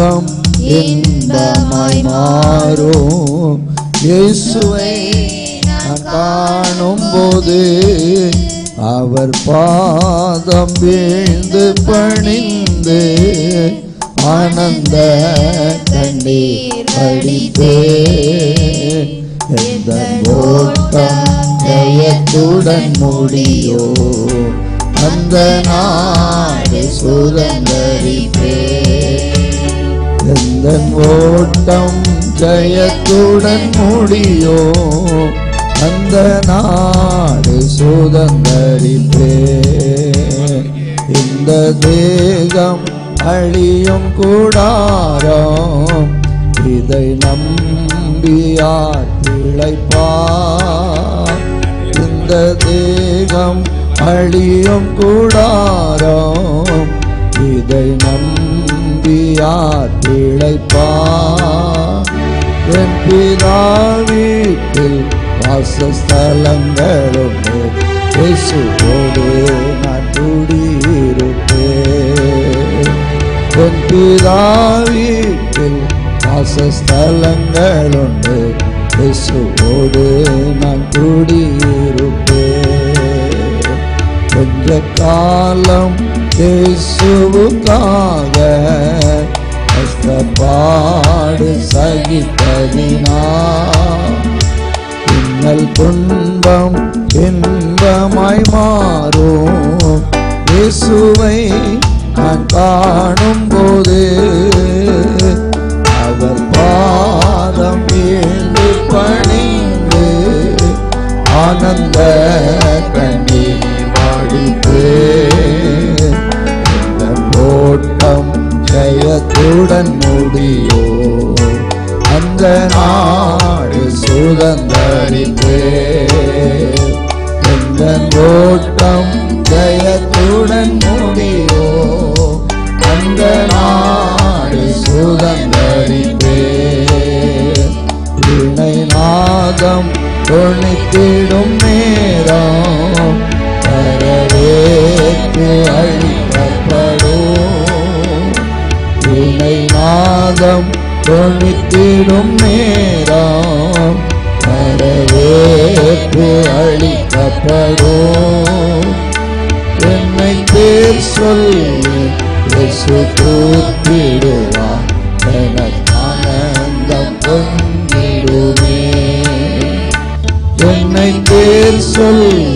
இன்பம் இன்பமாய் மாறும். இயேசுவை காணும் போது அவர் பாதம் வீழ்ந்து பணிந்து ஆனந்த கண்ணீர் படித்தே எந்த ஓட்டம் ஜெயத்துடன் முடியோ. அந்த நாடு சுதந்தரிப்பே. எந்த ஓட்டம் ஜெயத்துடன் முடியோ அந்த நாடு சுதந்தரிப்பே இந்த தேகம் அழியும் கூடாரம் இதை நம்பியார் பிழைப்பார்? இந்த தேகம் அழியும் கூடாரம் இதை நம்பியார் பிழைப்பார் என் பிதா வீட்டில் வாசஸ்தலங்களுண்டு இயேசுவோடு நான் குடியிருப்பேன். என் பிதா வீட்டில் வாசஸ்தலங்களுண்டு இயேசுவோடு நான் குடியிருப்பேன். கொஞ்ச காலம் இயேசுவுக்காக கஷ்டப்பாடு சகித்ததினா. இன்னல் துன்பம் இன்பமாய் மாறும். இயேசுவை நான் காணும் போது உடன் முடியோ அந்த நாடு சுதந்தரிப்பே எந்த ஓட்டம் ஜயத்துடன் முடியோ? அந்த நாடு சுதந்தரிப்பே இணை நாதம் தொழித்திடும் நேரம். தரவேற்று தந்தம் தொழித்திடும் நேரம் வரவேற்பு அளிக்கப்படும். என்னை பேர் சொல்லி கூத்திடுவார் ஆனந்தம் பொங்கிடுமே. என்னை பேர் சொல்லி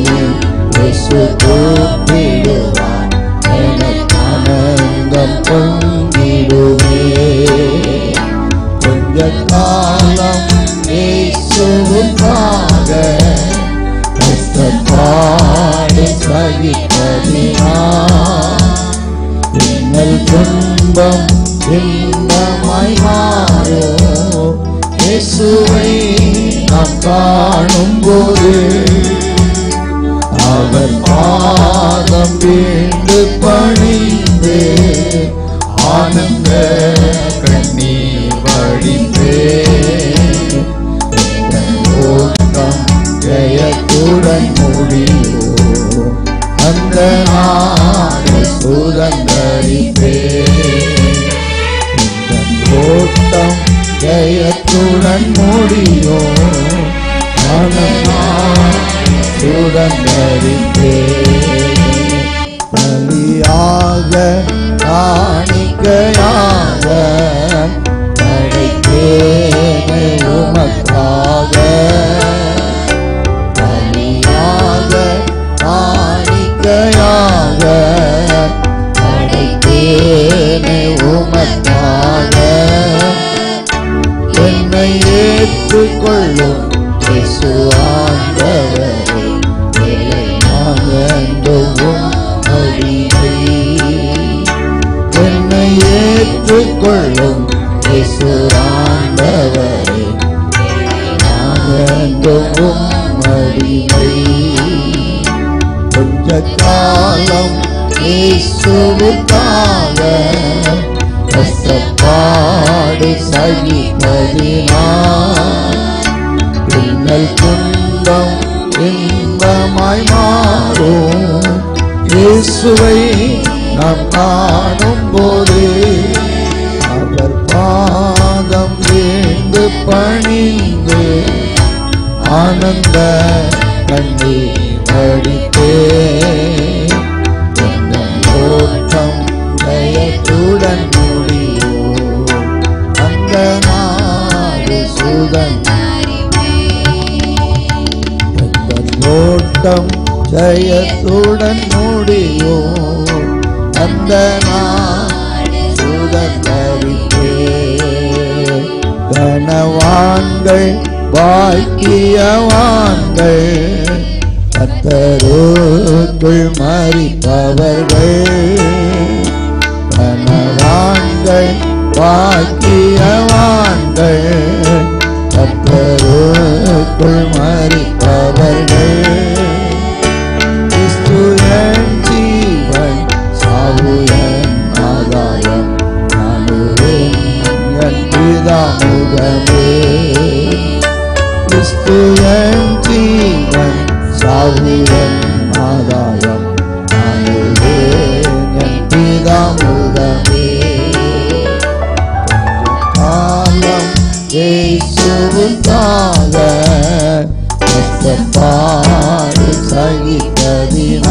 ஆட்டம் ஜெயத்துடன் முடியோ அந்த சுதந்தரிப்பே கனவான்கள் பாக்கியவான்கள் கத்தருக்குள் மறிப்பவர்கள். கனவான்கள் பாக்கியவான்கள் கத்தருக்குள் மறிப்பவர்கள். சொர்க்கமே கிறிஸ்துவன் ஜீவன் சௌரியன் ஆதாயம். ஆயுதே என் பிதாமுதமே காலம் ஏசுவுக்காக கஷ்டப்பாடு சகித்ததினார்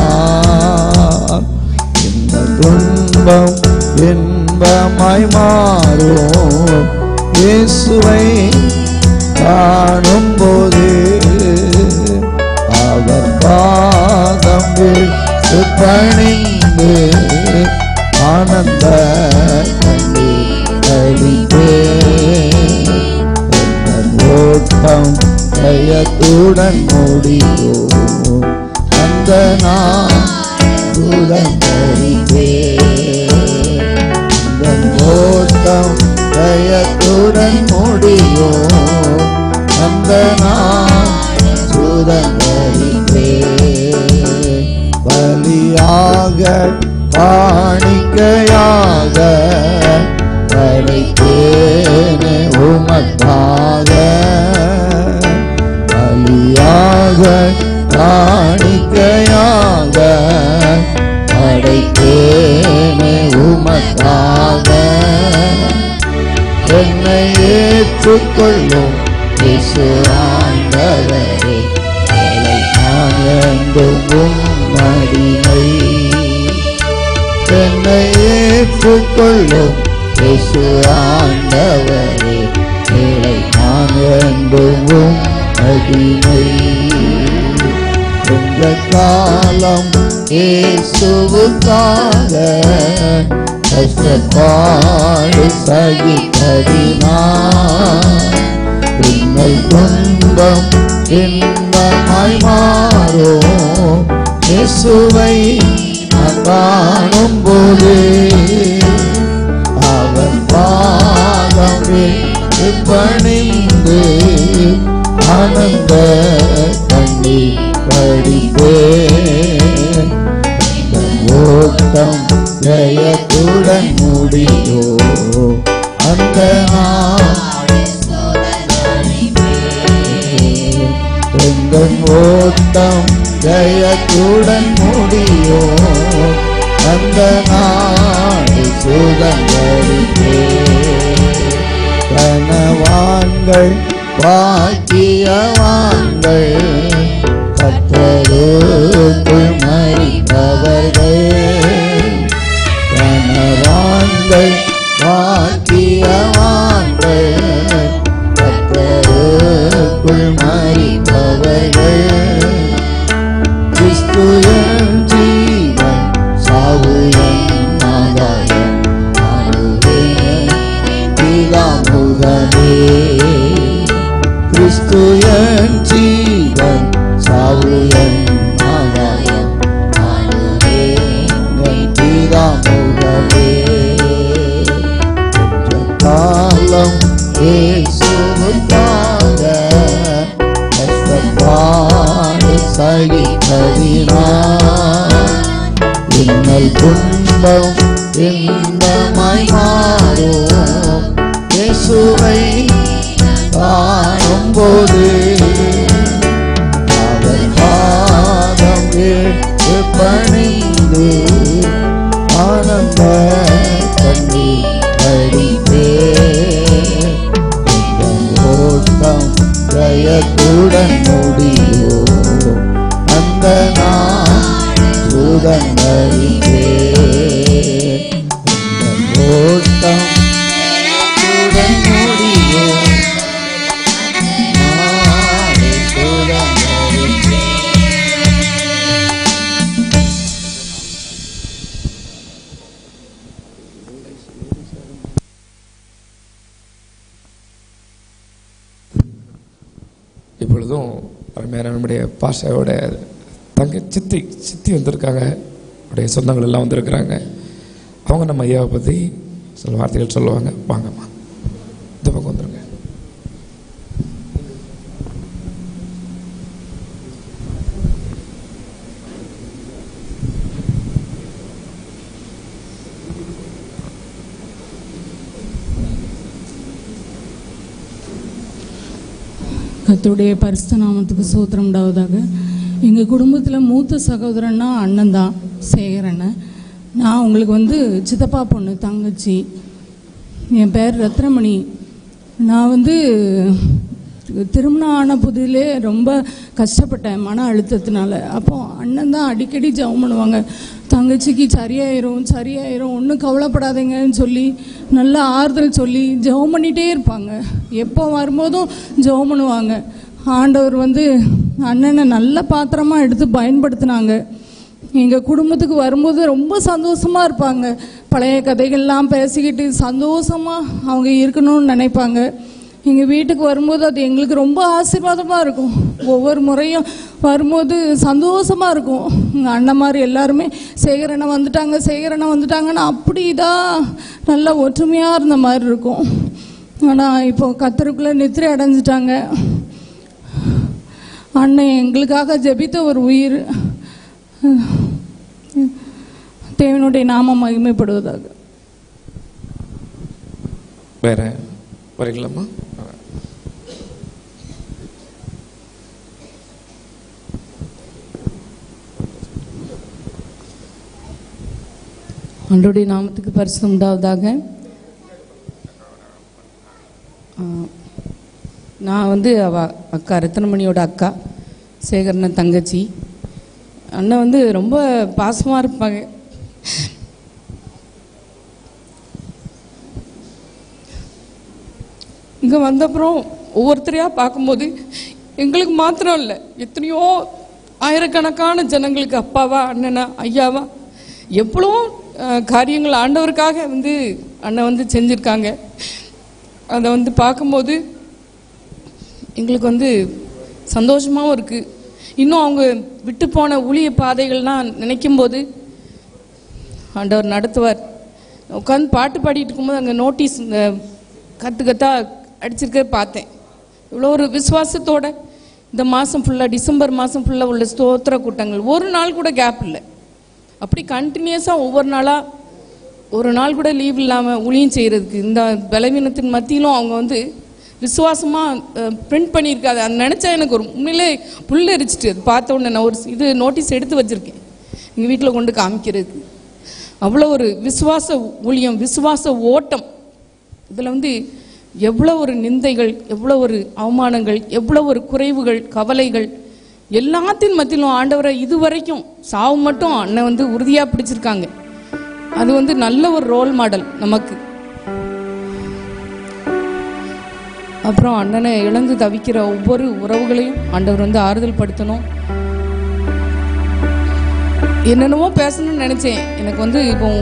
இந்த துன்பம் இன்பமாய் மாறும். இயேசுவை காணும் போது அவர் பாதம் பணிந்து ஆனந்த ஓட்டம் ஜயத்துடன் முடியோ அந்த நான் ஓட்டம் ஜெயத்துடன் முடியோ அந்த நான் சுதந்தரித்தே பலியாக காணிக்கையாக படைத்தேனே உமக்காக. பலியாக காணிக்கையாக படைத்தேனே உமக்காக. என்னை ஏற்றுக்கொள்ளும் இயேசு ஆண்டவரே எலை நான் வேண்டும் உம்மடிமை ஏற்றுக்கொள்ளும் இயேசு ஆண்டவரே எலை நான் வேண்டும் காலம் ஏசுவுக்காக கஷ்டப்பாடு சகித்ததினார் பின்னை துன்பம் இன்பமாய் மாறும் இயேசுவை காணும் போது அவர் பாதம் பணிந்து ஆனந்த கண்ணீர் படிப்பே ஓட்டம் ஜெய உடன் முடியோ அந்த எங்கள் ஓட்டம் ஜெயத்துடன் முடியோ அந்த நாள் சுதந்தரித்தே கனவான்கள் பாக்கியவான்கள் கத்தருக்குள் மறித்தவர்கள். கனவான்கள் இன்னல் சொந்தங்கள் எல்லாம் வந்திருக்கிறாங்க. அவங்க நம்ம ஐயாவை பற்றி சில வார்த்தைகள் சொல்லுவாங்க. வாங்கம்மா. இந்த பக்கம் வந்துருங்க. கத்துடைய பரிசுத்த நாமத்துக்கு சூத்திரம் உண்டாவதாக. எங்கள் குடும்பத்தில் மூத்த சகோதரன்னா அண்ணன் தான் சேகர் நான் உங்களுக்கு வந்து சித்தப்பா பொண்ணு தங்கச்சி. என் பேர் ரத்னமணி. நான் வந்து திருமணம் ஆன புதிலே ரொம்ப கஷ்டப்பட்டேன் மன அழுத்தத்தினால. அப்போ அண்ணன் தான் அடிக்கடி ஜெபம் பண்ணுவாங்க. தங்கச்சிக்கு சரியாயிரும் சரியாயிரும் ஒன்றும் கவலைப்படாதீங்கன்னு சொல்லி நல்ல ஆறுதல் சொல்லி ஜெபம் பண்ணிகிட்டே இருப்பாங்க. எப்போ வரும்போதும் ஜெபம் பண்ணுவாங்க. ஆண்டவர் வந்து அண்ணனை நல்ல பாத்திரமாக எடுத்து பயன்படுத்தினாங்க. எங்கள் குடும்பத்துக்கு வரும்போது ரொம்ப சந்தோஷமாக இருப்பாங்க. பழைய கதைகள்லாம் பேசிக்கிட்டு சந்தோஷமாக அவங்க இருக்கணும்னு நினைப்பாங்க. எங்கள் வீட்டுக்கு வரும்போது அது எங்களுக்கு ரொம்ப ஆசீர்வாதமாக இருக்கும். ஒவ்வொரு முறையும் வரும்போது சந்தோஷமாக இருக்கும். எங்கள் அண்ணன் மாதிரி எல்லாருமே சேகரனை வந்துட்டாங்க சேகரனை வந்துட்டாங்கன்னு அப்படி இதாக நல்லா ஒற்றுமையாக இருந்த மாதிரி இருக்கும். ஆனால் இப்போ கத்தருக்குள்ளே நித்திரை அடைஞ்சிட்டாங்க. அண்ணன் எங்களுக்காக ஜெபித்த ஒரு உயிர். தேவனுடைய நாமம் மகிமைப்படுவதாக. வேற வரீங்களாம்மா அன்றைய நாமத்துக்கு பரிசு உண்டாவதாக. நான் வந்து அவ அக்கா ரத்னமணியோட அக்கா சேகரன தங்கச்சி. அண்ணன் வந்து ரொம்ப பாசமாக இருப்பாங்க. இங்கே வந்தப்புறம் ஒவ்வொருத்தரையாக பார்க்கும்போது எங்களுக்கு மாத்திரம் இல்லை. எத்தனையோ ஆயிரக்கணக்கான ஜனங்களுக்கு அப்பாவா அண்ணனா ஐயாவா எவ்வளோ காரியங்கள் ஆண்டவருக்காக வந்து அண்ணன் வந்து செஞ்சுருக்காங்க. அதை வந்து பார்க்கும்போது எங்களுக்கு வந்து சந்தோஷமாகவும் இருக்குது இன்னும் அவங்க விட்டு போன ஊழிய பாதைகள்லாம் நினைக்கும்போது ஆண்டவர் நடத்துவார். உட்காந்து பாட்டு பாடிட்டு இருக்கும்போது அங்கே நோட்டீஸ் இந்த கற்று கத்தா அடிச்சிருக்க பார்த்தேன். இவ்வளோ ஒரு விசுவாசத்தோட இந்த மாதம் ஃபுல்லாக டிசம்பர் மாதம் ஃபுல்லாக உள்ள ஸ்தோத்திர கூட்டங்கள். ஒரு நாள் கூட கேப் இல்லை. அப்படி கண்டினியூஸாக ஒவ்வொரு நாளாக ஒரு நாள் கூட லீவ் இல்லாமல் ஊழியம் செய்கிறதுக்கு இந்த பலவீனத்தின் மத்தியிலும் அவங்க வந்து விசுவாசமாக பிரிண்ட் பண்ணியிருக்காது அது நினச்சா எனக்கு ஒரு உண்மையிலே புல் எரிச்சிட்டு அது பார்த்த உடனே நான் ஒரு இது நோட்டீஸ் எடுத்து வச்சுருக்கேன். எங்கள் வீட்டில் கொண்டு காமிக்கிறதுக்கு. அவ்வளோ ஒரு விசுவாச ஊழியம் விசுவாச ஓட்டம். இதில் வந்து எவ்வளோ ஒரு நிந்தைகள் எவ்வளோ ஒரு அவமானங்கள் எவ்வளோ ஒரு குறைவுகள் கவலைகள் எல்லாத்தின் மத்தியிலும் ஆண்டவரை இதுவரைக்கும் சாவு மட்டும் அண்ணன் வந்து உறுதியாக பிடிச்சிருக்காங்க. அது வந்து நல்ல ஒரு ரோல் மாடல் நமக்கு. அப்புறம் அண்ணனை இழந்து தவிக்கிற ஒவ்வொரு உறவுகளையும் ஆண்டவர் வந்து ஆறுதல் படுத்தணும் என்னென்னமோ பேசணும்னு நினைச்சேன். எனக்கு வந்து இப்போ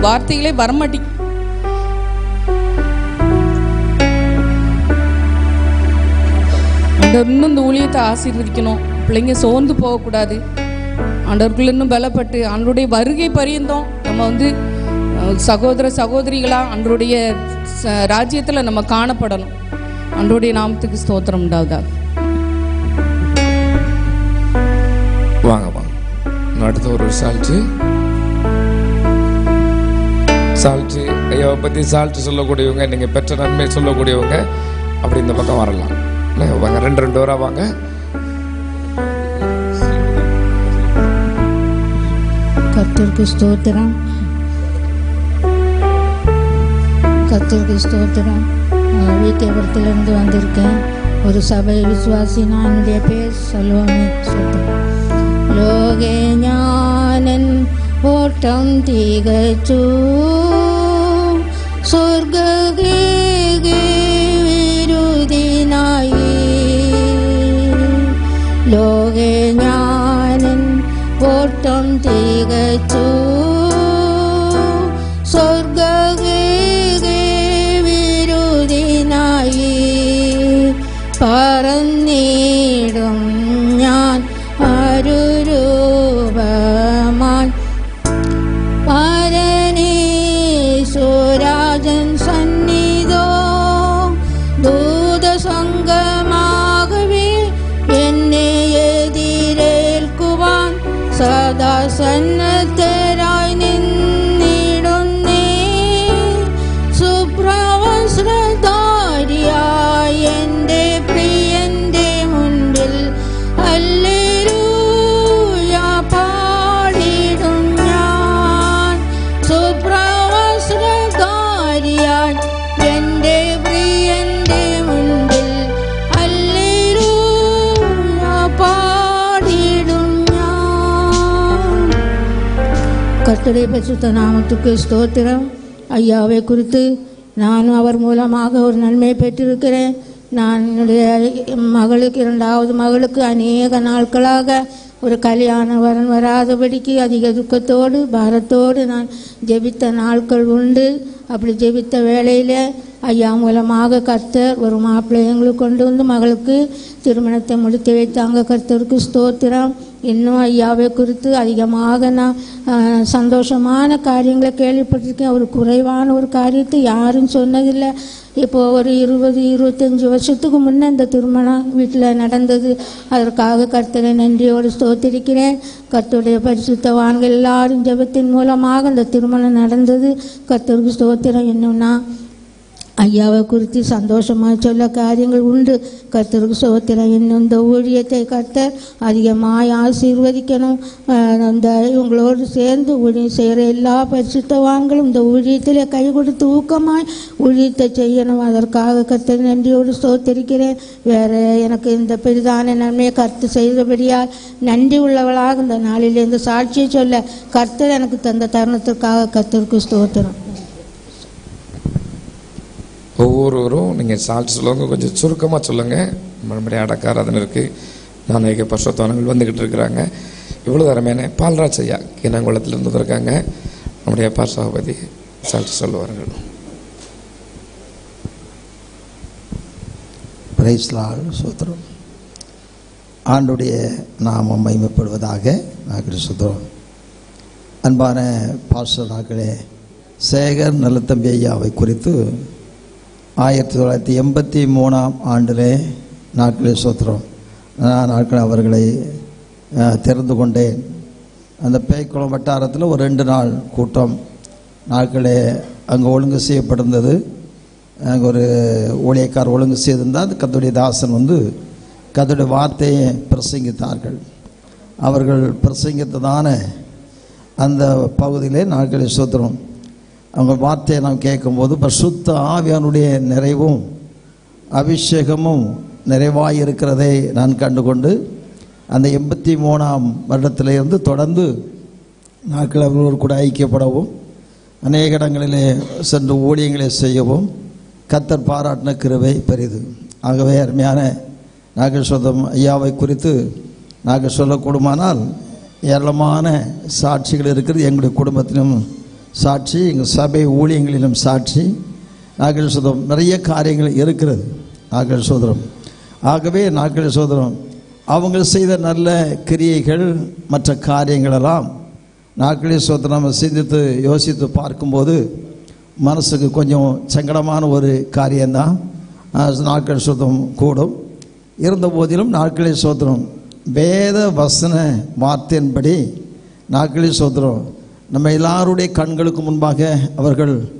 வார்த்தைகளே வரமாட்டி ஆண்டவர் இன்னும் இந்த ஊழியத்தை ஆசீர்வதிக்கணும். பிள்ளைங்க சோர்ந்து போகக்கூடாது. ஆண்டவருக்குள்ள இன்னும் பலப்பட்டு ஆண்டருடைய வருகை பரியந்தம். நம்ம வந்து சகோதர சகோதரிகளாக அன்றைய ச- நம்ம காணப்படணும். அன்றைய நாமத்துக்கு ஸ்தோத்திரம் உண்டாவதாக. அடுத்த ஒரு சால்ட்டு சால்ட்டு ஐயாவை பற்றி சால்ட்டு சொல்லக்கூடியவங்க நீங்கள் பெற்ற நன்மை சொல்லக்கூடியவங்க அப்படி இந்த பக்கம் வரலாம் இல்லை, வாங்க ரெண்டு ரெண்டு வர வாங்க கர்த்தருக்கு ஸ்தோத்திரம் கத்தருக்கு ஸ்தோத்திரம் நான் வீட்டபுரத்திலிருந்து வந்திருக்கேன் ஒரு சபை விசுவாசி நான் என்னுடைய பேர் சொல்லுவாங்க ஸ்தோத்திரம் ലോകെ ഞാനൻ ഓട്ടം തികച്ചു. സ്വർഗേരുതിനായി ലോകെ ഞാനൻ ഓട്ടം തികച്ചു. സ്വർഗീരുദിനായി പറന്നിടും ഞാൻ അരുരൂപമാൻ கர்த்தருடைய பரிசுத்த நாமத்துக்கு ஸ்தோத்திரம். ஐயாவை குறித்து நானும் அவர் மூலமாக ஒரு நன்மை பெற்றிருக்கிறேன். நான் என்னுடைய மகளுக்கு இரண்டாவது மகளுக்கு அநேக நாட்களாக ஒரு கல்யாண வரன் வராதபடிக்கு அதிக துக்கத்தோடு பாரத்தோடு நான் ஜெபித்த நாட்கள் உண்டு. அப்படி ஜெபித்த வேளையில் ஐயா மூலமாக கர்த்தர் ஒரு மாப்பிள்ளை எங்களுக்கு கொண்டு வந்து மகளுக்கு திருமணத்தை முடித்து வைத்தாங்க. கர்த்தருக்கு ஸ்தோத்திரம். இன்னும் ஐயாவை குறித்து அதிகமாக நான் சந்தோஷமான காரியங்களை கேள்விப்பட்டிருக்கேன். ஒரு குறைவான ஒரு காரியத்தை யாரும் சொன்னதில்லை. இப்போ ஒரு இருபது இருபத்தஞ்சி வருஷத்துக்கு முன்னே இந்த திருமணம் வீட்டில் நடந்தது. அதற்காக கர்த்தரை நன்றியோடு ஸ்தோத்திருக்கிறேன். கர்த்தருடைய பரிசுத்தவான்கள் எல்லாரும் ஜெபத்தின் மூலமாக இந்த திருமணம் நடந்தது. கர்த்தருக்கு ஸ்தோத்திரம். என்னன்னா ஐயாவை குறித்து சந்தோஷமாக சொல்ல காரியங்கள் உண்டு கர்த்தருக்கு சோத்திரம் இன்னும் இந்த ஊழியத்தை கர்த்தர் அதிகமாக ஆசீர்வதிக்கணும் இந்த அந்த இவங்களோடு சேர்ந்து ஊழியம் செய்கிற எல்லா பரிசுத்தவான்களும் இந்த ஊழியத்தில் கை கொடுத்து ஊக்கமாய் ஊழியத்தை செய்யணும் அதற்காக கர்த்தர் நன்றியோடு ஸ்தோத்திரிக்கிறேன் வேறு எனக்கு இந்த பெரிதான நன்மையை கர்த்தர் செய்தபடியால் நன்றி உள்ளவளாக இந்த நாளில் இந்த சாட்சியை சொல்ல கர்த்தர் எனக்கு தந்த தருணத்திற்காக கர்த்தருக்கு ஸ்தோத்திரம் ஒவ்வொருவரும் நீங்கள் சால்ட் சொல்லுவாங்க கொஞ்சம் சுருக்கமாக சொல்லுங்கள் மறுபடியும் அடக்காராதனை இருக்குது நானேக பரிசுத்தவான்கள் வந்துக்கிட்டு இருக்கிறாங்க. இவ்வளோ தரமையான பால்ராஜ் ஐயா கிணங்குளத்தில் இருந்து வந்திருக்காங்க. நம்முடைய பாசாபதி சால்ட் சொல்லுவார்கள். பிரைஸ்லால் சூத்திரம். ஆண்டுடைய நாமம் மைமைப்படுவதாக நாங்கள் சுத்திரம் அன்பான பாஸ்டராக்களே சேகர் நல்லத்தம்பி ஐயாவை குறித்து ஆயிரத்தி தொள்ளாயிரத்தி எண்பத்தி மூணாம் ஆண்டிலே நாட்களில் சோத்திரம். நாட்கள் அவர்களை திறந்து கொண்டேன். அந்த பேய்க்குளம் வட்டாரத்தில் ஒரு ரெண்டு நாள் கூட்டம். நாட்களே அங்கே ஒழுங்கு செய்யப்பட்டிருந்தது. அங்கே ஒரு ஊழியக்கார் ஒழுங்கு செய்திருந்தால் அது கத்துடைய தாசன் வந்து கத்துடைய வார்த்தையை பிரசங்கித்தார்கள். அவர்கள் பிரசங்கித்ததான அந்த பகுதியிலே நாட்களில் சோத்திரம். அவங்க வார்த்தையை நாம் கேட்கும்போது பரிசுத்த ஆவியானுடைய நிறைவும் அபிஷேகமும் நிறைவாக இருக்கிறதை நான் கண்டுகொண்டு அந்த எண்பத்தி மூணாம் வருடத்திலிருந்து தொடர்ந்து நாட்கள் அவர்களோடு கூட ஐக்கியப்படவும் அநேக இடங்களிலே சென்று ஊழியங்களை செய்யவும் கத்தர் பாராட்டின கிருவை பெரிது. ஆகவே அருமையான நாங்கள் ஐயாவை குறித்து நாங்கள் சொல்லக்கூடுமானால் ஏராளமான சாட்சிகள் இருக்கிறது எங்களுடைய குடும்பத்திலும் சாட்சி எங்கள் சபை ஊழியங்களிலும் சாட்சி. நாங்கள் சோதரம் நிறைய காரியங்கள் இருக்கிறது நாங்கள் சோதரம். ஆகவே நாங்கள் சோதரம் அவங்க செய்த நல்ல கிரியைகள் மற்ற காரியங்களெல்லாம் நாட்களே சோதரம் நம்ம சிந்தித்து யோசித்து பார்க்கும்போது மனசுக்கு கொஞ்சம் சங்கடமான ஒரு காரியம்தான். நாட்கள் சுத்தம் கூடும். இருந்த போதிலும் நாட்களே சோத்திரம் வேத வசன வார்த்தையின்படி நாட்களே சோத்திரம் நம்ம எல்லாருடைய கண்களுக்கு முன்பாக அவர்கள்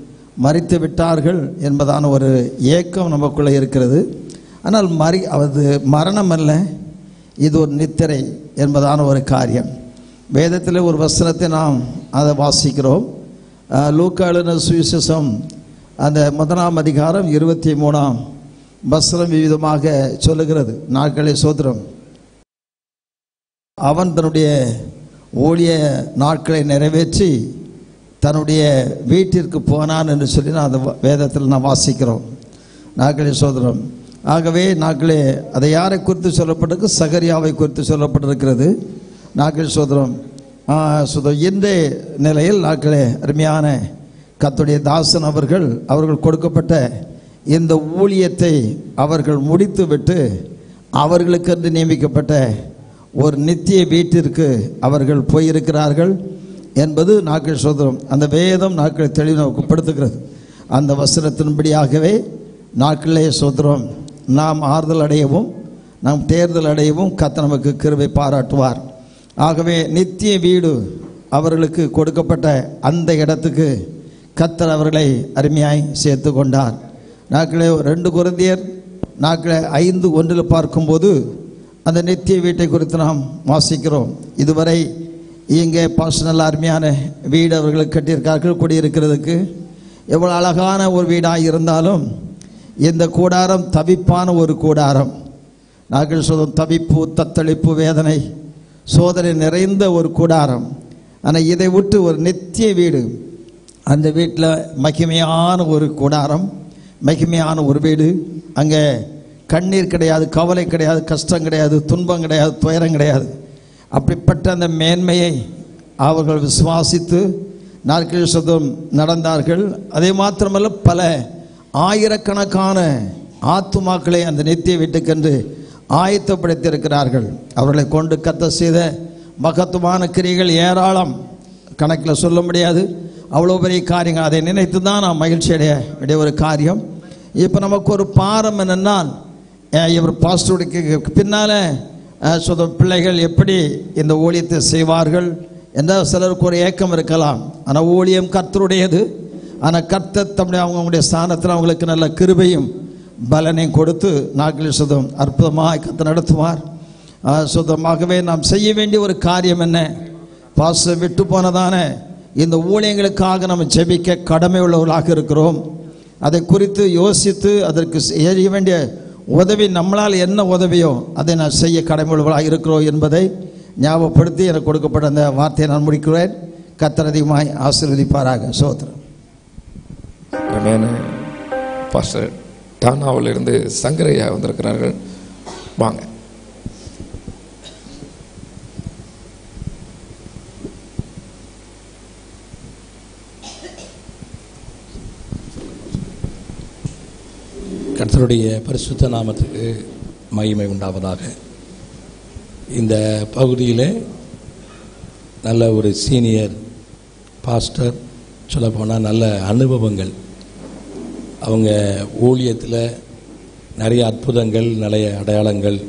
மறித்து விட்டார்கள் என்பதான ஒரு ஏக்கம் நமக்குள்ளே இருக்கிறது. ஆனால் மறி அது மரணம் அல்ல இது ஒரு நித்திரை என்பதான ஒரு காரியம். வேதத்தில் ஒரு வசனத்தை நாம் அதை வாசிக்கிறோம். அஹ், சுவிசேஷம் அந்த முதலாம் அதிகாரம் இருபத்தி மூணாம் வசனம் விவிதமாக சொல்லுகிறது. நாட்களை சோதரம் அவன் தன்னுடைய ஊழிய நாட்களை நிறைவேற்றி தன்னுடைய வீட்டிற்கு போனான் என்று சொல்லி நான் அந்த வேதத்தில் நான் வாசிக்கிறோம். நாட்களே சோதரம் ஆகவே நாட்களே அதை யாரை குறித்து சொல்லப்பட்டிருக்கு? சகரியாவை குறித்து சொல்லப்பட்டிருக்கிறது. நாட்கள் சோதரம் சுதம் இந்த நிலையில் நாட்களே அருமையான கத்துடைய தாசன் அவர்கள் அவர்கள் கொடுக்கப்பட்ட இந்த ஊழியத்தை அவர்கள் முடித்துவிட்டு அவர்களுக்கென்று நியமிக்கப்பட்ட ஒரு நித்திய வீட்டிற்கு அவர்கள் போயிருக்கிறார்கள் என்பது நாக்கள் சோதரம் அந்த வேதம் நாட்கள் தெளிவுபடுத்துகிறது அந்த வசனத்தின்படியாகவே நாட்களே சோதரம் நாம் ஆறுதல் அடையவும் நாம் தேர்தல் அடையவும் கத்த நமக்கு கிருவை பாராட்டுவார். ஆகவே நித்திய வீடு அவர்களுக்கு கொடுக்கப்பட்ட அந்த இடத்துக்கு கத்தர் அவர்களை அருமையாய் சேர்த்து கொண்டார். நாட்களே ரெண்டு குருந்தியர் நாட்களை ஐந்து ஒன்றில் பார்க்கும்போது அந்த நித்திய வீட்டை குறித்து நாம் வாசிக்கிறோம். இதுவரை இங்கே பர்சனல் அருமையான வீடு அவர்களுக்கு கட்டியிருக்கார்கள் குடியிருக்கிறதுக்கு. எவ்வளோ அழகான ஒரு வீடாக இருந்தாலும் இந்த கூடாரம் தவிப்பான ஒரு கூடாரம். நாங்கள் சொல்லும் தவிப்பு தத்தளிப்பு வேதனை சோதனை நிறைந்த ஒரு கூடாரம். ஆனால் இதை விட்டு ஒரு நித்திய வீடு. அந்த வீட்டில் மகிமையான ஒரு கூடாரம் மகிமையான ஒரு வீடு. அங்கே கண்ணீர் கிடையாது கவலை கிடையாது கஷ்டம் கிடையாது துன்பம் கிடையாது துயரம் கிடையாது. அப்படிப்பட்ட அந்த மேன்மையை அவர்கள் விசுவாசித்து நாட்கள் சதம் நடந்தார்கள். அதே மாத்திரமல்ல பல ஆயிரக்கணக்கான ஆத்துமாக்களை அந்த நித்திய வீட்டுக்கென்று ஆயத்தப்படுத்தியிருக்கிறார்கள். அவர்களை கொண்டு கத்த செய்த மகத்துவமான கிரிகள் ஏராளம். கணக்கில் சொல்ல முடியாது. அவ்வளோ பெரிய காரியங்கள். அதை நினைத்து தான் நான் மகிழ்ச்சி அடைய வேண்டிய ஒரு காரியம். இப்போ நமக்கு ஒரு பாரம் என்னென்னால் இவர் பாஸ்டருடைய பின்னால் சொந்த பிள்ளைகள் எப்படி இந்த ஊழியத்தை செய்வார்கள் எந்த சிலருக்கு ஒரு ஏக்கம் இருக்கலாம். ஆனால் ஊழியம் கர்த்தருடையது. ஆனால் கர்த்தர் தம்முடைய அவங்களுடைய ஸ்தானத்தில் அவங்களுக்கு நல்ல கிருபையும் பலனையும் கொடுத்து நாட்களில் சுதம் அற்புதமாக கத்தை நடத்துவார். சுதமாகவே நாம் செய்ய வேண்டிய ஒரு காரியம் என்ன? பாச விட்டு போனதான இந்த ஊழியங்களுக்காக நம்ம ஜெபிக்க கடமை உள்ளவர்களாக இருக்கிறோம். அதை குறித்து யோசித்து அதற்கு செய்ய வேண்டிய உதவி நம்மளால் என்ன உதவியோ அதை நான் செய்ய கடமை இருக்கிறோம் என்பதை ஞாபகப்படுத்தி எனக்கு கொடுக்கப்பட்ட அந்த வார்த்தையை நான் முடிக்கிறேன். கத்தர் ஆசீர்வதிப்பாராக. சோத்திரம். பாஸ்டர் டானாவிலிருந்து சங்கரையா வந்திருக்கிறார்கள். வாங்க. கர்த்தருடைய பரிசுத்த நாமத்துக்கு மகிமை உண்டாவதாக. இந்த பகுதியில் நல்ல ஒரு சீனியர் பாஸ்டர் சொல்லப்போனால் நல்ல அனுபவங்கள். அவங்க ஊழியத்தில் நிறைய அற்புதங்கள் நிறைய அடையாளங்கள்.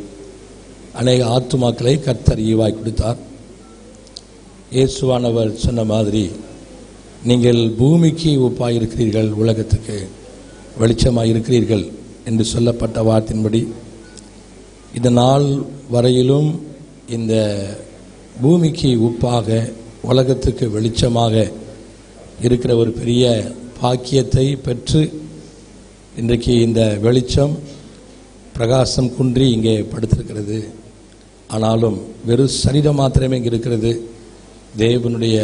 அநேக ஆத்துமாக்களை கர்த்தர் ஈவாய் கொடுத்தார். இயேசுவானவர் சொன்ன மாதிரி நீங்கள் பூமிக்கு ஒப்பாக இருக்கிறீர்கள் உலகத்துக்கு வெளிச்சமாக இருக்கிறீர்கள் என்று சொல்லப்பட்ட வார்த்தையின்படி இந்த நாள் வரையிலும் இந்த பூமிக்கு உப்பாக உலகத்துக்கு வெளிச்சமாக இருக்கிற ஒரு பெரிய பாக்கியத்தை பெற்று இன்றைக்கு இந்த வெளிச்சம் பிரகாசம் குன்றி இங்கே படுத்திருக்கிறது. ஆனாலும் வெறும் சரீரம் மாத்திரமே இங்கே இருக்கிறது. தேவனுடைய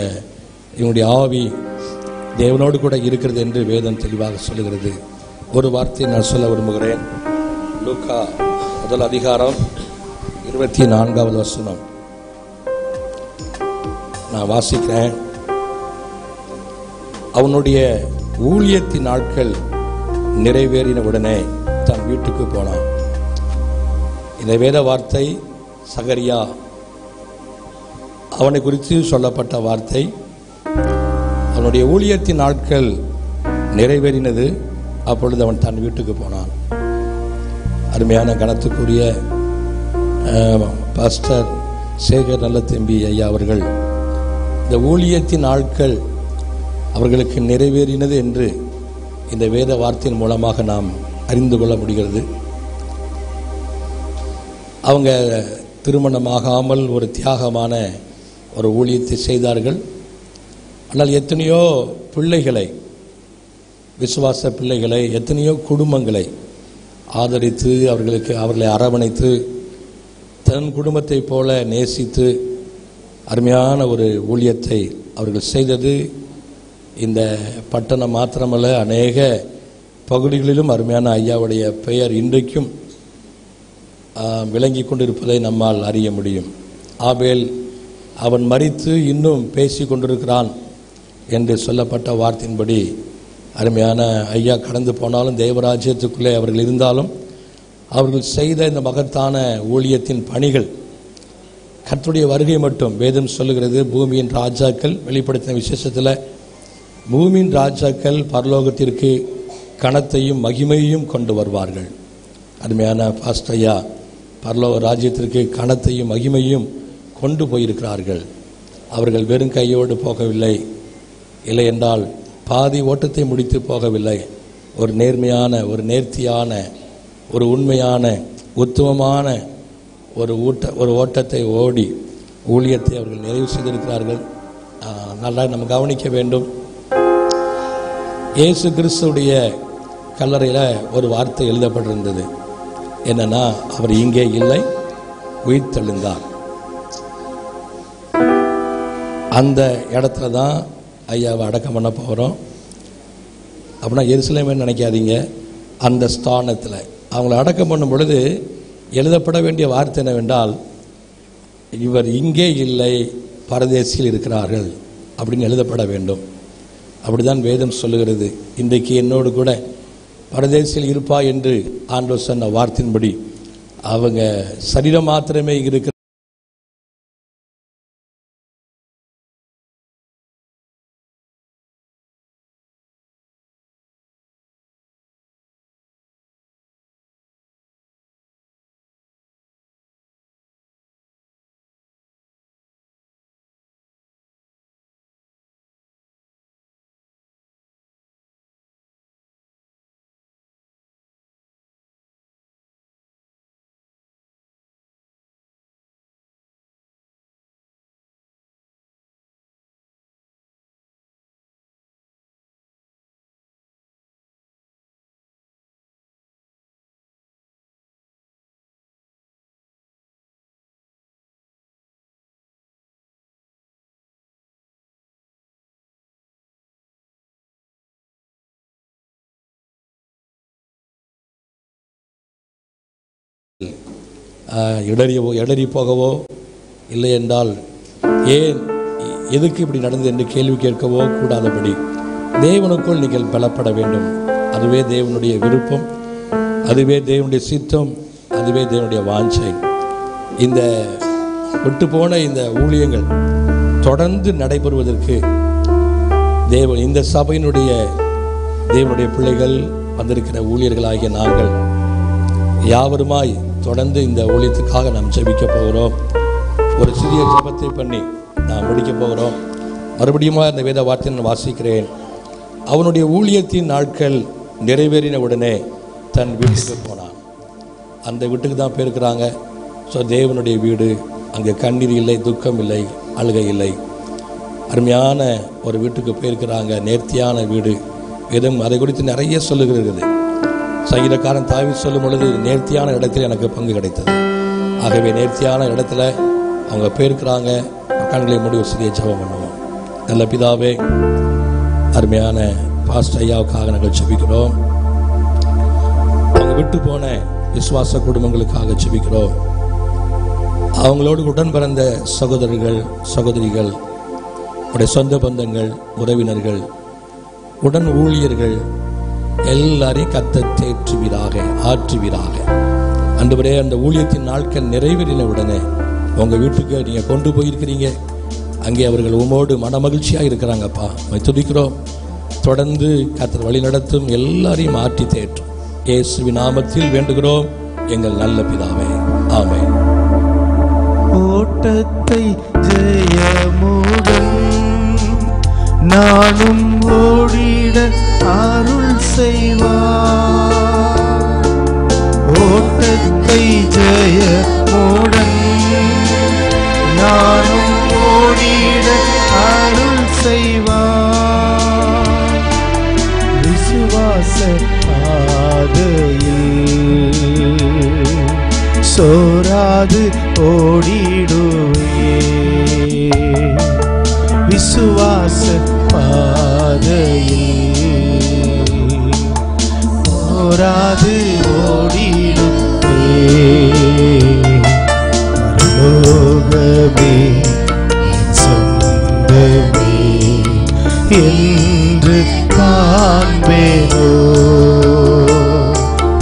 இவனுடைய ஆவி தேவனோடு கூட இருக்கிறது என்று வேதம் தெளிவாக சொல்லுகிறது. ஒரு வார்த்தையை நான் சொல்ல விரும்புகிறேன். லூக்கா முதல் அதிகாரம் இருபத்தி நான்காவது வசனம். நான் வாசிக்கிறேன். அவனுடைய ஊழியத்தின் நாட்கள் நிறைவேறின உடனே தன் வீட்டுக்கு போனான். இந்த வேத வார்த்தை சகரியா அவனை குறித்து சொல்லப்பட்ட வார்த்தை. அவனுடைய ஊழியத்தின் நாட்கள் நிறைவேறினது அப்பொழுது அவன் தன் வீட்டுக்கு போனான். அருமையான கனத்துக்குரிய பாஸ்டர் சேகர் நல்லத்தம்பி ஐயா அவர்கள் இந்த ஊழியத்தின் ஆட்கள் அவர்களுக்கு நிறைவேறினது என்று இந்த வேத வார்த்தையின் மூலமாக நாம் அறிந்து கொள்ள முடிகிறது. அவங்க திருமணமாகாமல் ஒரு தியாகமான ஒரு ஊழியத்தை செய்தார்கள். ஆனால் எத்தனையோ பிள்ளைகளை விசுவாச பிள்ளைகளை எத்தனையோ குடும்பங்களை ஆதரித்து அவர்களுக்கு அவர்களை அரவணைத்து தன் குடும்பத்தைப் போல நேசித்து அருமையான ஒரு ஊழியத்தை அவர்கள் செய்தது. இந்த பட்டணம் மாத்திரமல்ல அநேக பகுதிகளிலும் அருமையான ஐயாவுடைய பெயர் இன்றைக்கும் விளங்கி கொண்டிருப்பதை நம்மால் அறிய முடியும். ஆபேல் அவன் மறித்து இன்னும் பேசி கொண்டிருக்கிறான் என்று சொல்லப்பட்ட வார்த்தையின்படி அருமையான ஐயா கடந்து போனாலும் தேவராஜ்யத்துக்குள்ளே அவர்கள் இருந்தாலும் அவர்கள் செய்த இந்த மகத்தான ஊழியத்தின் பணிகள் கற்றுடைய வருகை மட்டும் வேதம் சொல்லுகிறது. பூமியின் ராஜாக்கள் வெளிப்படுத்தின விசேஷத்தில் பூமியின் ராஜாக்கள் பரலோகத்திற்கு கணத்தையும் மகிமையும் கொண்டு வருவார்கள். அருமையான பாஸ்டையா பரலோக ராஜ்யத்திற்கு கணத்தையும் மகிமையும் கொண்டு போயிருக்கிறார்கள். அவர்கள் வெறும் கையோடு போகவில்லை. இல்லை என்றால் பாதி ஓட்டத்தை முடித்து போகவில்லை. ஒரு நேர்மையான ஒரு நேர்த்தியான ஒரு உண்மையான உத்தமமான ஒரு ஊட்ட ஒரு ஓட்டத்தை ஓடி ஊழியத்தை அவர்கள் நிறைவு செய்திருக்கிறார்கள். நல்லா நம்ம கவனிக்க வேண்டும். இயேசு கிறிஸ்துடைய கல்லறையில் ஒரு வார்த்தை எழுதப்பட்டிருந்தது. என்னன்னா அவர் இங்கே இல்லை உயிர் தெழுந்தார் அந்த இடத்துல தான் ஐயாவை அடக்கம் பண்ண போகிறோம் அப்படின்னா எருசலேமே நினைக்காதீங்க. அந்த ஸ்தானத்தில் அவங்கள அடக்கம் பண்ணும் பொழுது எழுதப்பட வேண்டிய வார்த்தை என்னவென்றால் இவர் இங்கே இல்லை பரதேசியில் இருக்கிறார்கள் அப்படின்னு எழுதப்பட வேண்டும். அப்படிதான் வேதம் சொல்லுகிறது. இன்றைக்கு என்னோடு கூட பரதேசியில் இருப்பா என்று ஆண்டவர் சொன்ன வார்த்தையின்படி அவங்க சரீரம் மாத்திரமே இருக்கிற இடறியவோ இடறி போகவோ இல்லை என்றால் ஏன் எதுக்கு இப்படி நடந்தது என்று கேள்வி கேட்கவோ கூடாதபடி தேவனுக்குள் நீங்கள் பலப்பட வேண்டும். அதுவே தேவனுடைய விருப்பம் அதுவே தேவனுடைய சித்தம் அதுவே தேவனுடைய வாஞ்சை. இந்த விட்டு போன இந்த ஊழியங்கள் தொடர்ந்து நடைபெறுவதற்கு தேவன் இந்த சபையினுடைய தேவனுடைய பிள்ளைகள் வந்திருக்கிற ஊழியர்களாகிய நாங்கள் யாவருமாய் தொடர்ந்து இந்த ஊழியத்துக்காக நாம் ஜெபிக்க போகிறோம். ஒரு சிறிய ஜபத்தை பண்ணி நாம் முடிக்க போகிறோம். மறுபடியும் இந்த வேத வார்த்தையை நான் வாசிக்கிறேன். அவனுடைய ஊழியத்தின் நாட்கள் நிறைவேறின உடனே தன் வீட்டுக்கு போனான். அந்த வீட்டுக்கு தான் போயிருக்கிறாங்க. ஸோ தேவனுடைய வீடு அங்கே கண்ணீர் இல்லை துக்கம் இல்லை அழுகை இல்லை. அருமையான ஒரு வீட்டுக்கு போயிருக்கிறாங்க. நேர்த்தியான வீடு. வேதம் அதை குறித்து நிறைய சொல்லுகிறது. சங்கீதக்காரன் தாவி சொல்லும் பொழுது நேர்த்தியான இடத்தில் எனக்கு பங்கு கிடைத்தது. ஆகவே நேர்த்தியான இடத்துல அவங்க போயிருக்கிறாங்க. கண்களை மூடி ஒரு சிறிய ஜபம் பண்ணுவோம். நல்ல பிதாவே அருமையான பாஸ்ட் ஐயாவுக்காக நாங்கள் ஜெபிக்கிறோம். அவங்க விட்டு போன விசுவாச குடும்பங்களுக்காக ஜெபிக்கிறோம். அவங்களோடு உடன் பிறந்த சகோதரர்கள் சகோதரிகள் உடைய சொந்த பந்தங்கள் உறவினர்கள் உடன் ஊழியர்கள் எல்லாரையும் கத்த தேற்றுவீராக ஆற்றுவீராக. அன்றுபடியே அந்த ஊழியத்தின் நாட்கள் நிறைவேறின உடனே உங்கள் வீட்டுக்கு நீங்கள் கொண்டு போயிருக்கிறீங்க. அங்கே அவர்கள் உமோடு மனமகிழ்ச்சியாக இருக்கிறாங்கப்பா. உம்மை துதிக்கிறோம். தொடர்ந்து கத்தர் வழி நடத்தும் எல்லாரையும் ஆற்றி தேற்றும் இயேசுவின் நாமத்தில் வேண்டுகிறோம். எங்கள் நல்ல பிதாவே. ஆமை ஓட்டத்தை ஜெயமுடன் நானும் ஓடிட அருள் செய்வார். ஓட்டத்தை ஜெய ஜெயமுடன் நானும் ஓடிட அருள் செய்வார். விசுவாச பாதையில் சோராது ஓடிடுவே விசுவாச பாதையில் போராது ஓடிடுவே பரலோகமே சொந்தமே என்று காண்பேனோ.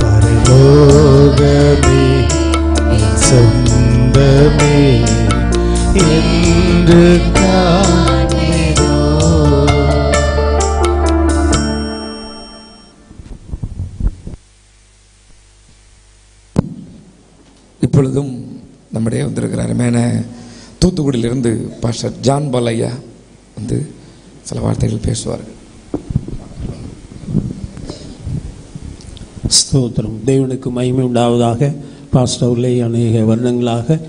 பரலோகமே சொந்தமே என்று கா என தூத்துக்குடியிலிருந்து பாஸ்டர் ஜான் பாலையா வந்து சில வார்த்தைகள் பேசுவார்கள். ஸ்தோத்திரம். தேவனுக்கு மகிமை உண்டாவதாக. பாஸ்டர்லே அநேக வருடங்களாக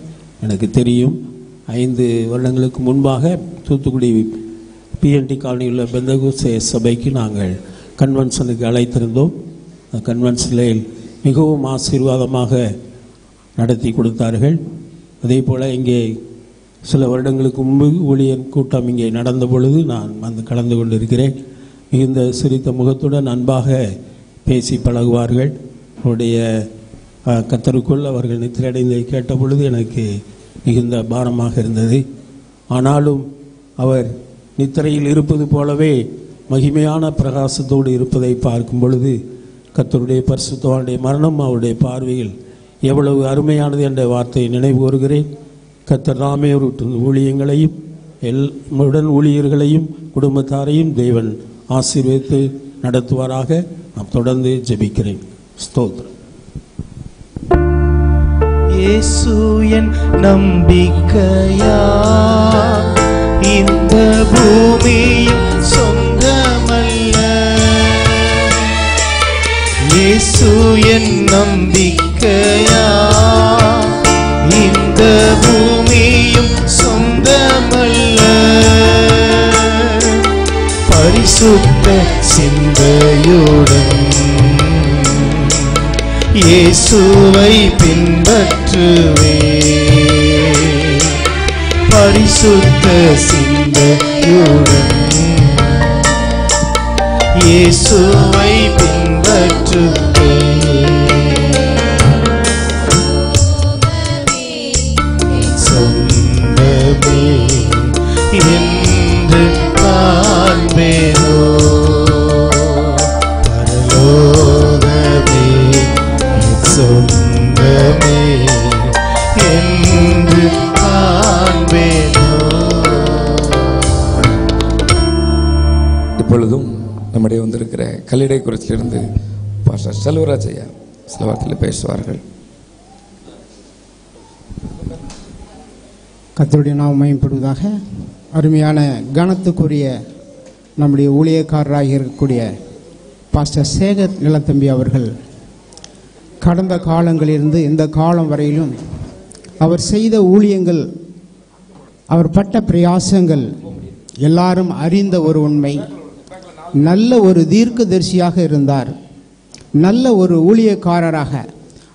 எனக்கு தெரியும். ஐந்து வருடங்களுக்கு முன்பாக தூத்துக்குடி பிஎன்டி காலனியில் உள்ள பெந்தகூசே சபைக்கு நாங்கள் கன்வென்ஷனுக்கு அழைத்திருந்தோம். அந்த கன்வென்ஷனில் மிகவும் ஆசீர்வாதமாக நடத்தி கொடுத்தார்கள். அதே போல் இங்கே சில வருடங்களுக்கு முன்பு ஊழியர் கூட்டம் இங்கே நடந்த பொழுது நான் வந்து கலந்து கொண்டிருக்கிறேன். மிகுந்த சிரித்த முகத்துடன் அன்பாக பேசி பழகுவார்கள். அவருடைய கத்தருக்குள் அவர்கள் நித்திரையடைந்ததை கேட்ட பொழுது எனக்கு மிகுந்த பாரமாக இருந்தது. ஆனாலும் அவர் நித்திரையில் இருப்பது போலவே மகிமையான பிரகாசத்தோடு இருப்பதை பார்க்கும் பொழுது கத்தருடைய பரிசுத்தவானுடைய மரணம் அவருடைய பார்வையில் எவ்வளவு அருமையானது என்ற வார்த்தையை நினைவு கூறுகிறேன். கத்தர் நாமே ஊழியங்களையும் எல் உடன் ஊழியர்களையும் குடும்பத்தாரையும் தேவன் ஆசீர்வித்து நடத்துவாராக. நாம் தொடர்ந்து ஜெபிக்கிறேன். ஸ்தோத்ரம். இயேசு என் நம்பிக்கையா? இந்த பூமியும் சொந்தமல்ல. இயேசு என் நம்பிக்கையா இந்த பூமியும் சொந்தமல்ல. பரிசுத்த சிந்தையுடன் இயேசுவை பின்பற்றுவே பரிசுத்த சிந்தையுடன் இயேசுவை பின்பற்றுவே வந்திருக்கிற கல்லிடை குறிச்சிலிருந்து பாஸ்டர் செல்வராஜ் ஐயா சில வார்த்தையில் பேசுவார்கள். கத்தருடைய நாம் மயம்படுவதாக அருமையான கனத்துக்குரிய நம்முடைய ஊழியக்காரராக இருக்கக்கூடிய பாஸ்டர் சேகர் நிலத்தம்பி அவர்கள் கடந்த காலங்களிலிருந்து இந்த காலம் வரையிலும் அவர் செய்த ஊழியங்கள் அவர் பட்ட பிரயாசங்கள் எல்லாரும் அறிந்த ஒரு உண்மை. நல்ல ஒரு தீர்க்கதரிசியாக இருந்தார். நல்ல ஒரு ஊழியக்காரராக.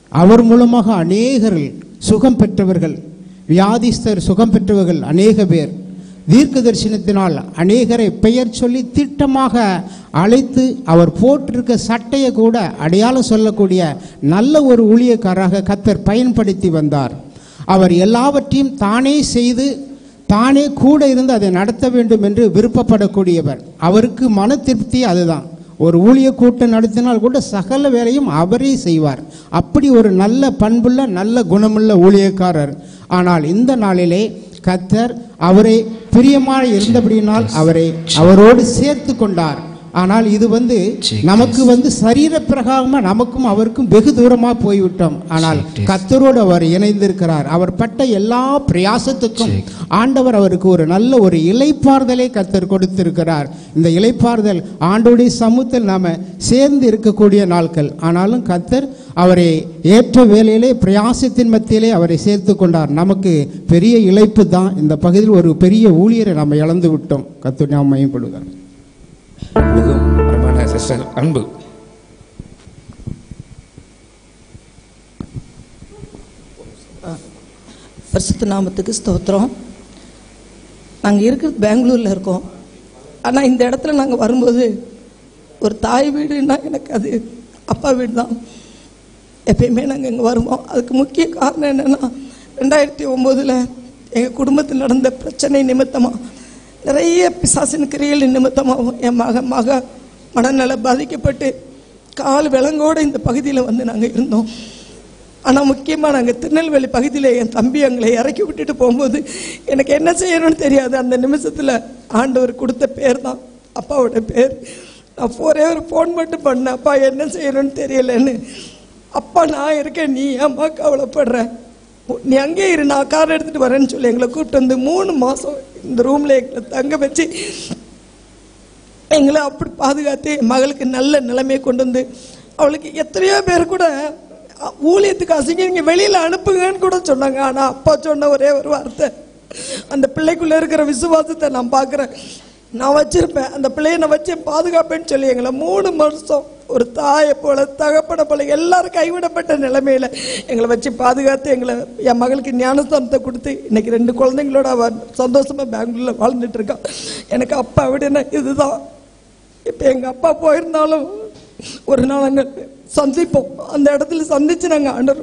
அவர் மூலமாக அநேகர்கள் சுகம் பெற்றவர்கள் வியாதிஸ்தர் சுகம் பெற்றவர்கள் அநேக பேர். தீர்க்க தரிசனத்தினால் அநேகரை பெயர் சொல்லி திட்டமாக அழைத்து அவர் போட்டிருக்க சட்டையை கூட அடையாளம் சொல்லக்கூடிய நல்ல ஒரு ஊழியக்காரராக கத்தர் பயன்படுத்தி வந்தார். அவர் எல்லாவற்றையும் தானே செய்து தானே கூட இருந்து அதை நடத்த வேண்டும் என்று விருப்பப்படக்கூடியவர். அவருக்கு மன திருப்தி அதுதான். ஒரு ஊழிய கூட்டம் நடத்தினால் கூட சகல வேலையும் அவரே செய்வார். அப்படி ஒரு நல்ல பண்புள்ள நல்ல குணமுள்ள ஊழியக்காரர். ஆனால் இந்த நாளிலே கத்தர் அவரை பிரியமாக இருந்தபடியினால் அவரை அவரோடு சேர்த்து கொண்டார். ஆனால் இது வந்து நமக்கு வந்து சரீர பிரகாரமாக நமக்கும் அவருக்கும் வெகு தூரமாக போய்விட்டோம். ஆனால் கத்தரோடு அவர் இணைந்திருக்கிறார். அவர் பட்ட எல்லா பிரயாசத்துக்கும் ஆண்டவர் அவருக்கு ஒரு நல்ல ஒரு இலைப்பாறுதலை கத்தர் கொடுத்திருக்கிறார். இந்த இலைப்பாறுதல் ஆண்டோடைய சமூகத்தில் நாம சேர்ந்து இருக்கக்கூடிய நாட்கள். ஆனாலும் கத்தர் அவரை ஏற்ற வேலையிலே பிரயாசத்தின் மத்தியிலே அவரை சேர்த்து கொண்டார். நமக்கு பெரிய இழைப்பு தான். இந்த பகுதியில் ஒரு பெரிய ஊழியரை நம்ம இழந்து விட்டோம் கத்தர் நாம் மையப்படுகிறார் அருமையான அன்பு. பரிசுத்த நாமத்துக்கு ஸ்தோத்திரம். நாங்கள் இருக்கிறது பெங்களூரில் இருக்கோம். ஆனால் இந்த இடத்துல நாங்கள் வரும்போது ஒரு தாய் வீடுன்னா எனக்கு அது அப்பா வீடு தான் எப்பயுமே நாங்கள் இங்கே வருவோம். அதுக்கு முக்கிய காரணம் என்னென்னா ரெண்டாயிரத்தி ஒம்போதில் எங்கள் குடும்பத்தில் நடந்த பிரச்சனை நிமித்தமாக நிறைய பிசாசின் கிரியல் நிமித்தமாகவும் என் மக மக மனநல பாதிக்கப்பட்டு கால் விலங்கோடு இந்த பகுதியில் வந்து நாங்கள் இருந்தோம். ஆனால் முக்கியமாக நாங்கள் திருநெல்வேலி பகுதியில் என் தம்பி எங்களை இறக்கி விட்டுட்டு போகும்போது எனக்கு என்ன செய்யணும்னு தெரியாது. அந்த நிமிஷத்தில் ஆண்டவர் கொடுத்த பேர் தான் அப்பாவோட பேர். நான் ஃபோரே ஒரு ஃபோன் மட்டும் பண்ணேன் அப்பா என்ன செய்யணும்னு தெரியலன்னு. அப்பா நான் இருக்கேன் நீ ஏம்மா கவலைப்படுற? நீ அங்கேயே இரு நான் கார் எடுத்துகிட்டு வரேன்னு சொல்லி எங்களை கூப்பிட்டு வந்து மூணு மாதம் இந்த ரூமில் எங்களை தங்க வச்சு எங்களை அப்படி பாதுகாத்து என் மகளுக்கு நல்ல நிலைமையை கொண்டு வந்து அவளுக்கு எத்தனையோ பேர் கூட ஊழியத்துக்கு அசிங்க நீங்க வெளியில அனுப்புங்கன்னு கூட சொன்னாங்க. ஆனா அப்பா சொன்ன ஒரே ஒரு வார்த்தை. அந்த பிள்ளைக்குள்ள இருக்கிற விசுவாசத்தை நான் பார்க்குறேன். நான் வச்சிருப்பேன். அந்த பிள்ளைய நான் வச்சு பாதுகாப்பேன்னு சொல்லி எங்களை மூணு வருஷம் ஒரு தாயை போல தகப்பன போல எல்லாரும் கைவிடப்பட்ட நிலைமையில எங்களை வச்சு பாதுகாத்து எங்களை என் மகளுக்கு ஞானஸ்தானத்தை கொடுத்து இன்னைக்கு ரெண்டு குழந்தைங்களோட அவ சந்தோஷமா பெங்களூர்ல வாழ்ந்துட்டு இருக்கான் எனக்கு அப்பா விடன இதுதான். இப்போ எங்கள் அப்பா போயிருந்தாலும் ஒரு நாள் நாங்கள் சந்திப்போம். அந்த இடத்துல சந்திச்சு நாங்கள் ஆண்டர்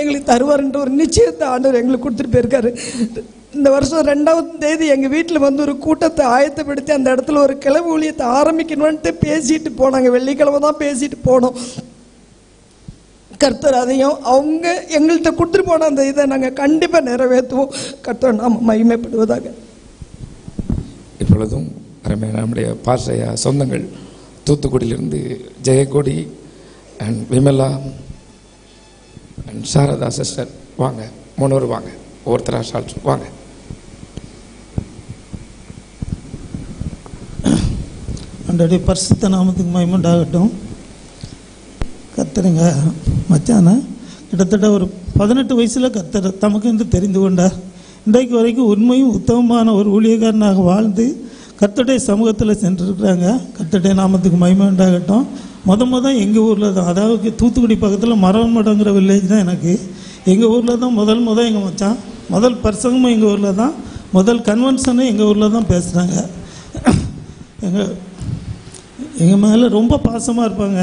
எங்களுக்கு தருவார்ன்ற ஒரு நிச்சயத்தை ஆண்டவர் எங்களுக்கு கொடுத்துட்டு போயிருக்காரு. இந்த வருஷம் ரெண்டாவது தேதி எங்கள் வீட்டில் வந்து ஒரு கூட்டத்தை ஆயத்தப்படுத்தி அந்த இடத்துல ஒரு கிளவு ஊழியத்தை ஆரம்பிக்கணும்ன்ட்டு பேசிட்டு போனாங்க. வெள்ளிக்கிழமை தான் பேசிட்டு போனோம். கர்த்தர் அதையும் அவங்க எங்கள்கிட்ட கொடுத்துட்டு போன அந்த இதை நாங்கள் கண்டிப்பாக நிறைவேற்றுவோம். கர்த்தர் நாம் மகிமைப்படுவதாக. இப்பொழுதும் அருமையான நம்முடைய பாஷையா சொந்தங்கள். தூத்துக்குடியிலிருந்து Jayakodi and Vimala and Sharada sister வாங்க முன்னோர் வாங்க. ஒவ்வொருத்தராக ஷால்ட் வாங்க. அன்றைய பரிசுத்த நாமத்துக்கு மயமுண்டாகட்டும் கத்தருங்க மச்சானா கிட்டத்தட்ட ஒரு பதினெட்டு வயசில் கத்தர் தமக்கு என்று தெரிந்து கொண்டார். இன்றைக்கு வரைக்கும் உண்மையும் உத்தமமான ஒரு ஊழியக்காரனாக வாழ்ந்து கத்தடைய சமூகத்தில் சென்றிருக்கிறாங்க. கத்தடைய நாமத்துக்கு மகிமை உண்டாகட்டும். முத மொதல் எங்கள் ஊரில் தான் அதாவது தூத்துக்குடி பக்கத்தில் மரவன்மடங்கிற வில்லேஜ் தான் எனக்கு. எங்கள் ஊரில் தான் முதல் முதல் எங்கள் மச்சான் முதல் பிரசங்கமும் எங்கள் ஊரில் தான் முதல் கன்வென்ஷனும் எங்கள் ஊரில் தான் பேசுகிறாங்க எங்கள் எங்கள் மேலே ரொம்ப பாசமாக இருப்பாங்க.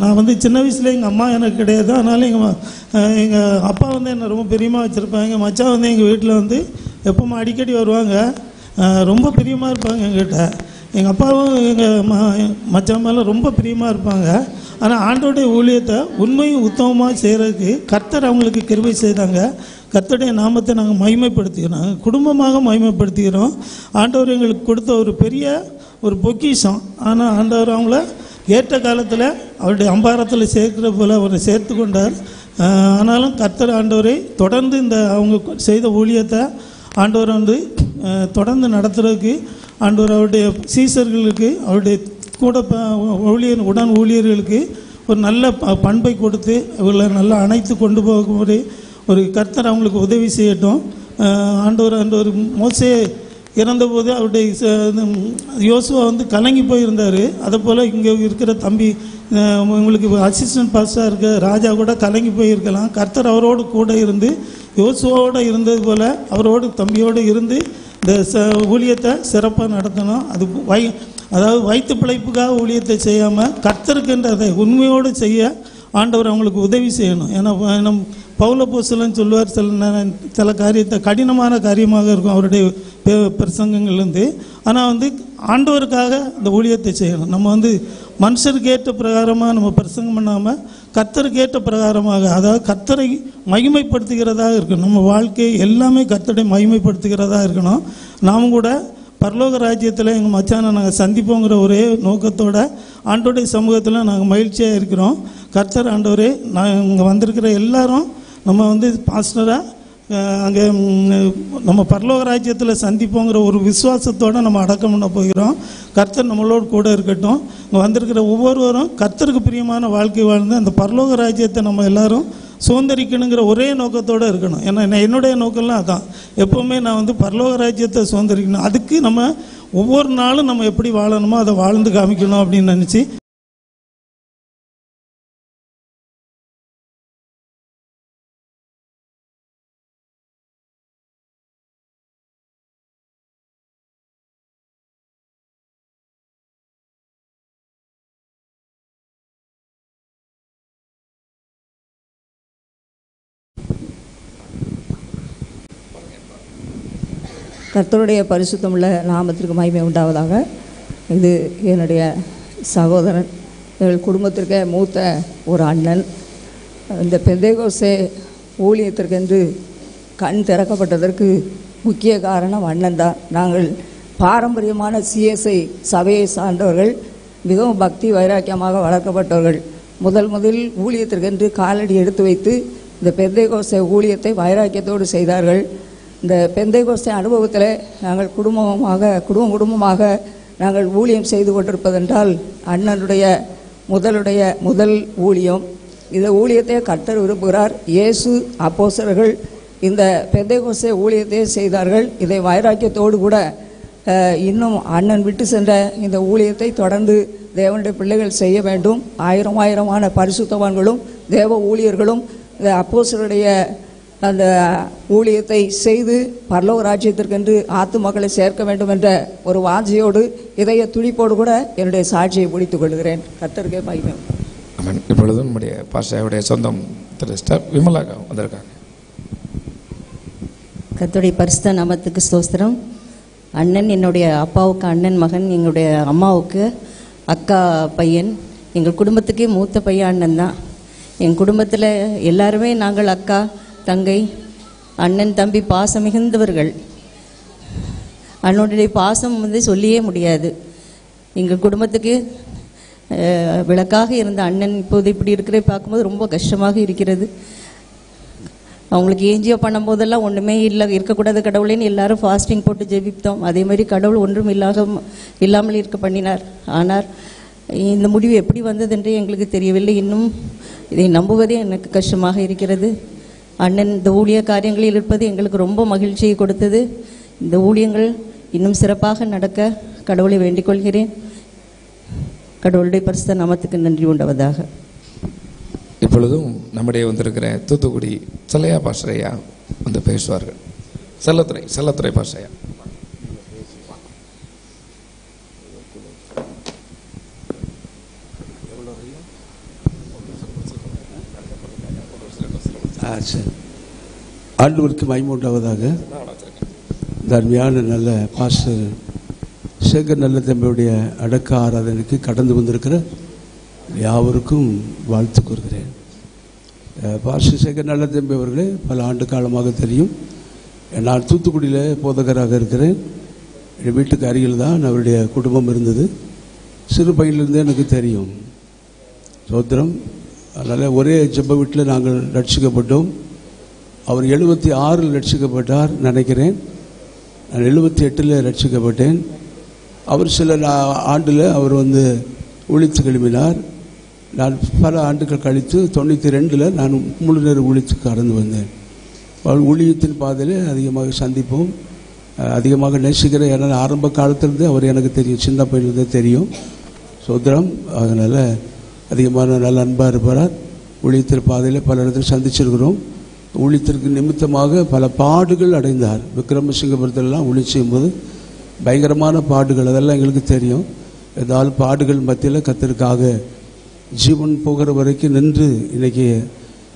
நான் வந்து சின்ன வயசில் எங்கள் அம்மா எனக்கு கிடையாது. அதனால் எங்கள் எங்கள் அப்பா வந்து என்னை ரொம்ப பெரியமாக வச்சுருப்பாங்க. எங்கள் மச்சான் வந்து எங்கள் வீட்டில் வந்து எப்பவும் அடிக்கடி வருவாங்க. ரொம்ப பிரியமாக இருப்பாங்க எங்கிட்ட எங்கள் அப்பாவும் எங்கள் ம மச்சான் ரொம்ப பிரியமாக இருப்பாங்க. ஆனால் ஆண்டோடைய ஊழியத்தை உண்மையும் உத்தமமாக செய்கிறதுக்கு கர்த்தர் அவங்களுக்கு கிருவை செய்தாங்க. கர்த்தருடைய நாமத்தை நாங்கள் மகிமைப்படுத்திக்கிறோம். நாங்கள் குடும்பமாக மகிமைப்படுத்திக்கிறோம். ஆண்டவர் எங்களுக்கு கொடுத்த ஒரு பெரிய ஒரு பொக்கிஷம். ஆனால் ஆண்டவர் அவங்கள ஏற்ற காலத்தில் அவருடைய அம்பாரத்தில் சேர்க்கிற போல் அவரை சேர்த்து கொண்டார் ஆனாலும் கர்த்தர் ஆண்டவரை தொடர்ந்து இந்த அவங்க செய்த ஊழியத்தை ஆண்டவர் வந்து தொடர்ந்து நடத்துறதுக்கு ஆண்டவர் அவருடைய சீசர்களுக்கு அவருடைய கூட ஊழியர் உடன் ஊழியர்களுக்கு ஒரு நல்ல பண்பை கொடுத்து இவர்களை நல்லா அணைத்து கொண்டு போகும்போது ஒரு ஒரு கர்த்தர் அவங்களுக்கு உதவி செய்யட்டும். ஆஹ் ஆண்டவர் ஆண்டவர் மோசே இறந்தபோது அவருடைய யோசுவா வந்து கலங்கி போயிருந்தார். அதை போல் இங்கே இருக்கிற தம்பி உங்களுக்கு அசிஸ்டன்ட் பாஸ்டாக இருக்க ராஜா கூட கலங்கி போயிருக்கலாம். கர்த்தர் அவரோடு கூட இருந்து யோசுவோடு இருந்தது போல் அவரோடு தம்பியோடு இருந்து இந்த ச ஊழியத்தை சிறப்பாக நடத்தணும். அது வை அதாவது வயிற்று பிழைப்புக்காக ஊழியத்தை செய்யாமல் கர்த்தருக்குன்றதை உண்மையோடு செய்ய ஆண்டவர் அவங்களுக்கு உதவி செய்யணும். ஏன்னா வ- நம் சொல்லுவார் சில சில காரியத்தை கடினமான காரியமாக இருக்கும் அவருடைய பே- பிரசங்கங்கள்லேருந்து. ஆனால் வந்து ஆண்டவருக்காக இந்த ஊழியத்தை செய்யணும். நம்ம வந்து மனுஷருக்கு ஏற்ற பிரகாரமாக நம்ம பிரசங்கம் பண்ணாமல் கர்த்தருக்கு ஏற்ற பிரகாரமாக அதாவது கர்த்தரை மகிமைப்படுத்துகிறதாக இருக்கணும். நம்ம வாழ்க்கை எல்லாமே கர்த்தரை மகிமைப்படுத்துகிறதா இருக்கணும். நாம் கூட பரலோக ராஜ்யத்தில் எங்கள் மச்சானை நாங்கள் சந்திப்போங்கிற ஒரே நோக்கத்தோட ஆண்டோடைய சமூகத்தில் நாங்கள் மகிழ்ச்சியாக இருக்கிறோம். கர்த்தர் ஆண்டவரே நான் இங்கே வந்திருக்கிற எல்லாரும் நம்ம வந்து பாஸ்டராக அங்கே நம்ம பரலோக ராஜ்யத்தில் சந்திப்போங்கிற ஒரு விசுவாசத்தோடு நம்ம அடக்கம் பண்ண போகிறோம். கர்த்தர் நம்மளோடு கூட இருக்கட்டும். இங்கே வந்திருக்கிற ஒவ்வொருவரும் கர்த்தருக்கு பிரியமான வாழ்க்கை வாழ்ந்து அந்த பரலோக ராஜ்யத்தை நம்ம எல்லாரும் சுதந்திரிக்கணுங்கிற ஒரே நோக்கத்தோடு இருக்கணும். ஏன்னா என்ன- என்னுடைய நோக்கம்லாம் அதான். எப்போவுமே நான் வந்து பரலோக ராஜ்யத்தை சுதந்திரிக்கணும். அதுக்கு நம்ம ஒவ்வொரு நாளும் நம்ம எப்படி வாழணுமோ அதை வாழ்ந்து காமிக்கணும் அப்படின்னு நினச்சி கர்த்தருடைய பரிசுத்தமுள்ள நாமத்திற்கு மகிமை உண்டாவதாக. இது என்னுடைய சகோதரன் எங்கள் குடும்பத்திற்கு மூத்த ஒரு அண்ணன். இந்த பெந்தேகோசே ஊழியத்திற்கென்று கண் திறக்கப்பட்டதற்கு முக்கிய காரணம் அண்ணன் தான். நாங்கள் பாரம்பரியமான சிஎஸ்ஐ சபையை சார்ந்தவர்கள் மிகவும் பக்தி வைராக்கியமாக வளர்க்கப்பட்டவர்கள். முதல் முதல் ஊழியத்திற்கென்று காலடி எடுத்து வைத்து இந்த பெந்தேகோசை ஊழியத்தை வைராக்கியத்தோடு செய்தார்கள். இந்த பெந்தை பெந்தைகோசை அனுபவத்தில் நாங்கள் குடும்பமாக குடும்பம் குடும்பமாக நாங்கள் ஊழியம் செய்து கொண்டிருப்பதென்றால் அண்ணனுடைய முதலுடைய முதல் ஊழியம். இந்த ஊழியத்தை கர்த்தர் விரும்புகிறார். இயேசு அப்போசர்கள் இந்த பெந்தை பெந்தைகோசை ஊழியத்தை செய்தார்கள். இதை வைராக்கியத்தோடு கூட இன்னும் அண்ணன் விட்டு சென்ற இந்த ஊழியத்தை தொடர்ந்து தேவனுடைய பிள்ளைகள் செய்ய வேண்டும். ஆயிரம் ஆயிரமான பரிசுத்தவான்களும் தேவ ஊழியர்களும் இந்த அப்போசருடைய அந்த ஊழியத்தை செய்து பரலோக ராஜ்யத்திற்கென்று ஆத்து மக்களை சேர்க்க வேண்டும் என்ற ஒரு வாஞ்சையோடு இதய துடிப்போடு கூட என்னுடைய சாட்சியை முடித்துக் கொள்கிறேன். கத்தருக்கே மகிமை. ஆமென். இப்பொழுது நம்முடைய பாஷாவுடைய சொந்தம் திரு ஸ்டார் விமலா வந்திருக்காங்க. கர்த்தருடைய பரிசுத்த நாமத்துக்கு ஸ்தோத்திரம். அண்ணன் என்னுடைய அப்பாவுக்கு அண்ணன் மகன் எங்களுடைய அம்மாவுக்கு அக்கா பையன் எங்கள் குடும்பத்துக்கே மூத்த பையன் அண்ணன் தான். என் குடும்பத்தில் எல்லாருமே நாங்கள் அக்கா தங்கை அண்ணன் தம்பி பாசம் மிகுந்தவர்கள். அண்ணனுடைய பாசம் வந்து சொல்லியே முடியாது. எங்கள் குடும்பத்துக்கு விளக்காக இருந்த அண்ணன் இப்போது இப்படி இருக்கிற பார்க்கும்போது ரொம்ப கஷ்டமாக இருக்கிறது. அவங்களுக்கு ஏஞ்சியோ பண்ணும்போதெல்லாம் ஒன்றுமே இல்லை இருக்கக்கூடாது கடவுளேன்னு எல்லாரும் ஃபாஸ்டிங் போட்டு ஜெபித்தோம். அதே மாதிரி கடவுள் ஒன்றும் இல்லாத இல்லாமல் இருக்க பண்ணினார். ஆனால் இந்த முடிவு எப்படி வந்தது என்று எங்களுக்கு தெரியவில்லை. இன்னும் இதை நம்புவதே எனக்கு கஷ்டமாக இருக்கிறது. அண்ணன் இந்த ஊழிய காரியங்களில் இருப்பது எங்களுக்கு ரொம்ப மகிழ்ச்சியை கொடுத்தது. இந்த ஊழியங்கள் இன்னும் சிறப்பாக நடக்க கடவுளை வேண்டிக் கொள்கிறேன். கடவுளுடைய பரிசுத்த நாமத்துக்கு நன்றி உண்டவதாக. இப்பொழுதும் நம்முடைய வந்திருக்கிற தூத்துக்குடி செல்லையா பாஷையா வந்து பேசுவார்கள். செல்லத்துறை செல்லத்துறை பாஷையா. ஆ சரி. ஆண்டவருக்கு மகிமை இந்த அருமையான நல்ல பாஸ்டர் சேகர் நல்ல தம்பியுடைய அடக்க ஆராதனைக்கு கடந்து வந்திருக்கிற யாவருக்கும் வாழ்த்து கூறுகிறேன். பாஸ்டர் சேகர் நல்ல தம்பி அவர்களே பல ஆண்டு காலமாக தெரியும். நான் தூத்துக்குடியில் போதகராக இருக்கிறேன். என் வீட்டுக்கு அருகில் தான் அவருடைய குடும்பம் இருந்தது. சிறு பையனிலிருந்தே எனக்கு தெரியும். சோத்திரம் அதனால் ஒரே ஜெப வீட்டில் நாங்கள் ரட்சிக்கப்பட்டோம். அவர் எழுபத்தி ஆறில் ரட்சிக்கப்பட்டார் நினைக்கிறேன். நான் எழுபத்தி எட்டில் ரட்சிக்கப்பட்டேன். அவர் சில ஆண்டில் அவர் வந்து ஒழித்து கிளம்பினார். நான் பல ஆண்டுகள் கழித்து தொண்ணூற்றி ரெண்டில் நான் முழு நேர ஒழித்து கடந்து வந்தேன். அவர் ஊழியத்தின் பாதையில் அதிகமாக சந்திப்போம். அதிகமாக நேசிக்கிறேன் ஏன்னா ஆரம்ப காலத்திலிருந்து அவர் எனக்கு தெரியும். சின்ன பையனிருந்தே தெரியும். சோதரம் அதனால் அதிகமான நல்ல அன்பாக இருப்பார் ஊழியத்தில் பாதையில் பல இடத்துல சந்திச்சிருக்கிறோம். ஊழியத்திற்கு நிமித்தமாக பல பாடுகள் அடைந்தார். விக்ரமசிங்கபுரத்திலலாம் ஊழி செய்யும்போது பயங்கரமான பாடுகள் அதெல்லாம் எங்களுக்கு தெரியும். ஏதாவது பாடுகள் மத்தியில் கத்தருக்காக ஜீவன் போகிற வரைக்கும் நின்று இன்றைக்கி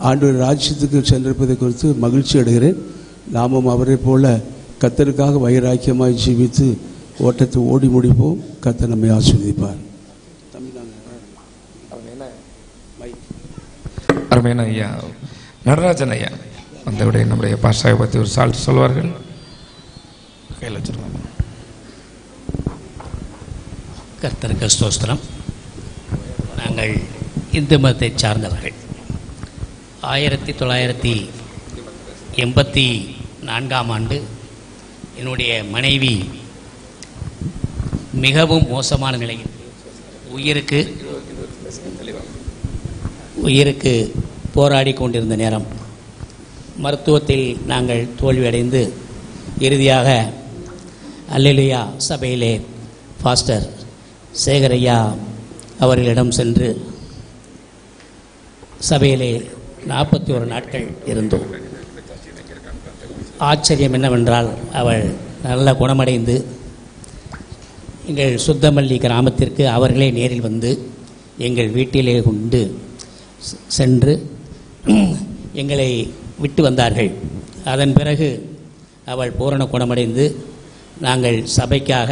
ஆண்டு ராஜ்யத்துக்கு சென்றிருப்பதை குறித்து மகிழ்ச்சி அடைகிறேன். நாமும் அவரை போல கத்தருக்காக வைராக்கியமாய் ஜீவித்து ஓட்டத்தை ஓடி முடிப்போம். கத்தை நம்மை ஆசீர்வதிப்பார். அருமையான ஐயா நடராஜன் ஐயா வந்தவுடைய நம்முடைய பாஷாவை பற்றி ஒரு சால்ட் சொல்வார்கள். கையில் வச்சிருக்கோம் கர்த்தருக்கு ஸ்தோத்திரம். நாங்கள் இந்து மதத்தை சார்ந்தவர்கள். ஆயிரத்தி தொள்ளாயிரத்தி எண்பத்தி நான்காம் ஆண்டு என்னுடைய மனைவி மிகவும் மோசமான நிலையில் உயிருக்கு உயிருக்கு போராடி கொண்டிருந்த நேரம். மருத்துவத்தில் நாங்கள் தோல்வியடைந்து இறுதியாக அல்லேலுயா சபையிலே பாஸ்டர் சேகரையா அவர்களிடம் சென்று சபையிலே நாற்பத்தி ஒரு நாட்கள் இருந்தோம். ஆச்சரியம் என்னவென்றால் அவள் நல்ல குணமடைந்து எங்கள் சுத்தமல்லி கிராமத்திற்கு அவர்களே நேரில் வந்து எங்கள் வீட்டிலே கொண்டு சென்று எங்களை விட்டு வந்தார்கள். அதன் பிறகு அவள் பூரண குணமடைந்து நாங்கள் சபைக்காக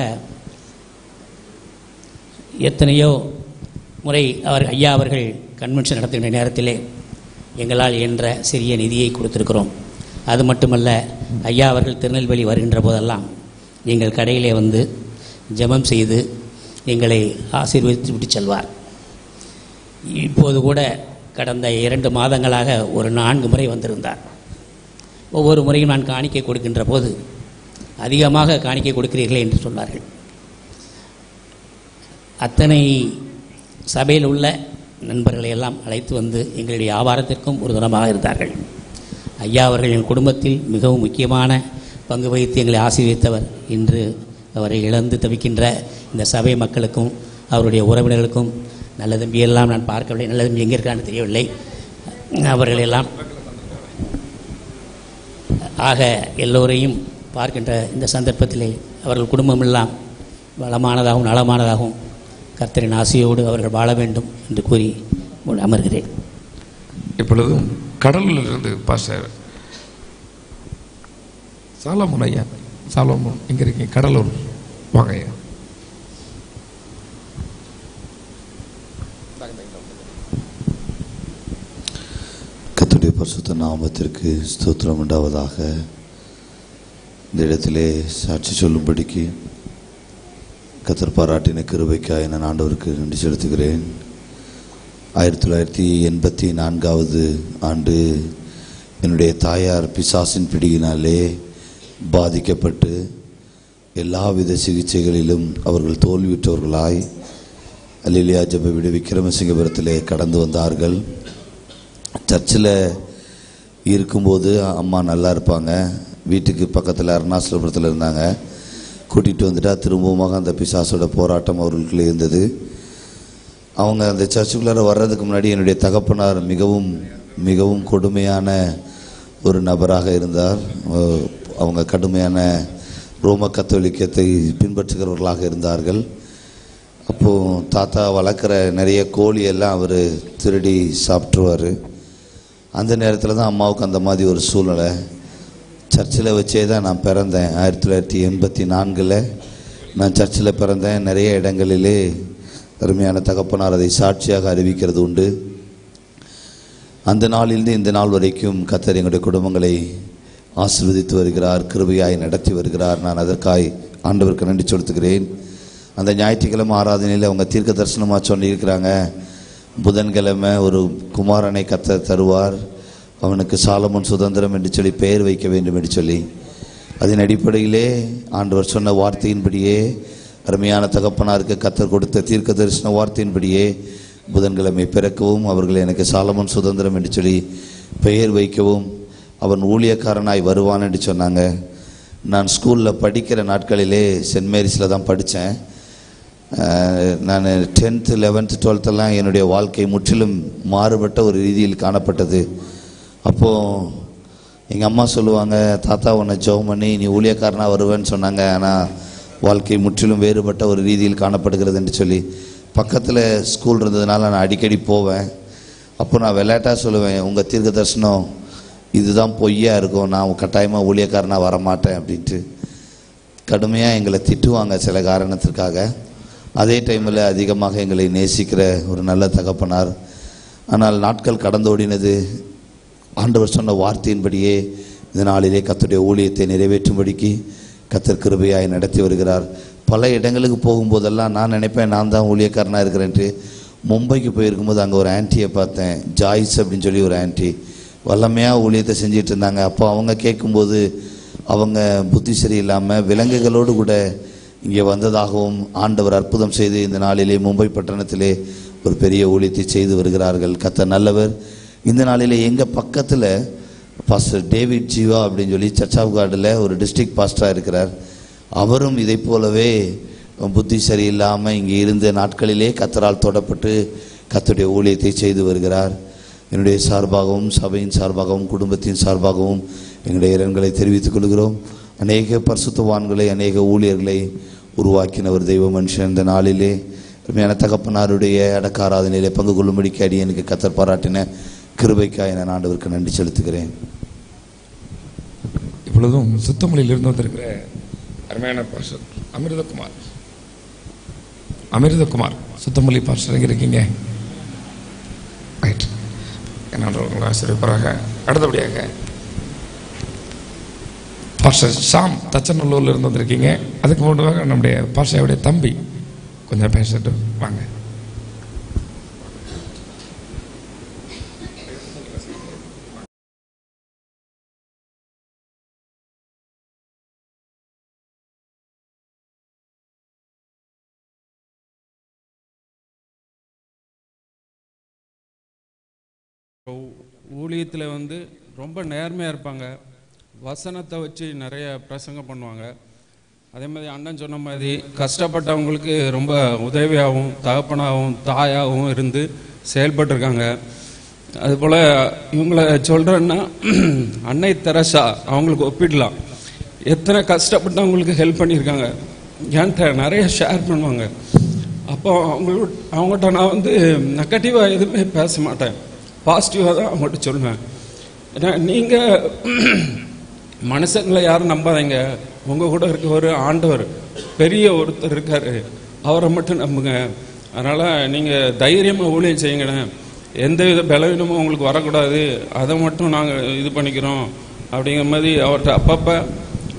எத்தனையோ முறை அவர் ஐயா அவர்கள் கன்வென்ஷன் நடத்துகின்ற நேரத்திலே எங்களால் என்ற சிறிய நிதியை கொடுத்துருக்கிறோம். அது மட்டுமல்ல ஐயா அவர்கள் திருநெல்வேலி வருகின்ற போதெல்லாம் எங்கள் கடையிலே வந்து ஜெபம் செய்து எங்களை ஆசீர்வதித்து விட்டு செல்வார். இப்போது கூட கடந்த இரண்டு மாதங்களாக ஒரு நான்கு முறை வந்திருந்தார். ஒவ்வொரு முறையும் நான் காணிக்கை கொடுக்கின்ற போது அதிகமாக காணிக்கை கொடுக்கிறீர்களே என்று சொன்னார்கள். அத்தனை சபையில் உள்ள நண்பர்களை எல்லாம் அழைத்து வந்து எங்களுடைய வியாபாரத்திற்கும் ஒரு இருந்தார்கள். ஐயா அவர்கள் என் குடும்பத்தில் மிகவும் முக்கியமான பங்கு வகித்து எங்களை ஆசீர்வித்தவர். இன்று அவரை இழந்து தவிக்கின்ற இந்த சபை மக்களுக்கும் அவருடைய உறவினர்களுக்கும் நல்ல தம்பியெல்லாம் நான் பார்க்கவில்லை. நல்ல தம்பி எங்கே இருக்கான்னு தெரியவில்லை. அவர்களெல்லாம் ஆக எல்லோரையும் பார்க்கின்ற இந்த சந்தர்ப்பத்திலே அவர்கள் குடும்பமெல்லாம் வளமானதாகவும் நலமானதாகவும் கர்த்தரின் ஆசையோடு அவர்கள் வாழ வேண்டும் என்று கூறி அமர்கிறேன். இப்பொழுதும் கடலூரில் இருந்து பாஸ்டர் சாலமோன் ஐயா. சாலமோன் எங்கே இருக்கீங்க? கடலூர். வாங்க ஐயா கர்த்தருடைய பரிசுத்த நாமத்திற்கு ஸ்தோத்திரம் உண்டாவதாக. இந்த இடத்திலே சாட்சி சொல்லும்படிக்கு கத்தர் பாராட்டின கிருபைக்காக என ஆண்டவருக்கு நன்றி செலுத்துகிறேன். ஆயிரத்தி தொள்ளாயிரத்தி எண்பத்தி நான்காவது ஆண்டு என்னுடைய தாயார் பிசாசின் பிடியினாலே பாதிக்கப்பட்டு எல்லாவித சிகிச்சைகளிலும் அவர்கள் தோல்வியுற்றவர்களாய் அல்லிலியா ஜப விடு விக்ரமசிங்கபுரத்திலே கடந்து வந்தார்கள். சர்ச்சில் இருக்கும்போது அம்மா நல்லா இருப்பாங்க. வீட்டுக்கு பக்கத்தில் அருணாச்சலபுரத்தில் இருந்தாங்க. கூட்டிகிட்டு வந்துட்டால் திரும்பவுமாக அந்த பிசாசோட போராட்டம் அவர்களுக்குள்ளே இருந்தது. அவங்க அந்த சர்ச்சுக்குள்ளார வர்றதுக்கு முன்னாடி என்னுடைய தகப்பனார் மிகவும் மிகவும் கொடுமையான ஒரு நபராக இருந்தார். அவங்க கடுமையான ரோம கத்தோலிக்கத்தை பின்பற்றுகிறவர்களாக இருந்தார்கள். அப்போது தாத்தா வளர்க்குற நிறைய கோழி எல்லாம் அவர் திருடி சாப்பிட்ருவார் அந்த நேரத்தில் தான் அம்மாவுக்கு அந்த மாதிரி ஒரு சூழ்நிலை. சர்ச்சில் வச்சே தான் நான் பிறந்தேன். ஆயிரத்தி தொள்ளாயிரத்தி எண்பத்தி நான்கில் நான் சர்ச்சில் பிறந்தேன். நிறைய இடங்களிலே அருமையான தகப்பனார் அதை சாட்சியாக அறிவிக்கிறது உண்டு. அந்த நாளிலிருந்து இந்த நாள் வரைக்கும் கத்தர் எங்களுடைய குடும்பங்களை ஆசிர்வதித்து வருகிறார் கிருபையாய் நடத்தி வருகிறார். நான் அதற்காய் ஆண்டவருக்கு நன்றி செலுத்துகிறேன். அந்த ஞாயிற்றுக்கிழமை ஆராதனையில் அவங்க தீர்க்க தரிசனமாக சொல்லியிருக்கிறாங்க புதன்கிழமை ஒரு குமாரனை கத்த தருவார். அவனுக்கு சாலமன் சுதந்திரம் என்று சொல்லி பெயர் வைக்க வேண்டும் என்று சொல்லி அதன் அடிப்படையிலே ஆண்டவர் சொன்ன வார்த்தையின்படியே அருமையான தகப்பனாருக்கு கத்தர் கொடுத்த தீர்க்க தரிசன வார்த்தையின்படியே புதன்கிழமை பிறக்கவும் அவர்கள் எனக்கு சாலமன் சுதந்திரம் என்று சொல்லி பெயர் வைக்கவும் அவன் ஊழியக்காரனாய் வருவான் என்று சொன்னாங்க. நான் ஸ்கூலில் படிக்கிற நாட்களிலே சென்ட் மேரிஸில் தான் படித்தேன் நான் டென்த்து லெவன்த்து டுவெல்த்தெல்லாம் என்னுடைய வாழ்க்கை முற்றிலும் மாறுபட்ட ஒரு ரீதியில் காணப்பட்டது. அப்போது எங்கள் அம்மா சொல்லுவாங்க தாத்தா உன்னை ஜெபம் பண்ணி நீ ஊழியக்காரனாக வருவேன்னு சொன்னாங்க. ஆனால் வாழ்க்கை முற்றிலும் வேறுபட்ட ஒரு ரீதியில் காணப்படுகிறது என்று சொல்லி. பக்கத்தில் ஸ்கூல் இருந்ததுனால நான் அடிக்கடி போவேன். அப்போ நான் விளையாட்டாக சொல்லுவேன் உங்கள் தீர்க்க தரிசனம் இதுதான் பொய்யா இருக்கும். நான் கட்டாயமாக ஊழியக்காரனாக வரமாட்டேன். அப்படின்ட்டு. கடுமையாக எங்களை திட்டுவாங்க சில காரணத்திற்காக. அதே டைமில் அதிகமாக எங்களை நேசிக்கிற ஒரு நல்ல தகப்பனார். ஆனால் நாட்கள் கடந்தோடினது ஆண்டவர் சொன்ன வார்த்தையின்படியே இந்த நாளிலே கத்தருடைய ஊழியத்தை நிறைவேற்றும்படிக்கு கத்தர் கிருபையாய் நடத்தி வருகிறார். பல இடங்களுக்கு போகும்போதெல்லாம் நான் நினைப்பேன் நான் தான் ஊழியக்காரனாக இருக்கிறேன்ட்டு. மும்பைக்கு போயிருக்கும்போது அங்கே ஒரு ஆன்ட்டியை பார்த்தேன். ஜாய்ஸ் அப்படின்னு சொல்லி ஒரு ஆன்ட்டி வல்லமையாக ஊழியத்தை செஞ்சிட்டு இருந்தாங்க. அப்போ அவங்க கேட்கும்போது அவங்க புத்தி சரியில்லாமல் விலங்குகளோடு கூட இங்கே வந்ததாகவும் ஆண்டவர் அற்புதம் செய்து இந்த நாளிலே மும்பை பட்டணத்திலே ஒரு பெரிய ஊழியத்தை செய்து வருகிறார்கள். கத்த நல்லவர். இந்த நாளிலே எங்கள் பக்கத்தில் பாஸ்டர் டேவிட் ஜீவா அப்படின்னு சொல்லி சர்ச் ஆஃப் கார்டில் ஒரு டிஸ்ட்ரிக்ட் பாஸ்டராக இருக்கிறார். அவரும் இதை போலவே புத்தி சரியில்லாமல் இங்கே இருந்த நாட்களிலே கத்தரால் தொடப்பட்டு கத்தருடைய ஊழியத்தை செய்து வருகிறார். என்னுடைய சார்பாகவும் சபையின் சார்பாகவும் குடும்பத்தின் சார்பாகவும் எங்களுடைய இரங்கலை தெரிவித்துக் கொள்கிறோம். அநேக பரிசுத்தவான்களை அநேக ஊழியர்களை உருவாக்கின ஒரு தெய்வ மனுஷன். இந்த நாளிலே உண்மையான தகப்பனாருடைய அடக்க ஆராதனையிலே பங்கு கொள்ளும்படிக்கு அடி எனக்கு கத்தர் பாராட்டின கிருபைக்காய் நான் ஆண்டவருக்கு நன்றி செலுத்துகிறேன். இப்பொழுதும் சுத்தமொழியிலிருந்து வந்திருக்கிற அருமையான பாஷர் அமிர்தகுமார். அமிர்தகுமார் சுத்தமொழி பாஷர் எங்கே இருக்கீங்க ரைட் என்ன ஆசிரியப்பராக அடுத்தபடியாக பாஸ்டர் ஷாம் தச்சநல்லூர்ல இருந்து வந்திருக்கீங்க. அதுக்கு முன்னாடி நம்முடைய பாஷையுடைய தம்பி. கொஞ்சம் பேசிட்டு வாங்க. ஊழியத்தில் வந்து ரொம்ப நேர்மையாக இருப்பாங்க. வசனத்தை வச்சு நிறைய பிரசங்கம் பண்ணுவாங்க. அதே மாதிரி அண்ணன் சொன்ன மாதிரி கஷ்டப்பட்டவங்களுக்கு ரொம்ப உதவியாகவும் தகப்பனாகவும் தாயாகவும் இருந்து செயல்பட்டுருக்காங்க. அதுபோல் இவங்கள சொல்கிறேன்னா அன்னை தெரசா அவங்களுக்கு ஒப்பிடலாம். எத்தனை கஷ்டப்பட்டு அவங்களுக்கு ஹெல்ப் பண்ணியிருக்காங்க. என்கிட்ட நிறைய ஷேர் பண்ணுவாங்க. அப்போ அவங்களோட அவங்ககிட்ட நான் வந்து நெகட்டிவாக எதுவுமே பேச மாட்டேன். பாசிட்டிவாக தான் அவங்கள்ட்ட சொல்லுவேன் ஏன்னா நீங்கள் மனுஷங்களை யாரும் நம்பாதீங்க. உங்கள் கூட இருக்க ஒரு ஆண்டவர் பெரிய ஒருத்தர் இருக்கார். அவரை மட்டும் நம்புங்க. அதனால் நீங்கள் தைரியமாக ஊழியம் செய்யுங்கண்ணே. எந்த வித பலவீனமும் உங்களுக்கு வரக்கூடாது. அதை மட்டும் நாங்கள் இது பண்ணிக்கிறோம். அப்படிங்கிற மாதிரி அவர்கிட்ட அப்பப்போ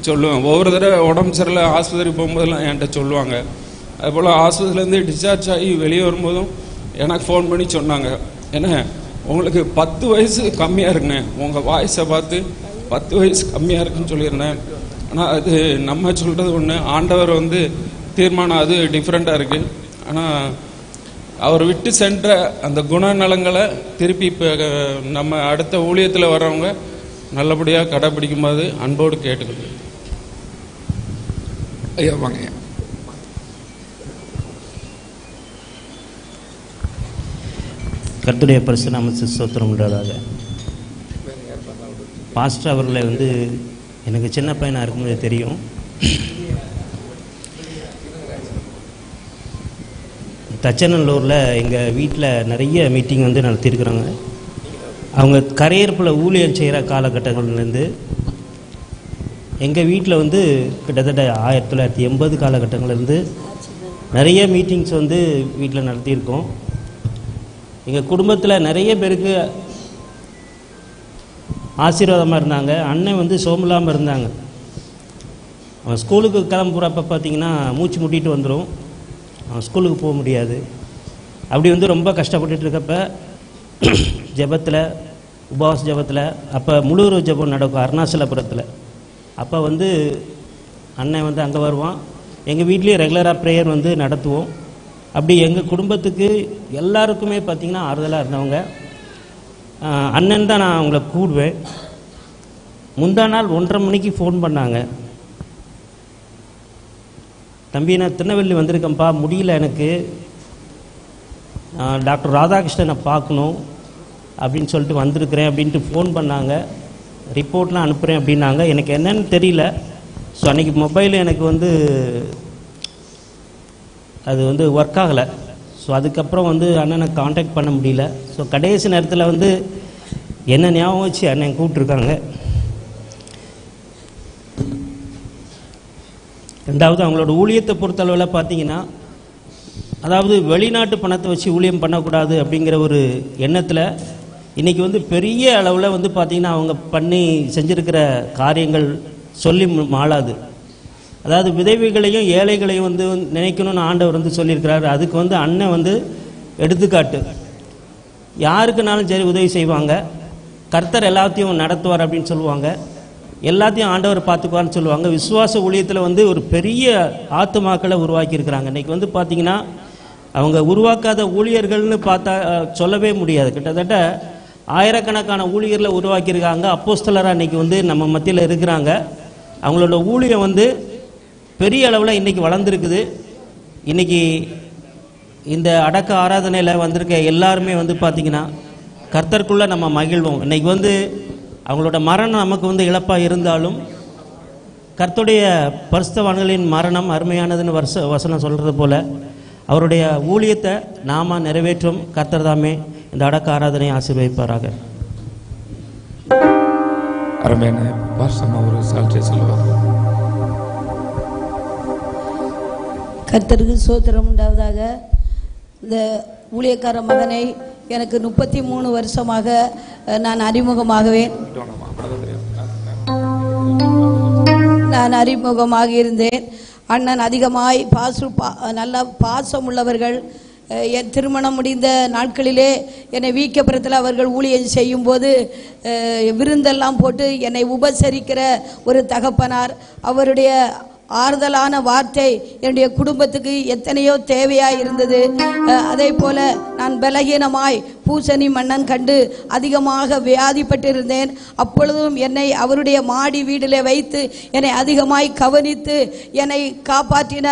சொல்லுவேன். ஒவ்வொரு தடவை உடம்பு சரியில்லை ஆஸ்பத்திரி போகும்போதெல்லாம் என்கிட்ட சொல்லுவாங்க. அதுபோல் ஆஸ்பத்திரியிலேருந்து டிஸ்சார்ஜ் ஆகி வெளியே வரும்போதும் எனக்கு ஃபோன் பண்ணி சொன்னாங்க. என்ன உங்களுக்கு பத்து வயசு கம்மியாக இருக்குண்ணே. உங்கள் வாய்ஸை பார்த்து பத்து வயசு கம்மியாக இருக்குன்னு சொல்லியிருந்தேன். ஆனால் அது நம்ம சொல்கிறது ஒன்று ஆண்டவர் வந்து தீர்மானம் அது டிஃப்ரெண்ட்டாக இருக்குது ஆனால் அவர் விட்டு சென்ற அந்த குணநலங்களை திருப்பி இப்போ நம்ம அடுத்த ஊழியத்தில் வர்றவங்க நல்லபடியாக கடைப்பிடிக்கும்போது அன்போடு கேட்டுக்கணும் ஐயா வாங்க ஐயா. கர்த்தருடைய பரிசு நாமத்து ஸ்தோத்திரம் உண்டாதாக பாஸ்டர் அவர்களை வந்து எனக்கு சின்ன பையனாக இருக்கும்போது தெரியும். தச்சநல்லூரில் எங்கள் வீட்டில் நிறைய மீட்டிங் வந்து நடத்தியிருக்கிறாங்க. அவங்க கரையேற்பில் ஊழியர் செய்கிற காலகட்டங்கள்லேருந்து எங்கள் வீட்டில் வந்து கிட்டத்தட்ட ஆயிரத்தி தொள்ளாயிரத்தி எண்பது காலகட்டங்கள்லேருந்து நிறைய மீட்டிங்ஸ் வந்து வீட்டில் நடத்தியிருக்கோம். எங்கள் குடும்பத்தில் நிறைய பேருக்கு ஆசீர்வாதமாக இருந்தாங்க. அண்ணன் வந்து சோமில்லாமல் இருந்தாங்க. அவன் ஸ்கூலுக்கு கிளம்புறப்ப பார்த்தீங்கன்னா மூச்சு முட்டிட்டு வந்துடும் அவன் ஸ்கூலுக்கு போக முடியாது. அப்படி வந்து ரொம்ப கஷ்டப்பட்டுட்டு இருக்கப்ப ஜெபத்தில் உபவாச ஜெபத்தில் அப்போ முழுவதும் ஜெபம் நடக்கும் அருணாச்சலபுரத்தில் அப்போ வந்து அண்ணன் வந்து அங்கே வருவான். எங்கள் வீட்லேயே ரெகுலராக ப்ரேயர் வந்து நடத்துவோம். அப்படி எங்கள் குடும்பத்துக்கு எல்லாருக்குமே பார்த்திங்கன்னா ஆறுதலாக இருந்தவங்க. அண்ணன் தான் நான் உங்களை கூடுவேன். முந்தா நாள் ஒன்றரை மணிக்கு ஃபோன் பண்ணாங்க. தம்பி நான் திருநெல்வேலி வந்திருக்கேன்ப்பா. முடியல எனக்கு. டாக்டர் ராதாகிருஷ்ணனை பார்க்கணும் அப்படின்னு சொல்லிட்டு வந்திருக்கிறேன் அப்படின்ட்டு ஃபோன் பண்ணாங்க. ரிப்போர்ட்லாம் அனுப்புகிறேன் அப்படின்னாங்க. எனக்கு என்னன்னு தெரியல. ஸோ அன்றைக்கி மொபைல் எனக்கு வந்து அது வந்து ஒர்க் ஆகலை. ஸோ அதுக்கப்புறம் வந்து அண்ணனை காண்டாக்ட் பண்ண முடியல. ஸோ கடைசி நேரத்தில் வந்து என்ன ஞாபகம் வச்சு அண்ணன் கூப்பிட்ருக்காங்க ரெண்டாவது அவங்களோட ஊழியத்தை பொறுத்தளவில் பார்த்தீங்கன்னா அதாவது வெளிநாட்டு பணத்தை வச்சு ஊழியம் பண்ணக்கூடாது அப்படிங்கிற ஒரு எண்ணத்தில் இன்றைக்கி வந்து பெரிய அளவில் வந்து பார்த்திங்கன்னா அவங்க பண்ணி செஞ்சுருக்கிற காரியங்கள் சொல்லி மாளாது. அதாவது விதவைகளையும் ஏழைகளையும் வந்து நினைக்கணும்னு ஆண்டவர் வந்து சொல்லியிருக்கிறாரு. அதுக்கு வந்து அண்ணன் வந்து எடுத்துக்காட்டு. யாருக்குனாலும் சரி உதவி செய்வாங்க. கர்த்தர் எல்லாத்தையும் நடத்துவார் அப்படின்னு சொல்லுவாங்க. எல்லாத்தையும் ஆண்டவர் பார்த்துக்குவார்னு சொல்லுவாங்க. விசுவாச ஊழியத்தில் வந்து ஒரு பெரிய ஆத்துமாக்களை உருவாக்கியிருக்கிறாங்க. இன்றைக்கி வந்து பார்த்திங்கன்னா அவங்க உருவாக்காத ஊழியர்கள்னு பார்த்தா சொல்லவே முடியாது. கிட்டத்தட்ட ஆயிரக்கணக்கான ஊழியர்களை உருவாக்கியிருக்காங்க. அப்போஸ்தலராக இன்றைக்கி வந்து நம்ம மத்தியில் இருக்கிறாங்க. அவங்களோட ஊழியம் வந்து பெரிய அளவில் இன்றைக்கி வளர்ந்துருக்குது. இன்றைக்கி இந்த அடக்க ஆராதனையில் வந்திருக்க எல்லாருமே வந்து பார்த்திங்கன்னா கர்த்தருக்குள்ளே நம்ம மகிழ்வோம். இன்றைக்கி வந்து அவங்களோட மரணம் நமக்கு வந்து இழப்பாக இருந்தாலும் கர்த்தருடைய பரிசுத்தவான்களின் மரணம் அருமையானதுன்னு வருஷ வசனம் சொல்கிறது போல் அவருடைய ஊழியத்தை நாம நிறைவேற்றும் கர்த்தர் தாமே இந்த அடக்க ஆராதனை ஆசீர்வதிப்பாராக. அருமையான பாஷம் அவர் சாட்சியை கர்த்தருக்கு சோத்திரம் உண்டாவதாக. இந்த ஊழியக்கார மகனை எனக்கு முப்பத்தி மூணு வருஷமாக நான் அறிமுகமாகவேன். நான் அறிமுகமாக இருந்தேன். அண்ணன் அதிகமாய் பாசு பா நல்ல பாசம் உள்ளவர்கள் என் திருமணம் முடிந்த நாட்களிலே என்னை வீக்கப்புறத்தில் அவர்கள் ஊழியம் செய்யும்போது விருந்தெல்லாம் போட்டு என்னை உபசரிக்கிற ஒரு தகப்பனார். அவருடைய ஆறுதலான வார்த்தை என்னுடைய குடும்பத்துக்கு எத்தனையோ தேவையாக இருந்தது. அதே போல நான் பலகீனமாய் பூசணி மன்னன் கண்டு அதிகமாக வியாதிப்பட்டிருந்தேன். அப்பொழுதும் என்னை அவருடைய மாடி வீட்டிலே வைத்து என்னை அதிகமாய் கவனித்து என்னை காப்பாற்றின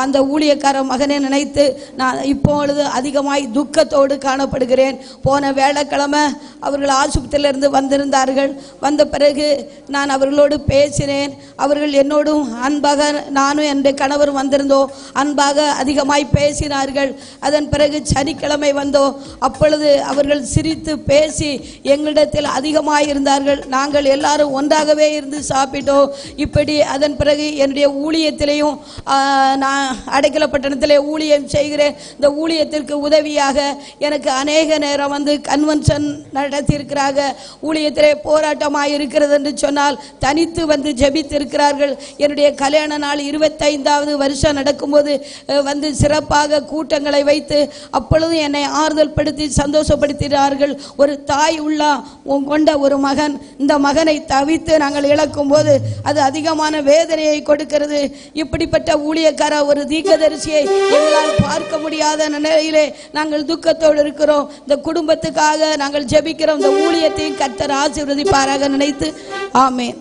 அந்த ஊழியக்கார மகனை நினைத்து நான் இப்பொழுது அதிகமாய் துக்கத்தோடு காணப்படுகிறேன். போன வேலைக்கிழமை அவர்கள் ஆஸ்பத்திரியிலிருந்து வந்திருந்தார்கள். வந்த பிறகு நான் அவர்களோடு பேசினேன். அவர்கள் என்னோடும் அன்பாக நானும் என்ற கணவர் வந்திருந்தோம் அன்பாக அதிகமாய் பேசினார்கள். அதன் பிறகு சனிக்கிழமை வந்தோம் அப்பொழுது அவர்கள் சிரித்து பேசி எங்களிடத்தில் அதிகமாக இருந்தார்கள். நாங்கள் எல்லாரும் ஒன்றாகவே இருந்து சாப்பிட்டோம் இப்படி அதன் பிறகு என்னுடைய ஊழியத்திலையும் நான் அடைக்கலப்பட்டணத்திலே ஊழியம் செய்கிறேன் இந்த ஊழியத்திற்கு உதவியாக எனக்கு அநேக நேரம் வந்து கன்வென்ஷன் நடத்தியிருக்கிறாங்க ஊழியத்திலே போராட்டமாக இருக்கிறது என்று சொன்னால் தனித்து வந்து ஜெபித்திருக்கிறார்கள். என்னுடைய கல்யாண நாள் இருபத்தைந்தாவது வருஷம் நடக்கும்போது வந்து சிறப்பாக கூட்டங்களை வைத்து அப்பொழுதும் என்னை ஆறுதல் படுத்தி சந்தோஷப்படுத்தினார்கள். ஒரு தாய் உள்ள கொண்ட ஒரு மகன் இந்த மகனை தவித்து நாங்கள் இழக்கும் போது அது அதிகமான வேதனையை கொடுக்கிறது. இப்படிப்பட்ட ஊழியக்கார ஒரு தீர்க்கதரிசியை எங்களால் பார்க்க முடியாத நிலையிலே நாங்கள் துக்கத்தோடு இருக்கிறோம். இந்த குடும்பத்துக்காக நாங்கள் ஜெபிக்கிறோம். இந்த ஊழியத்தையும் கர்த்தர் ஆசீர்வதிப்பாராக நினைத்து. ஆமேன்.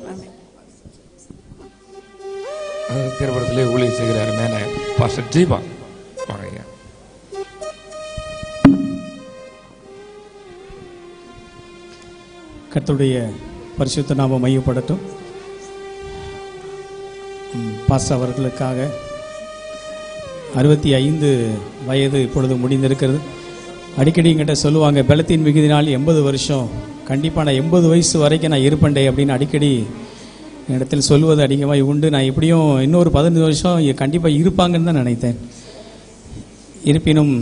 திருப்படத்திலே ஊழியர் செய்கிறார் மேல பாஸ்டர் ஜீவா. வாங்க. ஐயா பரிசுத்த நாம மையப்படட்டும் பாஸ் அவர்களுக்காக அறுபத்தி ஐந்து வயது இப்பொழுது முடிந்திருக்கிறது. அடிக்கடி எங்கிட்ட சொல்லுவாங்க பலத்தின் மிகுதினால் எண்பது வருஷம். கண்டிப்பாக நான் எண்பது வயசு வரைக்கும் நான் இருப்பேன்டே அப்படின்னு அடிக்கடி இடத்தில் சொல்வது அதிகமாக உண்டு. நான் எப்படியும் இன்னொரு பதினஞ்சு வருஷம் கண்டிப்பாக இருப்பாங்கன்னு தான் நினைத்தேன். இருப்பினும்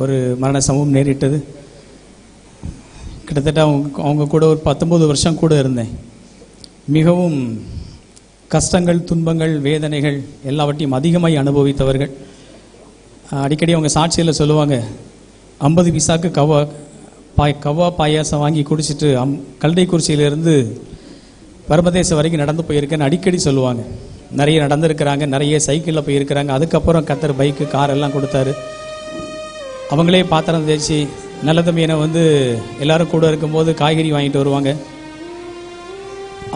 ஒரு மரண சம்பவம் நேரிட்டது. கிட்டத்தட்ட அவங்க அவங்க கூட ஒரு பத்தொம்பது வருஷம் கூட இருந்தேன். மிகவும் கஷ்டங்கள் துன்பங்கள் வேதனைகள் எல்லாவற்றையும் அதிகமாய் அனுபவித்தவர்கள். அடிக்கடி அவங்க சாட்சியில் சொல்லுவாங்க ஐம்பது பைசாக்கு கவா பாய் கவா பாயாசம் வாங்கி குடிச்சிட்டு அம் கல்டைக்குறிச்சியிலேருந்து பரமதேசம் வரைக்கும் நடந்து போயிருக்கேன்னு அடிக்கடி சொல்லுவாங்க. நிறைய நடந்திருக்கிறாங்க நிறைய சைக்கிளில் போயிருக்கிறாங்க. அதுக்கப்புறம் கத்தர் பைக்கு கார் எல்லாம் கொடுத்தாரு. அவங்களே பாத்திரம் தேய்ச்சி நல்ல மீனை வந்து எல்லாரும் கூட இருக்கும்போது காய்கறி வாங்கிட்டு வருவாங்க.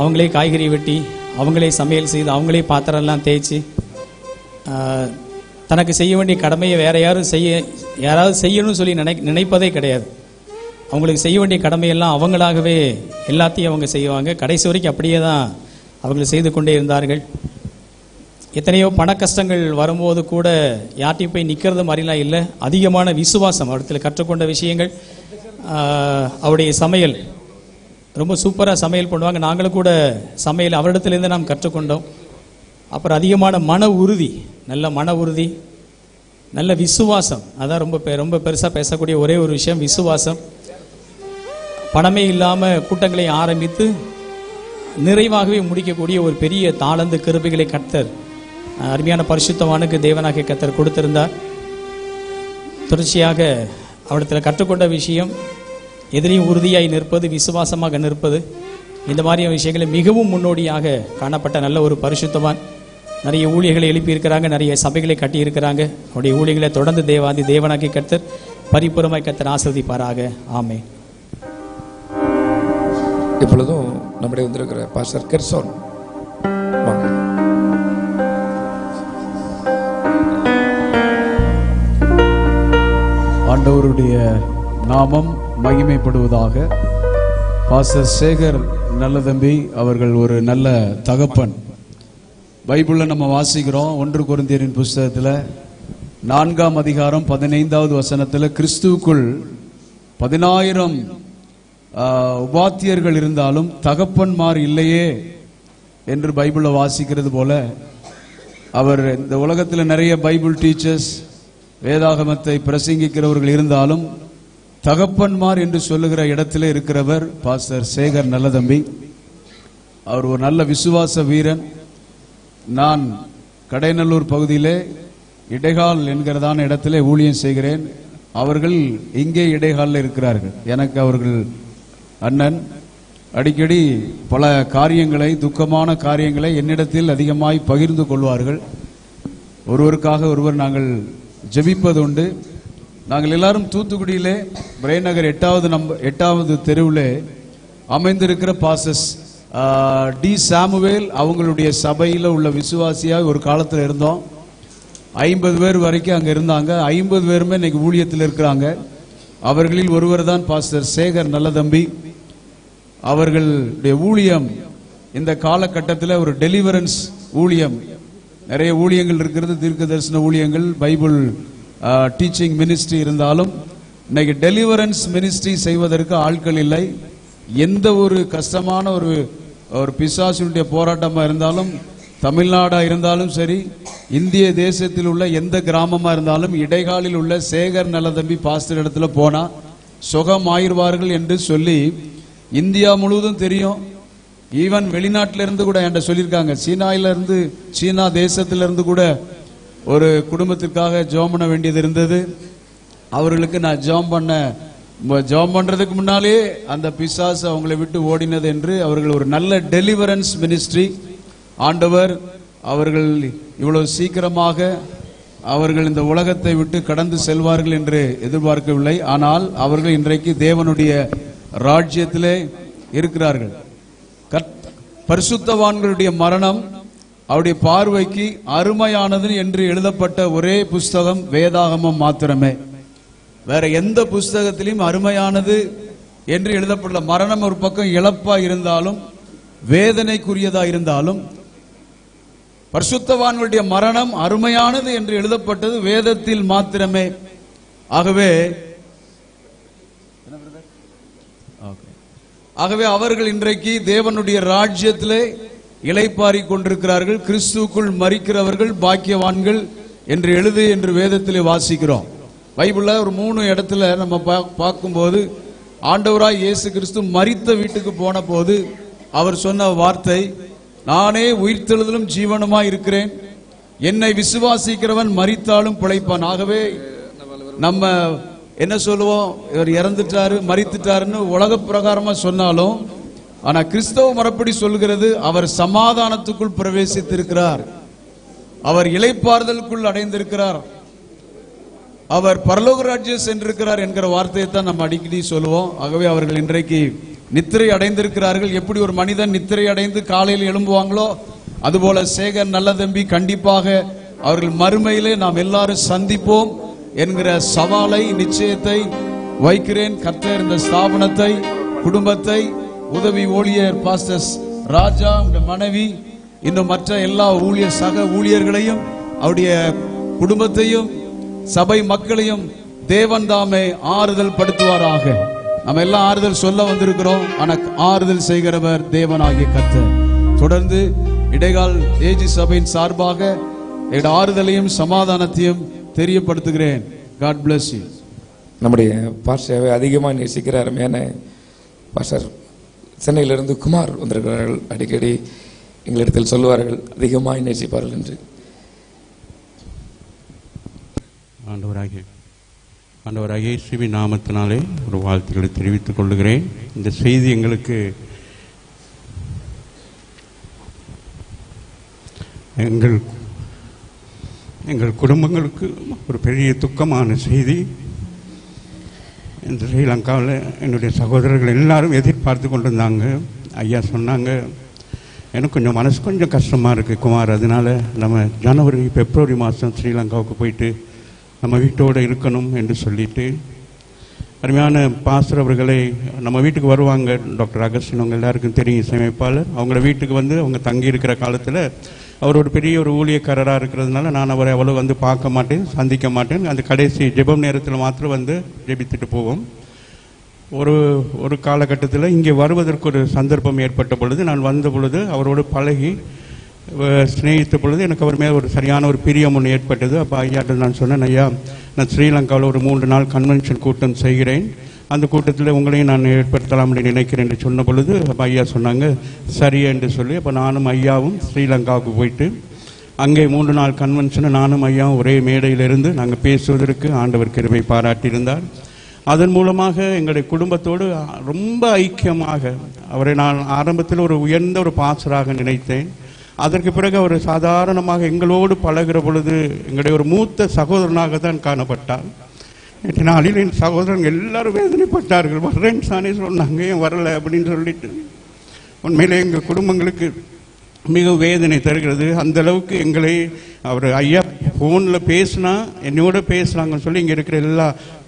அவங்களே காய்கறி வெட்டி அவங்களே சமையல் செய்து அவங்களே பாத்திரம் எல்லாம் தேய்ச்சி தனக்கு செய்ய வேண்டிய கடமையை வேற யாரும் செய்ய யாராவது செய்யணும்னு சொல்லி நினை நினைப்பதே கிடையாது. அவங்களுக்கு செய்ய வேண்டிய கடமையெல்லாம் அவங்களாகவே எல்லாத்தையும் அவங்க செய்வாங்க. கடைசி வரைக்கும் அப்படியே தான் அவர்கள் செய்து கொண்டே இருந்தார்கள். எத்தனையோ பண கஷ்டங்கள் வரும்போது கூட யார்ட்டையும் போய் நிற்கிறது மாதிரிலாம் இல்லை. அதிகமான விசுவாசம் அவரிடத்தில் கற்றுக்கொண்ட விஷயங்கள். அவருடைய சமையல். ரொம்ப சூப்பராக சமையல் பண்ணுவாங்க. நாங்களும் கூட சமையல் அவரிடத்துலேருந்து நாம் கற்றுக்கொண்டோம். அப்புறம் அதிகமான மன உறுதி. நல்ல மன உறுதி. நல்ல விசுவாசம். அதான் ரொம்ப பெ- ரொம்ப பெருசாக பேசக்கூடிய ஒரே ஒரு விஷயம் விசுவாசம். பணமே இல்லாமல் கூட்டங்களை ஆரம்பித்து நிறைவாகவே முடிக்கக்கூடிய ஒரு பெரிய தாளந்து கிருபைகளை கத்தர் அருமையான பரிசுத்தவானுக்கு தேவனாக கத்தர் கொடுத்திருந்தார். தொடர்ச்சியாக அவரிடத்தில் கற்றுக்கொண்ட விஷயம் எதிலையும் உறுதியாய் நிற்பது விசுவாசமாக நிற்பது. இந்த மாதிரியான விஷயங்களை மிகவும் முன்னோடியாக காணப்பட்ட நல்ல ஒரு பரிசுத்தவான். நிறைய ஊழியர்களை எழுப்பியிருக்கிறாங்க நிறைய சபைகளை கட்டியிருக்கிறாங்க. அவருடைய ஊழியர்களை தொடர்ந்து தேவாதி தேவனாக்கி கத்தர் பரிபூரமாய் கத்தர் ஆசிர்வதிப்பாராக. ஆமே இப்பொழுதும் நம்முடைய வந்திருக்கிற பாஸ்டர் கெர்சோன். வாங்க. ஆண்டவருடைய நாமம் மகிமைப்படுவதாக. பாஸ்டர் சேகர் நல்ல தம்பி அவர்கள் ஒரு நல்ல தகப்பன். பைபிளில் நம்ம வாசிக்கிறோம் ஒன்று குருந்தியரின் புஸ்தகத்தில் நான்காம் அதிகாரம் பதினைந்தாவது வசனத்தில் கிறிஸ்துவுக்குள் பதினாயிரம் உபாத்தியர்கள் இருந்தாலும் தகப்பன்மார் இல்லையே என்று பைபிளை வாசிக்கிறது போல அவர் இந்த உலகத்தில் நிறைய பைபிள் டீச்சர்ஸ் வேதாகமத்தை பிரசங்கிக்கிறவர்கள் இருந்தாலும் தகப்பன்மார் என்று சொல்லுகிற இடத்துல இருக்கிறவர் பாஸ்டர் சேகர் நல்லதம்பி. அவர் ஒரு நல்ல விசுவாச வீரன். நான் கடைநல்லூர் பகுதியிலே இடைகால் என்கிறதான இடத்திலே ஊழியம் செய்கிறேன். அவர்கள் இங்கே இடைகாலில் இருக்கிறார்கள். எனக்கு அவர்கள் அண்ணன் அடிக்கடி பல காரியங்களை துக்கமான காரியங்களை என்னிடத்தில் அதிகமாய் பகிர்ந்து கொள்வார்கள். ஒருவருக்காக ஒருவர் நாங்கள் ஜெபிப்பதுண்டு. நாங்கள் எல்லாரும் தூத்துக்குடியிலே பிரேநகர் எட்டாவது நம்ப எட்டாவது தெருவிலே அமைந்திருக்கிற பாசஸ் டி சாமுவேல் அவங்களுடைய சபையில் உள்ள விசுவாசியாக ஒரு காலத்தில் இருந்தோம். ஐம்பது பேர் வரைக்கும் அங்கே இருந்தாங்க. ஐம்பது பேருமே இன்னைக்கு ஊழியத்தில் இருக்கிறாங்க. அவர்களில் ஒருவர் தான் பாஸ்டர் சேகர் நல்லதம்பி. அவர்களுடைய ஊழியம் இந்த காலகட்டத்தில் ஒரு டெலிவரன்ஸ் ஊழியம். நிறைய ஊழியங்கள் இருக்கிறது தீர்க்க தரிசன ஊழியங்கள் பைபிள் டீச்சிங் மினிஸ்ட்ரி இருந்தாலும் இன்னைக்கு டெலிவரன்ஸ் மினிஸ்ட்ரி செய்வதற்கு ஆட்கள் இல்லை. எந்த ஒரு கஷ்டமான ஒரு ஒரு பிசாசினுடைய போராட்டமாக இருந்தாலும் தமிழ்நாடாக இருந்தாலும் சரி இந்திய தேசத்தில் உள்ள எந்த கிராமமாக இருந்தாலும் இடைகாலில் உள்ள சேகர் நலதம்பி பாஸ்டர் இடத்துல போனால் சுகம் ஆயிடுவார்கள் என்று சொல்லி இந்தியா முழுவதும் தெரியும். ஈவன் வெளிநாட்டில இருந்து கூட என்கிட்ட சொல்லியிருக்காங்க. சீனாயில இருந்து சீனா தேசத்துல இருந்து கூட ஒரு குடும்பத்திற்காக ஜோம் பண்ண வேண்டியது இருந்தது. அவர்களுக்கு நான் ஜெபம் பண்ண ஜோம் ஜெபம் பண்றதுக்கு முன்னாலே அந்த பிசாஸ் அவங்களை விட்டு ஓடினது என்று அவர்கள் ஒரு நல்ல டெலிவரன்ஸ் மினிஸ்ட்ரி ஆண்டவர் அவர்கள் இவ்வளவு சீக்கிரமாக அவர்கள் இந்த உலகத்தை விட்டு கடந்து செல்வார்கள் என்று எதிர்பார்க்கவில்லை. ஆனால் அவர்கள் இன்றைக்கு தேவனுடைய ராஜ்யத்திலே இருக்கிறார்கள். பரிசுத்தவான்களுடைய மரணம் அவருடைய பார்வைக்கு அருமையானது என்று எழுதப்பட்ட ஒரே புஸ்தகம் வேதாகமம் மாத்திரமே. வேற எந்த புஸ்தகத்திலையும் அருமையானது என்று எழுதப்பட்ட மரணம் ஒரு பக்கம் இழப்பா இருந்தாலும் வேதனைக்குரியதா இருந்தாலும் பரிசுத்தவான்களுடைய மரணம் அருமையானது என்று எழுதப்பட்டது வேதத்தில் மாத்திரமே. ஆகவே ஆகவே அவர்கள் இன்றைக்கு தேவனுடைய ராஜ்யத்திலே இலைப்பாரி கொண்டிருக்கிறார்கள். கிறிஸ்துவுக்குள் மறிக்கிறவர்கள் பாக்கியவான்கள் என்று எழுது என்று வேதத்திலே வாசிக்கிறோம். பைபிளில் ஒரு மூணு இடத்துல நம்ம பா- பார்க்கும்போது ஆண்டவராய் இயேசு கிறிஸ்து மரித்த வீட்டுக்கு போன போது அவர் சொன்ன வார்த்தை நானே உயிர்த்தெழுதலும் ஜீவனமாக இருக்கிறேன். என்னை விசுவாசிக்கிறவன் மரித்தாலும் பிழைப்பான். ஆகவே நம்ம என்ன சொல்லுவோம்? இவர் இறந்துட்டாரு மறித்துட்டாருன்னு உலக பிரகாரமா சொன்னாலும் ஆனா கிறிஸ்தவ மரப்படி சொல்கிறது அவர் சமாதானத்துக்குள் பிரவேசித்திருக்கிறார். அவர் இலைப்பாறுதலுக்குள் அடைந்திருக்கிறார். அவர் பரலோக ராஜ்யம் சென்றிருக்கிறார் என்கிற வார்த்தையை தான் நம்ம அடிக்கடி சொல்லுவோம். ஆகவே அவர்கள் இன்றைக்கு நித்திரை அடைந்திருக்கிறார்கள். எப்படி ஒரு மனிதன் நித்திரை அடைந்து காலையில் எழும்புவாங்களோ அதுபோல சேகர் நல்லதம்பி கண்டிப்பாக அவர்கள் மறுமையிலே நாம் எல்லாரும் சந்திப்போம். என்கிற சவாலை நிச்சயத்தை வைக்கிறேன். கர்த்தர் இந்த ஸ்தாபனத்தை குடும்பத்தை உதவி ஊழியர் பாஸ்டர்ஸ் ராஜா உங்க மனைவி இன்னும் மற்ற எல்லா ஊழியர் சக ஊழியர்களையும் அவருடைய குடும்பத்தையும் சபை மக்களையும் தேவன் தாமே ஆறுதல் படுத்துவாராக. நம்ம எல்லாம் ஆறுதல் சொல்ல வந்திருக்கிறோம். ஆனால் ஆறுதல் செய்கிறவர் தேவனாகிய கர்த்தர். தொடர்ந்து இடைகால் ஏஜி சபையின் சார்பாக என்னுடைய ஆறுதலையும் சமாதானத்தையும் தெரியப்படுத்துகிறேன். God bless you. நம்முடைய பாஷாவை அதிகமாக நேசிக்கிற அருமையான பாஷர் சென்னையிலிருந்து குமார் வந்திருக்கிறார்கள். அடிக்கடி எங்களிடத்தில் சொல்லுவார்கள் அதிகமாக நேசிப்பார்கள் என்று. ஆண்டவராகிய ஆண்டவராகிய இயேசுவின் நாமத்தினாலே ஒரு வாழ்த்துக்களை தெரிவித்துக் கொள்கிறேன் இந்த செய்தி எங்களுக்கு எங்கள் எங்கள் குடும்பங்களுக்கு ஒரு பெரிய துக்கமான செய்தி. இந்த ஸ்ரீலங்காவில் என்னுடைய சகோதரர்கள் எல்லாரும் எதிர்பார்த்து கொண்டிருந்தாங்க. ஐயா சொன்னாங்க எனக்கு கொஞ்சம் மனசு கொஞ்சம் கஷ்டமாக இருக்குது குமார். அதனால் நம்ம ஜனவரி பிப்ரவரி மாதம் ஸ்ரீலங்காவுக்கு போயிட்டு நம்ம வீட்டோடு இருக்கணும் என்று சொல்லிட்டு அருமையான பாஸ்டர் அவர்களை நம்ம வீட்டுக்கு வருவாங்க. டாக்டர் அகஸ்டின் அவங்க எல்லாருக்கும் தெரியும் இசையமைப்பாளர் அவங்கள வீட்டுக்கு வந்து அவங்க தங்கி இருக்கிற காலத்தில் அவர் ஒரு பெரிய ஒரு ஊழியக்காரராக இருக்கிறதுனால நான் அவரை அவ்வளோ வந்து பார்க்க மாட்டேன் சந்திக்க மாட்டேன். அந்த கடைசி ஜெபம் நேரத்தில் மாத்திரம் வந்து ஜெபித்துட்டு போவோம். ஒரு ஒரு காலகட்டத்தில் இங்கே வருவதற்கு ஒரு சந்தர்ப்பம் ஏற்பட்ட பொழுது நான் வந்த பொழுது அவரோடு பழகி சிநேகித்த பொழுது எனக்கு அவர் மேலே ஒரு சரியான ஒரு பிரியம் ஒன்று ஏற்பட்டது. அப்போ ஐயாட்ட நான் சொன்னேன் ஐயா நான் ஸ்ரீலங்காவில் ஒரு மூன்று நாள் கன்வென்ஷன் கூட்டம் செய்கிறேன். அந்த கூட்டத்தில் உங்களையும் நான் ஏற்படுத்தலாம் என்று நினைக்கிறேன் என்று சொன்ன பொழுது அப்போ ஐயா சொன்னாங்க சரி என்று சொல்லி அப்போ நானும் ஐயாவும் ஸ்ரீலங்காவுக்கு போயிட்டு அங்கே மூன்று நாள் கன்வென்ஷனை நானும் ஐயாவும் ஒரே மேடையிலிருந்து நாங்கள் பேசுவதற்கு ஆண்டவர் கிருமை பாராட்டியிருந்தார். அதன் மூலமாக எங்களுடைய குடும்பத்தோடு ரொம்ப ஐக்கியமாக அவரை நான் ஆரம்பத்தில் ஒரு உயர்ந்த ஒரு பாசராக நினைத்தேன். அதற்கு பிறகு அவர் சாதாரணமாக எங்களோடு பழகிற பொழுது எங்களுடைய ஒரு மூத்த சகோதரனாக தான் காணப்பட்டார். நேற்று நாளில் என் சகோதரன் எல்லாரும் வேதனைப்பட்டார்கள். வர்றேன்னு சானே சொன்னாங்க ஏன் வரல அப்படின்னு சொல்லிட்டு. உண்மையிலே எங்கள் குடும்பங்களுக்கு மிக வேதனை தருகிறது. அந்த அளவுக்கு எங்களை அவர் ஐயா ஃபோனில் பேசினா என்னோட பேசுனாங்கன்னு சொல்லி இங்கே இருக்கிற எல்லா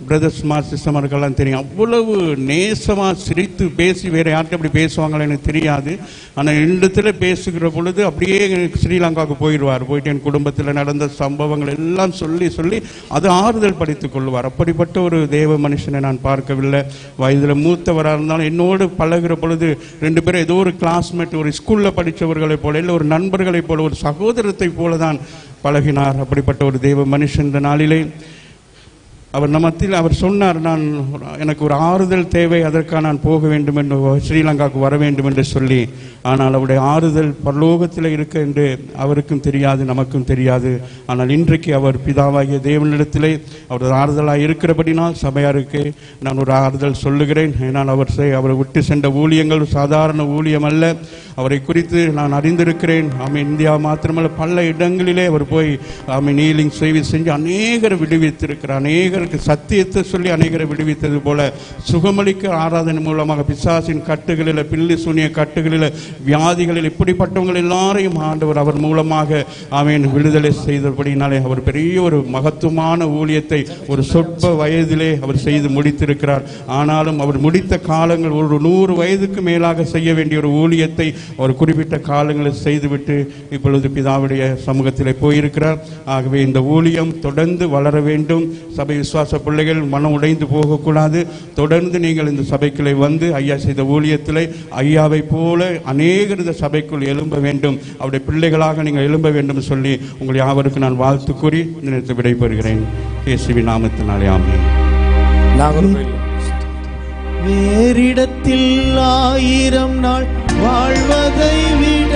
பிரதர்ஸ் மாஸ்டர்ஸ் சிஸ்டமர்கள்லாம் தெரியும். அவ்வளவு நேசமாக சிரித்து பேசி வேறு யார்கிட்ட அப்படி பேசுவாங்களோ எனக்கு தெரியாது. ஆனால் இடத்துல பேசுகிற பொழுது அப்படியே ஸ்ரீலங்காவுக்கு போயிடுவார். போயிட்டு என் குடும்பத்தில் நடந்த சம்பவங்கள் எல்லாம் சொல்லி சொல்லி அது ஆறுதல் படித்து கொள்வார். அப்படிப்பட்ட ஒரு தேவ மனுஷனை நான் பார்க்கவில்லை. வயதில் மூத்தவராக இருந்தாலும் என்னோடு பழகிற பொழுது ரெண்டு பேரும் ஏதோ ஒரு கிளாஸ்மேட் ஒரு ஸ்கூலில் படித்தவர்களைப் போல இல்லை ஒரு நண்பர்களைப் போல ஒரு சகோதரத்தை போல தான் பழகினார். அப்படிப்பட்ட ஒரு தெய்வ மனுஷன் இந்த நாளிலே. அவர் நமத்தில் அவர் சொன்னார் நான் எனக்கு ஒரு ஆறுதல் தேவை அதற்காக நான் போக வேண்டும் என்று ஸ்ரீலங்காவுக்கு வர வேண்டும் என்று சொல்லி. ஆனால் அவருடைய ஆறுதல் பரலோகத்தில் இருக்க என்று அவருக்கும் தெரியாது நமக்கும் தெரியாது. ஆனால் இன்றைக்கு அவர் பிதாவாகிய தேவனிடத்திலே அவரது ஆறுதலாக இருக்கிறபடினால் சபையாருக்கு நான் ஒரு ஆறுதல் சொல்லுகிறேன். ஏனால் அவர் செய்- விட்டு சென்ற ஊழியங்கள் சாதாரண ஊழியம் அல்ல. அவரை குறித்து நான் அறிந்திருக்கிறேன். ஆமை இந்தியா மாத்திரமல்ல பல இடங்களிலே அவர் போய் ஆமை நீலிங் சேவை செஞ்சு அநேகரை விடுவித்திருக்கிறார். அநேகருக்கு சத்தியத்தை சொல்லி அநேகரை விடுவித்தது போல சுகமளிக்க ஆராதனை மூலமாக பிசாசின் கட்டுகளில் பில்லி சூனிய கட்டுகளில் வியாதிகளில் இப்படிப்பட்டவங்க எல்லாரையும் ஆண்டவர் அவர் மூலமாக அவன் விடுதலை செய்தபடினாலே அவர் பெரிய ஒரு மகத்துவமான ஊழியத்தை ஒரு சொற்ப வயதிலே அவர் செய்து முடித்திருக்கிறார். ஆனாலும் அவர் முடித்த காலங்கள் ஒரு நூறு வயதுக்கு மேலாக செய்ய வேண்டிய ஒரு ஊழியத்தை அவர் குறிப்பிட்ட காலங்களில் செய்துவிட்டு இப்பொழுது பிதாவுடைய சமூகத்தில் போயிருக்கிறார். ஆகவே இந்த ஊழியம் தொடர்ந்து வளர வேண்டும். சபை விசுவாச பிள்ளைகள் மனம் உடைந்து போகக்கூடாது. தொடர்ந்து நீங்கள் இந்த சபைக்குள்ளே வந்து ஐயா செய்த ஊழியத்திலே ஐயாவை போல அநேகர் இந்த சபைக்குள் எழும்ப வேண்டும். அவருடைய பிள்ளைகளாக நீங்கள் எழும்ப வேண்டும் சொல்லி உங்கள் யாவருக்கு நான் வாழ்த்து கூறி இந்த நேரத்தில் விடைபெறுகிறேன். இயேசுவின் நாமத்தினாலே ஆமென். நாகர்கோவில் வேறிடத்தில் ஆயிரம் நாள் வாழ்வதை விட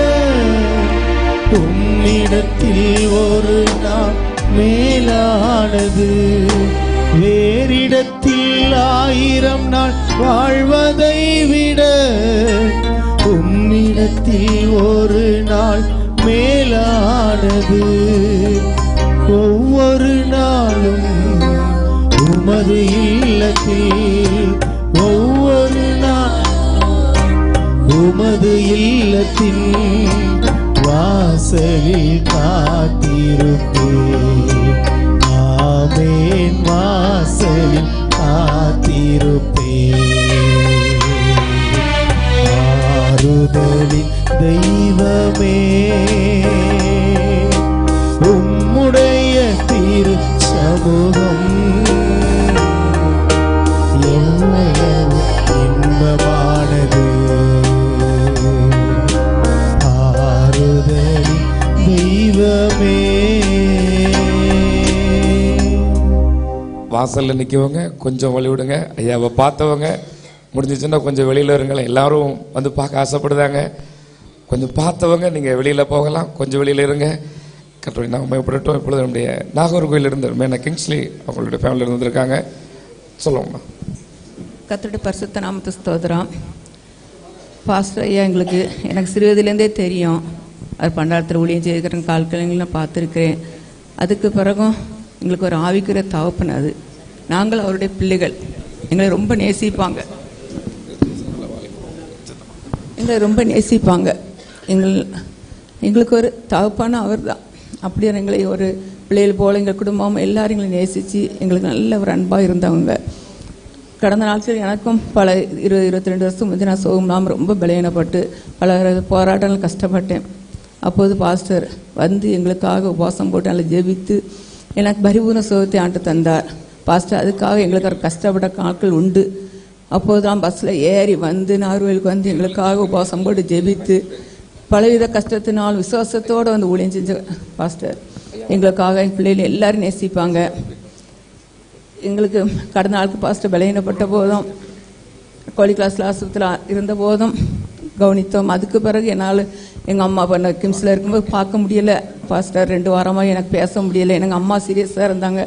உன்னிடத்தில் ஒரு நாள் மேலானது. வேறிடத்தில் ஆயிரம் நாள் வாழ்வதை விட உன்னிடத்தில் ஒரு நாள் மேலானது. ஒவ்வொரு நாளும் உமது இல்லத்தில் ஒவ்வொரு நாள் உமது இல்லத்தின் வாசலில் காத்திருப்பேன். வாசலில் காத்திருப்பேன். ஆறுதலின் தெய்வமே உம்முடைய திரு சமூகம் வாசலில் நிற்கவங்க கொஞ்சம் வழி விடுங்க. ஐயாவை பார்த்தவங்க. முடிஞ்சிச்சுன்னா கொஞ்சம் வெளியில் இருங்களேன். எல்லாரும் வந்து பார்க்க ஆசைப்படுதாங்க. கொஞ்சம் பார்த்தவங்க நீங்கள் வெளியில் போகலாம். கொஞ்சம் வெளியில் இருங்க. கட்டுரை நாங்கள் பயப்படட்டும். இப்பொழுது நம்முடைய நாகர்கோவில் இருந்து மேன கிங்ஸ்லி அவங்களுடைய ஃபேமிலியில் இருந்திருக்காங்க சொல்லுவோம் கத்தோட பரிசுத்த நாமத்து ஸ்தோதரம் பாஸ்டர் ஐயா எங்களுக்கு எனக்கு சிறுவதிலேருந்தே தெரியும். அவர் பண்டாரத்தில் ஊழியம் செய்திருக்கிற கால்களையும் நான் பார்த்துருக்கிறேன். அதுக்கு பிறகும் எங்களுக்கு ஒரு ஆவிக்கிற தகப்பன் அது. நாங்கள் அவருடைய பிள்ளைகள். எங்களை ரொம்ப நேசிப்பாங்க. எங்களை ரொம்ப நேசிப்பாங்க. எங்கள் எங்களுக்கு ஒரு தகப்பான அவர் தான் அப்படியே எங்களை ஒரு பிள்ளைகள் போல எங்கள் குடும்பம் எல்லாரும் எங்களை நேசித்து எங்களுக்கு நல்ல ஒரு அன்பாக இருந்தவங்க. கடந்த நாட்கள் எனக்கும் பல இருபது இருபத்தி ரெண்டு வருஷம் முந்தைய நான் சோகம் ரொம்ப பலவீனப்பட்டு பல போராட்டங்கள் கஷ்டப்பட்டேன். அப்போது பாஸ்டர் வந்து எங்களுக்காக உபாசம் போட்டு நல்லா ஜெபித்து எனக்கு பரிபூர்ண சுகத்தை ஆண்டு தந்தார். பாஸ்டர் அதுக்காக எங்களுக்கு ஒரு கஷ்டப்பட்ட நாட்கள் உண்டு. அப்போது தான் பஸ்ஸில் ஏறி வந்து நார்வேலுக்கு வந்து எங்களுக்காக உபவாசம் போட்டு ஜெபித்து பலவித கஷ்டத்தினால் விசுவாசத்தோடு வந்து ஊழியம் செஞ்ச பாஸ்டர் எங்களுக்காக எங்கள் பிள்ளைகள் எல்லாரும் நேசிப்பாங்க. எங்களுக்கு கடந்த நாளுக்கு பாஸ்டர் பலகீனப்பட்ட போதும் கோழி கிளாஸில் ஆஸ்பத்திரியில் இருந்த போதும் கவனித்தோம். அதுக்கு பிறகு என்னால் எங்கள் அம்மா பண்ண கிம்ஸில் இருக்கும்போது பார்க்க முடியல. பாஸ்டர் ரெண்டு வாரமாக எனக்கு பேச முடியல. எனக்கு அம்மா சீரியஸாக இருந்தாங்க.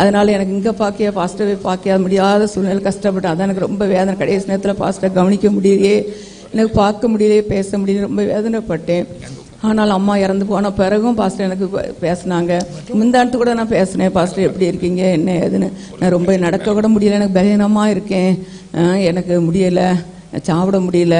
அதனால் எனக்கு இங்கே பார்க்க பாஸ்டரை பார்க்க முடியாத சூழ்நிலை கஷ்டப்பட்டேன் அதான் எனக்கு ரொம்ப வேதனை. கடைசி நேரத்தில் பாஸ்டர் கவனிக்க முடியலையே. எனக்கு பார்க்க முடியலையே பேச முடியல ரொம்ப வேதனைப்பட்டேன். ஆனால் அம்மா இறந்து போன பிறகும் பாஸ்டர் எனக்கு பேசினாங்க. முந்தாண்டு கூட நான் பேசினேன் பாஸ்டர் எப்படி இருக்கீங்க? என்ன ஏதுன்னு? நான் ரொம்ப நடக்க கூட முடியல. எனக்கு பலீனமாக இருக்கேன். எனக்கு முடியலை. சாப்பிட முடியல.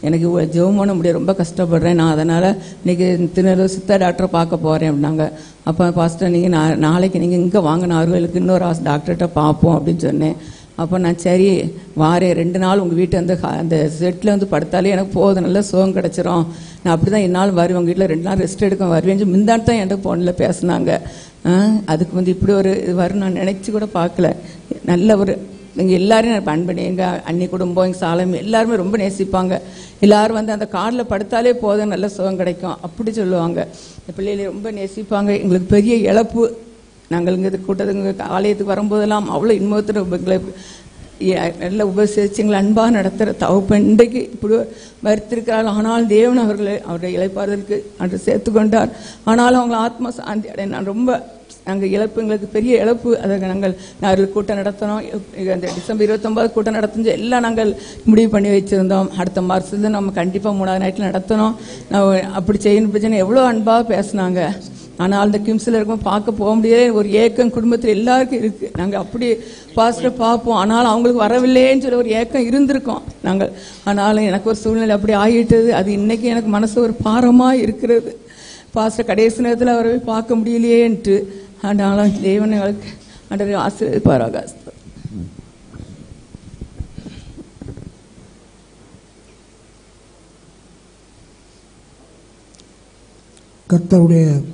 எனக்கு ஜெபம் பண்ண முடியல ரொம்ப கஷ்டப்படுறேன். நான் அதனால் இன்றைக்கி திருநெல்வேலி சித்தா டாக்டரை பார்க்க போகிறேன் அப்படின்னாங்க. அப்போ பாஸ்டர் நீங்கள் நான் நாளைக்கு நீங்கள் இங்கே வாங்க நார்வேலுக்கு இன்னொரு ஆஸ் டாக்டர்கிட்ட பார்ப்போம் அப்படின்னு சொன்னேன். அப்போ நான் சரி வாரேன். ரெண்டு நாள் உங்கள் வீட்டு அந்த ஹா- அந்த செட்டில் வந்து படுத்தாலே எனக்கு போதும். நல்ல சுகம் கிடச்சிரும். நான் அப்படி தான் என்னால் வருவேன். உங்கள் வீட்டில் ரெண்டு நாள் ரெஸ்ட் எடுக்க வருவேன் முந்தாட்டு தான் என்கிட்ட ஃபோனில் பேசினாங்க. அதுக்கு வந்து இப்படி ஒரு இது வரும் நான் நினச்சி கூட பார்க்கல. நல்ல ஒரு எங்கள் எல்லாரையும் நான் பண்பணி எங்கள் அன்னி குடும்பம் எங்கள் சாலம் எல்லாருமே ரொம்ப நேசிப்பாங்க. எல்லோரும் வந்து அந்த காரில் படுத்தாலே போதும் நல்ல சுகம் கிடைக்கும் அப்படி சொல்லுவாங்க. இந்த பிள்ளைகளை ரொம்ப நேசிப்பாங்க. எங்களுக்கு பெரிய இழப்பு. நாங்கள் இங்கே கூட்டத்துக்கு ஆலயத்துக்கு வரும்போதெல்லாம் அவ்வளோ இன்பத்தில் எங்களை நல்ல உபசரிச்சு எங்களை அன்பாக நடத்துகிற தவப்பன் இன்றைக்கு இப்படி வருத்திருக்கிறாள் ஆனால் தேவன் அவர்களை அவருடைய இழைப்பாளருக்கு அன்று சேர்த்து கொண்டார். ஆனாலும் அவங்க ஆத்ம சாந்தி அடைய நான் ரொம்ப நாங்கள் இழப்பு எங்களுக்கு பெரிய இழப்பு. அதை நாங்கள் நாங்கள் கூட்டம் நடத்தினோம். அந்த டிசம்பர் இருபத்தொம்பது கூட்டம் நடத்துஞ்சு எல்லாம் நாங்கள் முடிவு பண்ணி வச்சுருந்தோம். அடுத்த மாதத்துல நம்ம கண்டிப்பாக மூணாவது நைட்டில் நடத்தணும். நான் அப்படி செய்யணும் பிரச்சனை எவ்வளோ அன்பாக பேசினாங்க. ஆனால் அந்த கிம்ஸில் இருக்கும் பார்க்க போக முடியாது ஒரு ஏக்கம் குடும்பத்தில் எல்லாருக்கும் இருக்குது நாங்கள் அப்படி பாஸ்டர் பார்ப்போம். ஆனாலும் அவங்களுக்கு வரவில்லையேன்னு சொல்லி ஒரு ஏக்கம் இருந்திருக்கோம். நாங்கள் ஆனாலும் எனக்கு ஒரு சூழ்நிலை அப்படி ஆகிட்டது அது இன்றைக்கி எனக்கு மனசு ஒரு பாரமாக இருக்கிறது. பாஸ்டர் கடைசி நேரத்தில் அவரை போய் பார்க்க முடியலையேன்ட்டு ஆனாலும் தேவன் எங்களுக்கு அன்றரை ஆசீர்வதிப்பாராக கர்த்தருடைய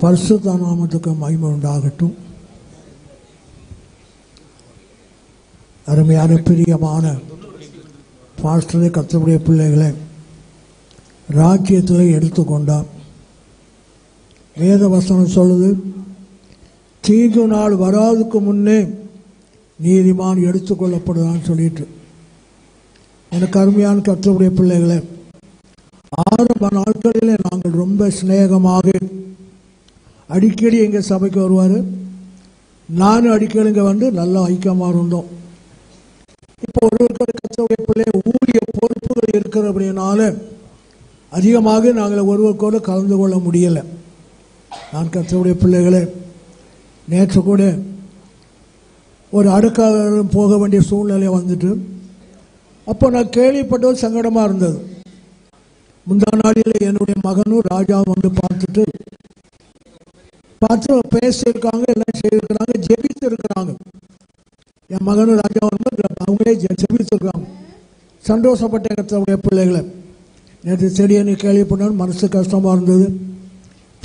பரிசுத்த நாமத்துக்கு மகிமை உண்டாகட்டும். அருமையான பிரியமான பாஸ்டரை கர்த்தருடைய பிள்ளைகளை ராஜ்யத்தில் எடுத்துக்கொண்டார். வேத வசனம் சொல்லுது தீங்கு நாள் வராதுக்கு முன்னே நீதிமான் எடுத்துக்கொள்ளப்படுதான்னு சொல்லிட்டு. எனக்கு அருமையான கர்த்தருடைய பிள்ளைகளை ஆரம்ப நாட்களிலே நாங்கள் ரொம்ப சிநேகமாக அடிக்கடி எங்கள் சபைக்கு வருவார். நானும் அடிக்கடி இங்கே வந்து நல்லா ஐக்கியமாக இருந்தோம். இப்போ ஒருவருக்கு கத்தவுடைய பிள்ளை ஊழிய பொறுப்புகள் இருக்கிறபடினால அதிகமாக நாங்கள் ஒருவருக்கோடு கலந்து கொள்ள முடியலை. நான் கத்தருடைய பிள்ளைகளை நேற்று கூட ஒரு அடுக்காக போக வேண்டிய சூழ்நிலை வந்துட்டு அப்போ நான் கேள்விப்பட்டது சங்கடமாக இருந்தது. முந்தா நாளில் என்னுடைய மகனும் ராஜாவும் வந்து பார்த்துட்டு பார்த்து பேசியிருக்காங்க எல்லாம் செய்திருக்கிறாங்க ஜெபித்து இருக்கிறாங்க என் மகனும் ராஜாவும் வந்து அவங்களே ஜெபிச்சிருக்காங்க ஜெபித்திருக்காங்க சந்தோஷப்பட்ட கத்தருடைய பிள்ளைகளை. நேற்று செடியை கேள்விப்பட்டோன்னு மனசு கஷ்டமாக இருந்தது.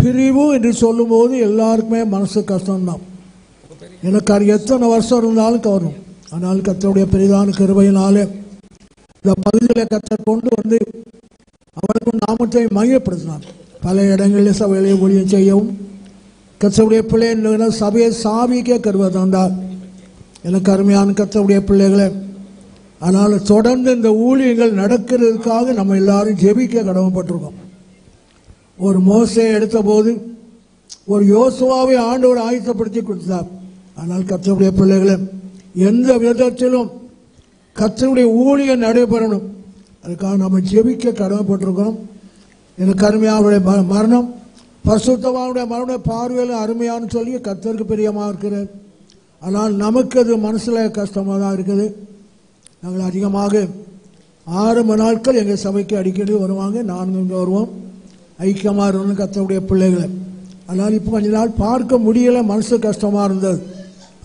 பிரிவு என்று சொல்லும்போது எல்லாருக்குமே மனசு கஷ்டம்தான். எனக்கு அது எத்தனை வருஷம் இருந்தாலும் கவரும். ஆனால் கத்தருடைய பெரிதான கிருபையினாலே இந்த பகுதியில் கத்தர் கொண்டு வந்து அவருக்கும் நாமத்தை மையப்படுத்தினார். பல இடங்களில் சபையிலே ஊழியம் செய்யவும் கத்தருடைய பிள்ளை சபையை சாவிக்க கருவை தந்தார். எனக்கு அருமையான கத்தருடைய பிள்ளைகளை ஆனால் தொடர்ந்து இந்த ஊழியங்கள் நடக்கிறதுக்காக நம்ம எல்லாரும் ஜெபிக்க கடமைப்பட்டிருக்கோம். ஒரு மோசையை எடுத்தபோது ஒரு யோசுவாவை ஆண்டவர் ஆயுதப்படுத்தி கொடுத்தார். ஆனால் கத்தருடைய பிள்ளைகளை எந்த விதத்திலும் கத்தருடைய ஊழியம் நடைபெறணும். அதுக்காக நம்ம ஜெபிக்க கடமைப்பட்டிருக்கோம் எனக்கு கருமையாவுடைய ம- மரணம் பரிசுத்தமாவுடைய மரண பார்வையில் அருமையான்னு சொல்லி கத்தருக்கு பிரியமாக இருக்கிறது ஆனால் நமக்கு அது மனசில் கஷ்டமாக தான் இருக்குது. நாங்கள் அதிகமாக ஆறு மணி நாட்கள் எங்கள் சபைக்கு அடிக்கடி வருவாங்க. நான்கு வருவோம். ஐக்கியமாக இருக்கணும் கத்தனுடைய பிள்ளைகளை. ஆனால் இப்போ கொஞ்ச நாள் பார்க்க முடியல மனசு கஷ்டமாக இருந்தது.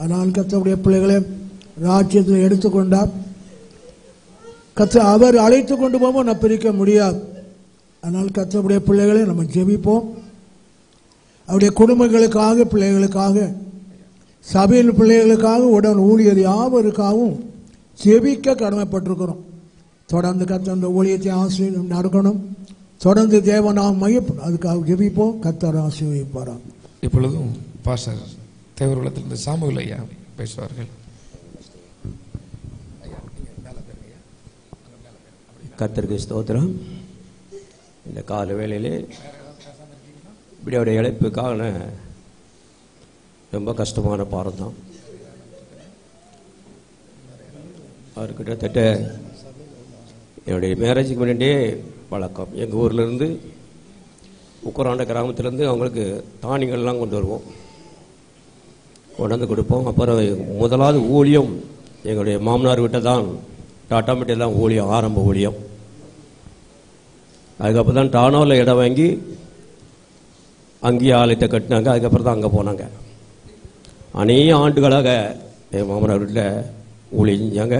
ஆனால் கத்தனுடைய பிள்ளைகளை ராஜ்யத்தில் எடுத்துக்கொண்டா கத்த அவர் அழைத்து கொண்டு போவோம் நான் பிரிக்க முடியாது. ஆனால் கத்தனுடைய பிள்ளைகளை நம்ம ஜெபிப்போம். அவருடைய குடும்பங்களுக்காக பிள்ளைகளுக்காக சபையின் பிள்ளைகளுக்காக உடன் ஊழியர் யாவருக்காகவும் ஜெபிக்க கடமைப்பட்டிருக்கிறோம். தொடர்ந்து கத்த அந்த ஊழியத்தை ஆசிரியர் நடக்கணும் தொடர்ந்து தேவனாம் மையப்படும். அதுக்காக ஜெபிப்போம். கத்தர் ஆசீர்வதிப்பாராம். இப்பொழுதும் பாஸ்டர் தேவருலத்திலிருந்து சாமுவேல் ஐயா பேசுவார்கள். கர்த்தருக்கு ஸ்தோத்திரம். இந்த கால வேளையிலே இப்படி அவருடைய இழைப்புக்காக நான் ரொம்ப கஷ்டமான பாடம் தான் அவர் கிட்டத்தட்ட என்னுடைய மேரேஜுக்கு முன்னாடியே பழக்கம் எங்கள் ஊர்லேருந்து உக்கராண்ட கிராமத்துலேருந்து அவங்களுக்கு தானியங்கள்லாம் கொண்டு வருவோம். கொண்டாந்து கொடுப்போம். அப்புறம் முதலாவது ஊழியம் எங்களுடைய மாமனார் வீட்டை தான் டாட்டாமேட்டை தான் ஊழியம் ஆரம்ப ஊழியம். அதுக்கப்புறம் தான் டானோவில் இடம் வாங்கி அங்கேயே ஆலயத்தை கட்டினாங்க. அதுக்கப்புறம் தான் அங்கே போனாங்க. அநேக ஆண்டுகளாக என் மாமனார் வீட்டில் ஊழியம் செஞ்சாங்க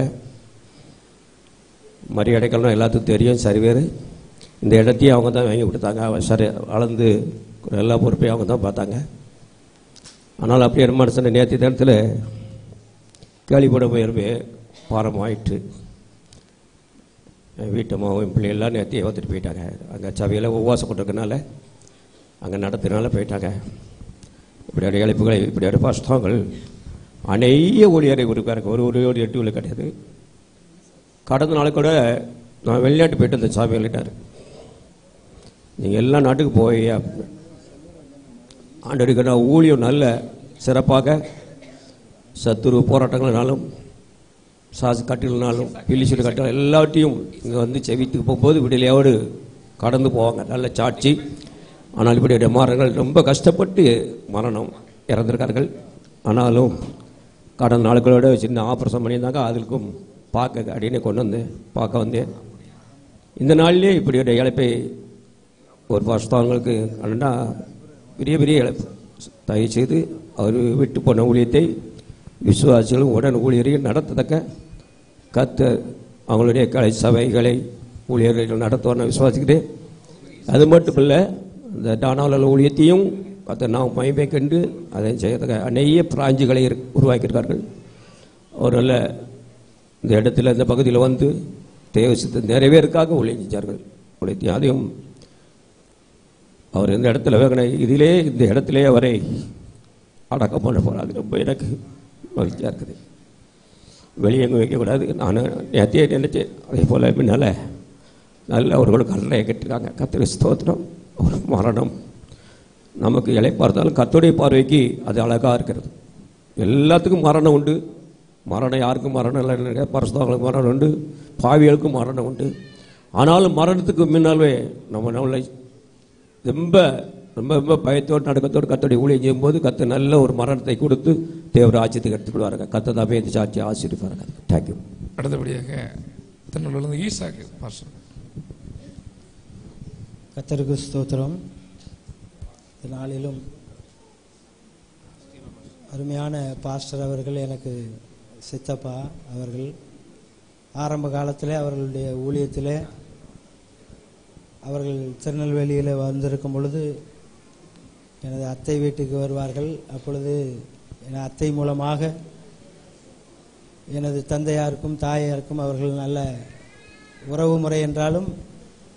மரியாதைக்கெல்லாம் எல்லாத்துக்கும் தெரியும் சரிவேறு. இந்த இடத்தையும் அவங்க தான் வாங்கி கொடுத்தாங்க. சரி அளந்து எல்லா பொறுப்பையும் அவங்க தான் பார்த்தாங்க. ஆனால் அப்படியே என்ன மனுஷன் நேற்று தினத்தில் கேள்விப்பட போயிருமே பாரமாயிட்டு என் வீட்டமாவும் என் பிள்ளைகள்லாம் நேற்று வந்துட்டு போயிட்டாங்க. அங்கே சபையில் உபவாசம் கொண்டிருக்கனால அங்கே நடத்தினால போயிட்டாங்க. இப்படியான இழைப்புகளை இப்படியான பாஸ்தவங்கள் அநேக ஊழியரை கொடுக்காருங்க ஒரு ஒரு ஒரு எட்டு உள்ள கிடையாது. கடந்த நாள் கூட நான் வெளிநாட்டு போயிட்டு இருந்தேன் சாமி வெளியிட்டார் நீங்கள் எல்லா நாட்டுக்கு போய் ஆண்டடிக்கிற ஊழியம் நல்ல சிறப்பாக சத்துரு போராட்டங்கள்னாலும் சாசு கட்டில்னாலும் பில்லிசூர் கட்டில் எல்லாத்தையும் இங்கே வந்து செவித்துக்கு போகும்போது விடுதலையோடு கடந்து போவாங்க. நல்ல சாட்சி. ஆனால் இப்படி மாறங்கள் ரொம்ப கஷ்டப்பட்டு மரணம் இறந்திருக்கார்கள். ஆனாலும் கடந்த நாட்களோட சின்ன ஆபரேஷன் பண்ணியிருந்தாங்க. அதுக்கும் பார்க்க அப்படின்னு கொண்டு வந்து பார்க்க வந்தேன். இந்த நாளிலே இப்படி ஒரு இழப்பை ஒரு வருஷத்தவங்களுக்கு அண்ணா பெரிய பெரிய தயவு செய்து அவர் விட்டு போன ஊழியத்தை விசுவாசிகளும் உடன் ஊழியரையும் நடத்தத்தக்க கத்த அவங்களுடைய கலை சபைகளை ஊழியர்கள் நடத்துவார்னு விசுவாசிக்கிறேன். அது மட்டும் இல்லை இந்த டானாவில் ஊழியத்தையும் கத்த நாம் மயமே கண்டு அதை செய்யத்தக்க அநேக பிராஞ்சுகளை உருவாக்கியிருக்கார்கள். ஒரு நல்ல இந்த இடத்துல இந்த பகுதியில் வந்து தேவசித்த நிறைவேறுக்காக ஊழியம் செஞ்சார்கள் ஊழியத்தையும் அதையும் அவர் இந்த இடத்துல வேகனை இதிலே இந்த இடத்துலே அவரை அடக்கம் பண்ண போகிறார் அது ரொம்ப எனக்கு மகிழ்ச்சியாக இருக்குது. வெளியே எங்கே வைக்கக்கூடாது. நான் நேற்றையே நினைச்சேன். அதே போல் முன்னால் நல்ல அவர்களுக்கு கல்லறையை கட்டிருக்காங்க. கத்திரி ஸ்தோத்திரம் ஒரு மரணம். நமக்கு இலைப்பார்த்தாலும் கத்துடைய பார்வைக்கு அது அழகாக இருக்கிறது. எல்லாத்துக்கும் மரணம் உண்டு. மரணம் யாருக்கும் மரணம் இல்லை. பரசுதாங்களுக்கு மரணம் உண்டு. பாவிகளுக்கும் மரணம் உண்டு. ஆனாலும் மரணத்துக்கு முன்னாலே நம்ம நம்மளை ரொம்ப ரொம்ப ரொம்ப பயத்தோடு நடுக்கத்தோடு கத்தோடைய ஊழியம் செய்யும்போது கத்த நல்ல ஒரு மரணத்தை கொடுத்து தேவர் ஆட்சியத்துக்கு எடுத்துக்கிடுவாருங்க கத்த தாமே இந்த சாட்சி ஆசீர்வாருங்க தேங்க்யூ அடுத்தபடியாக திருநெல்வேலிருந்து ஈசாக்கு பாஸ்டர் கத்தருக்கு ஸ்தோத்திரம். நாளிலும் அருமையான பாஸ்டர் அவர்கள் எனக்கு சித்தப்பா அவர்கள் ஆரம்ப காலத்தில் அவர்களுடைய ஊழியத்தில் அவர்கள் திருநெல்வேலியில் வந்திருக்கும் பொழுது எனது அத்தை வீட்டுக்கு வருவார்கள். அப்பொழுது என் அத்தை மூலமாக எனது தந்தையாருக்கும் தாயாருக்கும் அவர்கள் நல்ல உறவு முறை என்றாலும்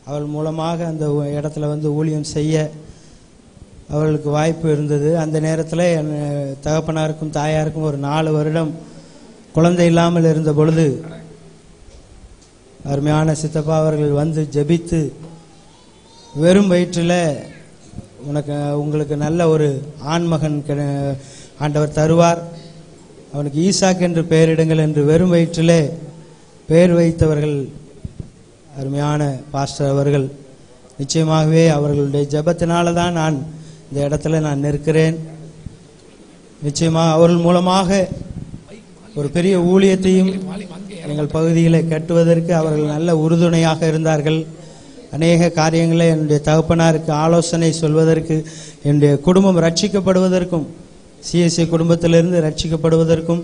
அவள் மூலமாக அந்த இடத்துல வந்து ஊழியம் செய்ய அவர்களுக்கு வாய்ப்பு இருந்தது. அந்த நேரத்தில் என் தகப்பனாருக்கும் தாயாருக்கும் ஒரு நாலு வருடம் குழந்தை இல்லாமல் இருந்த பொழுது அருமையான சித்தப்பா அவர்கள் வந்து ஜெபித்து வெறும் வயிற்றில் உனக்கு உங்களுக்கு நல்ல ஒரு ஆண்மகன் ஆண்டவர் தருவார். அவனுக்கு ஈசாக் என்று பெயரிடுங்கள் என்று வெறும் வயிற்றிலே பெயர் வைத்தவர்கள் அருமையான பாஸ்டர் அவர்கள் நிச்சயமாகவே அவர்களுடைய ஜெபத்தினால தான் நான் இந்த இடத்துல நான் நிற்கிறேன். நிச்சயமாக அவர்கள் மூலமாக ஒரு பெரிய ஊழியத்தையும் எங்கள் பகுதியில் கட்டுவதற்கு அவர்கள் நல்ல உறுதுணையாக இருந்தார்கள். அநேக காரியங்களை என்னுடைய தகப்பனாருக்கு ஆலோசனை சொல்வதற்கு என்னுடைய குடும்பம் ரட்சிக்கப்படுவதற்கும் சிஎஸ்சி குடும்பத்திலிருந்து ரட்சிக்கப்படுவதற்கும்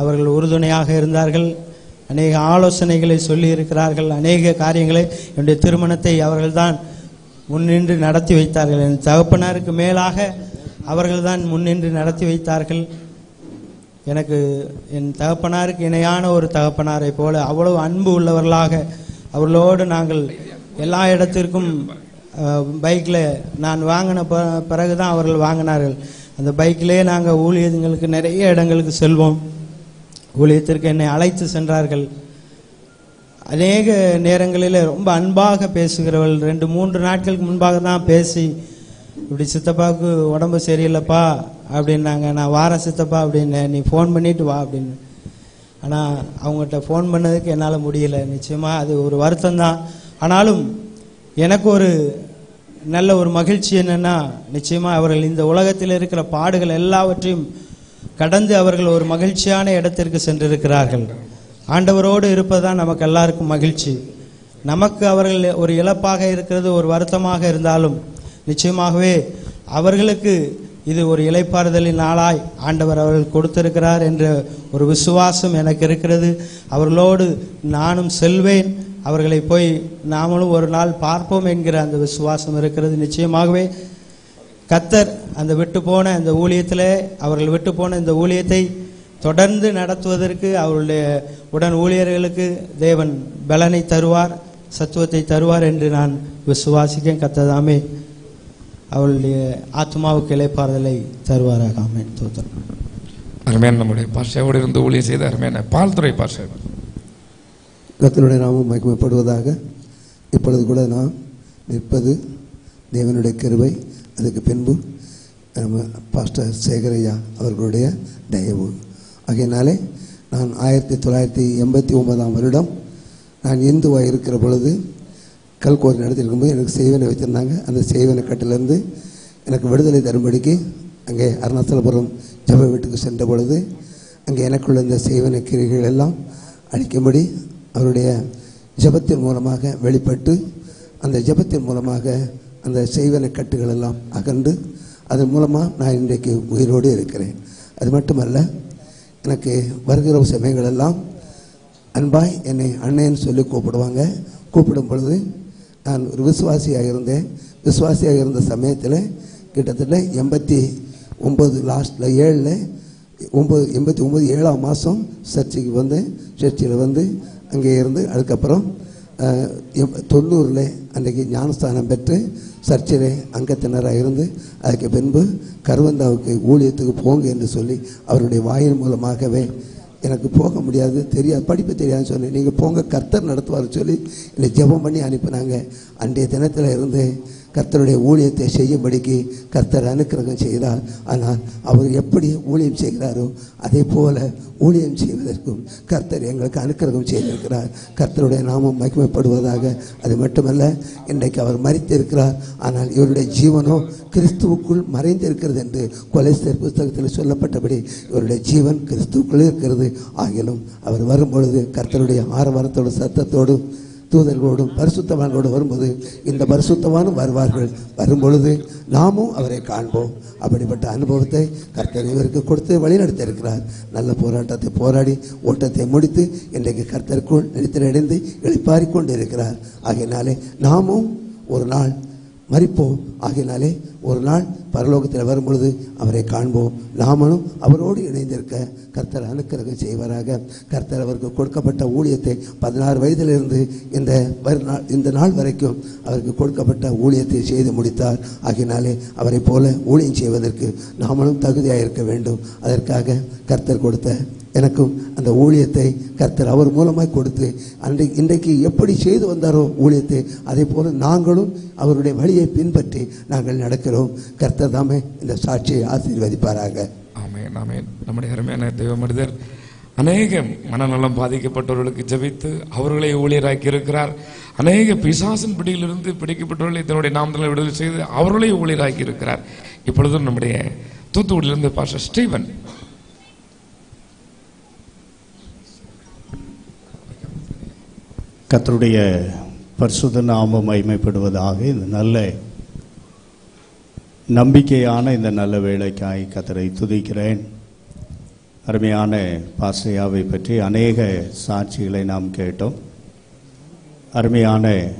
அவர்கள் உறுதுணையாக இருந்தார்கள். அநேக ஆலோசனைகளை சொல்லி இருக்கிறார்கள் அநேக காரியங்களை என்னுடைய திருமணத்தை அவர்கள்தான் முன்னின்று நடத்தி வைத்தார்கள். என் தகப்பனாருக்கு மேலாக அவர்கள்தான் முன்னின்று நடத்தி வைத்தார்கள். எனக்கு என் தகப்பனாருக்கு இணையான ஒரு தகப்பனாரை போல அவ்வளவு அன்பு உள்ளவர்களாக அவர்களோடு நாங்கள் எல்லா இடத்திற்கும் பைக்கில் நான் வாங்கின ப பிறகு தான் அவர்கள் வாங்கினார்கள். அந்த பைக்கிலே நாங்கள் ஊழியங்களுக்கு நிறைய இடங்களுக்கு செல்வோம். ஊழியத்திற்கு என்னை அழைத்து சென்றார்கள். அநேக நேரங்களில் ரொம்ப அன்பாக பேசுகிறவள் ரெண்டு மூன்று நாட்களுக்கு முன்பாக தான் பேசி இப்படி சித்தப்பாவுக்கு உடம்பு சரியில்லைப்பா அப்படின்னாங்க. நான் வார சித்தப்பா அப்படின்னேன் நீ ஃபோன் பண்ணிட்டு வா அப்படின்னு. ஆனால் அவங்ககிட்ட ஃபோன் பண்ணதுக்கு என்னால் முடியல. நிச்சயமாக அது ஒரு வருத்தம் தான் ஆனாலும் எனக்கு ஒரு நல்ல ஒரு மகிழ்ச்சி என்னன்னா நிச்சயமாக அவர்கள் இந்த உலகத்தில் இருக்கிற பாடுகள் எல்லாவற்றையும் கடந்து அவர்கள் ஒரு மகிழ்ச்சியான இடத்திற்கு சென்றிருக்கிறார்கள். ஆண்டவரோடு இருப்பதுதான் நமக்கு எல்லாருக்கும் மகிழ்ச்சி. நமக்கு அவர்கள் ஒரு இழப்பாக இருக்கிறது ஒரு வருத்தமாக இருந்தாலும் நிச்சயமாகவே அவர்களுக்கு இது ஒரு இலைப்பாறுதலின் நாளாய் ஆண்டவர் அவர்கள் கொடுத்திருக்கிறார் என்ற ஒரு விசுவாசம் எனக்கு இருக்கிறது. அவர்களோடு நானும் செல்வேன். அவர்களை போய் நாமளும் ஒரு நாள் பார்ப்போம் என்கிற அந்த விசுவாசம் இருக்கிறது. நிச்சயமாகவே கத்தர் அந்த விட்டு போன அந்த ஊழியத்தில் அவர்கள் விட்டு போன இந்த ஊழியத்தை தொடர்ந்து நடத்துவதற்கு அவருடைய உடன் ஊழியர்களுக்கு தேவன் பலனை தருவார் சத்துவத்தை தருவார் என்று நான் விசுவாசிக்க கத்ததாமே அவளுடைய ஆத்மாவுக்கு இழைப்பாறுதலை தருவாராக. ஆமென். தோத்திரம் அருமையான நம்முடைய பாஷையோடு இருந்து ஊழியம் செய்த அருமையான பால்துறை பாஷை கத்தனுடைய நாமம் மகிமைப்படுவதாக இப்பொழுது கூட நாம் நிற்பது தேவனுடைய கருவை அதுக்கு பின்பு நம்ம பாஸ்டர் சேகரையா அவர்களுடைய தயவு. ஆகையினாலே நான் ஆயிரத்தி தொள்ளாயிரத்தி எண்பத்தி ஒன்பதாம் வருடம் நான் இந்துவாக இருக்கிற பொழுது கல்கோரி நடத்திருக்கும்போது எனக்கு செய்வனை வச்சுருந்தாங்க அந்த செய்வனை கட்டிலிருந்து எனக்கு விடுதலை தரும்படிக்கு அங்கே அருணாச்சலபுரம் ஜப வீட்டுக்கு சென்ற பொழுது அங்கே எனக்குள்ள இந்த செய்வனை கிரிகள் எல்லாம் அழிக்கும்படி அவருடைய ஜெபத்தின் மூலமாக வெளிப்பட்டு அந்த ஜெபத்தின் மூலமாக அந்த செய்வன கட்டுகள் எல்லாம் அகன்று அதன் மூலமாக நான் இன்றைக்கு உயிரோடு இருக்கிறேன். அது மட்டுமல்ல எனக்கு வருகிற சமயங்கள் எல்லாம் அன்பாய் என்னை அண்ணேன்னு சொல்லி கூப்பிடுவாங்க. கூப்பிடும் பொழுது நான் ஒரு விசுவாசியாக இருந்தேன். விசுவாசியாக இருந்த சமயத்தில் கிட்டத்தட்ட எண்பத்தி ஒம்பது லாஸ்ட்டில் ஏழில் ஒம்பது எண்பத்தி ஒம்பது ஏழாம் மாதம் சர்ச்சுக்கு வந்து சர்ச்சில் வந்து அங்கே இருந்து அதுக்கப்புறம் தொண்ணூறில் அன்றைக்கு ஞானஸ்தானம் பெற்று சர்ச்சிலே அங்கத்தினராக இருந்து அதுக்கு பின்பு கருவந்தாவுக்கு ஊழியத்துக்கு போங்க என்று சொல்லி அவருடைய வாயின் மூலமாகவே எனக்கு போக முடியாது தெரியாது படிப்பு தெரியாதுன்னு சொன்னேன் நீங்கள் போங்க கர்த்தர் நடத்துவார் சொல்லி என்னை ஜெபம் பண்ணி அனுப்பினாங்க. அன்றைய தினத்தில் இருந்து கர்த்தருடைய ஊழியத்தை செய்யும்படிக்கு கர்த்தர் அனுக்கிரகம் செய்தார். ஆனால் அவர் எப்படி ஊழியம் செய்கிறாரோ அதே போல ஊழியம் செய்வதற்கும் கர்த்தர் எங்களுக்கு அனுக்கிரகம் செய்திருக்கிறார். கர்த்தருடைய நாமம் மகிமைப்படுவதாக அது மட்டுமல்ல இன்றைக்கு அவர் மறித்திருக்கிறார் ஆனால் இவருடைய ஜீவனோ கிறிஸ்துவுக்குள் மறைந்திருக்கிறது என்று கொலைஸ்தர் புஸ்தகத்தில் சொல்லப்பட்டபடி இவருடைய ஜீவன் கிறிஸ்துவுக்குள் இருக்கிறது. ஆகிலும் அவர் வரும்பொழுது கர்த்தருடைய ஆரவாரத்தோடு சத்தத்தோடும் தூதர்களோடும் பரிசுத்தவான்களோடும் வரும்போது இந்த பரிசுத்தவானும் வருவார்கள். வரும்பொழுது நாமும் அவரை காண்போம். அப்படிப்பட்ட அனுபவத்தை கர்த்தர் இவருக்கு கொடுத்து வழிநடத்த இருக்கிறார் நல்ல போராட்டத்தை போராடி ஓட்டத்தை முடித்து இன்றைக்கு கர்த்தருக்குள் நினைத்திரடைந்து இழைப்பாரி கொண்டு இருக்கிறார் ஆகையினாலே நாமும் ஒரு நாள் மறிப்போம் ஆகையினாலே ஒரு நாள் பரலோகத்தில் வரும்பொழுது அவரை காண்போம். நாமளும் அவரோடு இணைந்திருக்க கர்த்தர் அனுக்கிரகம் செய்வாராக. கர்த்தர் அவருக்கு கொடுக்கப்பட்ட ஊழியத்தை பதினாறு வயதிலிருந்து இந்த வரு- நாள் இந்த நாள் வரைக்கும் அவருக்கு கொடுக்கப்பட்ட ஊழியத்தை செய்து முடித்தார். ஆகினாலே அவரை போல ஊழியம் செய்வதற்கு நாமளும் தகுதியாக இருக்க வேண்டும். அதற்காக கர்த்தர் கொடுத்த எனக்கும் அந்த ஊழியத்தை கர்த்தர் அவர் மூலமாய் கொடுத்து அன்றைக்கு இன்றைக்கு எப்படி செய்து வந்தாரோ ஊழியத்தை அதே போல நாங்களும் அவருடைய வழியை பின்பற்றி நாங்கள் நடக்கிறோம். கர்த்தர் தாமே இந்த சாட்சியை ஆசீர்வதிப்பாராக. ஆமென் ஆமென். நம்முடைய அருமையான தெய்வ மனிதர் அநேக மனநலம் பாதிக்கப்பட்டவர்களுக்கு ஜெபித்து அவர்களை ஊழியராக்கி இருக்கிறார் அநேக பிசாசின் பிடியிலிருந்து பிடிக்கப்பட்டவர்களை தன்னுடைய நாமத்தில் விடுதலை செய்து அவர்களை ஊழியராக்கி இருக்கிறார் இப்பொழுதும் நம்முடைய தூத்துக்குடியிலிருந்து பாஸ்டர் ஸ்டீவன். கர்த்தருடைய பரிசுத்த நாமம் மகிமைப்படுவதாக இந்த நல்ல நம்பிக்கையான இந்த நல்ல வேலைக்காய் கத்தரை துதிக்கிறேன். அருமையான பாசையாவை பற்றி அநேக சாட்சிகளை நாம் கேட்டோம். அருமையான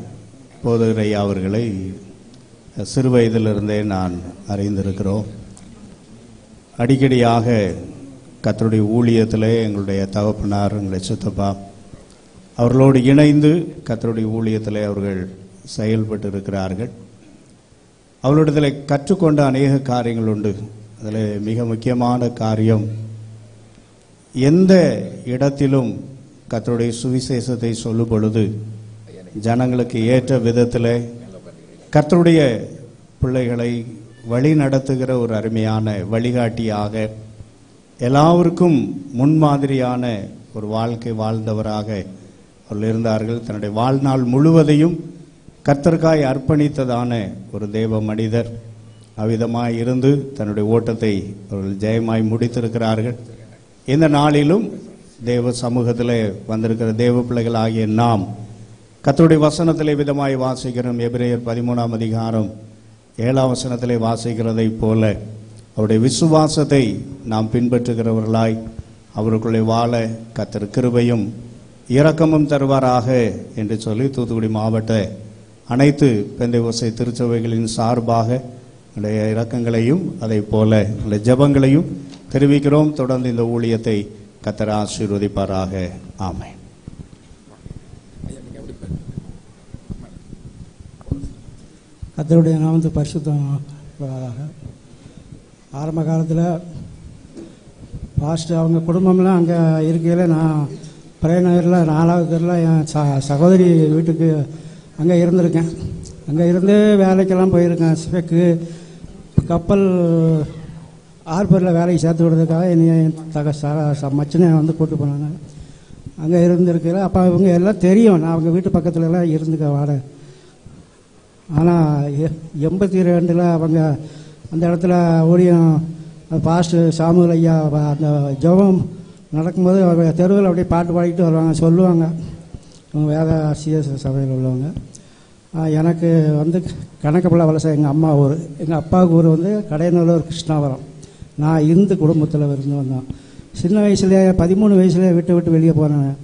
போதகரையா அவர்களை சிறு வயதிலிருந்தே நான் அறிந்திருக்கிறோம். அடிக்கடியாக கத்தருடைய ஊழியத்திலே எங்களுடைய தகப்பனார் எங்களுடைய சித்தப்பா அவர்களோடு இணைந்து கத்தருடைய ஊழியத்திலே அவர்கள் செயல்பட்டு இருக்கிறார்கள் அவர்களிடத்தில் கற்றுக்கொண்ட அநேக காரியங்கள் உண்டு அதில் மிக முக்கியமான காரியம் எந்த இடத்திலும் கத்தருடைய சுவிசேஷத்தை சொல்லும் பொழுது ஜனங்களுக்கு ஏற்ற விதத்தில் கத்தருடைய பிள்ளைகளை வழி நடத்துகிற ஒரு அருமையான வழிகாட்டியாக எல்லாருக்கும் முன்மாதிரியான ஒரு வாழ்க்கை வாழ்ந்தவராக அவர்கள் இருந்தார்கள். தன்னுடைய வாழ்நாள் முழுவதையும் கர்த்தர்காய் அர்ப்பணித்ததான ஒரு தேவ மனிதர். அவ்விதமாய் இருந்து தன்னுடைய ஓட்டத்தை அவர்கள் ஜெயமாய் முடித்திருக்கிறார்கள். இந்த நாளிலும் தேவ சமூகத்தில் வந்திருக்கிற தேவ பிள்ளைகள் ஆகிய நாம் கத்தருடைய வசனத்திலே விதமாய் வாசிக்கிறோம். எபிரேயர் பதிமூணாம் அதிகாரம் ஏழாம் வசனத்திலே வாசிக்கிறதைப் போல அவருடைய விசுவாசத்தை நாம் பின்பற்றுகிறவர்களாய் அவருக்குள்ளே வாழ கத்தர் கிருபையும் இரக்கமும் தருவாராக என்று சொல்லி தூத்துக்குடி மாவட்ட அனைத்து பெந்தைவோசை திருச்சபைகளின் சார்பாக உடைய இரக்கங்களையும் அதே போல உள்ள ஜெபங்களையும் தெரிவிக்கிறோம். தொடர்ந்து இந்த ஊழியத்தை கத்தர ஆசீர்வதிப்பாராக. ஆமை கத்தருடைய நாமத்து பரிசுத்தமாக ஆரம்ப காலத்தில் ஃபாஸ்ட்டு அவங்க குடும்பம்லாம் அங்கே இருக்கையில் நான் பிரேநகரில் நாலாவது தெருல என் ச சகோதரி வீட்டுக்கு அங்கே இருந்திருக்கேன். அங்கே இருந்து வேலைக்கெல்லாம் போயிருக்கேன். ஸ்பெக்கு கப்பல் ஆர்பரில் வேலைக்கு சேர்த்து விடுறதுக்காக என்னை தக ச மச்சனை வந்து கூப்பிட்டு போனாங்க. அங்கே இருந்திருக்கிற அப்போ இவங்க எல்லாம் தெரியும். நான் அவங்க வீட்டு பக்கத்துல எல்லாம் இருந்துக்க வாட. ஆனால் எண்பத்தி ரெண்டில் அவங்க அந்த இடத்துல ஊழியம் பாஸ்ட் சாமுவல் ஐயா அந்த ஜெபம் நடக்கும்போது அவங்க தெருவில் அப்படியே பாட்டு பாடிக்கிட்டு வருவாங்க சொல்லுவாங்க. வேத சிஎஸ் சபையில் உள்ளவங்க. எனக்கு வந்து கணக்கப்பள்ள வலசை எங்கள் அம்மா ஊர். எங்கள் அப்பாவுக்கு ஊர் வந்து கடையநல்லூர் கிருஷ்ணாவரம் நான் இந்து குடும்பத்தில் இருந்து வந்தேன். சின்ன வயசுலேயே பதிமூணு வயசுலேயே விட்டு விட்டு வெளியே போனேன்.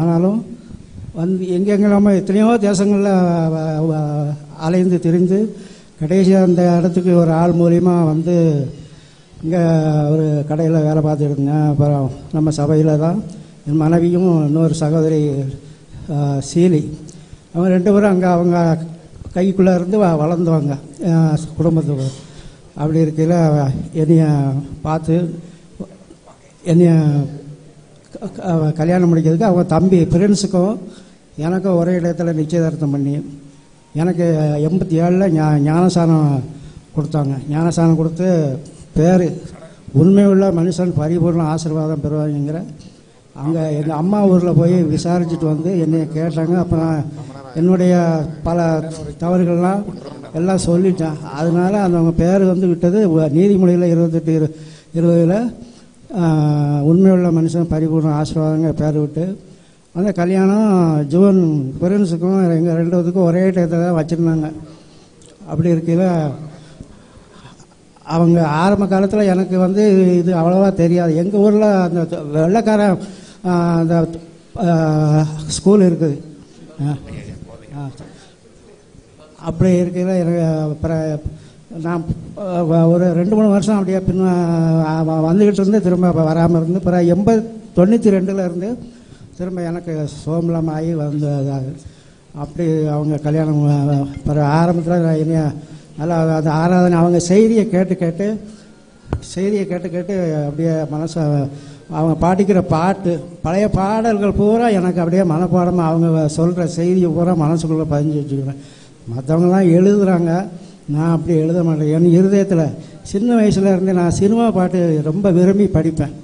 ஆனாலும் வந்து எங்கெங்க நம்ம எத்தனையோ தேசங்களில் அலைந்து திரிந்து கடைசியாக அந்த இடத்துக்கு ஒரு ஆள் மூலியமாக வந்து இங்கே ஒரு கடையில் வேலை பார்த்துட்டு இருந்தேன். அப்புறம் நம்ம சபையில் தான் என் மனைவியும் இன்னொரு சகோதரி சீலி. அவங்க ரெண்டு பேரும் அங்கே அவங்க கைக்குள்ளே இருந்து வ- வளர்ந்தவங்க. குடும்பத்துக்கு அப்படி இருக்கையில் என்னைய பார்த்து என்னைய க- கல்யாணம் முடிக்கிறதுக்கு அவங்க தம்பி ஃப்ரெண்ட்ஸுக்கும் எனக்கும் ஒரே இடத்துல நிச்சயதார்த்தம் பண்ணி எனக்கு எண்பத்தி ஏழில் ஞா ஞானசானம் கொடுத்தாங்க. ஞானசானம் கொடுத்து பேர் உண்மையுள்ள மனுஷன் பரிபூர்ண ஆசீர்வாதம் பெறுவாங்கிற அங்கே எங்கள் அம்மா ஊரில் போய் விசாரிச்சுட்டு வந்து என்னை கேட்டாங்க. அப்போ நான் என்னுடைய பல தவறுகள்லாம் எல்லாம் சொல்லிட்டேன். அதனால அந்தவங்க பேர் வந்து விட்டது. நீதிமொழியில் இருபத்தெட்டு இரு இருபதில் உண்மையுள்ள மனுஷன் பரிபூர்ண ஆசீர்வாதங்க பேர் விட்டு அந்த கல்யாணம் ஜூன் பிரின்ஸுக்கும் எங்கள் ரெண்டுத்துக்கும் ஒரே டயத்தை தான் வச்சுருந்தாங்க. அப்படி இருக்கையில் அவங்க ஆரம்ப காலத்தில் எனக்கு வந்து இது அவ்வளோவா தெரியாது. எங்கள் ஊரில் அந்த வெள்ளக்காரன் வெள்ளைக்காரன் அந்த ஸ்கூல் இருக்குது ஆ. அப்படி இருக்கையில் எனக்கு நான் ஒரு ரெண்டு மூணு வருஷம் அப்படியே பின்ன வந்துக்கிட்டு இருந்து திரும்ப வராமல் இருந்து பிற எண்பது தொண்ணூற்றி ரெண்டில் இருந்து திரும்ப எனக்கு சோம்பலம் ஆகி வந்து அப்படி அவங்க கல்யாணம் பிற ஆரம்பத்தில் இனிய நல்லா அந்த ஆராதனை அவங்க செய்தியை கேட்டு கேட்டு செய்தியை கேட்டு கேட்டு அப்படியே மனசை அவங்க பாடிக்கிற பாட்டு பழைய பாடல்கள் பூரா எனக்கு அப்படியே மனப்பாடமாக அவங்க சொல்கிற செய்தியை பூரா மனசுக்குள்ளே பதிஞ்சு வச்சுக்கிறேன். மற்றவங்கலாம் எழுதுறாங்க. நான் அப்படி எழுத மாட்டேன். என் இருதயத்தில் சின்ன வயசுல இருந்து நான் சினிமா பாட்டு ரொம்ப விரும்பி படிப்பேன்.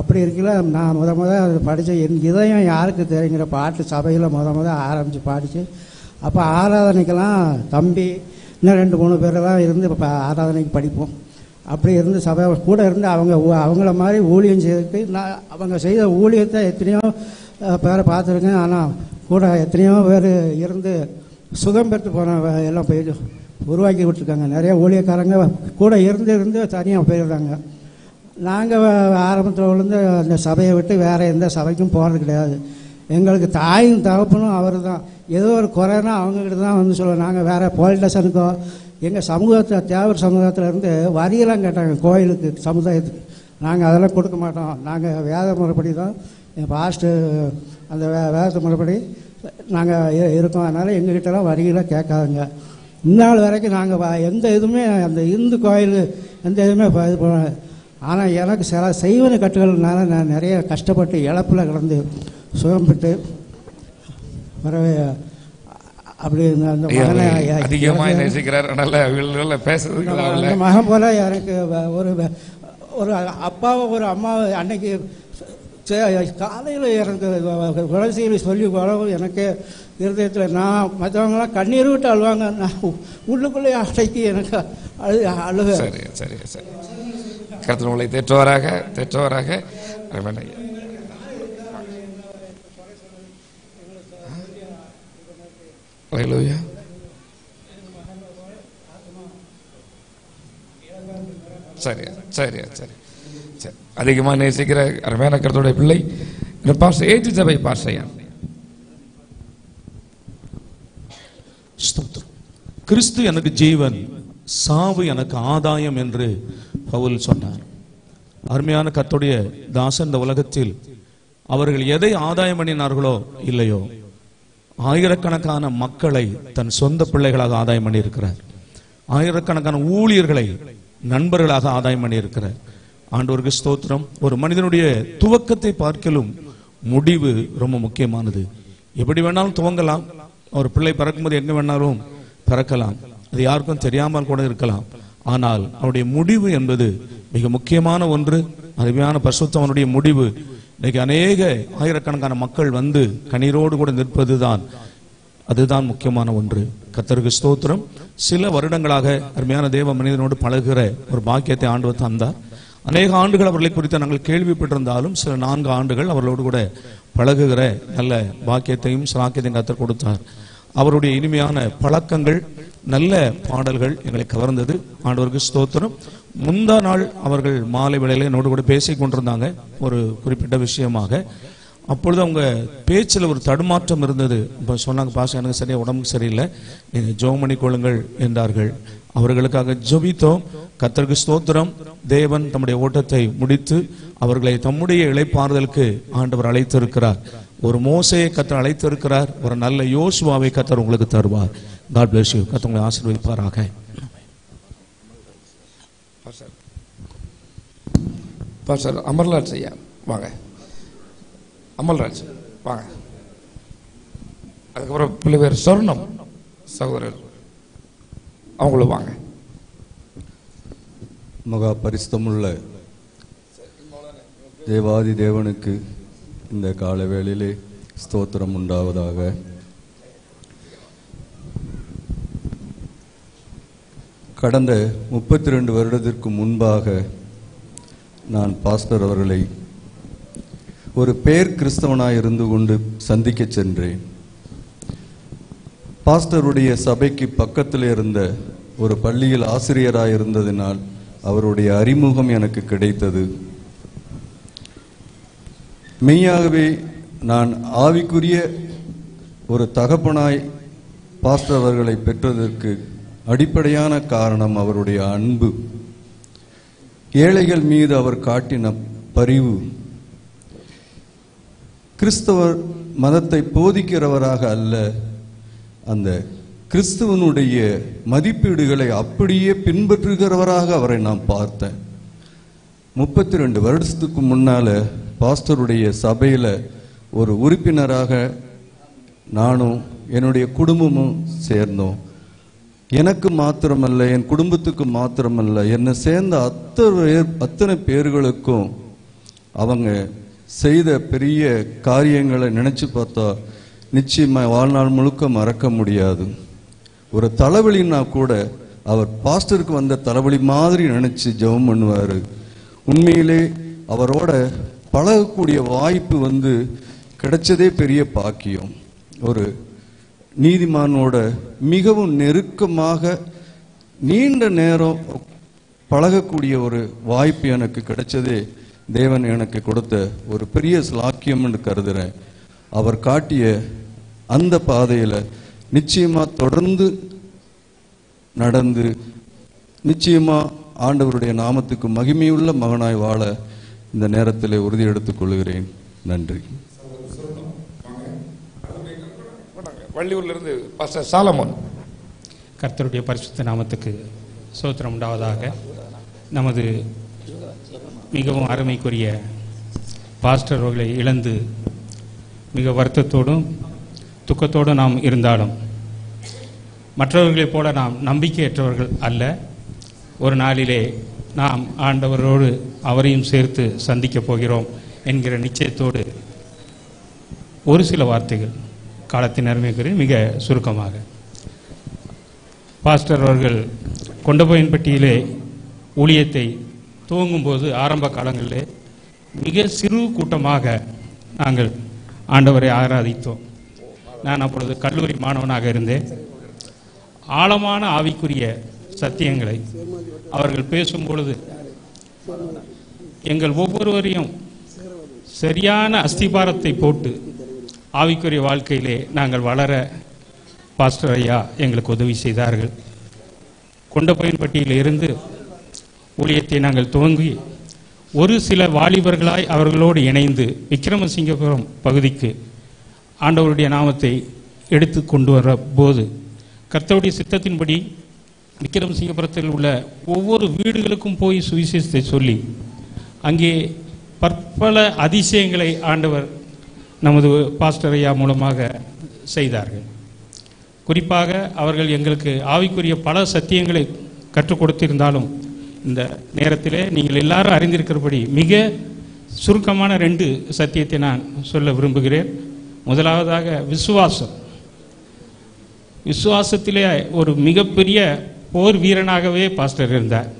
அப்படி இருக்கல நான் முத முத அது படித்த என் இதயம் யாருக்கு தெரியுங்கிற பாட்டு சபையில் முத முத ஆரம்பித்து பாடிச்சு. அப்போ ஆராதனைக்கெல்லாம் தம்பி இன்னும் ரெண்டு மூணு பேர் இருந்து இப்போ ஆராதனைக்கு படிப்போம். அப்படி இருந்து சபை கூட இருந்து அவங்க அவங்கள மாதிரி ஊழியம் செய்துட்டு நான் அவங்க செய்த ஊழியத்தை எத்தனையோ பேரை பார்த்துருக்கேன். ஆனால் கூட எத்தனையோ பேர் இருந்து சுகம் பெற்று போன எல்லாம் போய் உருவாக்கி விட்டுருக்காங்க நிறைய ஊழியக்காரங்க கூட இருந்து இருந்து தனியாக போயிடுறாங்க. நாங்கள் ஆரம்பத்தில் விழுந்து அந்த சபையை விட்டு வேறு எந்த சபைக்கும் போகிறது கிடையாது. எங்களுக்கு தாயும் தகப்பனும் அவர் தான் ஏதோ ஒரு குறைனா அவங்கக்கிட்ட தான் வந்து சொல்லுவோம். நாங்கள் வேறு போலீஸ் ஸ்டேஷனுக்கோ எங்கள் சமூகத்தில் தேவர் சமுதாயத்தில் இருந்து வரியெல்லாம் கேட்டாங்க கோயிலுக்கு சமுதாயத்துக்கு. நாங்கள் அதெல்லாம் கொடுக்க மாட்டோம். நாங்கள் வேத முறைப்படி தான் என் பாஸ்ட்டு அந்த வே வேத முறைப்படி நாங்கள் இருக்கோம். அதனால் எங்ககிட்டலாம் வரிகளாக கேட்காதுங்க. இந்நாள் வரைக்கும் நாங்கள் எந்த இதுவுமே அந்த இந்து கோயில் எந்த இதுவுமே இது பண்ண ஆனால் எனக்கு சில செய்வன கட்டுகள்னால நான் நிறைய கஷ்டப்பட்டு இழப்பில் கிடந்து சுகம் பெற்று வரவே அப்படி அந்த மகனை அதிகமாக நேசிக்கிறார். அதனால அவங்கள பேசுறதுக்கு அந்த மகன் போல எனக்கு ஒரு ஒரு அப்பாவை ஒரு அம்மாவை அன்னைக்கு காலையில் எனக்கு குலசீல சொல்லி வரவு எனக்கு இருதயத்தில் நான் மற்றவங்களாம் கண்ணீர் விட்டு அழுவாங்க. நான் உள்ளுக்குள்ளே அடைக்கி எனக்கு அழு அழுக சரி சரி சரி. கருத்து உங்களை தேற்றுவாராக தேற்றுவாராக. Aleluya. சரி சரி சரி. சரி. அதிகமாக நேசிக்கிற அருமையான கருத்துடைய பிள்ளை இந்த பாஷை ஏற்று சபை பாஷையா ஸ்தோத்திரம். கிறிஸ்து எனக்கு ஜீவன் சாவு எனக்கு ஆதாயம் என்று பவுல் சொன்னார். அருமையான கத்துடைய தாசன் இந்த உலகத்தில் அவர்கள் எதை ஆதாயம் பண்ணினார்களோ இல்லையோ ஆயிரக்கணக்கான மக்களை தன் சொந்த பிள்ளைகளாக ஆதாயம் பண்ணியிருக்கிறார். ஆயிரக்கணக்கான ஊழியர்களை நண்பர்களாக ஆதாயம் பண்ணியிருக்கிறார். ஆண்டவருக்கு ஸ்தோத்திரம். ஒரு மனிதனுடைய துவக்கத்தை பார்க்கலும் முடிவு ரொம்ப முக்கியமானது. எப்படி வேணாலும் துவங்கலாம். ஒரு பிள்ளை பிறக்கும்போது எங்கே வேணாலும் பிறக்கலாம். அது யாருக்கும் தெரியாமல் கூட இருக்கலாம். ஆனால் அவருடைய முடிவு என்பது மிக முக்கியமான ஒன்று. அருமையான பசுத்தவனுடைய முடிவு இன்னைக்கு அநேக ஆயிரக்கணக்கான மக்கள் வந்து கண்ணீரோடு கூட நிற்பதுதான் அதுதான் முக்கியமான ஒன்று. கத்தருக்கு ஸ்தோத்திரம். சில வருடங்களாக அருமையான தேவ மனிதனோடு பழகுகிற ஒரு பாக்கியத்தை ஆண்டு தந்தார். அநேக ஆண்டுகள் அவர்களை குறித்து நாங்கள் கேள்விப்பட்டிருந்தாலும் சில நான்கு ஆண்டுகள் அவர்களோடு கூட பழகுகிற நல்ல பாக்கியத்தையும் சாக்கியத்தையும் கத்தர் கொடுத்தார். அவருடைய இனிமையான பழக்கங்கள் நல்ல பாடல்கள் எங்களை கவர்ந்தது. ஆண்டவருக்கு ஸ்தோத்திரம். முந்தா நாள் அவர்கள் மாலை வேளையில் என்னோடு கூட பேசிக் கொண்டிருந்தாங்க. ஒரு குறிப்பிட்ட விஷயமாக. அப்பொழுது அவங்க பேச்சில் ஒரு தடுமாற்றம் இருந்தது. இப்போ சொன்னாங்க பாச எனக்கு சரியா உடம்புக்கு சரியில்லை. நீங்கள் ஜெபம் பண்ணி கொள்ளுங்கள் என்றார்கள். அவர்களுக்காக ஜெபித்தோம். கத்தருக்கு ஸ்தோத்திரம். தேவன் தம்முடைய ஓட்டத்தை முடித்து அவர்களை தம்முடைய இழைப்பாறுதலுக்கு ஆண்டவர் அழைத்திருக்கிறார். ஒரு மோசையை கத்தர் அழைத்திருக்கிறார். ஒரு நல்ல யோசுவாவை கத்தர் உங்களுக்கு தருவார். காட் பிளஸ் யூ கத்தர் உங்களை ஆசீர்வதிப்பாராக. பாஸ்டர் அமர்லாஜ் ஐயா வாங்க. அமல்ராஜ் வாங்க. அதுக்கப்புறம் பிள்ளை பேர் சொர்ணம் சகோதரர். அவங்களும் வாங்க. மகா பரிசுத்தமுள்ள தேவாதி தேவனுக்கு இந்த கால வேளையிலே ஸ்தோத்திரம் உண்டாவதாக. கடந்த முப்பத்தி ரெண்டு வருடத்திற்கு முன்பாக நான் பாஸ்டர் அவர்களை ஒரு பேர் கிறிஸ்தவனாக இருந்து கொண்டு சந்திக்க சென்றேன். பாஸ்டருடைய சபைக்கு பக்கத்தில் இருந்த ஒரு பள்ளியில் ஆசிரியராக இருந்ததினால் அவருடைய அறிமுகம் எனக்கு கிடைத்தது. மெய்யாகவே நான் ஆவிக்குரிய ஒரு தகப்பனாய் பாஸ்டர் அவர்களை பெற்றதற்கு அடிப்படையான காரணம் அவருடைய அன்பு. ஏழைகள் மீது அவர் காட்டின பரிவு. கிறிஸ்தவர் மதத்தை போதிக்கிறவராக அல்ல. அந்த கிறிஸ்துவனுடைய மதிப்பீடுகளை அப்படியே பின்பற்றுகிறவராக அவரை நான் பார்த்தேன். முப்பத்தி ரெண்டு வருடத்துக்கு முன்னால பாஸ்டருடைய சபையில ஒரு உறுப்பினராக நானும் என்னுடைய குடும்பமும் சேர்ந்தோம். எனக்கு மாத்திரமல்ல என் குடும்பத்துக்கு மாத்திரமல்ல என்னை சேர்ந்த அத்தனை அத்தனை பேர்களுக்கும் அவங்க செய்த பெரிய காரியங்களை நினைச்சு பார்த்தா நிச்சயமா வாழ்நாள் முழுக்க மறக்க முடியாது. ஒரு தலைவலின்னா கூட அவர் பாஸ்டருக்கு வந்த தலைவலி மாதிரி நினைச்சு ஜெபம் பண்ணுவார். உண்மையிலே அவரோட பழகக்கூடிய வாய்ப்பு வந்து கிடைச்சதே பெரிய பாக்கியம். ஒரு நீதிமானோட மிகவும் நெருக்கமாக நீண்ட நேரம் பழகக்கூடிய ஒரு வாய்ப்பு எனக்கு கிடைச்சதே தேவன் எனக்கு கொடுத்த ஒரு பெரிய ஸ்லாக்கியம்னு கருதுறேன். அவர் காட்டிய அந்த பாதையில் நிச்சயமா தொடர்ந்து நடந்து நிச்சயமா ஆண்டவருடைய நாமத்துக்கு மகிமையுள்ள மகனாய் வாழ இந்த நேரத்தில் உறுதி எடுத்துக் கொள்கிறேன். நன்றி. வள்ளியூர்ல இருந்து பாஸ்டர் சாலமோன். கர்த்தருடைய பரிசுத்த நாமத்துக்கு சோத்திரம் உண்டாவதாக. நமது மிகவும் அருமைக்குரிய பாஸ்டர் அவர்களை இழந்து மிக வருத்தத்தோடும் துக்கத்தோடும் நாம் இருந்தாலும் மற்றவர்களைப் போல நாம் நம்பிக்கையற்றவர்கள் அல்ல. ஒரு நாளிலே நாம் ஆண்டவரோடு அவரையும் சேர்த்து சந்திக்கப் போகிறோம் என்கிற நிச்சயத்தோடு ஒரு சில வார்த்தைகள். காலத்தின் அருமை கூறி மிக சுருக்கமாக. பாஸ்டர் அவர்கள் கொண்டபோயன்பட்டியிலே ஊழியத்தை துவங்கும்போது ஆரம்ப காலங்களிலே மிக சிறு கூட்டமாக நாங்கள் ஆண்டவரை ஆராதித்தோம். நான் அப்பொழுது கல்லூரி மாணவனாக இருந்தேன். ஆழமான ஆவிக்குரிய சத்தியங்களை அவர்கள் பேசும் பொழுது எங்கள் ஒவ்வொருவரையும் சரியான அஸ்திபாரத்தை போட்டு ஆவிக்குரிய வாழ்க்கையிலே நாங்கள் வளர பாஸ்டர் ஐயா எங்களுக்கு உதவி செய்தார்கள். கொண்டபயன்பட்டியில் இருந்து ஊழியத்தை நாங்கள் துவங்கி ஒரு சில வாலிபர்களாய் அவர்களோடு இணைந்து விக்ரமசிங்கபுரம் பகுதிக்கு ஆண்டவருடைய நாமத்தை எடுத்து கொண்டு வர போது கர்த்தருடைய சித்தத்தின்படி விக்ரமசிங்கபுரத்தில் உள்ள ஒவ்வொரு வீடுகளுக்கும் போய் சுவிசேஷத்தை சொல்லி அங்கே பற்பல அதிசயங்களை ஆண்டவர் நமது பாஸ்டர் ஐயா மூலமாக செய்தார்கள். குறிப்பாக அவர்கள் எங்களுக்கு ஆவிக்குரிய பல சத்தியங்களை கற்றுக் கொடுத்திருந்தாலும் இந்த நேரத்திலே நீங்கள் எல்லாரும் அறிந்திருக்கிறபடி மிக சுருக்கமான ரெண்டு சத்தியத்தை நான் சொல்ல விரும்புகிறேன். முதலாவதாக விசுவாசம். விசுவாசத்திலே ஒரு மிகப்பெரிய போர் வீரனாகவே பாஸ்டர் இருந்தார்.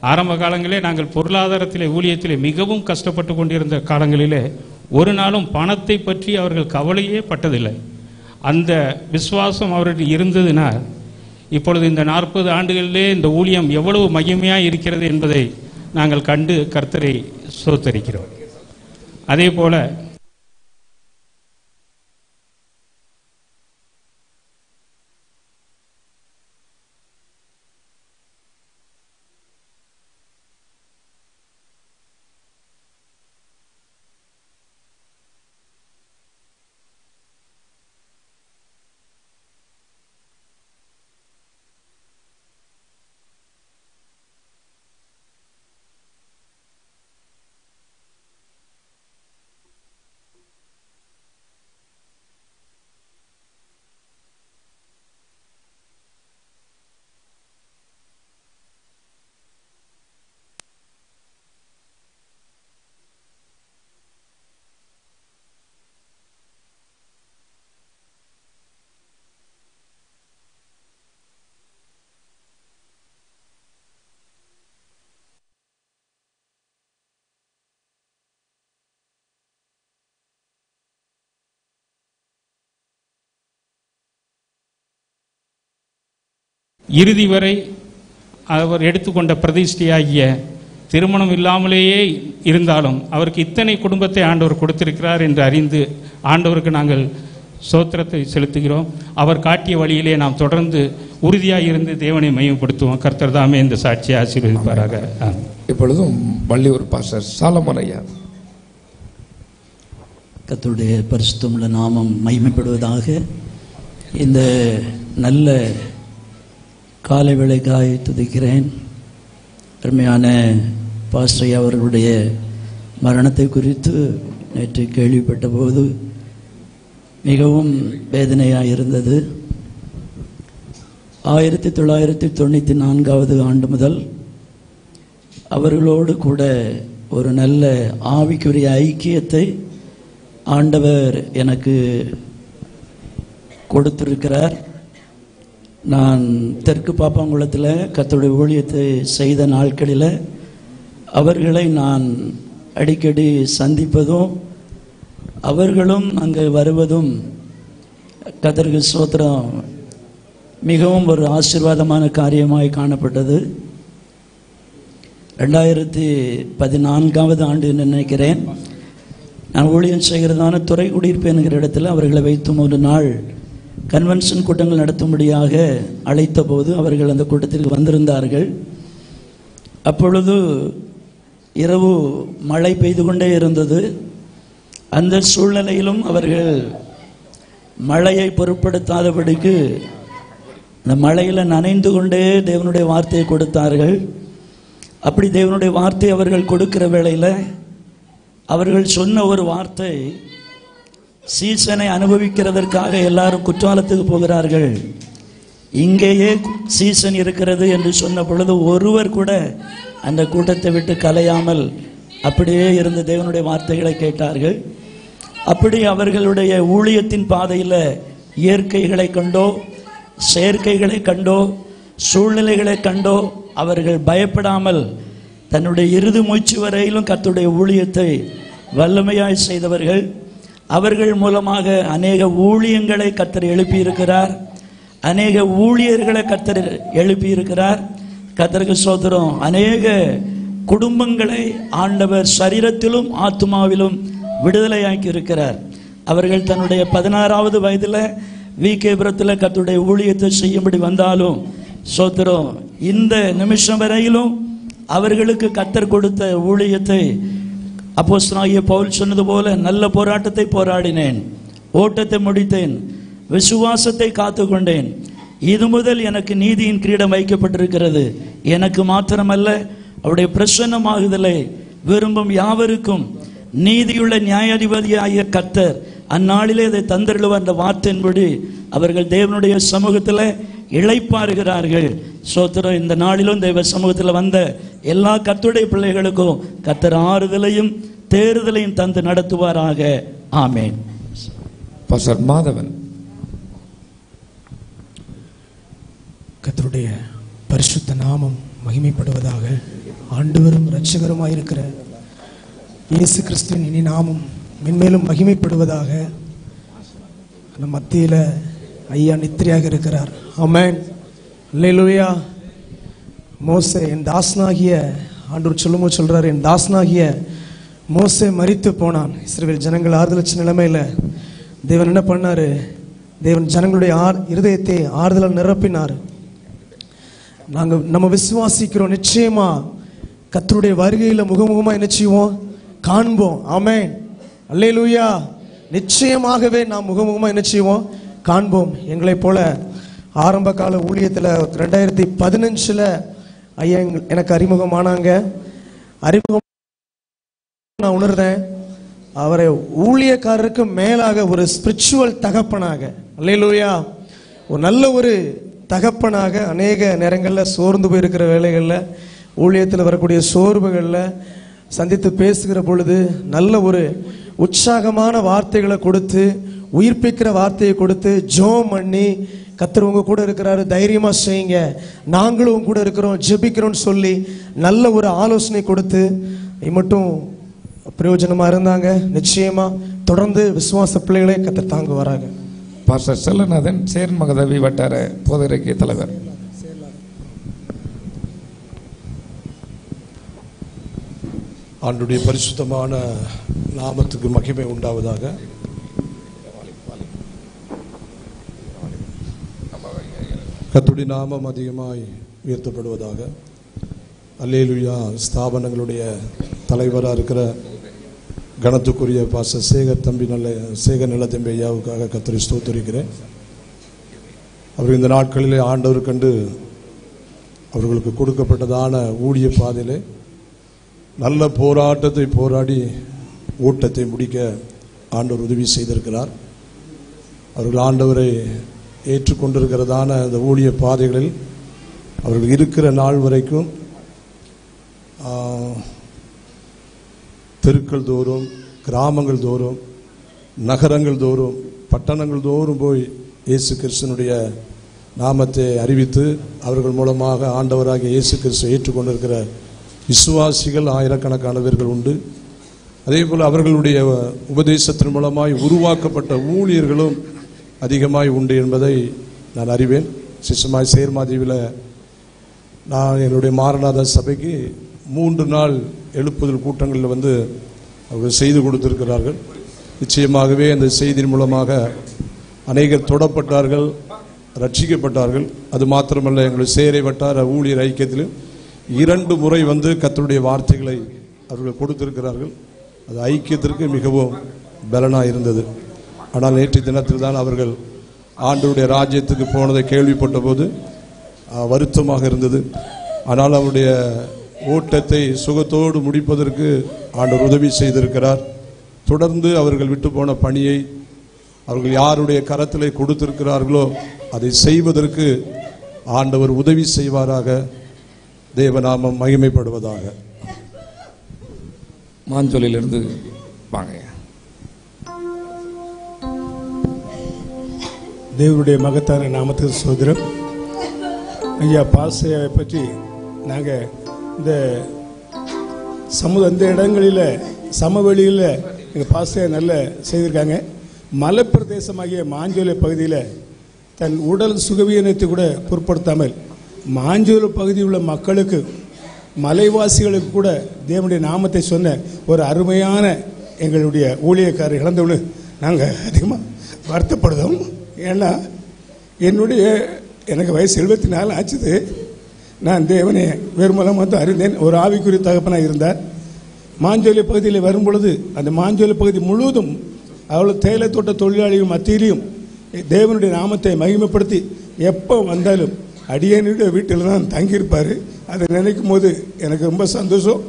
ஆரம்ப காலங்களே நாங்கள் பொருளாதாரத்திலே ஊழியத்திலே மிகவும் கஷ்டப்பட்டு கொண்டிருந்த காலங்களிலே ஒரு நாளும் பணத்தை பற்றி அவர்கள் கவலையே பட்டதில்லை. அந்த விசுவாசம் அவர்கள் இருந்ததுனால் இப்பொழுது இந்த நாற்பது ஆண்டுகளிலே இந்த ஊழியம் எவ்வளவு மகிமையாக இருக்கிறது என்பதை நாங்கள் கண்டு கர்த்தரை சோத்தரிக்கிறோம். அதே போல இறுதி வரை அவர் எடுத்துக்கொண்ட பிரதிஷ்டையாகிய திருமணம் இல்லாமலேயே இருந்தாலும் அவருக்கு இத்தனை குடும்பத்தை ஆண்டவர் கொடுத்திருக்கிறார் என்று அறிந்து ஆண்டவருக்கு நாங்கள் சோத்திரத்தை செலுத்துகிறோம். அவர் காட்டிய வழியிலே நாம் தொடர்ந்து உறுதியாக இருந்து தேவனை மையப்படுத்துவோம் கர்த்தர் தாமே இந்த சாட்சியை ஆசீர்வதிப்பாராக. ஆமென். இப்பொழுதும் வள்ளியூர் பாஸ்டர் சாலமன் ஐயா. கர்த்தருடைய பரிசுத்தமுள்ள நாமம் மகிமைப்படுவதாக இந்த நல்ல காலை வேளைக்காய் துதிக்கிறேன். அருமையான பாஸ்டர் அவர்களுடைய மரணத்தை குறித்து நேற்று கேள்விப்பட்ட போது மிகவும் வேதனையாக இருந்தது ஆயிரத்தி தொள்ளாயிரத்தி தொண்ணூற்றி நான்காவது ஆண்டு முதல் அவர்களோடு கூட ஒரு நல்ல ஆவிக்குரிய ஐக்கியத்தை ஆண்டவர் எனக்கு கொடுத்திருக்கிறார். நான் தெற்கு பாப்பாங்குளத்தில் கத்தோடைய ஊழியத்தை செய்த நாட்களில் அவர்களை நான் அடிக்கடி சந்திப்பதும் அவர்களும் அங்கே வருவதும் கதருக்கு சோத்திரம் மிகவும் ஒரு ஆசீர்வாதமான காரியமாய் காணப்பட்டது. ரெண்டாயிரத்தி பதினான்காவது ஆண்டு நினைக்கிறேன். நான் ஊழியம் செய்கிறதான துறை குடியிருப்பு என்கிற இடத்துல அவர்களை வைத்தும் ஒரு நாள் கன்வென்ஷன் கூட்டங்கள் நடத்தும்படியாக அழைத்த போது அவர்கள் அந்த கூட்டத்திற்கு வந்திருந்தார்கள். அப்பொழுது இரவு மழை பெய்து கொண்டே இருந்தது. அந்த சூழ்நிலையிலும் அவர்கள் மழையை பொருட்படுத்தாதபடிக்கு அந்த மழையில் நனைந்து கொண்டே தேவனுடைய வார்த்தையை கொடுத்தார்கள். அப்படி தேவனுடைய வார்த்தை அவர்கள் கொடுக்கிற வேளையில் அவர்கள் சொன்ன ஒரு வார்த்தை சீசனை அனுபவிக்கிறதற்காக எல்லாரும் குற்றாலத்துக்கு போகிறார்கள். இங்கேயே சீசன் இருக்கிறது என்று சொன்ன பொழுது ஒருவர் கூட அந்த கூட்டத்தை விட்டு கலையாமல் அப்படியே இருந்த தேவனுடைய வார்த்தைகளை கேட்டார்கள். அப்படி அவர்களுடைய ஊழியத்தின் பாதையில் இயற்கைகளை கண்டோ செயற்கைகளை கண்டோ சூழ்நிலைகளை கண்டோ அவர்கள் பயப்படாமல் தன்னுடைய இறுதி மூச்சு வரையிலும் கத்துடைய ஊழியத்தை வல்லமையாய் செய்தவர்கள். அவர்கள் மூலமாக அநேக ஊழியங்களை கத்தர் எழுப்பியிருக்கிறார். அநேக ஊழியர்களை கத்தர் எழுப்பியிருக்கிறார். கத்தருக்கு சோதரம். அநேக குடும்பங்களை ஆண்டவர் சரீரத்திலும் ஆத்மாவிலும் விடுதலையாக்கி இருக்கிறார் அவர்கள் தன்னுடைய பதினாறாவது வயதில் வி கேபுரத்தில் கத்துடைய ஊழியத்தை செய்யும்படி வந்தாலும் சோத்திரம் இந்த நிமிஷம் வரையிலும் அவர்களுக்கு கத்தர் கொடுத்த ஊழியத்தை அப்போஸ்தனாகிய பவுல் சொன்னது போல நல்ல போராட்டத்தை போராடினேன் ஓட்டத்தை முடித்தேன் விசுவாசத்தை காத்துக்கொண்டேன். இது முதல் எனக்கு நீதியின் கிரீடம் வைக்கப்பட்டிருக்கிறது. எனக்கு மாத்திரமல்ல அவருடைய பிரசன்னமாகுதலை விரும்பும் யாவருக்கும் நீதியுள்ள நியாயாதிபதியாகிய கத்தர் அந்நாளிலே அதை தந்தருளுவார் என்ற வார்த்தையின்படி அவர்கள் தேவனுடைய சமூகத்தில் இளைப்பாறுகிறார்கள். சோத்திரம் இந்த நாளிலும் தேவ சமூகத்தில் வந்த எல்லா கர்த்தருடைய பிள்ளைகளுக்கும் கர்த்தர் ஆறுதலையும் தேறுதலையும் தந்து நடத்துவாராக. ஆமேன். பாஸ்டர் மாதவன். கர்த்தருடைய பரிசுத்த நாமம் மகிமைப்படுவதாக ஆண்டவரும் இரட்சகருமாய் இருக்கிற இயேசு கிறிஸ்துவின் இனி நாமம் மென்மேலும் மகிமைப்படுவதாக. அந்த மத்தியில் ஐயா நித்திரியாக இருக்கிறார். ஆமென். அல்லேலூயா. மோசே என் தாசனாகிய ஆண்டூர் சொல்லுமோ சொல்கிறார் என் தாசனாகிய மோசே மறித்து போனான். இஸ்ரேல் ஜனங்கள் ஆறுதலச்ச நிலைமையில் தேவன் என்ன பண்ணாரு? தேவன் ஜனங்களுடைய ஆர் இருதயத்தை ஆறுதலால் நிரப்பினார். நாங்கள் நம்ம விசுவாசிக்கிறோம். நிச்சயமா கத்தருடைய வருகையில் முகமுகமாக என்ன செய்வோம்? காண்போம். அல்லை லூயா நிச்சயமாகவே நாம் முகமுகமாக என்ன செய்வோம்? காண்போம். எங்களைப் போல ஆரம்ப கால ஊழியத்தில் ரெண்டாயிரத்தி பதினஞ்சில் ஐயா எங்க- எனக்கு அறிமுகமானாங்க. அறிமுகம் நான் உணர்ந்தேன். அவரை ஊழியக்காரருக்கு மேலாக ஒரு ஸ்பிரிச்சுவல் தகப்பனாக அல்லையிலூயா ஒரு நல்ல ஒரு தகப்பனாக அநேக நேரங்களில் சோர்ந்து போயிருக்கிற வேலைகளில் ஊழியத்தில் வரக்கூடிய சோர்வுகளில் சந்தித்து பேசுகிற பொழுது நல்ல ஒரு உற்சாகமான வார்த்தைகளை கொடுத்து உயிர்ப்பிக்கிற வார்த்தையை கொடுத்து ஜோம் பண்ணி கத்தர் உங்க கூட இருக்கிறாரு தைரியமா செய்யுங்க. நாங்களும் உங்க கூட இருக்கிறோம் ஜெபிக்கிறோம்னு சொல்லி நல்ல ஒரு ஆலோசனை கொடுத்து மட்டும் பிரயோஜனமா இருந்தாங்க. நிச்சயமா தொடர்ந்து விசுவாச பிள்ளைகளை கத்தர் தாங்க வராங்க பாஸ்டர் செல்லநாதன் சேரன் மகதவி வட்டார போதரைக்கு தலைவர். ஆண்டுடைய பரிசுத்தமான நாமத்துக்கு மகிமை உண்டாவதாக. கத்துடி நாமம் அதிகமாய் உயர்த்தப்படுவதாக. அல்லேலுயா ஸ்தாபனங்களுடைய தலைவராக இருக்கிற கணத்துக்குரிய பாச சேகர் தம்பி நல்ல சேகர் நல்ல தம்பி ஐயாவுக்காக கத்தரி ஸ்தோத்தரிக்கிறேன். அவர் இந்த நாட்களிலே ஆண்டவர் கண்டு அவர்களுக்கு கொடுக்கப்பட்டதான ஊழிய பாதையிலே நல்ல போராட்டத்தை போராடி ஓட்டத்தை முடிக்க ஆண்டவர் உதவி செய்திருக்கிறார். அவர்கள் ஆண்டவரை ஏற்றுக்கொண்டிருக்கிறதான அந்த ஊழிய பாதைகளில் அவர்கள் இருக்கிற நாள் வரைக்கும் தெருக்கள் தோறும் கிராமங்கள் தோறும் நகரங்கள் தோறும் பட்டணங்கள் தோறும் போய் இயேசு கிறிஸ்தனுடைய நாமத்தை அறிவித்து அவர்கள் மூலமாக ஆண்டவராக இயேசு கிறிஸ்து ஏற்றுக்கொண்டிருக்கிற விசுவாசிகள் ஆயிரக்கணக்கானவர்கள் உண்டு. அதே போல் அவர்களுடைய உபதேசத்தின் மூலமாய் உருவாக்கப்பட்ட ஊழியர்களும் அதிகமாய் உண்டு என்பதை நான் அறிவேன். சிசமாய் சேர்மாதீவில் நான் என்னுடைய மாரநாத சபைக்கு மூன்று நாள் எழுப்புதல் கூட்டங்களில் வந்து அவர்கள் செய்து கொடுத்திருக்கிறார்கள். நிச்சயமாகவே அந்த செய்தியின் மூலமாக அநேகர் தொடப்பட்டார்கள் ரட்சிக்கப்பட்டார்கள். அது மாத்திரமல்ல எங்கள் சேரை வட்டார ஊழியர் ஐக்கியத்திலும் இரண்டு முறை வந்து கத்தருடைய வார்த்தைகளை அவர்கள் கொடுத்திருக்கிறார்கள். அது ஐக்கியத்திற்கு மிகவும் பலனாக இருந்தது. ஆனால் நேற்று தினத்தில் தான் அவர்கள் ஆண்டருடைய ராஜ்யத்துக்கு போனதை கேள்விப்பட்ட போது வருத்தமாக இருந்தது. ஆனால் அவருடைய ஓட்டத்தை சுகத்தோடு முடிப்பதற்கு ஆண்டவர் உதவி செய்திருக்கிறார். தொடர்ந்து அவர்கள் விட்டு போன பணியை அவர்கள் யாருடைய கரத்தில் கொடுத்திருக்கிறார்களோ அதை செய்வதற்கு ஆண்டவர் உதவி செய்வாராக. தேவநாமம் மகிமைப்படுவதாக. மாஞ்சொலியிலிருந்து வாங்க. தேவனுடைய மகத்தான நாமத்துக்கு சோதரம். ஐயா பாசையை பற்றி நாங்கள் இந்த சமூக இந்த இடங்களில் சமவெளியில் எங்கள் பாசையை நல்ல செய்திருக்காங்க. மலைப்பிரதேசமாகிய மாஞ்சோலை பகுதியில் தன் உடல் சுகவீனத்தை கூட பொருட்படுத்தாமல் மாஞ்சோலை பகுதியில் உள்ள மக்களுக்கு மலைவாசிகளுக்கு கூட தேவனுடைய நாமத்தை சொன்ன ஒரு அருமையான எங்களுடைய ஊழியக்காரர் இழந்தவனு நாங்கள் அதிகமாக வருத்தப்படுதோம் ஏன்னா என்னுடைய எனக்கு வயசு எழுபத்தி நாலு ஆச்சுது. நான் தேவனை வெறுமலம் வந்து அறிந்தேன். ஒரு ஆவிக்குரிய தகப்பனாக இருந்தார். மாஞ்சோலை பகுதியில் வரும் பொழுது அந்த மாஞ்சோலை பகுதி முழுவதும் அவ்வளோ தேயிலை தோட்ட தொழிலாளிகள் மத்தியிலையும் தேவனுடைய நாமத்தை மகிமைப்படுத்தி எப்போ வந்தாலும் அடியனுடைய வீட்டில் தான் தங்கியிருப்பார். அதை நினைக்கும் போது எனக்கு ரொம்ப சந்தோஷம்.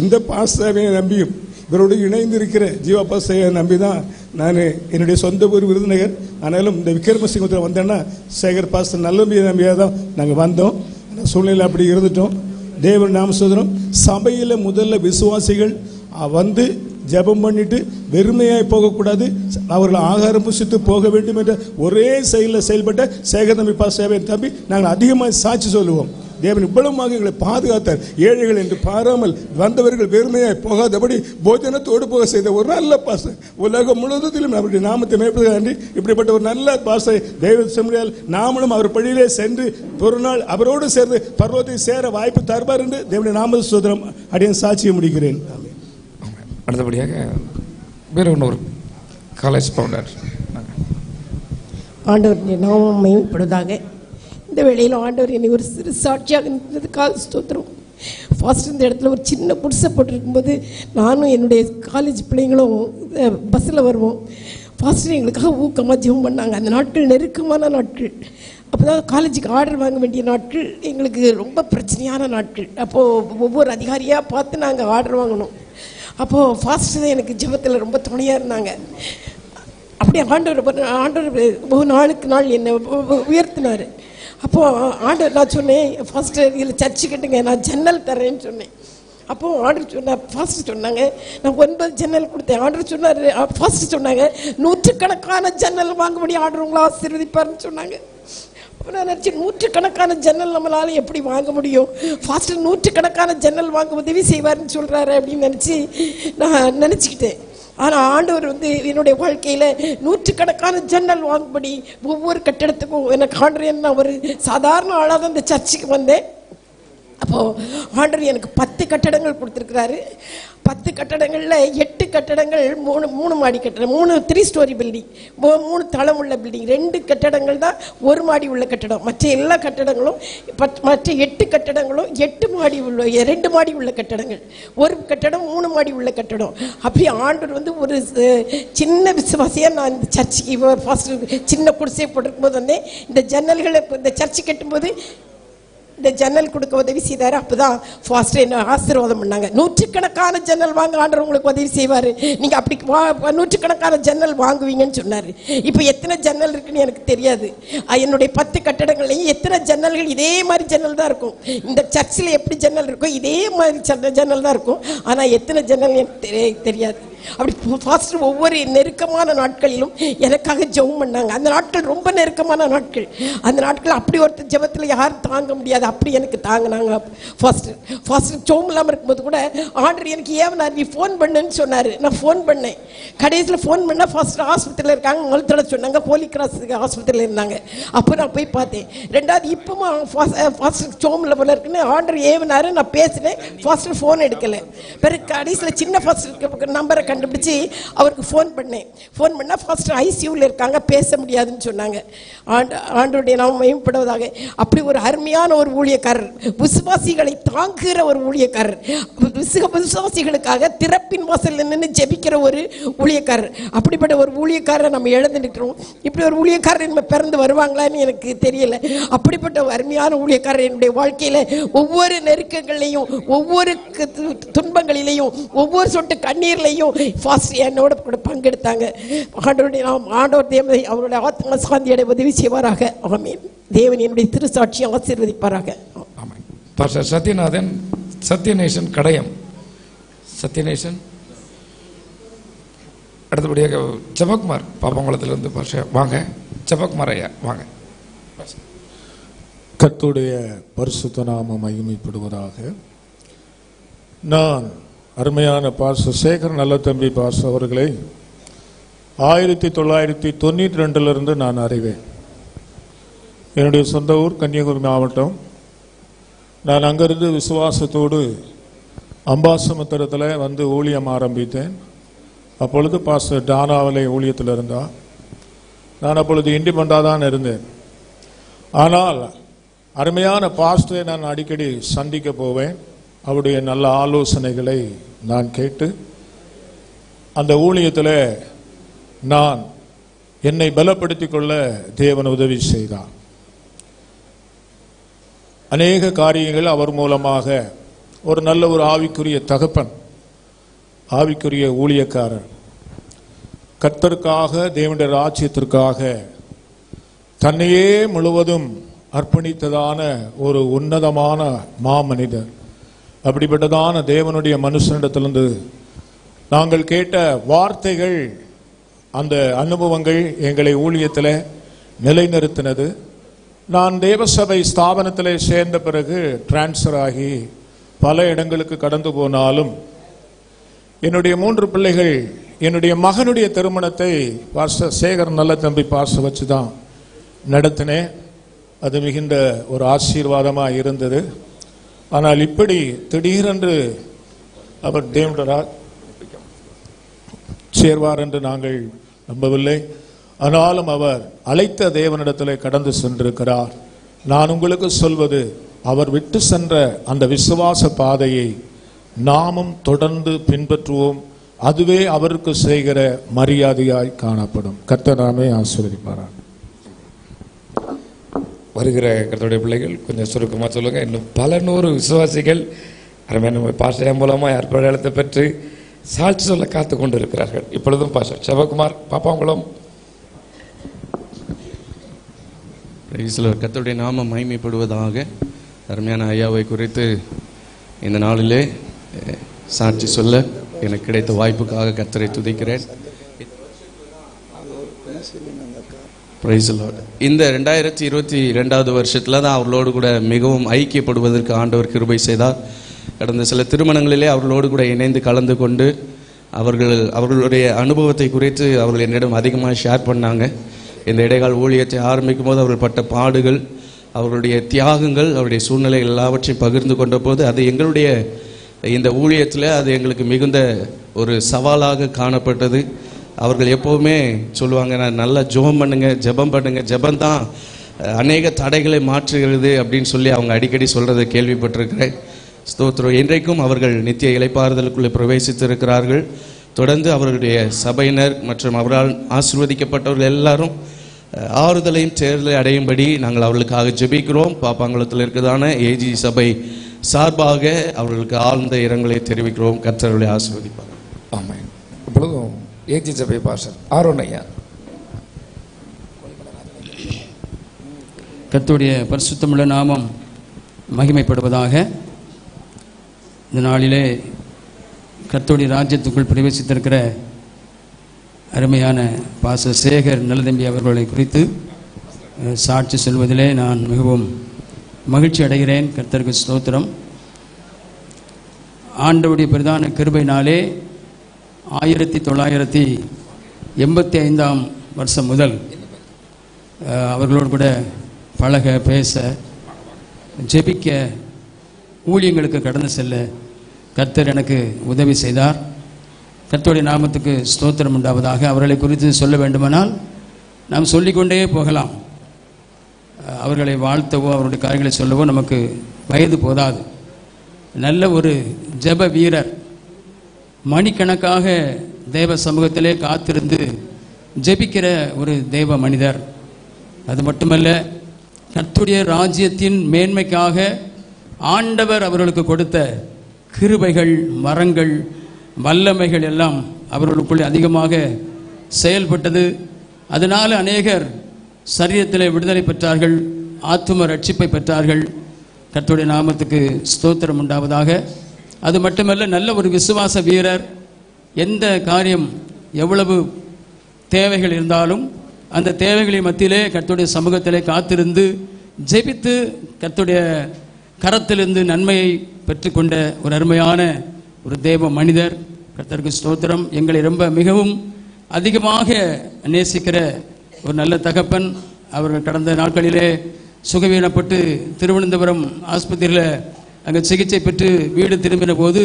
இந்த பாஸ்தாவை நம்பியும் இவரோடு இணைந்து இருக்கிற ஜீவா பாஸ்தாவை நம்பி தான் நான் என்னுடைய சொந்த ஊர் விருதுநகர். ஆனாலும் இந்த விக்ரமசிங்கத்தில் வந்தேன்னா சேகர் பாச நல்லம்பியை நம்பியாக தான் நாங்கள் வந்தோம். ஆனால் சூழ்நிலை அப்படி இருந்துட்டோம். தேவன் நாம சோதரம் சபையில் முதல்ல விசுவாசிகள் வந்து ஜெபம் பண்ணிட்டு வெறுமையாய் போகக்கூடாது. அவர்கள் ஆகாரம் புசித்து போக வேண்டும் என்ற ஒரே செயலில் செயல்பட்ட சேகர் நம்பி பா சேவை தம்பி நாங்கள் அதிகமாக சாட்சி சொல்லுவோம். தேவன் இவ்வளவுமாக எங்களை பாதுகாத்தார். ஏழைகள் என்று பாராமல் வந்தவர்கள் வெறுமையாய் போகாதபடி போஜனத்தோடு போக செய்த ஒரு நல்ல பாச. உலகம் முழுவதிலும் அவருடைய நாமத்தை மேற்பதாண்டி இப்படிப்பட்ட ஒரு நல்ல பாசை தெய்வ செம்மொழியால் நாமளும் அவர் பள்ளியிலே சென்று ஒரு நாள் அவரோடு சேர்ந்து பர்வத்தை சேர வாய்ப்பு தருவார் என்று தேவனுடைய நாம சுதந்திரம் அடியன் சாட்சியை முடிக்கிறேன். அடுத்தபடியாக வேற இன்னொரு காலேஜ் பவுண்டர் ஆண்டவர் நாமம் மகிமைப்படுவதாக இந்த வேளையில் ஆண்டவர் என்னை ஒரு சிறு சாட்சியாக நின்றதுக்காக ஸ்தோத்திரம். ஃபர்ஸ்ட் இந்த இடத்துல ஒரு சின்ன குடிசை போட்டிருக்கும்போது நானும் என்னுடைய காலேஜ் பிள்ளைங்களும் பஸ்ஸில் வருவோம். ஃபாஸ்டர் எங்களுக்காக ஊக்கமாக ஜெபம் பண்ணாங்க. அந்த நாட்கள் நெருக்கமான நாட்கள். அப்போ தான் காலேஜுக்கு ஆர்டர் வாங்க வேண்டிய நாட்கள் எங்களுக்கு ரொம்ப பிரச்சனையான நாட்கள். அப்போது ஒவ்வொரு அதிகாரியாக பார்த்து நாங்கள் ஆர்டர் வாங்கணும் அப்போது ஃபாஸ்ட்டு தான் எனக்கு ஜெபத்தில் ரொம்ப துணையாக இருந்தாங்க. அப்படியே ஆண்டவர் ஆண்டவர் நாளுக்கு நாள் என்னை உயர்த்தினார். அப்போது ஆர்டர் நான் சொன்னேன் ஃபர்ஸ்ட்டு இதில் சர்ச்சுக்கிட்டுங்க நான் ஜன்னல் தரேன்னு சொன்னேன். அப்போ ஆர்டர் சொன்னார் ஃபர்ஸ்ட் சொன்னாங்க நான் ஒன்பது ஜன்னல் கொடுத்தேன். ஆர்டர் சொன்னார் ஃபர்ஸ்ட் சொன்னாங்க நூற்றுக்கணக்கான ஜன்னல் வாங்கும்படி ஆர்டர் உங்களை ஆசீர்வதிப்பார்னு சொன்னாங்க. நான் நினச்சேன் நூற்றுக்கணக்கான ஜன்னல் நம்மளால எப்படி வாங்க முடியும்? ஃபாஸ்ட்டு நூற்றுக்கணக்கான ஜன்னல் வாங்க உதவி செய்வாருன்னு சொல்கிறாரு அப்படின்னு நினச்சி நான் நினச்சிக்கிட்டேன். ஆனால் ஆண்டவர் வந்து என்னுடைய வாழ்க்கையில் நூற்றுக்கணக்கான ஜன்னல் வாங்கும்படி ஒவ்வொரு கட்டிடத்துக்கும் எனக்கு ஆண்டர் நான் ஒரு சாதாரண ஆளாக தான் இந்த சர்ச்சுக்கு வந்தேன். அப்போது ஆண்டவர் எனக்கு பத்து கட்டடங்கள் கொடுத்துருக்குறாரு. பத்து கட்டடங்களில் எட்டு கட்டடங்கள் மூணு மூணு மாடி கட்டடம் மூணு த்ரீ ஸ்டோரி பில்டிங் மூணு தளம் உள்ள பில்டிங் ரெண்டு கட்டடங்கள் தான் ஒரு மாடி உள்ள கட்டடம். மற்ற எல்லா கட்டடங்களும் மற்ற எட்டு கட்டடங்களும் எட்டு மாடி உள்ள ரெண்டு மாடி உள்ள கட்டடங்கள். ஒரு கட்டடம் மூணு மாடி உள்ள கட்டடம். அப்படி ஆண்டவர் வந்து ஒரு சின்ன விசுவாசியாக நான் இந்த சர்ச்சுக்கு ஃபர்ஸ்ட் சின்ன குடிசை போட்டிருக்கும் போது வந்தேன். இந்த ஜன்னல்களை இந்த சர்ச்சு கட்டும்போது இந்த ஜன்னல் கொடுக்க உதவி செய்தார். அப்பதான் ஃபாஸ்ட் என்ன ஆசீர்வாதம் பண்ணாங்க. நூற்றுக்கணக்கான ஜன்னல் வாங்க ஆண்டவர் உங்களுக்கு உதவி செய்வார். நீங்கள் அப்படி வா- நூற்றுக்கணக்கான ஜன்னல் வாங்குவீங்கன்னு சொன்னார். இப்போ எத்தனை ஜன்னல் இருக்குன்னு எனக்கு தெரியாது. என்னுடைய பத்து கட்டடங்கள்லையும் எத்தனை ஜன்னல்கள் இதே மாதிரி ஜன்னல் தான் இருக்கும். இந்த சர்ச்சில் எப்படி ஜன்னல் இருக்கோ இதே மாதிரி ஜன்னல் தான் இருக்கும். ஆனால் எத்தனை ஜன்னல் எனக்கு தெரிய- தெரியாது. அப்படி பாஸ்டர் ஒவ்வொரு நெருக்கமான நாட்களிலும் எனக்காக ஜெபம் பண்ணாங்க. அந்த நாட்கள் ரொம்ப நெருக்கமான நாட்கள். அந்த நாட்கள் அப்படி ஒருத்தர் ஜெபத்தில் யாரும் தாங்க முடியாது. அப்படி எனக்கு தாங்கினாங்க. ஃபாஸ்டர் ஃபாஸ்டர் ஜோம் இல்லாமல் இருக்கும்போது கூட ஆர்டர் எனக்கு ஏவனார் நீ ஃபோன் பண்ணுன்னு சொன்னார். நான் ஃபோன் பண்ணேன். கடைசியில் ஃபோன் பண்ணால் ஃபாஸ்டர் ஆஸ்பத்திரியில் இருக்காங்க. மருத்துவ சொன்னாங்க. போலி கிராஸ் ஆஸ்பத்திரியில் இருந்தாங்க. அப்போ நான் போய் பார்த்தேன். ரெண்டாவது இப்போமா ஃபாஸ்டர் ஜோமில் போல இருக்குன்னு ஆர்டர் ஏவனார் நான் பேசினேன். ஃபாஸ்டர் ஃபோன் எடுக்கலை. பிறகு கடைசியில் சின்ன ஃபாஸ்டர் நம்பரை கண்டுபிடிச்சி அவருக்கு ஃபோன் பண்ணேன். ஃபோன் பண்ணால் ஃபர்ஸ்ட் ஐசியூவில் இருக்காங்க பேச முடியாதுன்னு சொன்னாங்க. ஆண்டு ஆண்டோடைய நாம் மேம்படுவதாக. அப்படி ஒரு அருமையான ஒரு ஊழியக்காரர் விசுவாசிகளை தாங்குகிற ஒரு ஊழியக்காரர் விசுவாசிகளுக்காக திறப்பின் வாசலில் நின்று ஜெபிக்கிற ஒரு ஊழியக்காரர். அப்படிப்பட்ட ஒரு ஊழியக்காரரை நம்ம இழந்து நிற்கிறோம். இப்படி ஒரு ஊழியக்காரர் நம்ம பிறந்து வருவாங்களான்னு எனக்கு தெரியல. அப்படிப்பட்ட அருமையான ஊழியக்காரர் என்னுடைய வாழ்க்கையில் ஒவ்வொரு நெருக்கங்களையும் ஒவ்வொரு து- துன்பங்களிலையும் ஒவ்வொரு சொட்டு கண்ணீர்லையும் ஃபாஸ்ட் என்னோட கூட பங்கெடுத்தாங்க. ஆண்டவருடைய நாம் ஆண்டவர் தேவனை அவருடைய ஆத்ம சாந்தியடை உதவி செய்வாராக. ஆமீன். தேவன் என்னுடைய திருசாட்சியை ஆசீர்வதிப்பாராக. பாஸ்டர் சத்யநாதன் சத்யநேசன் கடையம். சத்யநேசன். அடுத்தபடியாக ஜபக்குமார் பாப்பங்குளத்திலிருந்து பாஸ்டர் வாங்க. ஜபக்குமார் ஐயா வாங்க. கர்த்தருடைய பரிசுத்த நாமம் மகிமைப்படுவதாக நான் அருமையான பாச சேகர் நல்ல தம்பி பாச அவர்களை ஆயிரத்தி தொள்ளாயிரத்தி தொண்ணூற்றி ரெண்டிலிருந்து நான் அறிவேன். என்னுடைய சொந்த ஊர் கன்னியாகுமரி மாவட்டம். நான் அங்கிருந்து விசுவாசத்தோடு அம்பாசமுத்திரத்தில் வந்து ஊழியம் ஆரம்பித்தேன். அப்பொழுது பாஸ்டர் டானாவலை ஊழியத்தில் இருந்தால் நான் அப்பொழுது இண்டிபெண்டாக தான் இருந்தேன். ஆனால் அருமையான பாஸ்டரை நான் அடிக்கடி சந்திக்க போவேன். அவருடைய நல்ல ஆலோசனைகளை நான் கேட்டு அந்த ஊழியத்தில் நான் என்னை பலப்படுத்திக் கொள்ள தேவன் உதவி செய்தார். அநேக காரியங்கள் அவர் மூலமாக ஒரு நல்ல ஒரு ஆவிக்குரிய தகப்பன் ஆவிக்குரிய ஊழியக்காரர் கர்த்தருக்காக தேவனுடைய ராஜ்யத்திற்காக தன்னையே முழுவதும் அர்ப்பணித்ததான ஒரு உன்னதமான மாமனிதர். அப்படிப்பட்டதான தேவனுடைய மனுஷனிடத்திலிருந்து நாங்கள் கேட்ட வார்த்தைகள் அந்த அனுபவங்கள் எங்களை ஊழியத்தில் நிலைநிறுத்தினது. நான் தேவசபை ஸ்தாபனத்தில் சேர்ந்த பிறகு டிரான்ஸ்ஃபர் ஆகி பல இடங்களுக்கு கடந்து போனாலும் என்னுடைய மூன்று பிள்ளைகள் என்னுடைய மகனுடைய திருமணத்தை பாச சேகர் நல்ல தம்பி பாச வச்சு தான் நடத்தினேன். அது மிகுந்த ஒரு ஆசீர்வாதமாக இருந்தது. ஆனால் இப்படி திடீரென்று அவர் தேவரா சேர்வார் என்று நாங்கள் நம்பவில்லை. ஆனாலும் அவர் அழைத்த தேவனிடத்தில் கடந்து சென்றிருக்கிறார். நான் உங்களுக்கு சொல்வது அவர் விட்டு சென்ற அந்த விசுவாச பாதையை நாமும் தொடர்ந்து பின்பற்றுவோம். அதுவே அவருக்கு செய்கிற மரியாதையாய் காணப்படும். கர்த்தராமே ஆசீர்வதிப்பாரார் வருகிற கருத்துடைய பிள்ளைகள் கொஞ்சம் சுருக்கமாக சொல்லுங்கள் இன்னும் பல நூறு விசுவாசிகள் அருமையான பாஷையம் மூலமாக அற்புதத்தை பெற்று சாட்சி சொல்ல காத்து கொண்டு இருக்கிறார்கள் இப்பொழுதும் பாஷா சிவகுமார் பாப்பாங்குளம். பிரைஸ்லர் நாம மகிமைப்படுவதாக அருமையான ஐயாவை குறித்து இந்த நாளிலே சாட்சி சொல்ல எனக்கு கிடைத்த வாய்ப்புக்காக கத்தரை துதிக்கிறேன். ப்ரைஸ் the இந்த ரெண்டாயிரத்தி இருபத்தி ரெண்டாவது வருஷத்தில் தான் அவர்களோடு கூட மிகவும் ஐக்கியப்படுவதற்கு ஆண்டவர் கிருபை செய்தார். கடந்த சில திருமணங்களிலே அவர்களோடு கூட இணைந்து கலந்து கொண்டு அவர்கள் அவர்களுடைய அனுபவத்தை குறித்து அவர்கள் என்னிடம் அதிகமாக ஷேர் பண்ணாங்க. இந்த இடைக்கால ஊழியத்தை ஆரம்பிக்கும் போது அவர்கள் பட்ட பாடுகள் அவர்களுடைய தியாகங்கள் அவருடைய சூழ்நிலை எல்லாவற்றையும் பகிர்ந்து கொண்ட போது அது எங்களுடைய இந்த ஊழியத்தில் அது எங்களுக்கு மிகுந்த ஒரு சவாலாக காணப்பட்டது. அவர்கள் எப்போவுமே சொல்லுவாங்க நான் நல்லா ஜெபம் பண்ணுங்கள் ஜெபம் பண்ணுங்கள் ஜெபம் தான் அநேக தடைகளை மாற்றுகிறது அப்படின்னு சொல்லி அவங்க அடிக்கடி சொல்கிறத கேள்விப்பட்டிருக்கிறேன். ஸ்தோத்திரம். இன்றைக்கும் அவர்கள் நித்திய இலைப்பாறுதலுக்குள்ளே பிரவேசித்திருக்கிறார்கள். தொடர்ந்து அவர்களுடைய சபையினர் மற்றும் அவரால் ஆசிர்வதிக்கப்பட்டவர்கள் எல்லாரும் ஆறுதலையும் தேர்தலை அடையும்படி நாங்கள் அவர்களுக்காக ஜெபிக்கிறோம். பாப்பாங்குளத்தில் இருக்கிறதான ஏஜி சபை சார்பாக அவர்களுக்கு ஆழ்ந்த இரங்கலை தெரிவிக்கிறோம். கர்த்தர்களை ஆசிர்வதிப்பார். ஆமாம் இப்பொழுதும் ஏஜி சபை பாஸ்டர் ஆரோன் ஐயா. கத்துடைய பரிசுத்தமுள்ள நாமம் மகிமைப்படுவதாக இந்த நாளிலே கத்துடைய ராஜ்யத்துக்குள் பிரவேசித்திருக்கிற அருமையான பாச சேகர் நல்லதம்பி அவர்களை குறித்து சாட்சி சொல்வதிலே நான் மிகவும் மகிழ்ச்சி அடைகிறேன். கர்த்தருக்கு ஸ்தோத்திரம். ஆண்டவுடைய பிரதான கிருபையினாலே ஆயிரத்தி தொள்ளாயிரத்தி எண்பத்தி ஐந்தாம் வருஷம் முதல் அவர்களோடு கூட பழக பேச ஜெபிக்க ஊழியங்களுக்கு கடந்து செல்ல கர்த்தர் எனக்கு உதவி செய்தார். கர்த்தருடைய நாமத்துக்கு ஸ்தோத்திரம் உண்டாவதாக. அவர்களை குறித்து சொல்ல வேண்டுமானால் நாம் சொல்லிக்கொண்டே போகலாம். அவர்களை வாழ்த்தவோ அவருடைய காரியங்களை சொல்லவோ நமக்கு வயது போதாது. நல்ல ஒரு ஜெப வீரர் மணிக்கணக்காக தேவ சமூகத்திலே காத்திருந்து ஜெபிக்கிற ஒரு தேவ மனிதர். அது மட்டுமல்ல கர்த்துடைய ராஜ்யத்தின் மேன்மைக்காக ஆண்டவர் அவர்களுக்கு கொடுத்த கிருபைகள் மரங்கள் வல்லமைகள் எல்லாம் அவர்களுக்குள்ளே அதிகமாக செயல்பட்டது. அதனால் அநேகர் சரீரத்தில் விடுதலை பெற்றார்கள் ஆத்தும ரட்சிப்பை பெற்றார்கள். கர்த்துடைய நாமத்துக்கு ஸ்தோத்திரம் உண்டாவதாக. அது மட்டுமல்ல நல்ல ஒரு விசுவாச வீரர். எந்த காரியம் எவ்வளவு தேவைகள் இருந்தாலும் அந்த தேவைகளை மத்தியிலே கத்துடைய சமூகத்திலே காத்திருந்து ஜெபித்து கத்துடைய கரத்திலிருந்து நன்மையை பெற்றுக்கொண்ட ஒரு அருமையான ஒரு தேவ மனிதர். கர்த்தருக்கு ஸ்தோத்திரம். எங்களை ரொம்ப மிகவும் அதிகமாக நேசிக்கிற ஒரு நல்ல தகப்பன். அவர்கள் கடந்த நாட்களிலே சுகவீனப்பட்டு திருவனந்தபுரம் ஆஸ்பத்திரியில் அங்கே சிகிச்சை பெற்று வீடு திரும்பின போது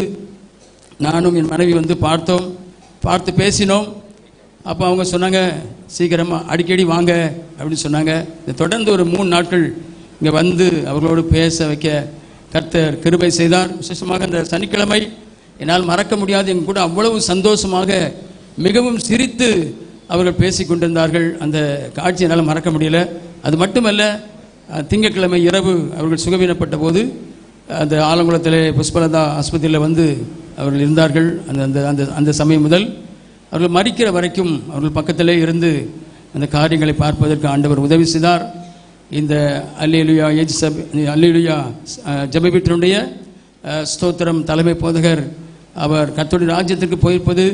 நானும் என் மனைவி வந்து பார்த்தோம். பார்த்து பேசினோம். அப்போ அவங்க சொன்னாங்க சீக்கிரமாக அடிக்கடி வாங்க அப்படின்னு சொன்னாங்க. இதை தொடர்ந்து ஒரு மூணு நாட்கள் இங்கே வந்து அவர்களோடு பேச வைக்க கர்த்தர் கிருபை செய்தார். விசேஷமாக அந்த சனிக்கிழமை என்னால் மறக்க முடியாது. எங்க கூட அவ்வளவு சந்தோஷமாக மிகவும் சிரித்து அவர்கள் பேசி கொண்டிருந்தார்கள். அந்த காட்சி என்னால் மறக்க முடியல. அது மட்டுமல்ல திங்கட்கிழமை இரவு அவர்கள் சுகவீனப்பட்ட போது அந்த ஆலங்குளத்திலே புஷ்பலதா ஆஸ்பத்திரியில் வந்து அவர்கள் இருந்தார்கள். அந்த அந்த அந்த அந்த சமயம் முதல் அவர்கள் மறிக்கிற வரைக்கும் அவர்கள் பக்கத்திலே இருந்து அந்த காரியங்களை பார்ப்பதற்கு ஆண்டவர் உதவி செய்தார். இந்த அல்லேலுயா ஏஜ் சப் அல்லேலுயா ஜபபீட்டனுடைய ஸ்தோத்திரம் தலைமை போதகர் அவர் கர்த்தருடைய ராஜ்யத்திற்கு போயிருப்பது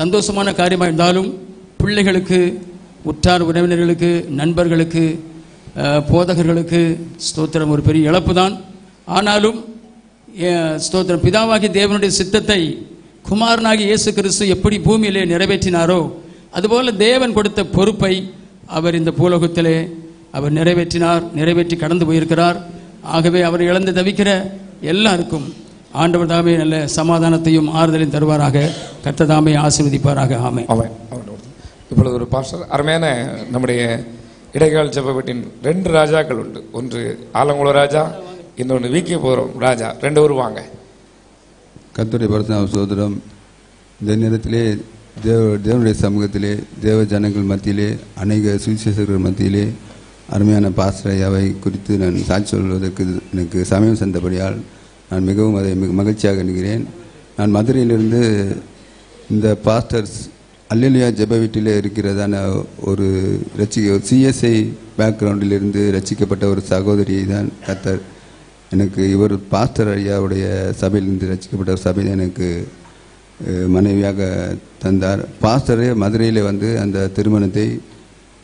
சந்தோஷமான காரியமாக இருந்தாலும் பிள்ளைகளுக்கு உற்றார் உறவினர்களுக்கு நண்பர்களுக்கு போதகர்களுக்கு ஸ்தோத்திரம் ஒரு பெரிய இழப்பு தான் ஆனாலும் ஸ்தோத்திரம் பிதாவாகி தேவனுடைய சித்தத்தை குமாரனாகி இயேசு கிறிஸ்து எப்படி பூமியிலே நிறைவேற்றினாரோ அதுபோல தேவன் கொடுத்த பொறுப்பை அவர் இந்த பூலோகத்திலே அவர் நிறைவேற்றினார் நிறைவேற்றி கடந்து போயிருக்கிறார். ஆகவே அவர் இழந்து தவிக்கிற எல்லாருக்கும் ஆண்டவர் தாமே நல்ல சமாதானத்தையும் ஆறுதலையும் தருவாராக. கர்த்ததாமே ஆசீர்வதிப்பாராக. ஆமை அவன் இப்பொழுது ஒரு பாஸ்டர். அருமையான நம்முடைய இடைக்கால ஜபவீட்டின் ரெண்டு ராஜாக்கள் உண்டு. ஒன்று ஆலங்குள ராஜா இன்னொன்று விகே போகிறோம் ராஜா. ரெண்டு பேரும் வாங்க. கத்துரை பரசுநாம சோதரம் இந்த நேரத்திலே தேவ தேவனுடைய சமூகத்திலே தேவ ஜனங்கள் மத்தியிலே அநேக சுவிசேஷர்கள் மத்தியிலே அருமையான பாஸ்ரையாவை குறித்து நான் சாட்சி சொல்வதற்கு எனக்கு சமயம் சென்றபடியால் நான் மிகவும் அதை மிக மகிழ்ச்சியாக நிற்கிறேன் நான் மதுரையிலிருந்து இந்த பாஸ்டர்ஸ் அல்லலியா ஜெப வீட்டிலே இருக்கிறதான ஒரு ரசிக்க சிஎஸ்ஐ பேக்ரவுண்டிலிருந்து ரசிக்கப்பட்ட ஒரு சகோதரியை தான் கத்தர் எனக்கு இவர் பாஸ்டர் ஐயாவுடைய சபையிலிருந்து ரசிக்கப்பட்ட ஒரு சபையில் எனக்கு மனைவியாக தந்தார். பாஸ்டரே மதுரையில் வந்து அந்த திருமணத்தை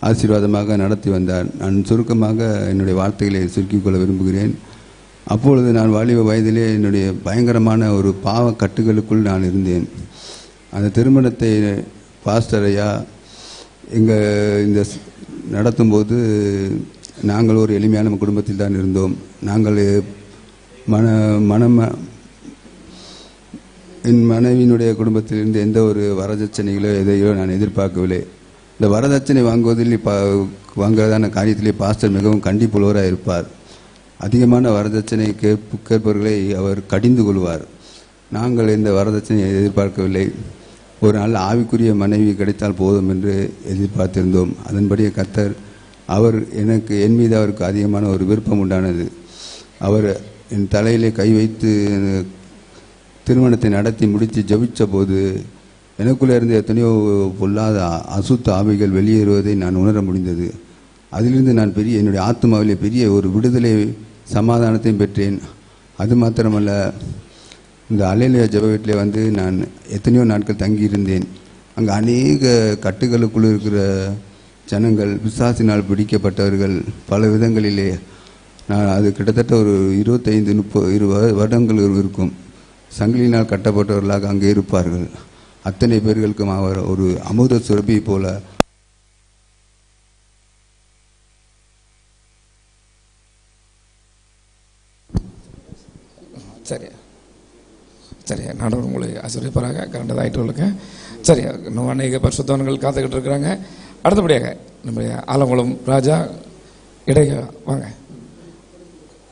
ஆசீர்வாதமாக நடத்தி வந்தார். நான் சுருக்கமாக என்னுடைய வார்த்தைகளை சுருக்கிக் கொள்ள விரும்புகிறேன். அப்பொழுது நான் வாலிப வயதிலே என்னுடைய பயங்கரமான ஒரு பாவ கட்டுகளுக்குள் நான் இருந்தேன். அந்த திருமணத்தை பாஸ்டர் ஐயா எங்கள் இந்த ஸ்- நடத்தும்போது நாங்கள் ஒரு எளிமையான குடும்பத்தில் தான் இருந்தோம். நாங்கள் மன மனம் என் மனைவியினுடைய குடும்பத்திலிருந்து எந்த ஒரு வரதட்சணைகளோ எதையோ நான் எதிர்பார்க்கவில்லை. இந்த வரதட்சணை வாங்குவதில் இப்போ வாங்குறதான காரியத்திலே பாஸ்டர் மிகவும் கண்டிப்புள்ளவராக இருப்பார். அதிகமான வரதட்சணை கேட்பு கேட்பவர்களை அவர் கடிந்து கொள்வார். நாங்கள் இந்த வரதட்சணையை எதிர்பார்க்கவில்லை. ஒரு நாள் ஆவிக்குரிய மனைவி கிடைத்தால் போதும் என்று எதிர்பார்த்திருந்தோம். அதன்படியே கத்தர் அவர் எனக்கு என் மீது அவருக்கு அதிகமான ஒரு விருப்பம் உண்டானது. அவர் என் தலையிலே கை வைத்து திருமணத்தை நடத்தி முடித்து ஜபித்த போது எனக்குள்ளே இருந்த எத்தனையோ பொல்லாத அசுத்த ஆவிகள் வெளியேறுவதை நான் உணர முடிந்தது. அதிலிருந்து நான் பெரிய என்னுடைய ஆத்மாவிலே பெரிய ஒரு விடுதலை சமாதானத்தையும் பெற்றேன். அது மாத்திரமல்ல இந்த அலையில ஜப வீட்டிலே வந்து நான் எத்தனையோ நாட்கள் தங்கியிருந்தேன். அங்கே அநேக கட்டுகளுக்குள் இருக்கிற ஜனங்கள் விசாசினால் பிடிக்கப்பட்டவர்கள் பல விதங்களிலே நான் அது கிட்டத்தட்ட ஒரு இருபத்தைந்து முப்பது இருபது வருடங்கள் இருக்கும். சங்கிலினால் கட்டப்பட்டவர்களாக அங்கே இருப்பார்கள். அத்தனை பேர்களுக்கும் அவர் ஒரு அமுத சுரபி போல. சரி சரி நான் உங்களை ஆசிரியப்பராக கரண்ட் ஆகிட்டு சரி இன்னும் அநேக பரிசுத்தவன்கள் காத்துக்கிட்டு இருக்கிறாங்க. அடுத்தபடியாக நம்முடைய ஆலங்குளம் ராஜா இடைய வாங்க.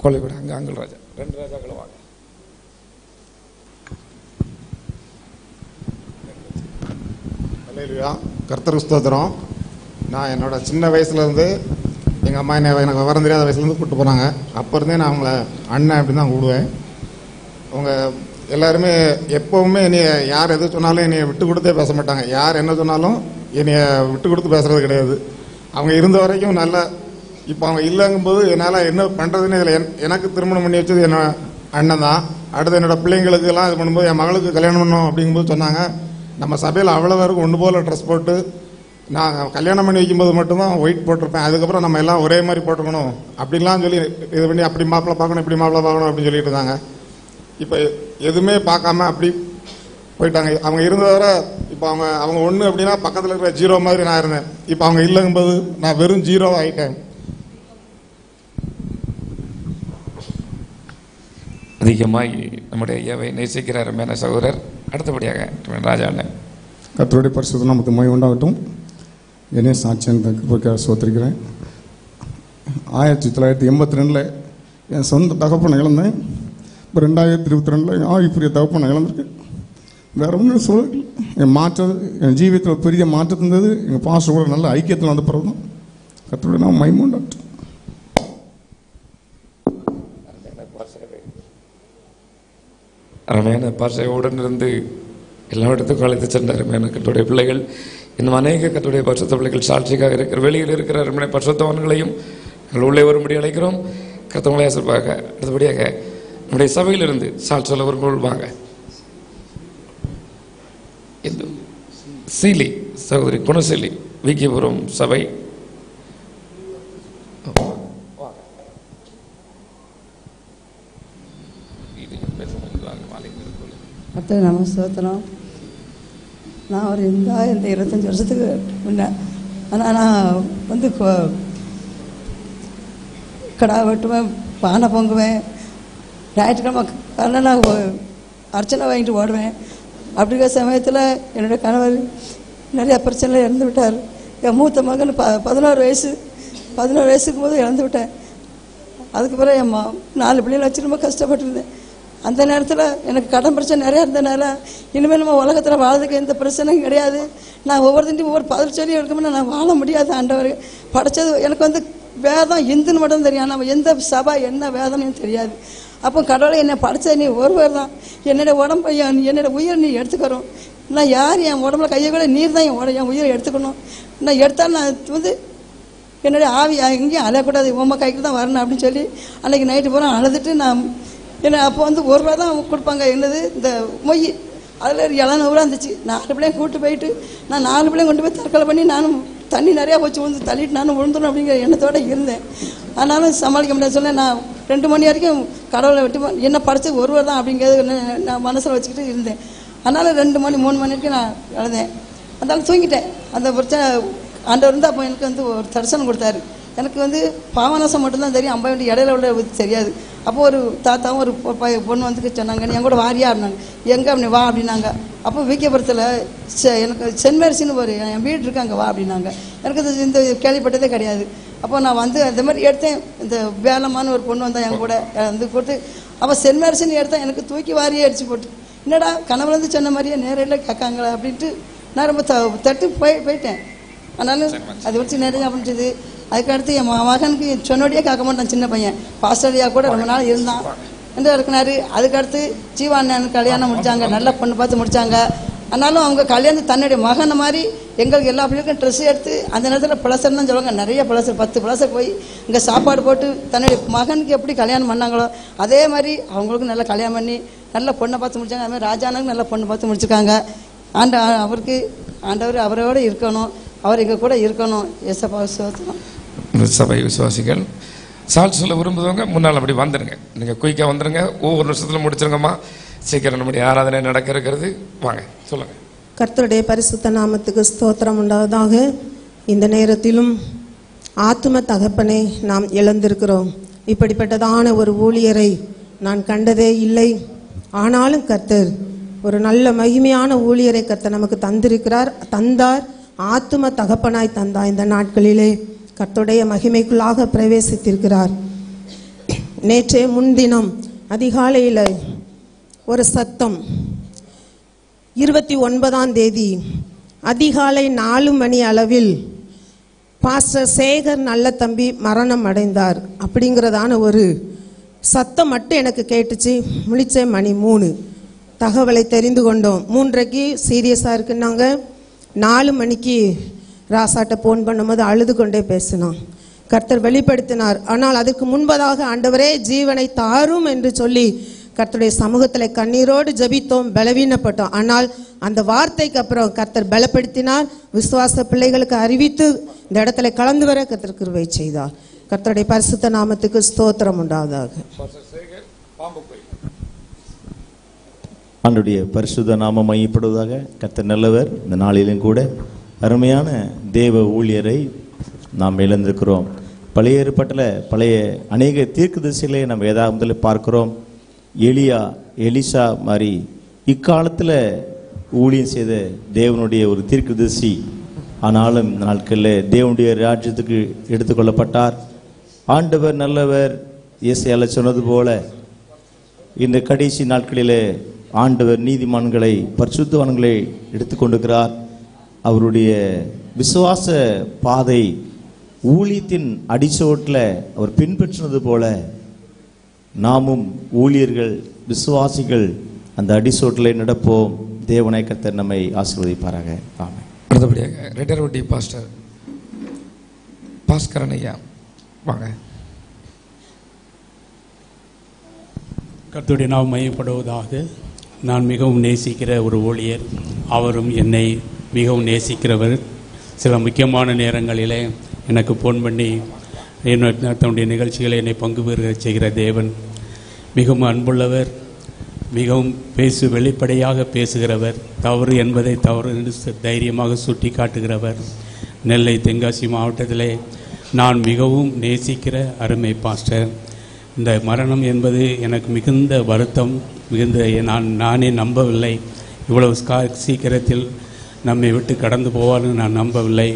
கோழிவிட அங்கே அங்கிள் ராஜா. ரெண்டு ராஜாக்களும் வாங்க. அல்லேலூயா கர்த்தர் ஸ்தோத்திரம். நான் என்னோட சின்ன வயசுலேருந்து எங்கள் அம்மா என்ன எனக்கு விவரம் தெரியாத வயசுலேருந்து கூப்பிட்டு போனாங்க. அப்போ இருந்தே நான் அவங்கள அண்ணன் அப்படின்னு தான் கூடுவேன் அவங்க எல்லாருமே எப்பவுமே என்னைய யார் எது சொன்னாலும் என்னைய விட்டு கொடுத்தே பேச மாட்டாங்க. யார் என்ன சொன்னாலும் என்னைய விட்டு கொடுத்து பேசுறது கிடையாது. அவங்க இருந்த வரைக்கும் நல்ல இப்போ அவங்க இல்லைங்கும்போது என்னால் என்ன பண்ணுறதுன்னு இதில் என் எனக்கு திருமணம் பண்ணி வச்சது என்ன அண்ணன் தான். அடுத்து என்னோட பிள்ளைங்களுக்கெல்லாம் இது பண்ணும்போது என் மகளுக்கு கல்யாணம் பண்ணணும் அப்படிங்கும்போது சொன்னாங்க. நம்ம சபையில் அவ்வளோ பேருக்கு ஒன்று போல் ட்ரெஸ் போட்டு நான் கல்யாணம் பண்ணி வைக்கும்போது மட்டும்தான் ஒயிட் போட்டிருப்பேன். அதுக்கப்புறம் நம்ம எல்லாம் ஒரே மாதிரி போட்டுக்கணும். அப்படின்லாம் சொல்லி இது பண்ணி அப்படி மாப்பிள்ளை பார்க்கணும் இப்படி மாப்பிள்ளை பார்க்கணும் அப்படின்னு சொல்லிட்டு இருந்தாங்க. இப்போ எதுவுமே பார்க்காம அப்படி போயிட்டாங்க. அவங்க இருந்த வர இப்போ அவங்க அவங்க ஒன்று அப்படின்னா பக்கத்தில் இருக்கிற ஜீரோ மாதிரி நான் இருந்தேன். இப்போ அவங்க இல்லைங்கும்போது நான் வெறும் ஜீரோ ஆகிட்டேன் அதிகமாய் நம்முடைய ஐயாவை நேசிக்கிறார் மேன சகோதரர் அடுத்தபடியாக ராஜா அண்ணன். கர்த்தருடைய பரிசுத்த நமக்கு மொழி உண்டாகட்டும். என்னே சாட்சியன் சோத்திருக்கிறேன். ஆயிரத்தி தொள்ளாயிரத்தி எண்பத்தி ரெண்டில் என் சொந்த தகப்பனை இழந்தேன். இப்போ ரெண்டாயிரத்தி இருபத்தி ரெண்டில் ஆவிக்குரிய தகப்பனை இழந்திருக்கேன் வேற ஒன்றும் சொல்ல என் மாற்றம் என் ஜீவியத்தில் பெரிய மாற்றம் இருந்தது எங்கள் பாஸ்டர் கூட நல்ல ஐக்கியத்தில் வந்த பிறகு தான் கர்த்தருடைய நான் மைமுண்டாகட்டும் அருமையான பாசையுடன் இருந்து எல்லா இடத்துக்கும் அழைத்து சென்ற அருமையான கட்டுடைய பிள்ளைகள் இன்னும் அநேக கத்துடைய பரிசுத்த பிள்ளைகள் சாட்சிக்காக இருக்கிற வெளியில் இருக்கிற அருமையான பரிசுத்தவன்களையும் நாங்கள் உள்ளே வரும்படி அழைக்கிறோம். கத்தவங்களை ஆசிர்வாக அடுத்தபடியாக நம்முடைய சபையிலிருந்து சால் சொல்ல விரும்புகள் வாங்க சீலி சகோதரி குணசீலி விக்கியபுரம் சபை. கர்த்தர் நம்ம சோத்திரம் நான் ஒரு இந்த இந்த இருபத்தஞ்சி வருஷத்துக்கு முன்ன. ஆனால் நான் வந்து கடா வெட்டுவேன் பானை பொங்குவேன். ஞாயிற்றுக்கிழமை காலைல நான் அர்ச்சனை வாங்கிட்டு ஓடுவேன். அப்படி இருக்கிற சமயத்தில் என்னுடைய கணவர் நிறையா பிரச்சனையில் இறந்து விட்டார். என் மூத்த மகன் ப பதினோரு வயசு பதினோரு வயசுக்கும் போது இறந்து விட்டேன். அதுக்கு பிறகு என் மா நாலு பிள்ளைகளை வச்சு ரொம்ப கஷ்டப்பட்டுருந்தேன். அந்த நேரத்தில் எனக்கு கடன் பிரச்சனை நிறையா இருந்தனால இனிமேல் நம்ம உலகத்தில் வாழ்றதுக்கு எந்த பிரச்சனையும் கிடையாது. நான் ஒவ்வொரு ஒவ்வொருத்தையும் ஒவ்வொரு பதில் சொல்லியும் எடுக்கணும்னா நான் வாழ முடியாது ஆண்டவர். படைச்சது எனக்கு வந்து வேதம் இந்துன்னு மட்டும் தெரியும். நம்ம எந்த சபா என்ன வேதனையும் தெரியாது. அப்போ கடவுளை என்னை படைச்சது நீ ஒருவர் தான். என்னோட உடம்பை என்னோட உயிரை நீ எடுத்துக்கிறோம் நான் யார்? என் உடம்புல கையை கூட நீர் தான் என் உட என் உயிரை எடுத்துக்கணும். நான் எடுத்தால் நான் வந்து என்னுடைய ஆவி எங்கேயும் அழக்கூடாது உமா கைக்கு தான் வரணும் அப்படின்னு சொல்லி அன்றைக்கி நைட்டு பூரா அழுதுட்டு நான் என்ன அப்போ வந்து ஒரு ரூபா தான் கொடுப்பாங்க. என்னது? இந்த மொய். அதில் ஒரு இளநூறுவா இருந்துச்சு. நாலு பிள்ளையும் கூப்பிட்டு போயிட்டு நான் நாலு பிள்ளையும் கொண்டு போய் தற்கொலை பண்ணி நானும் தண்ணி நிறையா போச்சு விழுந்து தள்ளிட்டு நானும் விழுந்துடும் அப்படிங்கிற எண்ணத்தோட இருந்தேன். ஆனாலும் சமாளிக்க முடியாது. சொன்னேன் நான் ரெண்டு மணி வரைக்கும் கடவுளை விட்டு என்ன படைச்சது ஒருவர் தான் அப்படிங்கிறது நான் நான் மனசில் வச்சுக்கிட்டு இருந்தேன். அதனால ரெண்டு மணி மூணு மணி வரைக்கும் நான் அழுதேன். அதனால் தூங்கிட்டேன். அந்த பிரச்சனை ஆண்டவர் வந்து அப்போ எனக்கு வந்து ஒரு தரிசனம் கொடுத்தாரு. எனக்கு வந்து பாவநாசம் மட்டும்தான் தெரியும். அம்பா இடையில உள்ள இது தெரியாது. அப்போ ஒரு தாத்தாவும் ஒரு பொண்ணு வந்துட்டு சொன்னாங்க என் கூட வாரியா? அப்படின்னாங்க. எங்கே? அப்படி வா அப்படின்னாங்க. அப்போ விகேபுரத்தில் எனக்கு சென்ட் மேரிசின்னு ஒரு என் வீடு இருக்கு அங்கே வா அப்படின்னாங்க. எனக்கு இந்த கேள்விப்பட்டதே கிடையாது. அப்போ நான் வந்து அந்த மாதிரி எடுத்தேன். இந்த வேலமான ஒரு பொண்ணு வந்தா என் கூட வந்து கொடுத்து அப்போ சென்ட் மேரிசின்னு எடுத்தேன். எனக்கு தூக்கி வாரியே அடிச்சு போட்டு. என்னடா கனவுல இருந்து சொன்ன மாதிரியே நேரில் கேட்காங்களா? அப்படின்ட்டு நான் ரொம்ப த தட்டு போய் போயிட்டேன். ஆனாலும் அதை வச்சு நிறைய அப்படின்றது அதுக்கடுத்து என் மகனுக்கு சொன்னோடையே கேட்க மாட்டான் சின்ன பையன். பாஸ்டரியா கூட ரொம்ப நாள் இருந்தான். என்று இருக்கிறாரு அதுக்கடுத்து ஜீவா அண்ணனுக்கு கல்யாணம் முடிச்சாங்க நல்ல பொண்ணு பார்த்து முடிச்சாங்க. ஆனாலும் அவங்க கல்யாணம் தன்னுடைய மகனை மாதிரி எங்களுக்கு எல்லா பிள்ளைக்கும் ட்ரெஸ் எடுத்து அந்த நேரத்தில் பிளசர் தான் சொல்லுவாங்க. நிறைய பிளசர் பத்து பிளசர் போய் இங்கே சாப்பாடு போட்டு தன்னுடைய மகனுக்கு எப்படி கல்யாணம் பண்ணாங்களோ அதே மாதிரி அவங்களுக்கும் நல்லா கல்யாணம் பண்ணி நல்ல பொண்ணை பார்த்து முடிச்சாங்க. அதுமாதிரி ராஜானுக்கு நல்ல பொண்ணு பார்த்து முடிச்சிருக்காங்க. ஆண்ட அவருக்கு ஆண்டவர் அவரோட இருக்கணும். அவர் எங்கள் கூட இருக்கணும். எஸ்எப்பா சோத்திரம். இந்த சபை விசுவாசிகள். சால் சொல்ல விரும்புறவங்க முன்னால் அப்படி வந்துடுங்க நீங்கள் குயிக்காக வந்துருங்க. ஒவ்வொரு வருஷத்துல முடிச்சிருங்கம்மா. சீக்கிரம் நம்முடைய ஆராதனை நடக்க இருக்கிறது. வாங்க சொல்லுங்க. கர்த்தருடைய பரிசுத்த நாமத்துக்கு ஸ்தோத்திரம் உண்டாவதாக. இந்த நேரத்திலும் ஆத்தும தகப்பனை நாம் இழந்திருக்கிறோம் இப்படிப்பட்டதான ஒரு ஊழியரை நான் கண்டதே இல்லை. ஆனாலும் கர்த்தர் ஒரு நல்ல மகிமையான ஊழியரை கர்த்தர் நமக்கு தந்திருக்கிறார் தந்தார் ஆத்தும தகப்பனாய் தந்தார் இந்த நாட்களிலே. கர்த்துடைய மகிமைக்குள்ளாக பிரவேசித்திருக்கிறார். நேற்றே முன்தினம் அதிகாலையில் ஒரு சத்தம். இருபத்தி ஒன்பதாம் தேதி அதிகாலை நாலு மணி அளவில் பாஸ்டர் சேகர் நல்ல தம்பி மரணம் அடைந்தார் அப்படிங்கிறதான ஒரு சத்தம் மட்டும் எனக்கு கேட்டுச்சு. முழிச்ச மணி மூணு. தகவலை தெரிந்து கொண்டோம். மூன்றைக்கு சீரியஸாக இருக்குன்னாங்க. நாலு மணிக்கு ராசாட்ட ஃபோன் பண்ணும்போது அழுது கொண்டே பேசினான். கர்த்தர் வெளிப்படுத்தினார். ஆனால் அதுக்கு முன்பதாக ஆண்டவரே ஜீவனை தாரும் என்று சொல்லி கர்த்தருடைய சமூகத்தில் கண்ணீரோடு ஜெபித்தோம் பலவீனப்பட்டோம். ஆனால் அந்த வார்த்தைக்கு அப்புறம் கர்த்தர் பலப்படுத்தினார். விசுவாச பிள்ளைகளுக்கு அறிவித்து இந்த இடத்துல கலந்து வர கர்த்தர் கிருவை செய்தார். கர்த்தருடைய பரிசுத்த நாமத்துக்கு ஸ்தோத்திரம் உண்டாவதாக. ஆண்டுடைய பரிசுத்த நாமம் மையப்படுவதாக கர்த்தர் நல்லவர். இந்த நாளிலும் கூட அருமையான தேவ ஊழியரை நாம் இழந்திருக்கிறோம். பழைய ஏற்பட்டில் பழைய அநேக தீர்க்கு திசைகளை நம்ம வேதாகத்தில் பார்க்கிறோம். எலியா எலிசா மாதிரி இக்காலத்தில் ஊழியம் செய்த தேவனுடைய ஒரு தீர்க்கதரிசி. ஆனாலும் இந்த நாட்களில் தேவனுடைய ராஜ்யத்துக்கு எடுத்துக்கொள்ளப்பட்டார் ஆண்டவர் நல்லவர் இயேசையால சொன்னது போல இந்த கடைசி நாட்களிலே ஆண்டவர் நீதிமான்களை பரிசுத்தவான்களை எடுத்துக்கொண்டிருக்கிறார் அவருடைய விசுவாச பாதை ஊழியத்தின் அடிச்சோட்டில் அவர் பின்பற்றினது போல நாமும் ஊழியர்கள் விசுவாசிகள் அந்த அடிச்சோட்டில் நடப்போம். தேவனை கர்த்தர் நம்மை ஆசீர்வதிப்பாராக. ஆமென். அடுத்தபடியாக ரெட்டர்வட்டி பாஸ்டர் பாஸ்கரன் ஐயா வாங்க. கர்த்தருடைய நாம் மையப்படுவதாக நான் மிகவும் நேசிக்கிற ஒரு ஊழியர். அவரும் என்னை மிகவும் நேசிக்கிறவர். சில முக்கியமான நேரங்களிலே எனக்கு ஃபோன் பண்ணி என்ன தன்னுடைய நிகழ்ச்சிகளை என்னை பங்கு பெறுகிற செய்கிற தேவன்? மிகவும் அன்புள்ளவர் மிகவும் பேசு வெளிப்படையாக பேசுகிறவர் தவறு என்பதை தவறு என்று தைரியமாக சுட்டி காட்டுகிறவர் நெல்லை தென்காசி மாவட்டத்திலே நான் மிகவும் நேசிக்கிற அருமை பாஸ்டர். இந்த மரணம் என்பது எனக்கு மிகுந்த வருத்தம் மிகுந்த நான் நானே நம்பவில்லை. இவ்வளவு சீக்கிரத்தில் நம்மை விட்டு கடந்து போவார்னு நான் நம்பவில்லை.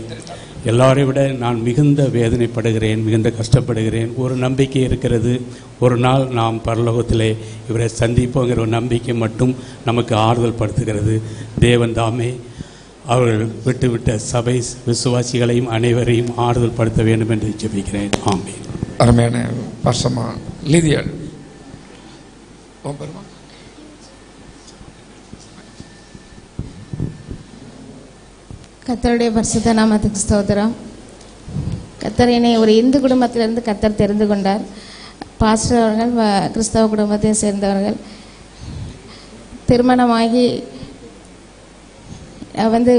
எல்லாரை விட நான் மிகுந்த வேதனைப்படுகிறேன் மிகுந்த கஷ்டப்படுகிறேன். ஒரு நம்பிக்கை இருக்கிறது. ஒரு நாள் நாம் பரலோகத்திலே இவரை சந்திப்போங்கிற ஒரு நம்பிக்கை மட்டும் நமக்கு ஆறுதல் படுத்துகிறது. தேவன் தாமே அவர்கள் விட்டுவிட்ட சபை விசுவாசிகளையும் அனைவரையும் ஆறுதல் படுத்த வேண்டும் என்று ஜெபிக்கிறேன். ஆமென். அருமையான பாசமா லீதியாள் உன் பேருமா? கத்தருடைய பரிசுத்த நாமத்துக்கு ஸ்தோத்திரம். கத்தர் என்னை ஒரு இந்து குடும்பத்திலிருந்து கத்தர் தெரிந்து கொண்டார். பாஸ்டர் அவர்கள் கிறிஸ்தவ குடும்பத்தை சேர்ந்தவர்கள். திருமணமாகி நான் வந்து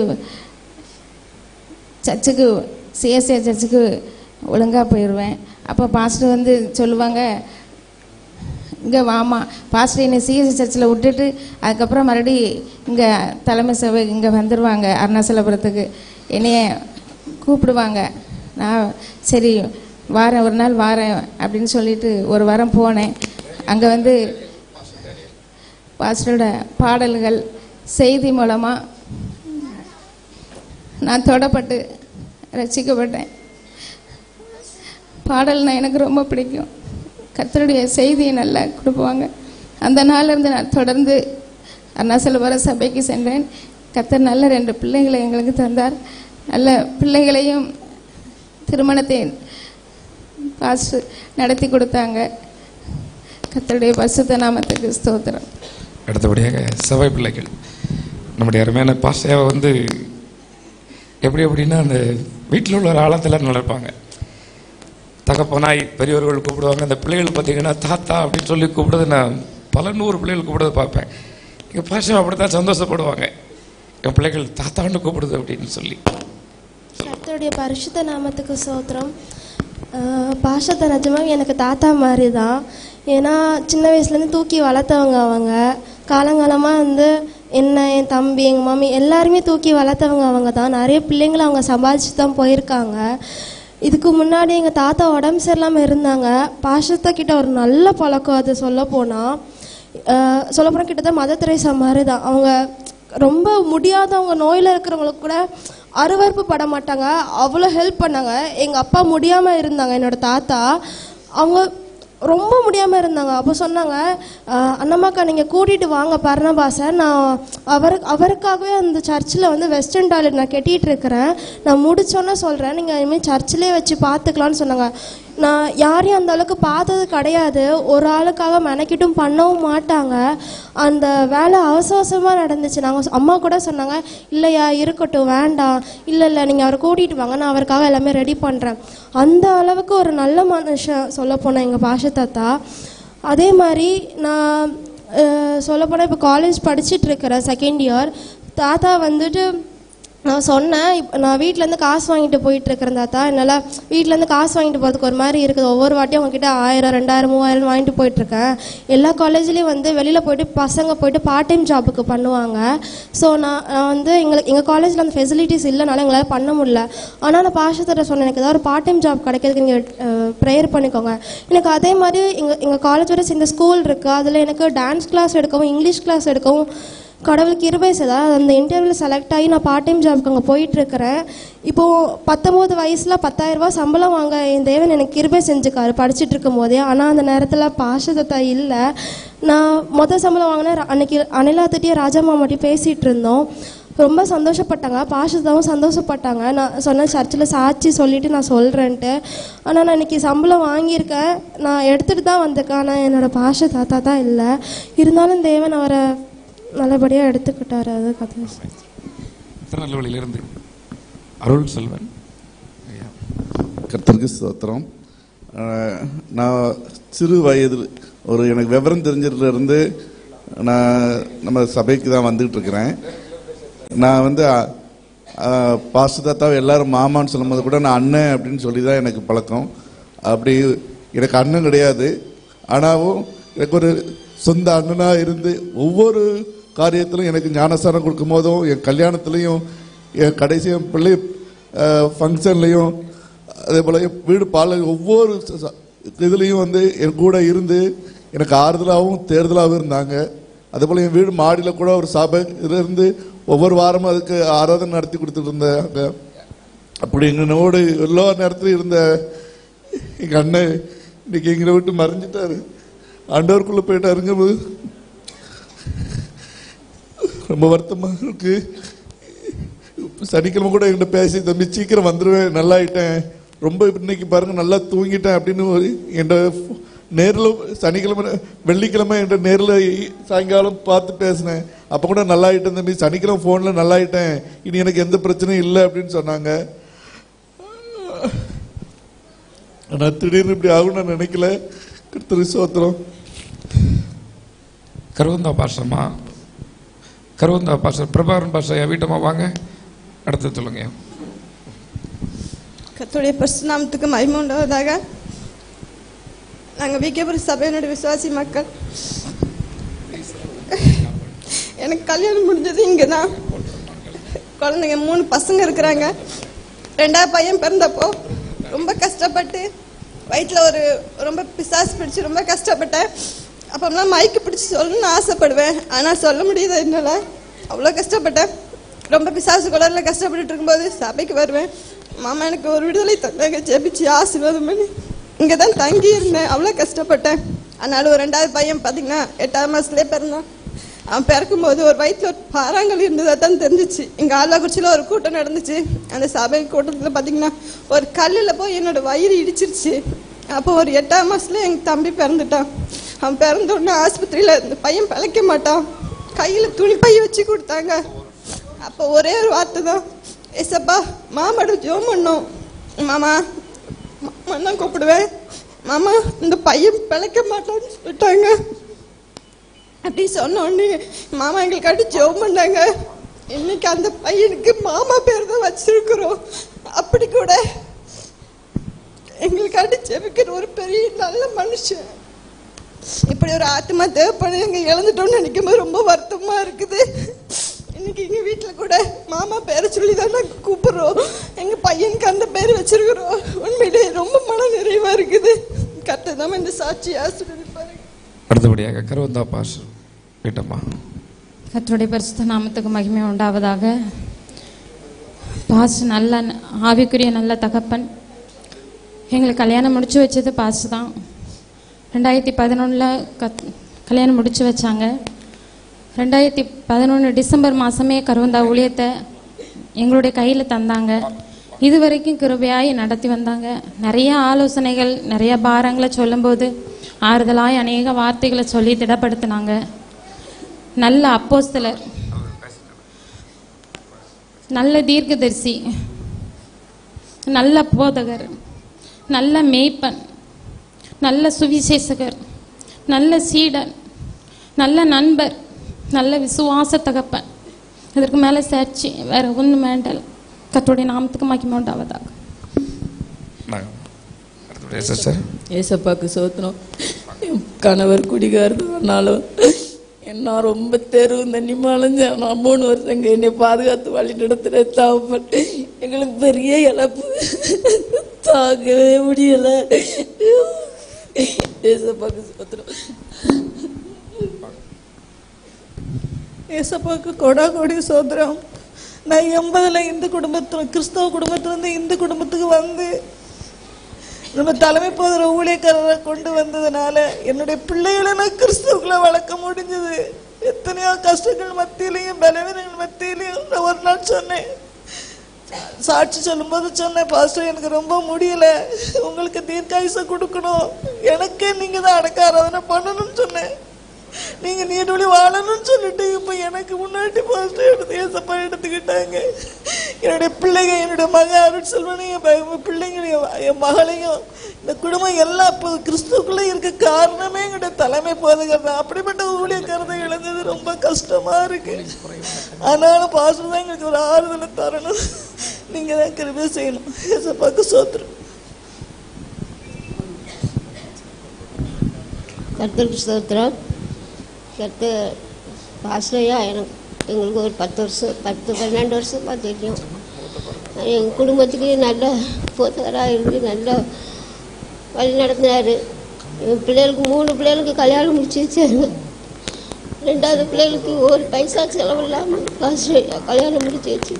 சர்ச்சுக்கு சிஎஸ்ஏ சர்ச்சுக்கு ஒழுங்காக போயிடுவேன் அப்போ பாஸ்டர் வந்து சொல்லுவாங்க இங்கே வாமா. பாஸ்டர் என்னை சிஎஸ்சி சர்ச்சில் விட்டுட்டு அதுக்கப்புறம் மறுபடி இங்கே தலைமை சபை இங்கே வந்துடுவாங்க அருணாசலபுரத்துக்கு. என்னைய கூப்பிடுவாங்க. நான் சரி வாரேன் ஒரு நாள் வாரேன் அப்படின்னு சொல்லிட்டு ஒரு வாரம் போனேன். அங்கே வந்து பாஸ்டரோட பாடல்கள் செய்தி மூலமாக நான் தொடப்பட்டு ரசிக்கப்பட்டேன். பாடல்னால் எனக்கு ரொம்ப பிடிக்கும். கத்தருடைய செய்தியை நல்லா கொடுப்பாங்க. அந்த நாளிலிருந்து நான் தொடர்ந்து அருணாசலபுர சபைக்கு சென்றேன். கத்தர் நல்ல ரெண்டு பிள்ளைகளை எங்களுக்கு தந்தார். நல்ல பிள்ளைகளையும் திருமணத்தை பாஸ்ட் நடத்தி கொடுத்தாங்க. கத்தருடைய பசுத்த நாமத்துக்கு ஸ்தோத்திரம். அடுத்தபடியாக சபை பிள்ளைகள். நம்முடைய அருமையான பாஸ்டையாவை வந்து எப்படி எப்படின்னா அந்த வீட்டில் உள்ள ஒரு ஆழத்தில் நடப்பாங்க. தகப்பனாய் பெரியவர்கள் கூப்பிடுவாங்க. அந்த பிள்ளைகள் பார்த்தீங்கன்னா தாத்தா அப்படின்னு சொல்லி கூப்பிடுறது நான் பல நூறு பிள்ளைகள் கூப்பிடுறத பார்ப்பேன். எங்கள் பரிஷம் அப்படி தான் சந்தோஷப்படுவாங்க. என் பிள்ளைகள் தாத்தான்னு கூப்பிடுது அப்படின்னு சொல்லி. கர்த்தருடைய பரிசுத்த நாமத்துக்கு சோத்திரம். பாஷத்தை நிஜமாக எனக்கு தாத்தா மாதிரி தான் ஏன்னா சின்ன வயசுலேருந்து தூக்கி வளர்த்தவங்க அவங்க. காலங்காலமாக வந்து என்ன என் தம்பி எங்கள் மாமி எல்லாருமே தூக்கி வளர்த்தவங்க அவங்க தான் நிறைய பிள்ளைங்களை அவங்க சம்பாதிச்சு தான் போயிருக்காங்க. இதுக்கு முன்னாடி எங்கள் தாத்தா உடம்பு சரியில்லாமல் இருந்தாங்க. பாஷத்தை கிட்ட ஒரு நல்ல பழக்கம் அது சொல்ல போனால் சொல்லப்போனால் கிட்டத்தட்ட மதர் மாதிரி தான் அவங்க ரொம்ப முடியாதவங்க நோயில் இருக்கிறவங்களுக்கு கூட அருவருப்பு பட மாட்டாங்க. அவ்வளோ ஹெல்ப் பண்ணாங்க. எங்கள் அப்பா முடியாமல் இருந்தாங்க என்னோட தாத்தா. அவங்க ரொம்ப முடியாமல் இருந்தாங்க. அப்போ சொன்னாங்க அண்ணம்மாக்கா நீங்கள் கூட்டிகிட்டு வாங்க பர்ணபாசை. நான் அவர் அவருக்காகவே அந்த சர்ச்சில் வந்து வெஸ்டர்ன் டாய்லெட் நான் கட்டிகிட்டு இருக்கிறேன். நான் முடிச்சோன்னே சொல்கிறேன் நீங்கள் இனிமேல் சர்ச்சிலே வச்சு பார்த்துக்கலான்னு சொன்னாங்க. நான் யாரையும் அந்த அளவுக்கு பார்த்தது கிடையாது. ஒரு ஆளுக்காக மெனக்கிட்டும் பண்ணவும் மாட்டாங்க. அந்த வேலை அவசர அவசரமாக நடந்துச்சு நாங்கள் அம்மா கூட சொன்னாங்க இல்லையா இருக்கட்டும் வேண்டாம். இல்லை இல்லை நீங்கள் அவரை கூட்டிகிட்டு வாங்க. நான் அவருக்காக எல்லாமே ரெடி பண்ணுறேன் அந்த அளவுக்கு ஒரு நல்ல மனுஷன் சொல்ல எங்கள் பாஷ தாத்தா. அதே மாதிரி நான் சொல்லப்போனால் இப்போ காலேஜ் படிச்சுட்டு இருக்கிறேன் செகண்ட் இயர் தாத்தா வந்துட்டு நான் சொன்னேன் இப்போ நான் வீட்டிலேருந்து காசு வாங்கிட்டு போயிட்டு இருக்கிறேன் தாத்தா. என்னால் வீட்டிலேருந்து காசு வாங்கிட்டு போகிறதுக்கு ஒரு மாதிரி இருக்குது. ஒவ்வொரு வாட்டியும் அவங்ககிட்ட ஆயிரம் ரெண்டாயிரம் மூவாயிரம் வாங்கிட்டு போயிட்டுருக்கேன் எல்லா காலேஜ்லேயும் வந்து வெளியில் போயிட்டு பசங்க போயிட்டு பார்ட் டைம் ஜாபுக்கு பண்ணுவாங்க. ஸோ நான் நான் வந்து எங்களுக்கு எங்கள் காலேஜில் அந்த ஃபெசிலிட்டிஸ் இல்லைனால எங்களால் பண்ண முடியல. ஆனால் நான் பாஷத்தரை சொன்னேன் எனக்கு ஏதாவது ஒரு பார்ட் டைம் ஜாப் கிடைக்கிறதுக்கு நீங்கள் ப்ரேயர் பண்ணிக்கோங்க. எனக்கு அதே மாதிரி எங்கள் எங்கள் காலேஜ் வரை சேர்ந்த ஸ்கூல் இருக்குது அதில் எனக்கு டான்ஸ் கிளாஸ் எடுக்கவும் இங்கிலீஷ் கிளாஸ் எடுக்கவும் கடவுளுக்கு இருபை செய்தா அந்த இன்டர்வியூவில் செலக்ட் ஆகி நான் பார்ட் டைம் ஜாப்க்கு அங்கே போயிட்டுருக்கிறேன். இப்போது பத்தொம்போது வயசில் பத்தாயிரரூபா சம்பளம் வாங்க என் தேவன் எனக்கு கிருபை செஞ்சுக்காரு படிச்சுட்டு இருக்கும் போதே. ஆனால் அந்த நேரத்தில் பாஷதத்தா இல்லை. நான் மொதல் சம்பளம் வாங்கினேன் அன்னைக்கு அனிலா திட்டிய ராஜா மாமாட்டி பேசிகிட்டு இருந்தோம். ரொம்ப சந்தோஷப்பட்டாங்க. பாஷதாவும் சந்தோஷப்பட்டாங்க. நான் சொன்ன சர்ச்சில் சாட்சி சொல்லிட்டு நான் சொல்கிறேன்ட்டு ஆனால் நான் இன்னைக்கு சம்பளம் வாங்கியிருக்கேன். நான் எடுத்துகிட்டு தான் வந்திருக்கேன். ஆனால் என்னோடய பாஷ தாத்தா தான் இல்லை. இருந்தாலும் தேவன் அவரை நல்லபடியாக எடுத்துக்கிட்டாரு அது கதை. திருநெல்வேலியிலிருந்து அருள் செல்வன். கர்த்தருக்கு ஸ்தோத்திரம். அஹ், நான் சிறு வயதில் ஒரு எனக்கு விவரம் தெரிஞ்சதுல இருந்து நான் நம்ம சபைக்கு தான் வந்துகிட்டு இருக்கிறேன் நான் வந்து பாசு தாத்தாவை எல்லாரும் மாமான்னு சொல்லும்போது கூட நான் அண்ணன் அப்படின்னு சொல்லி தான் எனக்கு பழக்கம். அப்படி எனக்கு அண்ணன் கிடையாது. ஆனாலும் எனக்கு ஒரு சொந்த அண்ணனாக இருந்து ஒவ்வொரு காரியத்திலும் எனக்கு ஞானஸ்தானம் கொடுக்கும் போதும் என் கல்யாணத்துலேயும் என் கடைசி என் பிள்ளை ஃபங்க்ஷன்லேயும் அதே போல் என் வீடு பால ஒவ்வொரு இதுலேயும் வந்து என் கூட இருந்து எனக்கு ஆறுதலாகவும் தேர்தலாகவும் இருந்தாங்க. அதே போல் என் வீடு மாடியில் கூட ஒரு சபை இருந்து ஒவ்வொரு வாரமும் அதுக்கு ஆராதனை நடத்தி கொடுத்துட்டு இருந்தாங்க. அப்படி எங்களோடு எல்லா நேரத்துலையும் இருந்த எங்கள் அண்ணன் இன்னைக்கு எங்களை விட்டு மறைஞ்சிட்டாரு. ஆண்டவருக்குள்ளே போயிட்டாருங்க ரொம்ப வருத்தமாக இருக்கு. சனிக்கிழமை கூட என்கிட்ட பேசி தம்பி சீக்கிரம் வந்துடுவேன் நல்லா ஆயிட்டேன் ரொம்ப இன்னைக்கு பாருங்க நல்லா தூங்கிட்டேன் அப்படின்னு ஒரு என்கிட்ட நேரில் சனிக்கிழமை வெள்ளிக்கிழமை என்கிட்ட நேரில் சாயங்காலம் பார்த்து பேசினேன். அப்போ கூட நல்லா ஆயிட்டேன் தம்பி சனிக்கிழமை ஃபோனில் நல்லா ஆயிட்டேன் இனி எனக்கு எந்த பிரச்சனையும் இல்லை அப்படின்னு சொன்னாங்க. ஆனால் திடீர்னு இப்படி ஆகும் நான் நினைக்கல. கர்த்தர் சோத்திரம் கருவந்தா பாஷமா கருவந்தா பாஸ்டர் பிரபாகரன் பாஸ்டர் என் வீட்டம்மா வாங்க. அடுத்து சொல்லுங்க. கர்த்தருடைய பரிசுநாமத்துக்கு மகிமை உண்டாவதாக. நாங்கள் விகேபுரி சபையினுடைய விசுவாசி மக்கள். எனக்கு கல்யாணம் முடிஞ்சது இங்கே தான் குழந்தைங்க மூணு பசங்க இருக்கிறாங்க. ரெண்டாவது பையன் பிறந்தப்போ ரொம்ப கஷ்டப்பட்டு வயிற்றில் ஒரு ரொம்ப பிசாசு பிடிச்சி ரொம்ப கஷ்டப்பட்டேன். அப்போலாம் மைக்கு பிடிச்சி சொல்லணும்னு ஆசைப்படுவேன். ஆனால் சொல்ல முடியுது என்னால்? அவ்வளோ கஷ்டப்பட்டேன். ரொம்ப பிசாசு குளரில் கஷ்டப்பட்டுட்டு இருக்கும்போது சபைக்கு வருவேன். மாமா எனக்கு ஒரு விடுதலை தந்தாங்க. ஜெபிச்சு ஆசீர்வாதம் பண்ணி. இங்கே தான் தங்கி இருந்தேன் அவ்வளோ கஷ்டப்பட்டேன். ஆனாலும் ஒரு ரெண்டாவது பையன் பார்த்தீங்கன்னா எட்டாவது மாதத்துலேயே பிறந்தான். அவன் பிறக்கும்போது ஒரு வயிற்றில் ஒரு பாறாங்கல் இருந்ததாக தான் தெரிஞ்சிச்சு. இங்கே ஆலாக்குறிச்சியில் ஒரு கூட்டம் நடந்துச்சு. அந்த சபை கூட்டத்தில் பார்த்தீங்கன்னா ஒரு கல்லில் போய் என்னோடய வயிறு இடிச்சிருச்சு. அப்போ ஒரு எட்டாம் மாதத்துல எங்கள் தம்பி பிறந்துட்டான். அவன் பிறந்த உடனே ஆஸ்பத்திரியில் இந்த பையன் பிழைக்க மாட்டான். கையில் துணி பை வச்சு கொடுத்தாங்க. அப்போ ஒரே ஒரு வார்த்தை தான். ஏசப்பா மாமாட ஜோம் பண்ணோம். மாமா மாமா தான் கூப்பிடுவேன். மாமா இந்த பையன் பிழைக்க மாட்டான்னு சொல்லிட்டாங்க. அப்படி சொன்ன உடனே மாமா எங்களுக்காட்டி ஜெபம் பண்ணாங்க. இன்னைக்கு அந்த பையனுக்கு மாமா பேர் தான் வச்சிருக்கிறோம். அப்படி கூட எங்களுக்காட்டி ஜெபிக்கிற ஒரு பெரிய நல்ல மனுஷன். இப்படி ஒரு ஆத்மா தேவைப்பட எங்க இழந்துட்டோம்னு நினைக்கும் போது ரொம்ப வருத்தமா இருக்குது. இன்னைக்கு எங்க வீட்டுல கூட மாமா பேரை சொல்லி தான் நாங்க கூப்பிடுறோம். எங்க பையனுக்கு அந்த பேர் வச்சிருக்கிறோம். உண்மையிலே ரொம்ப மன நிறைவா இருக்குது. கர்த்தர் தான் இந்த சாட்சி ஆசிரியப்பாரு அடுத்தபடியாக கருவந்தா பாஷ் வீட்டம்மா. கர்த்தருடைய பரிசுத்த நாமத்துக்கு மகிமை உண்டாவதாக. பாஸ் நல்ல ஆவிக்குரிய நல்ல தகப்பன். எங்களுக்கு கல்யாணம் முடிச்சு வச்சது பாஸ் தான். ரெண்டாயிரத்தி பதினொன்றில் கத் கல்யாணம் முடிச்சு வச்சாங்க. ரெண்டாயிரத்தி பதினொன்று டிசம்பர் மாதமே கருவந்தா ஊழியத்தை எங்களுடைய கையில் தந்தாங்க. இது வரைக்கும் கிருபையாய் நடத்தி வந்தாங்க. நிறைய ஆலோசனைகள் நிறைய பாரங்களை சொல்லும்போது ஆறுதலாய் அநேக வார்த்தைகளை சொல்லி திடப்படுத்தினாங்க. நல்ல அப்போஸ்தலர். நல்ல தீர்க்கதரிசி. நல்ல போதகர். நல்ல மேய்ப்பன். நல்ல சுவிசேஷகர் நல்ல சீடன் நல்ல நண்பர் நல்ல விசுவாச தகப்பன். இதற்கு மேலே சாட்சி வேற ஒன்றும் வேண்டல. கத்தோடைய நாமத்துக்கு மகிமை உண்டாவதாக. ஏசப்பாக்கு சோத்திரம். என் கணவர் குடிகாரது ஆனாலும் என்ன ரொம்ப தெருவு தண்ணி மலைஞ்சேன் நான் மூணு வருஷம் என்னை பாதுகாத்து வழி நடத்துகிற தாப்பன் எங்களுக்கு பெரிய இழப்பு. தாங்கவே முடியல. ஏசப்பாக்கு சோத்திரம் ஏசப்பாக்கு கொடா கொடி சோதரம் நான் எண்பதுல இந்து குடும்பத்துல கிறிஸ்தவ குடும்பத்திலிருந்து இந்து குடும்பத்துக்கு வந்து நம்ம தலைமை போகிற ஊழியக்காரரை கொண்டு வந்ததுனால என்னுடைய பிள்ளைகளை நான் கிறிஸ்துவுக்குள்ள வளர்க்க முடிஞ்சது. எத்தனையோ கஷ்டங்கள் மத்தியிலையும் பலவீனங்கள் மத்தியிலையும் நான் ஒரு நாள் சொன்னேன். சாட்சி சொல்லும்போது சொன்னேன் பாஸ்டர் எனக்கு ரொம்ப முடியல. உங்களுக்கு தீர்க்காயுசை கொடுக்கணும். எனக்கே நீங்கள் தான் அடக்க ஆராதனை பண்ணணும்னு சொன்னேன். நீங்க நீடொழி வாழணும்னு சொல்லிட்டு இப்ப எனக்கு முன்னாடி பாஸ்டர் எடுத்து ஏசப்பா எடுத்துக்கிட்டாங்க. என்னுடைய பிள்ளைங்க என்னுடைய மகன் அருள் செல்வனையும் என் பிள்ளைங்களையும் என் மகளையும் இந்த குடும்பம் எல்லாம் இப்போ கிறிஸ்துக்குள்ள இருக்க காரணமே எங்களுடைய தலைமை போதுகிறது அப்படிப்பட்ட ஊழியக்காரத்தை இழந்தது ரொம்ப கஷ்டமா இருக்கு. ஆனாலும் பாஸ்டர் தான் எங்களுக்கு ஒரு ஆறுதலை தரணும். நீங்க தான் கிருபை செய்யணும். ஏசப்பாக்கு சோத்திரம். கர்த்தருக்கு சோத்திரம். கர்த்தர் பாஸ்டையா எனக்கு எங்களுக்கு ஒரு பத்து வருஷம் பத்து பன்னெண்டு வருஷமாக தெரியும். எங்கள் குடும்பத்துக்கு நல்ல போத்தராக இருந்து நல்ல வழி நடத்தினார். என் பிள்ளைகளுக்கு மூணு பிள்ளைகளுக்கு கல்யாணம் முடிச்சு வச்சாங்க ரெண்டாவது பிள்ளைகளுக்கு ஒரு பைசா செலவு இல்லாமல் பாஸ்டையா கல்யாணம் முடிச்சு வச்சு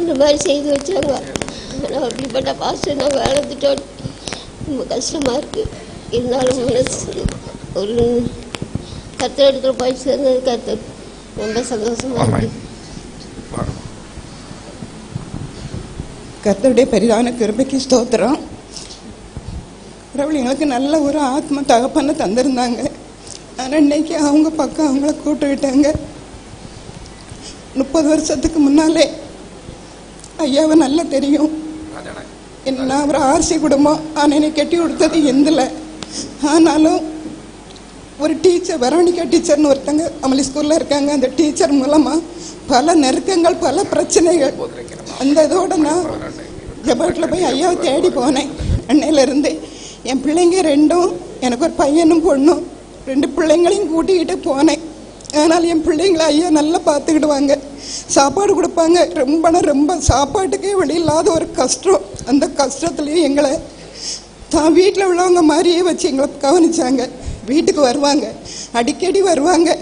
இந்த மாதிரி செய்து வச்சாங்க. ஆனால் அப்படிப்பட்ட பாஸ்டர் நாங்கள் வளர்ந்துட்டோம். ரொம்ப கஷ்டமாக இருக்குது இருந்தாலும் மனசு ஒரு கத்தர் எடுக்கிற போய் சேர்ந்தது கத்தர். ரொம்ப சந்தோஷமா இருக்கு. கர்த்தருடைய பெரிதான கிருபைக்கு ஸ்தோத்திரம். கடவுள் எங்களுக்கு நல்ல ஒரு ஆத்ம தகப்பனை தந்திருந்தாங்க. ஆனால் இன்னைக்கு அவங்க பக்கம் அவங்கள கூப்பிட்டுக்கிட்டாங்க முப்பது வருஷத்துக்கு முன்னாலே ஐயாவை நல்லா தெரியும். என்ன ஒரு ஆர்சி குடும்பம். ஆனால் என்னை கட்டி கொடுத்தது எந்தில். ஆனாலும் ஒரு டீச்சர் வெரோனிகா டீச்சர்னு ஒருத்தங்க அமளி ஸ்கூலில் இருக்காங்க. அந்த டீச்சர் மூலமாக பல நெருக்கங்கள் பல பிரச்சனைகள் அந்த இதோட நான் ஜபாட்டில் போய் ஐயாவை தேடி போனேன். அன்னையிலேருந்து என் பிள்ளைங்க ரெண்டும் எனக்கு ஒரு பையனும் பொண்ணும் ரெண்டு பிள்ளைங்களையும் கூட்டிக்கிட்டு போனேன். அதனால் என் பிள்ளைங்களை ஐயா நல்லா பார்த்துக்கிடுவாங்க. சாப்பாடு கொடுப்பாங்க. ரொம்ப ரொம்ப சாப்பாட்டுக்கே வழி இல்லாத ஒரு கஷ்டம். அந்த கஷ்டத்துலேயும் எங்களை தான் வீட்டில் உள்ளவங்க மாதிரியே வச்சு எங்களை கவனிச்சாங்க. வீட்டுக்கு வருவாங்க. அடிக்கடி வருவாங்க.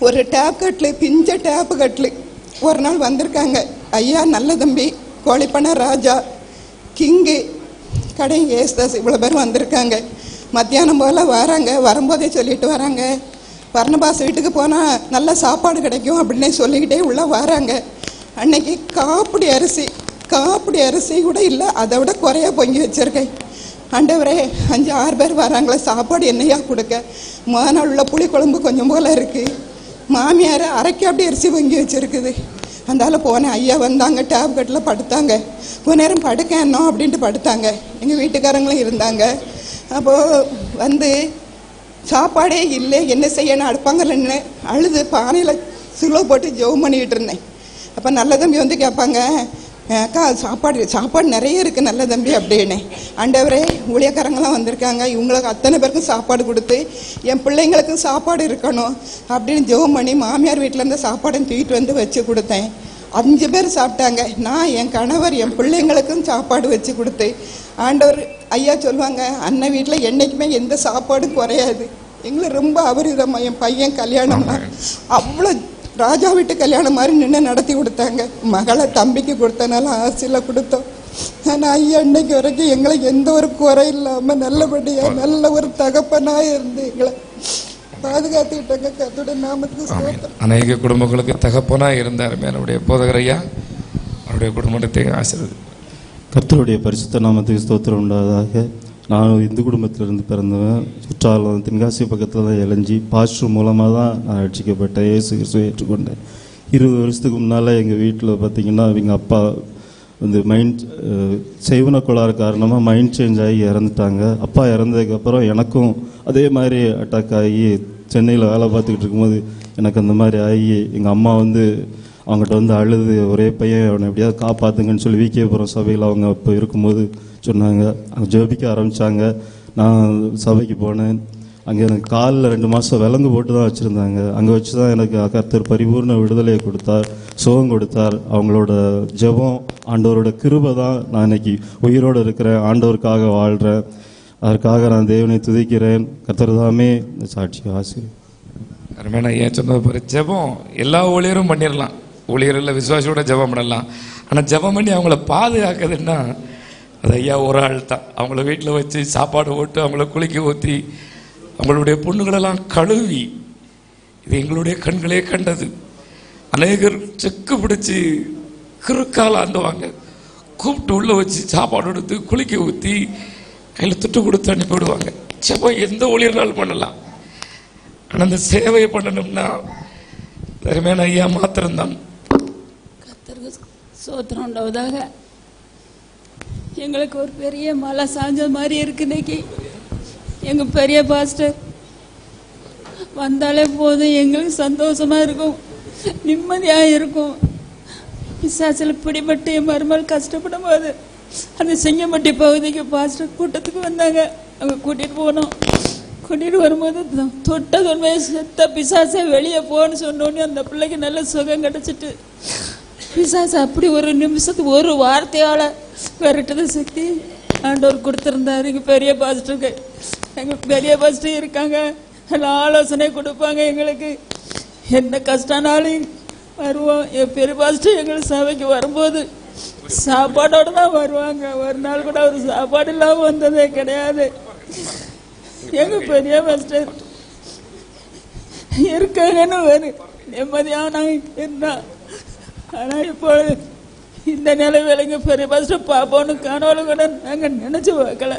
ஒரு டேப் கட்லு பிஞ்ச டேப்பு கட்லு ஒரு நாள் வந்திருக்காங்க. ஐயா நல்ல தம்பி. கோழிப்பண்ண ராஜா. கிங்கு. கடை ஏசுதாஸ் இவ்வளோ பேர் வந்திருக்காங்க. மத்தியானம் போல் வராங்க. வரும்போதே சொல்லிட்டு வராங்க. வர்ணபாஸ் வீட்டுக்கு போனால் நல்ல சாப்பாடு கிடைக்கும் அப்படின்னே சொல்லிக்கிட்டே உள்ளே வராங்க. அன்னைக்கு காப்பிடி அரிசி. காப்பிடி அரிசி கூட இல்லை. அதை விட குறையா பொங்கி வச்சிருக்கேன். ஆண்டவரே அஞ்சு ஆறு பேர் வராங்களே சாப்பாடு என்னையா கொடுக்க? முதல் உள்ள புளி குழம்பு கொஞ்சம் போல இருக்குது மாமியார் அரைக்க அப்படி அரிசி பொங்கி வச்சுருக்குது. அந்தால போனேன் ஐயா வந்தாங்க டேப் கட்டில் படுத்தாங்க. கொஞ்ச நேரம் படுக்க என்ன அப்படின்ட்டு படுத்தாங்க. எங்கள் வீட்டுக்காரங்களும் இருந்தாங்க. அப்போது வந்து சாப்பாடே இல்லை என்ன செய்யணும் அடுப்பாங்கன்னு அழுது பானையில் சுலோ போட்டு ஜெபம் பண்ணிக்கிட்டு இருந்தேன். அப்போ நல்ல தம்பி வந்து கேட்பாங்க அக்கா சாப்பாடு சாப்பாடு நிறைய இருக்குது நல்ல தம்பி அப்படின்னு. ஆண்டவரே ஊழியக்காரங்களாம் வந்திருக்காங்க. இவங்களுக்கு அத்தனை பேருக்கும் சாப்பாடு கொடுத்து என் பிள்ளைங்களுக்கும் சாப்பாடு இருக்கணும் அப்படின்னு ஜெபம் பண்ணி மாமியார் வீட்டில் இருந்து சாப்பாடு தூக்கிட்டு வந்து வச்சு கொடுத்தேன். அஞ்சு பேர் சாப்பிட்டாங்க. நான் என் கணவர் என் பிள்ளைங்களுக்கும் சாப்பாடு வச்சு கொடுத்தேன் ஆண்டவர் ஐயா சொல்லுவாங்க அண்ணன் வீட்டில் என்றைக்குமே எந்த சாப்பாடும் குறையாது. எங்களை ரொம்ப அபரிதமாக என் பையன் கல்யாணம்னா அவ்வளோ ராஜா வீட்டு கல்யாணம் மாதிரி நின்று நடத்தி கொடுத்தாங்க. மகளை தம்பிக்கு கொடுத்தனால ஆசையில் கொடுத்தோம். ஆனால் ஐயா இன்னைக்கு வரைக்கும் எங்களுக்கு எந்த ஒரு குறை இல்லாமல் நல்லபடியாக நல்ல ஒரு தகப்பனாக இருந்து எங்களை பாதுகாத்துக்கிட்டாங்க. கத்தோட நாமத்துக்கு ஸ்தோத்திரம். அநேக குடும்பங்களுக்கு தகப்பனாக இருந்தார். நம்முடைய போதகரையா அவருடைய குடும்பத்தை ஆசீர்வதி. கர்த்தருடைய பரிசுத்த நாமத்துக்கு ஸ்தோத்திரம் உண்டாவதாக. நான் இந்து குடும்பத்திலிருந்து பிறந்தவன். குற்றாலம் தென்காசி பக்கத்தில் தான் இளைஞ்சி. பாஸ்டர் மூலமாக தான் நான் ரட்சிக்கப்பட்டேன் இயேசு கிறிஸ்துவை ஏற்றுக்கொண்டேன். இருபது வருஷத்துக்கு முன்னால் எங்கள் வீட்டில் பார்த்தீங்கன்னா எங்கள் அப்பா வந்து மைண்ட் செய்வன கோளாறு காரணமாக மைண்ட் சேஞ்ச் ஆகி இறந்துட்டாங்க. அப்பா இறந்ததுக்கப்புறம் எனக்கும் அதே மாதிரி அட்டாக் ஆகி சென்னையில் வேலை பார்த்துக்கிட்டு இருக்கும்போது எனக்கு அந்த மாதிரி ஆகி எங்கள் அம்மா வந்து அவங்ககிட்ட வந்து அழுது ஒரே பையன் அவனை எப்படியாவது காப்பாற்றுங்கன்னு சொல்லி விகேபுரம் சபையில் அவங்க அப்போ இருக்கும்போது சொன்னாங்க. அங்கே ஜெபிக்க ஆரம்பித்தாங்க நான் சபைக்கு போனேன். அங்கே எனக்கு காலில் ரெண்டு மாதம் விலங்கு போட்டு தான் வச்சுருந்தாங்க. அங்கே வச்சு தான் எனக்கு கர்த்தர் பரிபூர்ண விடுதலையை கொடுத்தார் சுகம் கொடுத்தார். அவங்களோட ஜெபம் ஆண்டவரோட கிருபை தான் நான் இன்னைக்கு உயிரோடு இருக்கிறேன். ஆண்டவருக்காக வாழ்கிறேன் அதற்காக நான் தேவனை துதிக்கிறேன். கர்த்தர் தாமே இந்த சாட்சி ஆசிரியர் அருமையான ஏன் சொன்னது போல ஜெபம் எல்லா ஊழியரும் பண்ணிடலாம். ஊழியரில் விசுவாசியோட ஜெபம் பண்ணலாம். ஆனால் ஜெபம் பண்ணி அவங்கள பாதுகாக்குதுன்னா அது ஐயா ஒரு ஆள் தான். அவங்கள வீட்டில் வச்சு சாப்பாடு போட்டு அவங்கள குளிக்க ஊற்றி அவங்களுடைய பொண்ணுகளெல்லாம் கழுவி இது எங்களுடைய கண்களே கண்டது. அநேகர் செக்கு பிடிச்சி கிறுக்கால் ஆண்டுவாங்க. கூப்பிட்டு உள்ளே வச்சு சாப்பாடு எடுத்து குளிக்க ஊற்றி கையில் துட்டு கொடுத்து அனுப்பிவிடுவாங்க செவ்வாய் எந்த ஊழியர்களாலும் பண்ணலாம். ஆனால் அந்த சேவையை பண்ணணும்னா தருமையான ஐயா மாத்திரம்தான். கர்த்தருக்கு சோத்திரம் உண்டாவதாக. எங்களுக்கு ஒரு பெரிய மலை சாஞ்ச மாதிரி இருக்கு இன்னைக்கு. எங்க பெரிய பாஸ்டர் வந்தாலே போதும் எங்களுக்கு சந்தோஷமா இருக்கும் நிம்மதியா இருக்கும். பிசாசில் பிடிபட்டு என் மருமல் கஷ்டப்படும் போது அந்த செங்கம்பட்டி பகுதிக்கு பாஸ்டர் கூட்டத்துக்கு வந்தாங்க. அவங்க கூட்டிட்டு போனோம். கூட்டிட்டு வரும்போது தொட்ட தொன்மையை செத்த பிசாசை வெளியே போன்னு சொன்னோடனே அந்த பிள்ளைக்கு நல்ல சுகம் கிடைச்சிட்டு பிசாசு அப்படி ஒரு நிமிஷத்துக்கு ஒரு வார்த்தையால விரட்டுத சக்தி ஆண்டவர் கொடுத்துருந்தாரு. இங்கே பெரிய பாஸ்டருக்கு எங்கள் பெரிய பாஸ்டர் இருக்காங்க. எல்லாம் ஆலோசனை கொடுப்பாங்க எங்களுக்கு. என்ன கஷ்டனாலும் வருவோம். என் பெரிய பாஸ்டர் எங்கள் சபைக்கு வரும்போது சாப்பாடோடு தான் வருவாங்க. ஒரு நாள் கூட ஒரு சாப்பாடு இல்லாமல் வந்ததே கிடையாது. எங்கள் பெரிய பாஸ்டர் இருக்காங்கன்னு ஒரு நிம்மதியான இருந்தால் ஆனா இப்போ இந்த நிலைமையில எங்க பெரிய பாஸ்டர் பாப்போன்னு கனவுல கூட நாங்க நினைச்சு பார்க்கல.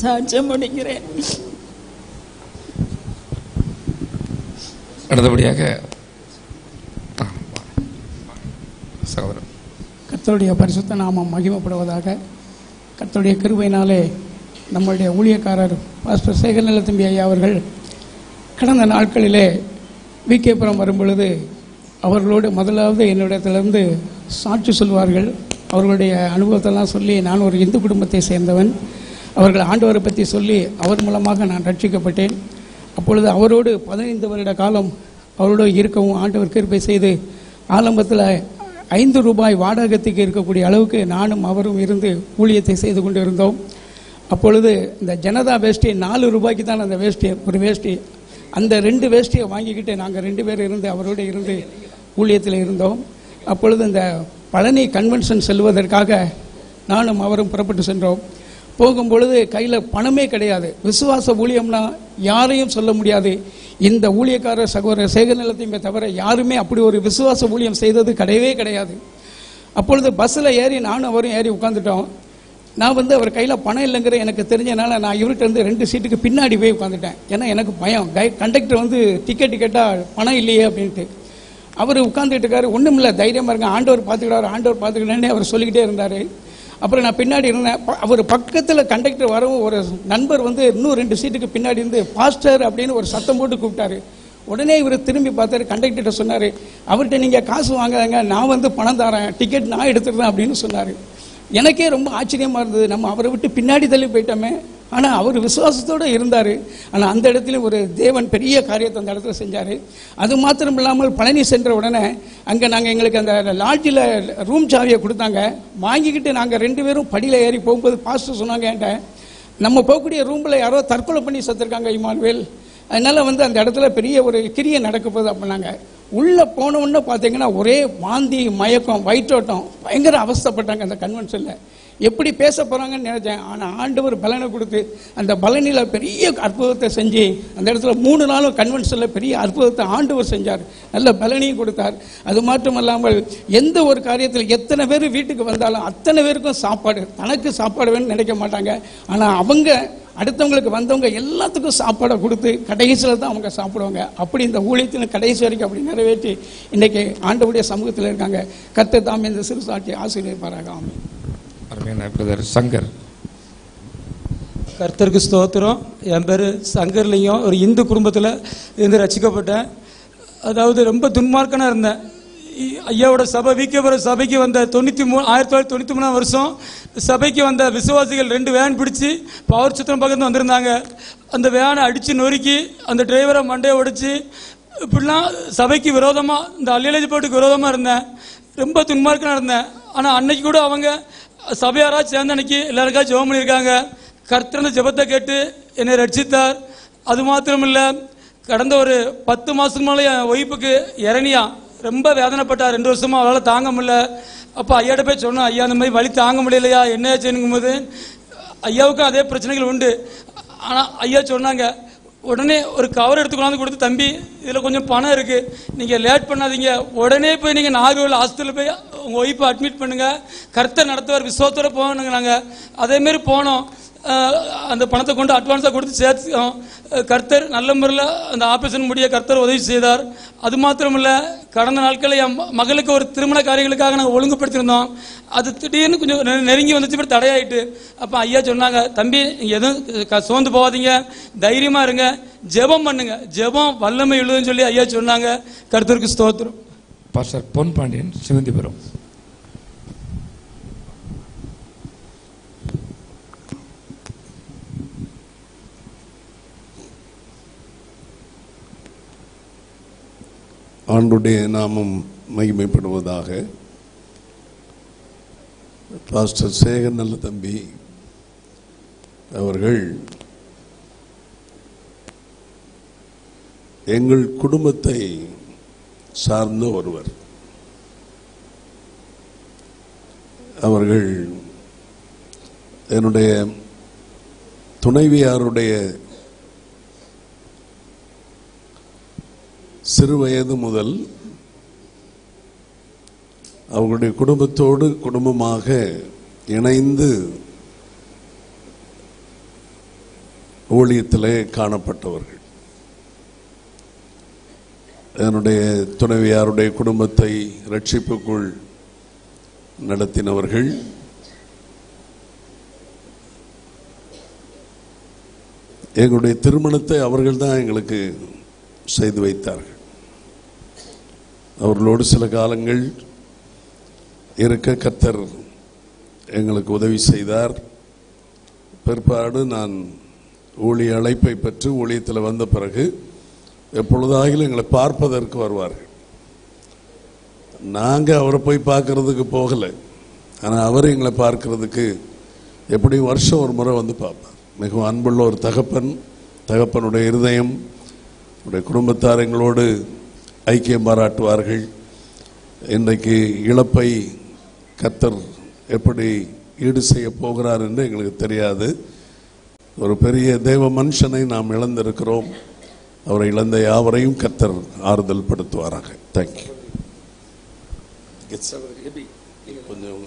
சாட்சியம் முடிக்கிறேன். அடுத்தபடியாக சகோதரன் கர்த்தருடைய பரிசுத்த நாமம் மகிமைப்படுவதாக கர்த்தருடைய கிருபையினாலே நம்முடைய ஊழியக்காரர் பாஸ்டர் சேகர்நல தம்பி ஐயா அவர்கள் கடந்த நாட்களிலே விகேபுரம் வரும் பொழுது அவர்களோடு முதலாவது என்னிடத்திலிருந்து சாட்சி சொல்வார்கள். அவர்களுடைய அனுபவத்தெல்லாம் சொல்லி நான் ஒரு இந்து குடும்பத்தை சேர்ந்தவன். அவர்கள் ஆண்டவரை பற்றி சொல்லி அவர் மூலமாக நான் ரட்சிக்கப்பட்டேன். அப்பொழுது அவரோடு பதினைந்து வருட காலம் அவரோடு இருக்கவும் ஆண்டவர் கிருப்பை செய்து ஆரம்பத்தில் ஐந்து ரூபாய் வாடகத்துக்கு இருக்கக்கூடிய அளவுக்கு நானும் அவரும் இருந்து ஊழியத்தை செய்து கொண்டு இருந்தோம் அப்பொழுது இந்த ஜனதா வேஷ்டி நாலு ரூபாய்க்கு தான் அந்த வேஷ்டி ஒரு வேஷ்டி. அந்த ரெண்டு வேஷ்டியை வாங்கிக்கிட்டு நாங்கள் ரெண்டு பேர் இருந்து அவரோடு இருந்து ஊழியத்தில் இருந்தோம். அப்பொழுது இந்த பழனி கன்வென்ஷன் செல்வதற்காக நானும் அவரும் புறப்பட்டு சென்றோம். போகும்பொழுது கையில் பணமே கிடையாது. விசுவாச ஊழியம்னா யாரையும் சொல்ல முடியாது. இந்த ஊழியக்காரர் சகோதரர் சேகர்நிலத்தையுமே தவிர யாருமே அப்படி ஒரு விசுவாச ஊழியம் செய்தது கிடையவே கிடையாது. அப்பொழுது பஸ்ஸில் ஏறி நானும் அவரும் ஏறி உட்காந்துட்டோம் நான் வந்து அவர் கையில் பணம் இல்லைங்கிற எனக்கு தெரிஞ்சனால நான் இவர்கிட்ட இருந்து ரெண்டு சீட்டுக்கு பின்னாடி போய் உட்காந்துட்டேன் ஏன்னா எனக்கு பயம். கை கண்டக்டர் வந்து டிக்கெட் டிக்கெட்டாக பணம் இல்லையே அப்படின்ட்டு. அவர் உட்காந்துட்டு இருக்காரு. ஒன்றும் இல்லை தைரியமாக இருங்க. ஆண்டவர் பார்த்துக்கிட்டாரு ஆண்டவர் பார்த்துக்கிட்டேன்னு அவர் சொல்லிக்கிட்டே இருந்தார். அப்புறம் நான் பின்னாடி இருந்தேன். ப- அவர் பக்கத்தில் கண்டக்டர் வரவும் ஒரு நண்பர் வந்து இன்னும் ரெண்டு சீட்டுக்கு பின்னாடி இருந்து பாஸ்டர் அப்படின்னு ஒரு சத்தம் போட்டு கூப்பிட்டாரு. உடனே இவர் திரும்பி பார்த்தாரு. கண்டக்டர்கிட்ட சொன்னார் அவர்கிட்ட நீங்கள் காசு வாங்காதங்க. நான் வந்து பணம் தரேன். டிக்கெட் நான் எடுத்துடுறேன் அப்படின்னு சொன்னார். எனக்கே ரொம்ப ஆச்சரியமாக இருந்தது. நம்ம அவரை விட்டு பின்னாடி தள்ளி போயிட்டோமே. ஆனால் அவர் விசுவாசத்தோடு இருந்தார். ஆனால் அந்த இடத்துல ஒரு தேவன் பெரிய காரியத்தை அந்த இடத்துல செஞ்சார். அது மாத்திரம் இல்லாமல் பழனி சென்ற உடனே அங்கே நாங்கள் எங்களுக்கு அந்த லாட்ஜில் ரூம் சாவியை கொடுத்தாங்க. வாங்கிக்கிட்டு நாங்கள் ரெண்டு பேரும் படியில் ஏறி போகும்போது பாஸ்டர் சொன்னாங்க என்கிட்ட நம்ம போகக்கூடிய ரூமில் யாரோ தற்கொலை பண்ணி செத்துருக்காங்க இமானுவேல் அதனால் வந்து அந்த இடத்துல பெரிய ஒரு கிரியை நடக்க போகுது அப்படின்னாங்க. உள்ளே போனவுடனே பார்த்தீங்கன்னா ஒரே வாந்தி மயக்கம் வயிற்றோட்டம். பயங்கர அவஸ்தைப்பட்டாங்க அந்த கன்வென்ஷனில் எப்படி பேச போகிறாங்கன்னு நினச்சேன். ஆனால் ஆண்டவர் பலனை கொடுத்து அந்த பலனில் பெரிய அற்புதத்தை செஞ்சு அந்த இடத்துல மூணு நாளும் கன்வென்ஷனில் பெரிய அற்புதத்தை ஆண்டவர் செஞ்சார். நல்ல பலனையும் கொடுத்தார். அது மட்டுமல்லாமல் எந்த ஒரு காரியத்தில் எத்தனை பேர் வீட்டுக்கு வந்தாலும் அத்தனை பேருக்கும் சாப்பாடு தனக்கு சாப்பாடு வேணும்னு நினைக்க மாட்டாங்க. ஆனால் அவங்க அடுத்தவங்களுக்கு வந்தவங்க எல்லாத்துக்கும் சாப்பாடை கொடுத்து கடைசியில் தான் அவங்க சாப்பிடுவாங்க. அப்படி இந்த ஊழியத்தின் கடைசி வரைக்கும் அப்படி நிறைவேற்றி இன்றைக்கி ஆண்டவுடைய சமூகத்தில் இருக்காங்க. கத்தை தாமே இந்த சிறு சாட்சி ஆமாம் பிரதர் சங்கர். கர்த்தருக்கு ஸ்தோத்திரம். என் பேர் சங்கர்லிங்கம். ஒரு இந்து குடும்பத்தில் இருந்து ரசிக்கப்பட்டேன். அதாவது ரொம்ப துன்மார்க்கனாக இருந்தேன். ஐயாவோட சபை வீக்கபுர சபைக்கு வந்த தொண்ணூற்றி மூணு ஆயிரத்தி தொள்ளாயிரத்தி தொண்ணூற்றி மூணாம் வருஷம் சபைக்கு வந்த விசுவாசிகள் ரெண்டு வேன் பிடிச்சி பவர் சுத்திரம் பக்கத்து வந்திருந்தாங்க. அந்த வேனை அடித்து நொறுக்கி அந்த டிரைவரை மண்டையை உடைச்சி இப்படிலாம் சபைக்கு விரோதமாக இந்த அல்லியலேஜ் போட்டுக்கு விரோதமாக இருந்தேன். ரொம்ப துன்மார்க்கனாக இருந்தேன். ஆனால் அன்னைக்கு கூட அவங்க சபையாரா சேர்ந்த அன்னைக்கு எல்லாருக்காச்சும் ஜெபம் பண்ணியிருக்காங்க. கர்த்தன ஜெபத்தை கேட்டு என்னை ரட்சித்தார். அது மாத்திரம் இல்லை கடந்த ஒரு பத்து மாதத்துக்கு மேலே என் ஒய்ஃபுக்கு இறனியா ரொம்ப வேதனைப்பட்டார். ரெண்டு வருஷமாக அவளால் தாங்க முடியல. அப்போ ஐயாட்ட போய் சொன்னோம் ஐயா அந்த மாதிரி வலி தாங்க முடியலையா? என்ன ஆச்சுங்கும் போது ஐயாவுக்கும் அதே பிரச்சனைகள் உண்டு. ஆனால் ஐயா சொன்னாங்க உடனே ஒரு கவர் எடுத்து கொண்டாந்து கொடுத்து தம்பி இதில் கொஞ்சம் பணம் இருக்குது நீங்கள் லேட் பண்ணாதீங்க. உடனே போய் நீங்கள் நாகர்கோவில் ஹாஸ்பிட்டலில் போய் உங்கள் ஒய்ஃபை அட்மிட் பண்ணுங்கள் கருத்தை நடத்துவார் விசுவத்தோடு போகணுங்க நாங்கள் அதேமாரி போனோம். அந்த பணத்தை கொண்டு அட்வான்ஸாக கொடுத்து சேர்த்தோம் கர்த்தர் நல்ல முறையில் அந்த ஆப்ரேஷன் முடிய கர்த்தர் உதவி செய்தார். அது மாத்திரமில்ல கடந்த நாட்களில் என் மகளுக்கு ஒரு திருமண காரியங்களுக்காக நாங்கள் ஒழுங்குபடுத்தியிருந்தோம். அது திடீர்னு கொஞ்சம் நெருங்கி வந்துச்சு இப்படி தடையாயிட்டு. அப்போ ஐயா சொன்னாங்க தம்பி எதுவும் க- சோர்ந்து போகாதீங்க. தைரியமாக இருங்க. ஜெபம் பண்ணுங்க. ஜெபம் வல்லமை எழுதுன்னு சொல்லி ஐயா சொன்னாங்க. கர்த்தருக்கு ஸ்தோத்திரம். பாஸ்டர் பொன் பாண்டியன் சிவந்திபுரம் ஆண்டுடைய நாமம் மகிமைப்படுவதாக. பாஸ்டர் சேகர் நல்ல தம்பி அவர்கள் எங்கள் குடும்பத்தை சார்ந்த ஒருவர். அவர்கள் என்னுடைய துணைவியாருடைய சிறு வயது முதல் அவர்களுடைய குடும்பத்தோடு குடும்பமாக இணைந்து ஊழியத்திலே காணப்பட்டவர்கள். என்னுடைய துணைவியாருடைய குடும்பத்தை ரட்சிப்புக்குள் நடத்தினவர்கள் எங்களுடைய திருமணத்தை அவர்கள் தான் எங்களுக்கு செய்து வைத்தார்கள். அவர்களோடு சில காலங்கள் இருக்க கத்தர் எங்களுக்கு உதவி செய்தார். பிற்பாடு நான் ஊழிய அழைப்பை பெற்று ஊழியத்தில் வந்த பிறகு எப்பொழுதாகிலும் எங்களை பார்ப்பதற்கு வருவார்கள். நாங்கள் அவரை போய் பார்க்கறதுக்கு போகலை. ஆனால் அவர் எங்களை பார்க்கறதுக்கு எப்படியும் வருஷம் ஒரு முறை வந்து பார்ப்பார். மிகவும் அன்புள்ள ஒரு தகப்பன் தகப்பனுடைய இருதயம் உடைய குடும்பத்தார் எங்களோடு ஐக்கியம் பாராட்டுவார்கள் இன்றைக்கு இழப்பை கத்தர் எப்படி ஈடு செய்ய போகிறார் என்று எங்களுக்கு தெரியாது. ஒரு பெரிய தேவ மனுஷனை நாம் இழந்திருக்கிறோம். அவரை இழந்த யாவரையும் கத்தர் ஆறுதல் படுத்துவாராக. தேங்க்யூ கொஞ்சம்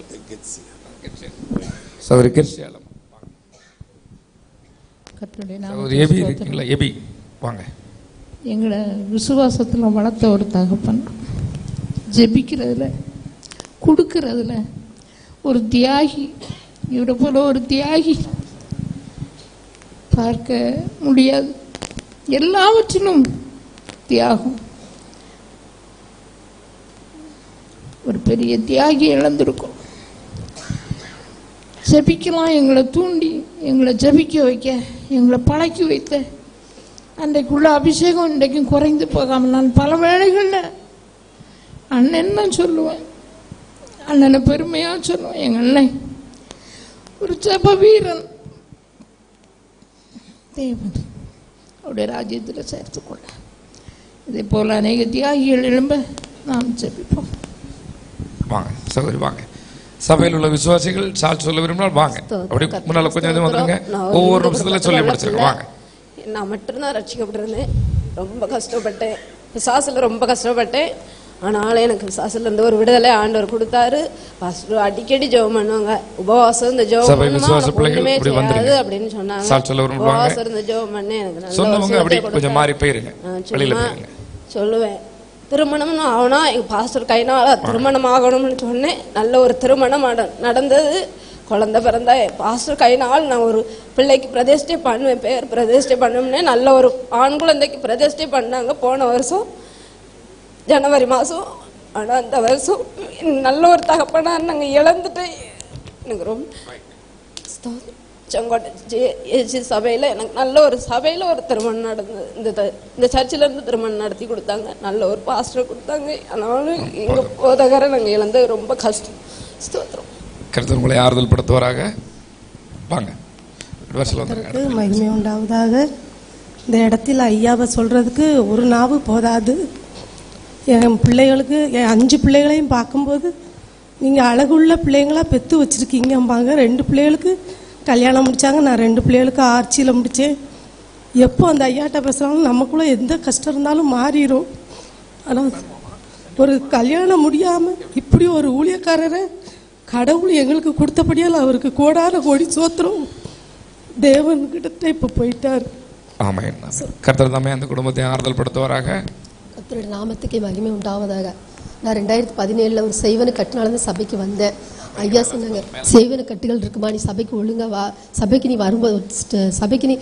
வாங்க. எங்களை விசுவாசத்தில் வளர்த்த ஒரு தகப்பன். ஜெபிக்கிறதுல கொடுக்கறதுல ஒரு தியாகி. இவரை போல ஒரு தியாகி. பார்க்க முடியாது. எல்லாவற்றிலும் தியாகம். ஒரு பெரிய தியாகி இழந்திருக்கும். ஜெபிக்கலாம் எங்களை தூண்டி எங்களை ஜெபிக்க வைக்க எங்களை பழக்கி வைத்த அன்றைக்குள்ள அபிஷேகம் இன்றைக்கும் குறைந்து போகாமல் நான் பல வேளைகளில் அண்ணன் தான் சொல்லுவேன். அண்ணனை பெருமையாக சொல்லுவேன். எங்கள் அண்ணன் ஒரு ஜெப வீரன். தேவன் அவருடைய ராஜ்யத்தில் சேர்த்துக்கொள்ள இதே போல் அநேக தியாகிகள் எழும்ப நாம் ஜெபிப்போம். வாங்க சகோதரி வாங்க. சபையில் உள்ள விசுவாசிகள் சாட்சி சொல்ல விரும்பினால் வாங்க. அப்படி முன்னால கொஞ்சம் வந்துருங்க. ஒவ்வொரு நிமிஷத்துல சொல்லி முடிச்சிருங்க. வாங்க. நான் மட்டும்தான் ரட்சிக்கப்பட்டிருந்தேன் ரொம்ப கஷ்டப்பட்டேன். பிசாசில் ரொம்ப கஷ்டப்பட்டேன். ஆனாலும் எனக்கு பிசாசுல இருந்து ஒரு விடுதலை ஆண்டவர் கொடுத்தாரு. பாஸ்டர் அடிக்கடி ஜெபம் பண்ணுவாங்க. உபவாசம் இந்த ஜெபம் பண்ணுமா, செய்யாது. அப்படின்னு சொன்னாங்க. உபவாசம் இருந்து ஜெபம் பண்ணி எனக்கு சொல்லுவேன். திருமணம்னு ஆகுனா எங்க பாஸ்டர் கைனால திருமணம் ஆகணும்னு சொன்னேன். நல்ல ஒரு திருமணம் நட- நடந்தது. குழந்த பிறந்தா பாஸ்டர் கைனால் நான் ஒரு பிள்ளைக்கு பிரதிஷ்டை பண்ணுவேன் பேர் பிரதிஷ்டை பண்ணுவேன் நல்ல ஒரு ஆண் குழந்தைக்கு பிரதிஷ்டை பண்ணாங்க. போன வருஷம் ஜனவரி மாதம் ஆனால் அந்த வருஷம் நல்ல ஒரு தகப்பனாக நாங்கள் இழந்துட்டு எனக்கு ரொம்ப செங்கோட்டை ஜே- சபையில் எனக்கு நல்ல ஒரு சபையில் ஒரு திருமணம் நடந்தது. இந்த இந்த சர்ச்சில் இருந்து திருமணம் நடத்தி கொடுத்தாங்க. நல்ல ஒரு பாஸ்டர் கொடுத்தாங்க. ஆனாலும் எங்கள் போதகரை நாங்கள் இழந்தது ரொம்ப கஷ்டம். ஸ்தோத்திரம். கருத்து உங்களை ஆறுதல் படுத்துவாராக வாங்க மகிமை உண்டாவதாக. இந்த இடத்தில் ஐயாவை சொல்றதுக்கு ஒரு நாவு போதாது. என் பிள்ளைகளுக்கு என் அஞ்சு பிள்ளைகளையும் பார்க்கும்போது நீங்கள் அழகுள்ள பிள்ளைங்களா பெற்று வச்சுருக்கீங்கம்பாங்க. ரெண்டு பிள்ளைகளுக்கு கல்யாணம் முடித்தாங்க நான் ரெண்டு பிள்ளைகளுக்கு ஆர்ச்சியில் முடித்தேன் எப்போ அந்த ஐயாட்ட பேசுகிறாலும் நமக்குள்ளே எந்த கஷ்டம் இருந்தாலும் மாறிடும் ஆனால் ஒரு கல்யாணம் முடியாமல் இப்படி ஒரு ஊழியக்காரரை கடவுள் எங்களுக்கு கொடுத்தபடியால் அவருக்கு கோடான கோடி சோத்திரம். தேவன்கிட்ட இப்போ போயிட்டார். ஆமாம் கர்த்தர் தாமே அந்த குடும்பத்தை ஆறுதல் படுத்துவாராக கர்த்தருடைய நாமத்துக்கே மகிமை உண்டாவதாக. நான் ரெண்டாயிரத்தி பதினேழில் ஒரு செய்வன கட்டினால சபைக்கு வந்தேன். ஐயா சொன்னாங்க செய்வன கட்டுகள் இருக்குமா நீ சபைக்கு ஒழுங்கா வா சபைக்கு நீ வரும்போது சபைக்கு நீ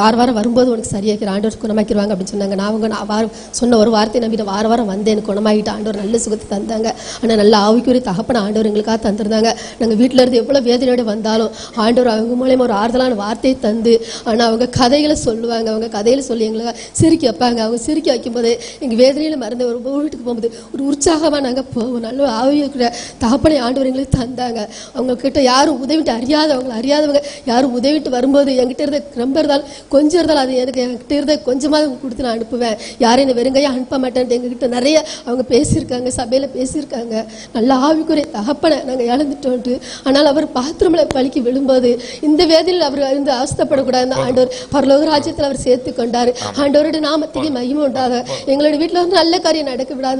வார வாரம் வரும்போது உனக்கு சரியாக்கிற ஆண்டவர் குணமாக்கிடுவாங்க அப்படின்னு சொன்னாங்க. நான் அவங்க நான் வாரம் சொன்ன ஒரு வார்த்தை நம்பிட்டு நான் வார வாரம் வந்தேன் எனக்கு குணமாகிட்டு ஆண்டவர் நல்ல சுகத்தை தந்தாங்க. ஆனால் நல்ல ஆவிக்குரிய தகப்பன ஆண்டவர் எங்களுக்காக தந்திருந்தாங்க. நாங்கள் வீட்டில் இருந்து எவ்வளோ வேதனையோடு வந்தாலும் ஆண்டவர் அவங்க மூலயமா ஒரு ஆறுதலான வார்த்தையை தந்து ஆனால் அவங்க கதைகளை சொல்லுவாங்க. அவங்க கதையில சொல்லி எங்களை சிரிக்க வைப்பாங்க. அவங்க சிரிக்க வைக்கும்போது எங்கள் வேதனையில் மறந்து ஒரு வீட்டுக்கு போகும்போது ஒரு உற்சாகமாக நாங்கள் போவோம். நல்ல ஆவியக்கூடிய தகப்பனை ஆண்டவர் எங்களுக்கு தந்தாங்க அவங்க கிட்ட யாரும் உதவிட்டு அறியாதவங்க அறியாதவங்க யாரும் உதவிட்டு வரும்போது என்கிட்ட இருந்த ரொம்ப இருந்தாலும் கொஞ்சம் இருந்தாலும் அது எனக்கு என்கிட்ட இருந்த கொஞ்சமாக கொடுத்து நான் அனுப்புவேன். யாரையும் என்னை வெறுங்கையாக அனுப்ப மாட்டேன்ட்டு எங்ககிட்ட நிறைய அவங்க பேசியிருக்காங்க சபையில் பேசியிருக்காங்க. நல்ல ஆவிக்குரிய தகப்பனை நாங்கள் இழந்துட்டோன்ட்டு. ஆனால் அவர் பாத்ரூமில் பலிக்கு விழும்போது இந்த வேதியில் அவர் இருந்து அவஸ்தப்படக்கூடாது ஆண்டவர் பரலோக ராஜ்யத்தில் அவர் சேர்த்து கொண்டார். ஆண்டவருடைய நாமத்துக்கு மகிமை உண்டாக. எங்களோட வீட்டில் வந்து நல்ல காரியம் நடக்க விடாத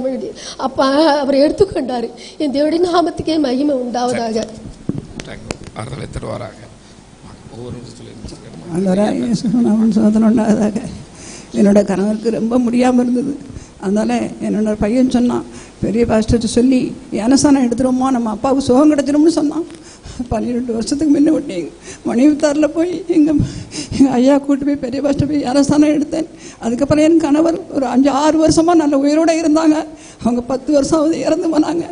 அப்போ அவர் எடுத்துக்கொண்டார். என் தேவடைய நாமத்துக்கே மகிமை உண்டாவதாக சோதனை உண்டாவதாக என்னோட கணவருக்கு ரொம்ப முடியாமல் இருந்தது. அதனால் என்னோட பையன் சொன்னான் பெரிய பாஸ்டர்கிட்ட சொல்லி ஏனசானம் எடுத்துருவோமா? நம்ம அப்பாவுக்கு சுகம் கிடைச்சிரும்னு சொன்னான். பன்னிரெண்டு வருஷத்துக்கு முன்னே ஒட்டி மணிவித்தாரில் போய் எங்கள் எங்கள் ஐயா கூட்டு போய் பெரிய பாஸ்டர் போய் அரசாணம் எடுத்தேன். அதுக்கப்புறம் என் கணவர் ஒரு அஞ்சு ஆறு வருஷமாக நல்ல உயிரோடு இருந்தாங்க. அவங்க பத்து வருஷம் வந்து இறந்து போனாங்க.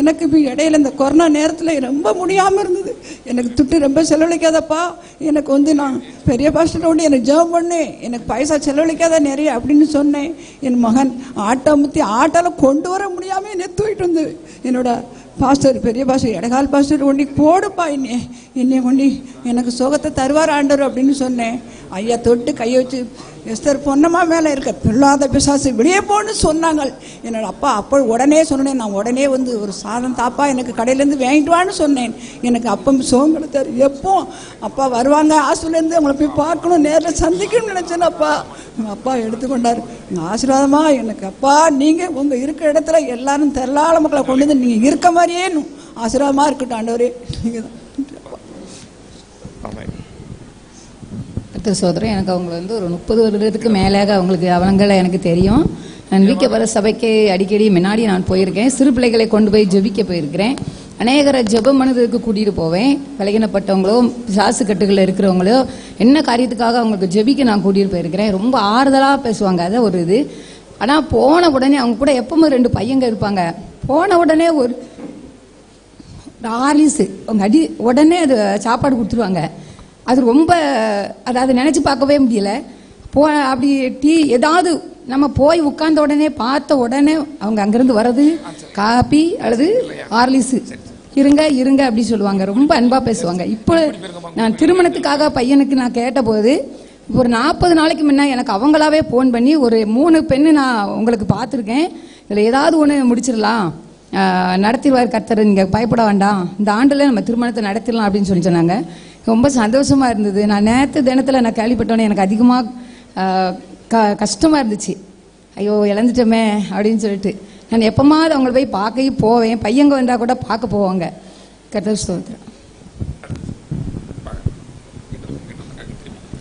எனக்கு இப்போ இடையில இந்த கொரோனா நேரத்தில் ரொம்ப முடியாமல் இருந்தது. எனக்கு துட்டு ரொம்ப செலவழிக்காதப்பா. எனக்கு வந்து நான் பெரிய பாஸ்டர் ஒன்று எனக்கு ஜெபம் பண்ணு. எனக்கு பைசா செலவழிக்காத நிறைய அப்படின்னு சொன்னேன். என் மகன் ஆட்டோ முத்தி ஆட்டோவில் கொண்டு வர முடியாமல் என்னை தூக்கிட்டு வந்து என்னோட பாஸ்டர் பெரிய பாஸ்டர் இடகால் பாஸ்டர் கொண்டு போடுப்பா என்னை. என்னை கொண்டு எனக்கு சுகத்தை தருவார் ஆண்டவர் அப்படின்னு சொன்னேன். ஐயா தொட்டு கையை வச்சு எஸ்தர் பொன்னம்மா மேலே இருக்க பிள்ளாத பிசாசு வெளியே போன்னு சொன்னாங்க என்னோட அப்பா அப்போ உடனே சொன்னேன் நான் உடனே வந்து ஒரு சாதம் தாப்பா எனக்கு கடையிலேருந்து வாங்கிட்டு வான்னு சொன்னேன். எனக்கு அப்பம் சோகம் கொடுத்தாரு எப்போ அப்பா வருவாங்க? ஹாஸ்பிட்டலேருந்து அவங்கள போய் பார்க்கணும் நேரில் சந்திக்கணும்னு நினச்சேன் அப்பா. எங்கள் அப்பா எடுத்துக்கொண்டார். எங்கள் ஆசீர்வாதமா எனக்கு அப்பா நீங்கள் உங்கள் இருக்கிற இடத்துல எல்லாரும் தெரளாள மக்களை கொண்டு வந்து நீங்கள் இருக்க மாதிரியே ஆசீர்வாதமாக இருக்கட்டும் ஆண்டவரே. நீங்கள் தான். கர்த்தர் சோதரம் எனக்கு அவங்க வந்து ஒரு முப்பது வருடத்துக்கு மேலாக அவங்களுக்கு அவலங்களை எனக்கு தெரியும். நான் விக்கப்பட சபைக்கு அடிக்கடி முன்னாடி நான் போயிருக்கேன். சிறு பிள்ளைகளை கொண்டு போய் ஜெபிக்க போயிருக்கிறேன். அநேகரை ஜெபம் மனதுக்கு கூட்டிகிட்டு போவேன். விலகினப்பட்டவங்களோ சாசு கட்டுகளில் இருக்கிறவங்களோ என்ன காரியத்துக்காக அவங்களுக்கு ஜெபிக்க நான் கூட்டிகிட்டு போயிருக்கிறேன். ரொம்ப ஆறுதலாக பேசுவாங்க. அதான் ஒரு இது. ஆனால் போன உடனே அவங்க கூட எப்பவுமே ரெண்டு பையங்க இருப்பாங்க. போன உடனே ஒரு ஆரிசு. அவங்க அடி உடனே அது சாப்பாடு கொடுத்துருவாங்க. அது ரொம்ப அதாவது நினச்சி பார்க்கவே முடியல. போ அப்படி டீ ஏதாவது நம்ம போய் உட்கார்ந்த உடனே பார்த்த உடனே அவங்க அங்கேருந்து வர்றது காபி அல்லது ஆர்லிஸு. இருங்க இருங்க அப்படி சொல்லுவாங்க. ரொம்ப அன்பாக பேசுவாங்க. இப்போ நான் திருமணத்துக்காக பையனுக்கு நான் கேட்டபோது ஒரு நாற்பது நாளைக்கு முன்ன எனக்கு அவங்களாவே ஃபோன் பண்ணி ஒரு மூணு பெண்ணு நான் உங்களுக்கு பார்த்துருக்கேன். இதில் ஏதாவது ஒன்று முடிச்சிடலாம். நடத்திடுவார் கர்த்தர் நீங்கள் பயப்பட வேண்டாம். இந்த ஆண்டில் நம்ம திருமணத்தை நடத்திடலாம் அப்படின்னு சொல்லி சொன்னாங்க. ரொம்ப சந்தோஷமாக இருந்தது. நான் நேற்று தினத்தில் நான் கேள்விப்பட்டோன்னே எனக்கு அதிகமாக க கஷ்டமாக இருந்துச்சு. ஐயோ இழந்துட்டோமே அப்படின்னு சொல்லிட்டு. நான் எப்போமாவது அவங்கள போய் பார்க்கையும் போவேன். பையங்க வந்தால் கூட பார்க்க போவாங்க. கர்த்தர் ஸ்தோத்திரம்.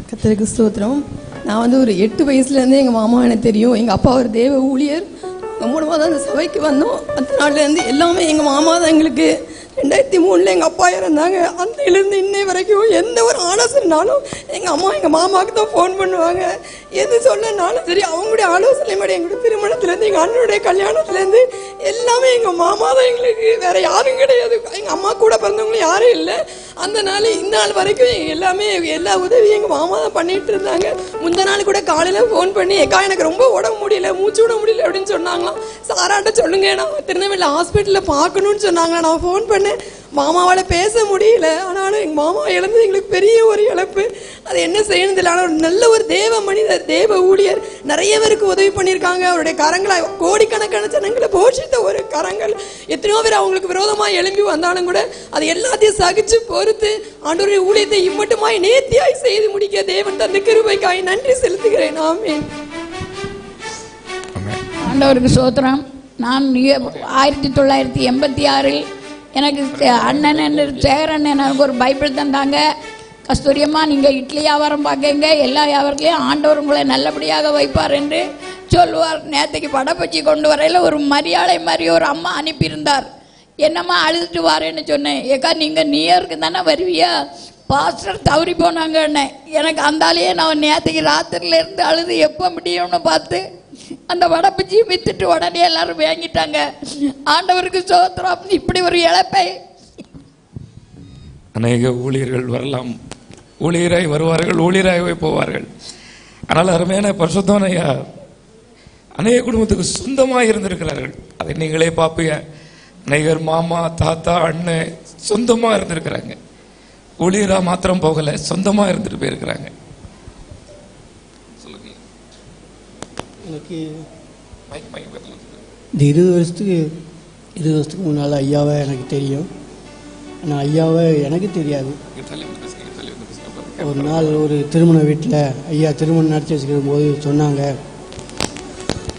கத்தருக்கு ஸ்தோத்திரம். நான் வந்து ஒரு எட்டு வயசுலேருந்து எங்கள் மாமா எனக்கு தெரியும். எங்கள் அப்பா ஒரு தேவ ஊழியர். மூலமாக தான் அந்த சபைக்கு வந்தோம். அந்த நாள்லேருந்து எல்லாமே எங்கள் மாமா தான் எங்களுக்கு ரெண்டாயிரத்தி மூணில் எங்கள் அப்பா இறந்தாங்க. அன்னையிலேருந்து இன்னை வரைக்கும் எந்த ஒரு ஆலோசனைனாலும் எங்கள் அம்மா எங்கள் மாமாவுக்கு தான் ஃபோன் பண்ணுவாங்க. எது சொல்லனாலும் சரி அவங்களுடைய ஆலோசனை மாதிரி எங்களுடைய திருமணத்துலேருந்து எங்கள் அண்ணனுடைய கல்யாணத்துலேருந்து எல்லாமே எங்கள் மாமா தான் எங்களுக்கு. வேற யாரும் கிடையாது. எங்கள் அம்மா கூட பிறந்தவங்களும் யாரும் இல்லை. அந்த நாள் இந்த நாள் வரைக்கும் எல்லாமே எல்லா உதவியும் எங்கள் மாமா தான் பண்ணிட்டு இருந்தாங்க. முந்த நாள் கூட காலையில் ஃபோன் பண்ணி ஏக்கா எனக்கு ரொம்ப உடம்பு முடியல மூச்சு விட முடியல அப்படின்னு சொன்னாங்களாம். சாராட்ட சொல்லுங்க நான் திருநெல்வேலி ஹாஸ்பிட்டலில் பார்க்கணும்னு சொன்னாங்க நான் ஃபோன் பண்ணேன். மாமாவால் பேச முடியல. ஆனாலும் எங்கள் மாமா இழந்து எங்களுக்கு பெரிய ஒரு இழப்பு. அது என்ன செய்யணும் தெரியல. ஆனால் ஒரு நல்ல ஒரு தேவ மனிதர் தேவ ஊழியர் நிறைய பேருக்கு உதவி பண்ணியிருக்காங்க. அவருடைய கரங்களை கோடிக்கணக்கான ஜனங்களை போஷித்த ஒரு கரங்கள். எத்தனையோ பேர் அவங்களுக்கு விரோதமாக எழும்பி வந்தாலும் கூட அது எல்லாத்தையும் சகிச்சு பொறுத்து ஆண்டோருடைய ஊழியத்தை இம்மட்டுமாய் நேர்த்தியாய் செய்து முடிக்க தேவன் தந்த கிருபைக்காய் நன்றி செலுத்துகிறேன். ஆமென். ஆண்டவருக்கு சோத்திரம் நான் ஆயிரத்தி தொள்ளாயிரத்தி எண்பத்தி ஆறில் எனக்கு அண்ணன் என்று சேகரன் எனக்கு ஒரு பைபிள் தந்தாங்க. கஸ்தூரியம்மா நீங்கள் இட்லி வியாபாரம் பார்க்கங்க. எல்லா வியாபாரத்துலையும் ஆண்டவர் உங்களை நல்லபடியாக வைப்பார் என்று சொல்லுவார். நேற்றுக்கு படப்பச்சி கொண்டு வரையில் ஒரு மரியாதை மாதிரி ஒரு அம்மா அனுப்பியிருந்தார். என்னம்மா அழுதுட்டு வாரேன்னு சொன்னேன். ஏக்கா நீங்கள் நியருக்கு தானே வருவியா பாஸ்டர் தவறி போனாங்கன்னு எனக்கு அந்தாலேயே நான் நேற்றுக்கு ராத்திரிலேருந்து அழுது எப்போ முடியும்னு பார்த்து அந்த வடப்பச்சி வித்துட்டு உடனே எல்லாரும் வாங்கிட்டாங்க. ஆண்டவருக்கு சோத்திரம். இப்படி ஒரு இழப்பை. அநேக ஊழியர்கள் வரலாம். ஊழியராய் வருவார்கள் ஊழியராகவே போவார்கள். ஆனால் அருமையான பரிசுத்தவனையா அநேக குடும்பத்துக்கு சொந்தமாக இருந்திருக்கிறார்கள். அதை நீங்களே பார்ப்பீங்க அநேகர் மாமா தாத்தா அண்ணன் சொந்தமாக இருந்திருக்கிறாங்க. ஊழியராக மாத்திரம் போகலை சொந்தமாக இருந்துட்டு போயிருக்கிறாங்க. எனக்கு இந்த இருபது வருஷத்துக்கு இருபது வருஷத்துக்கு முன்னால் ஐயாவை எனக்கு தெரியும். ஆனால் ஐயாவை எனக்கு தெரியாது. ஒரு நாள் ஒரு திருமண வீட்டில் ஐயா திருமணம் நடத்தி வச்சுக்கிற போது சொன்னாங்க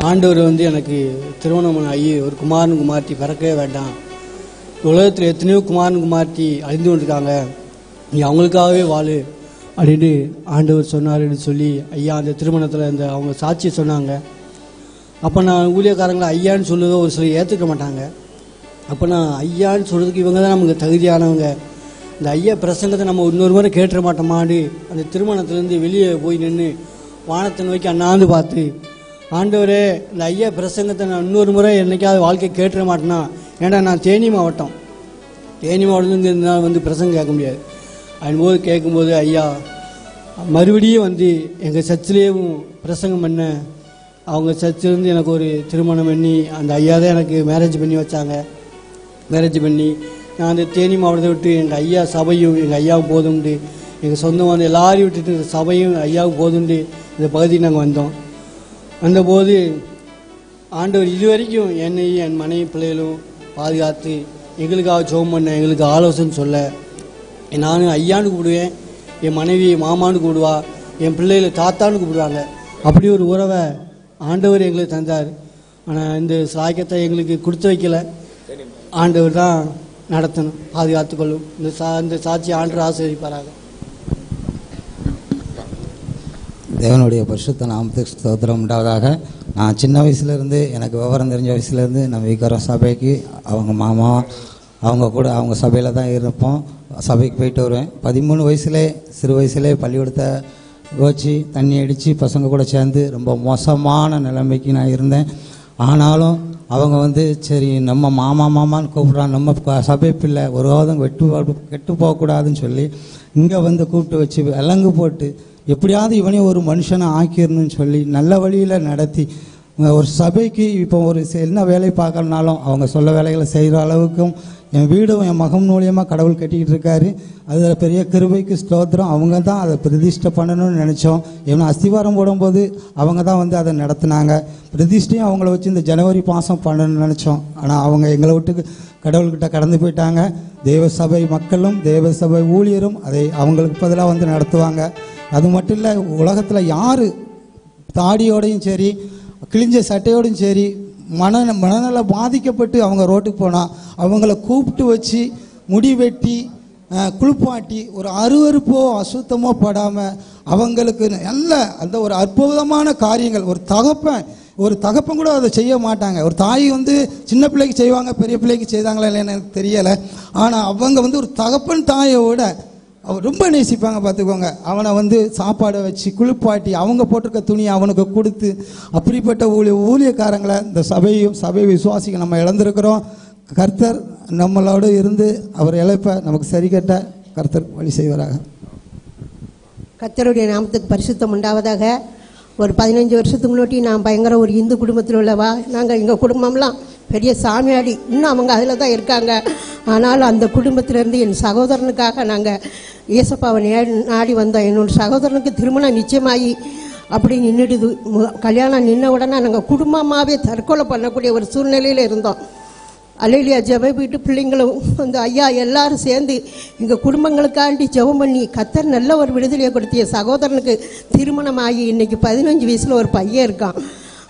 ஆண்டவர் வந்து எனக்கு திருமணம் ஐயா ஒரு குமாரன் குமார்த்தி பிறக்கவே வேண்டாம். உலகத்தில் எத்தனையோ குமாரன் குமார்த்தி அழிந்து கொண்டிருக்காங்க. நீ அவங்களுக்காகவே வாழு. அப்படின்னு ஆண்டவர் சொன்னார்னு சொல்லி ஐயா அந்த திருமணத்தில் இந்த அவங்க சாட்சி சொன்னாங்க. அப்போ நான் ஊழியக்காரங்களை ஐயான்னு சொல்லுவ ஒரு சிலர் ஏற்றுக்க மாட்டாங்க. அப்போ நான் ஐயான்னு சொல்கிறதுக்கு இவங்க தான் நமக்கு தகுதியானவங்க. இந்த ஐயா பிரசங்கத்தை நம்ம இன்னொரு முறை கேட்டுற மாட்டோமான்னு அந்த திருமணத்துலேருந்து வெளியே போய் நின்று வானத்தை நோக்கி அண்ணாந்து பார்த்து ஆண்டவரே இந்த ஐயா பிரசங்கத்தை நான் இன்னொரு முறை என்னைக்காவது வாழ்க்கை கேட்டுற மாட்டேனா ஏன்டா நான் தேனி மாவட்டம். தேனி மாவட்டத்துலேருந்து வந்து பிரசங்கம் கேட்க முடியாது. போது கேட்கும்போது ஐயா மறுபடியும் வந்து எங்கள் சர்ச்சிலேயும் பிரசங்கம் பண்ண அவங்க சர்ச்சிலேருந்து எனக்கு ஒரு திருமணம் பண்ணி அந்த ஐயா தான் எனக்கு மேரேஜ் பண்ணி வச்சாங்க. மேரேஜ் பண்ணி நான் அந்த தேனி மாவட்டத்தை விட்டு எங்கள் ஐயா சபையும் எங்கள் ஐயாவும் போதும்ண்டு. எங்கள் சொந்தமான எல்லாரையும் விட்டுட்டு சபையும் ஐயாவும் போதும்ண்டு. இந்த பகுதிக்கு நாங்கள் வந்தோம். வந்தபோது ஆண்டவர் இது வரைக்கும் என்னையும் என் மனைவி பிள்ளைகளும் பாதுகாத்து எங்களுக்காக ஜோம் பண்ண எங்களுக்கு ஆலோசனை சொல்ல நானும் ஐயான்னு கூப்பிடுவேன் என் மனைவி மாமான்னு கூப்பிடுவா என் பிள்ளைகளை தாத்தான்னு கூப்பிடுவாங்க அப்படி ஒரு உறவை ஆண்டவர் எங்களுக்கு தந்தார். ஆனால் இந்த சாக்கியத்தை எங்களுக்கு கொடுத்து வைக்கல. ஆண்டவர் தான் நடத்தணும் பாதுகாத்துக்கொள்ளும் இந்த சா இந்த சாட்சி ஆண்டு ஆசிரியப்பாராக தேவனுடைய பரிசுத்த நாமத்துக்கு ஸ்தோத்திரம் உண்டாவதாக. நான் சின்ன வயசுலேருந்து எனக்கு விவரம் தெரிஞ்ச வயசுலேருந்து நம்ம விக்கிற சபைக்கு அவங்க மாமா அவங்க கூட அவங்க சபையில் தான் இருப்போம். சபைக்கு போயிட்டு வருவேன். பதிமூணு வயசுலே சிறு வயசுலே பள்ளிக்கூடத்தை கோச்சி தண்ணி அடித்து பசங்க கூட சேர்ந்து ரொம்ப மோசமான நிலைமைக்கு நான் இருந்தேன். ஆனாலும் அவங்க வந்து சரி நம்ம மாமா மாமான்னு கூப்பிட்றான் நம்ம சபை பிள்ளை ஒரு வாதம் வெட்டு கெட்டு போகக்கூடாதுன்னு சொல்லி இங்கே வந்து கூப்பிட்டு வச்சு விலங்கு போட்டு எப்படியாவது இவனையும் ஒரு மனுஷனை ஆக்கிடணும்னு சொல்லி நல்ல வழியில் நடத்தி ஒரு சபைக்கு இப்போ ஒரு என்ன வேலை பார்க்கறனாலும் அவங்க சொல்ல வேலைகளை செய்கிற அளவுக்கும் என் வீடும் என் மகன் மூலியமாக கடவுள் கட்டிக்கிட்டு இருக்காரு. அதில் பெரிய கிருபைக்கு ஸ்தோத்திரம். அவங்க தான் அதை பிரதிஷ்டை பண்ணணும்னு நினச்சோம். ஏன்னா அஸ்திவாரம் போடும்போது அவங்க தான் வந்து அதை நடத்தினாங்க. பிரதிஷ்டையும் அவங்கள வச்சு இந்த ஜனவரி மாதம் பண்ணணும்னு நினச்சோம். ஆனால் அவங்க எங்களை விட்டு கடவுள்கிட்ட கடந்து போயிட்டாங்க. தேவ சபை மக்களும் தேவசபை ஊழியரும் அதை அவங்களுக்கு பதிலாக வந்து நடத்துவாங்க. அது மட்டும் இல்லை உலகத்தில் யார் தாடியோடையும் சரி கிழிஞ்ச சட்டையோடையும் சரி மன மனநல பாதிக்கப்பட்டு அவங்க ரோட்டுக்கு போனால் அவங்கள கூப்பிட்டு வச்சு முடி வெட்டி குளிப்பாட்டி ஒரு அருவருப்போ அசுத்தமோ படாமல் அவங்களுக்கு நல்ல அந்த ஒரு அற்புதமான காரியங்கள். ஒரு தகப்பன் ஒரு தகப்பன் கூட அதை செய்ய மாட்டாங்க. ஒரு தாய் வந்து சின்ன பிள்ளைக்கு செய்வாங்க பெரிய பிள்ளைக்கு செய்தாங்களா இல்லைன்னு எனக்கு தெரியலை. ஆனால் அவங்க வந்து ஒரு தகப்பன் தாயை விட அவர் ரொம்ப நேசிப்பாங்க பார்த்துக்கோங்க. அவனை வந்து சாப்பாடை வச்சு குளிப்பாட்டி அவங்க போட்டிருக்க துணியை அவனுக்கு கொடுத்து அப்படிப்பட்ட ஊழிய ஊழியக்காரங்களை இந்த சபையும் சபை விசுவாசிகள் நம்ம இழந்திருக்கிறோம். கர்த்தர் நம்மளோடு இருந்து அவர் இழைப்ப நமக்கு சரி கட்ட கர்த்தர் வழி செய்வாராக. கர்த்தருடைய நாமத்துக்கு பரிசுத்தம் உண்டாவதாக. ஒரு பதினஞ்சு வருஷத்துக்கு முன்னாடி நான் பயங்கர ஒரு இந்து குடும்பத்தில் உள்ளவா? நாங்கள் எங்கள் குடும்பம்லாம் பெரிய சாமியாடி இன்னும் அவங்க அதில் தான் இருக்காங்க. ஆனால் அந்த குடும்பத்திலேருந்து என் சகோதரனுக்காக நாங்கள் இயேசப்பாவை நே- நாடி வந்தோம். என்னோட சகோதரனுக்கு திருமணம் நிச்சயமாகி அப்படி நின்றுடுது கல்யாணம் நின்ன உடனே நாங்கள் குடும்பமாகவே தற்கொலை பண்ணக்கூடிய ஒரு சூழ்நிலையில் இருந்தோம். அலையிலியா ஜெப வீட்டு பிள்ளைங்களும் வந்து ஐயா எல்லாரும் சேர்ந்து எங்கள் குடும்பங்களுக்காண்டி ஜெபம் பண்ணி கத்தர் நல்ல ஒரு விடுதலையை கொடுத்திய சகோதரனுக்கு திருமணம் ஆகி இன்னைக்கு பதினஞ்சு வயசில் ஒரு பையன் இருக்கான்.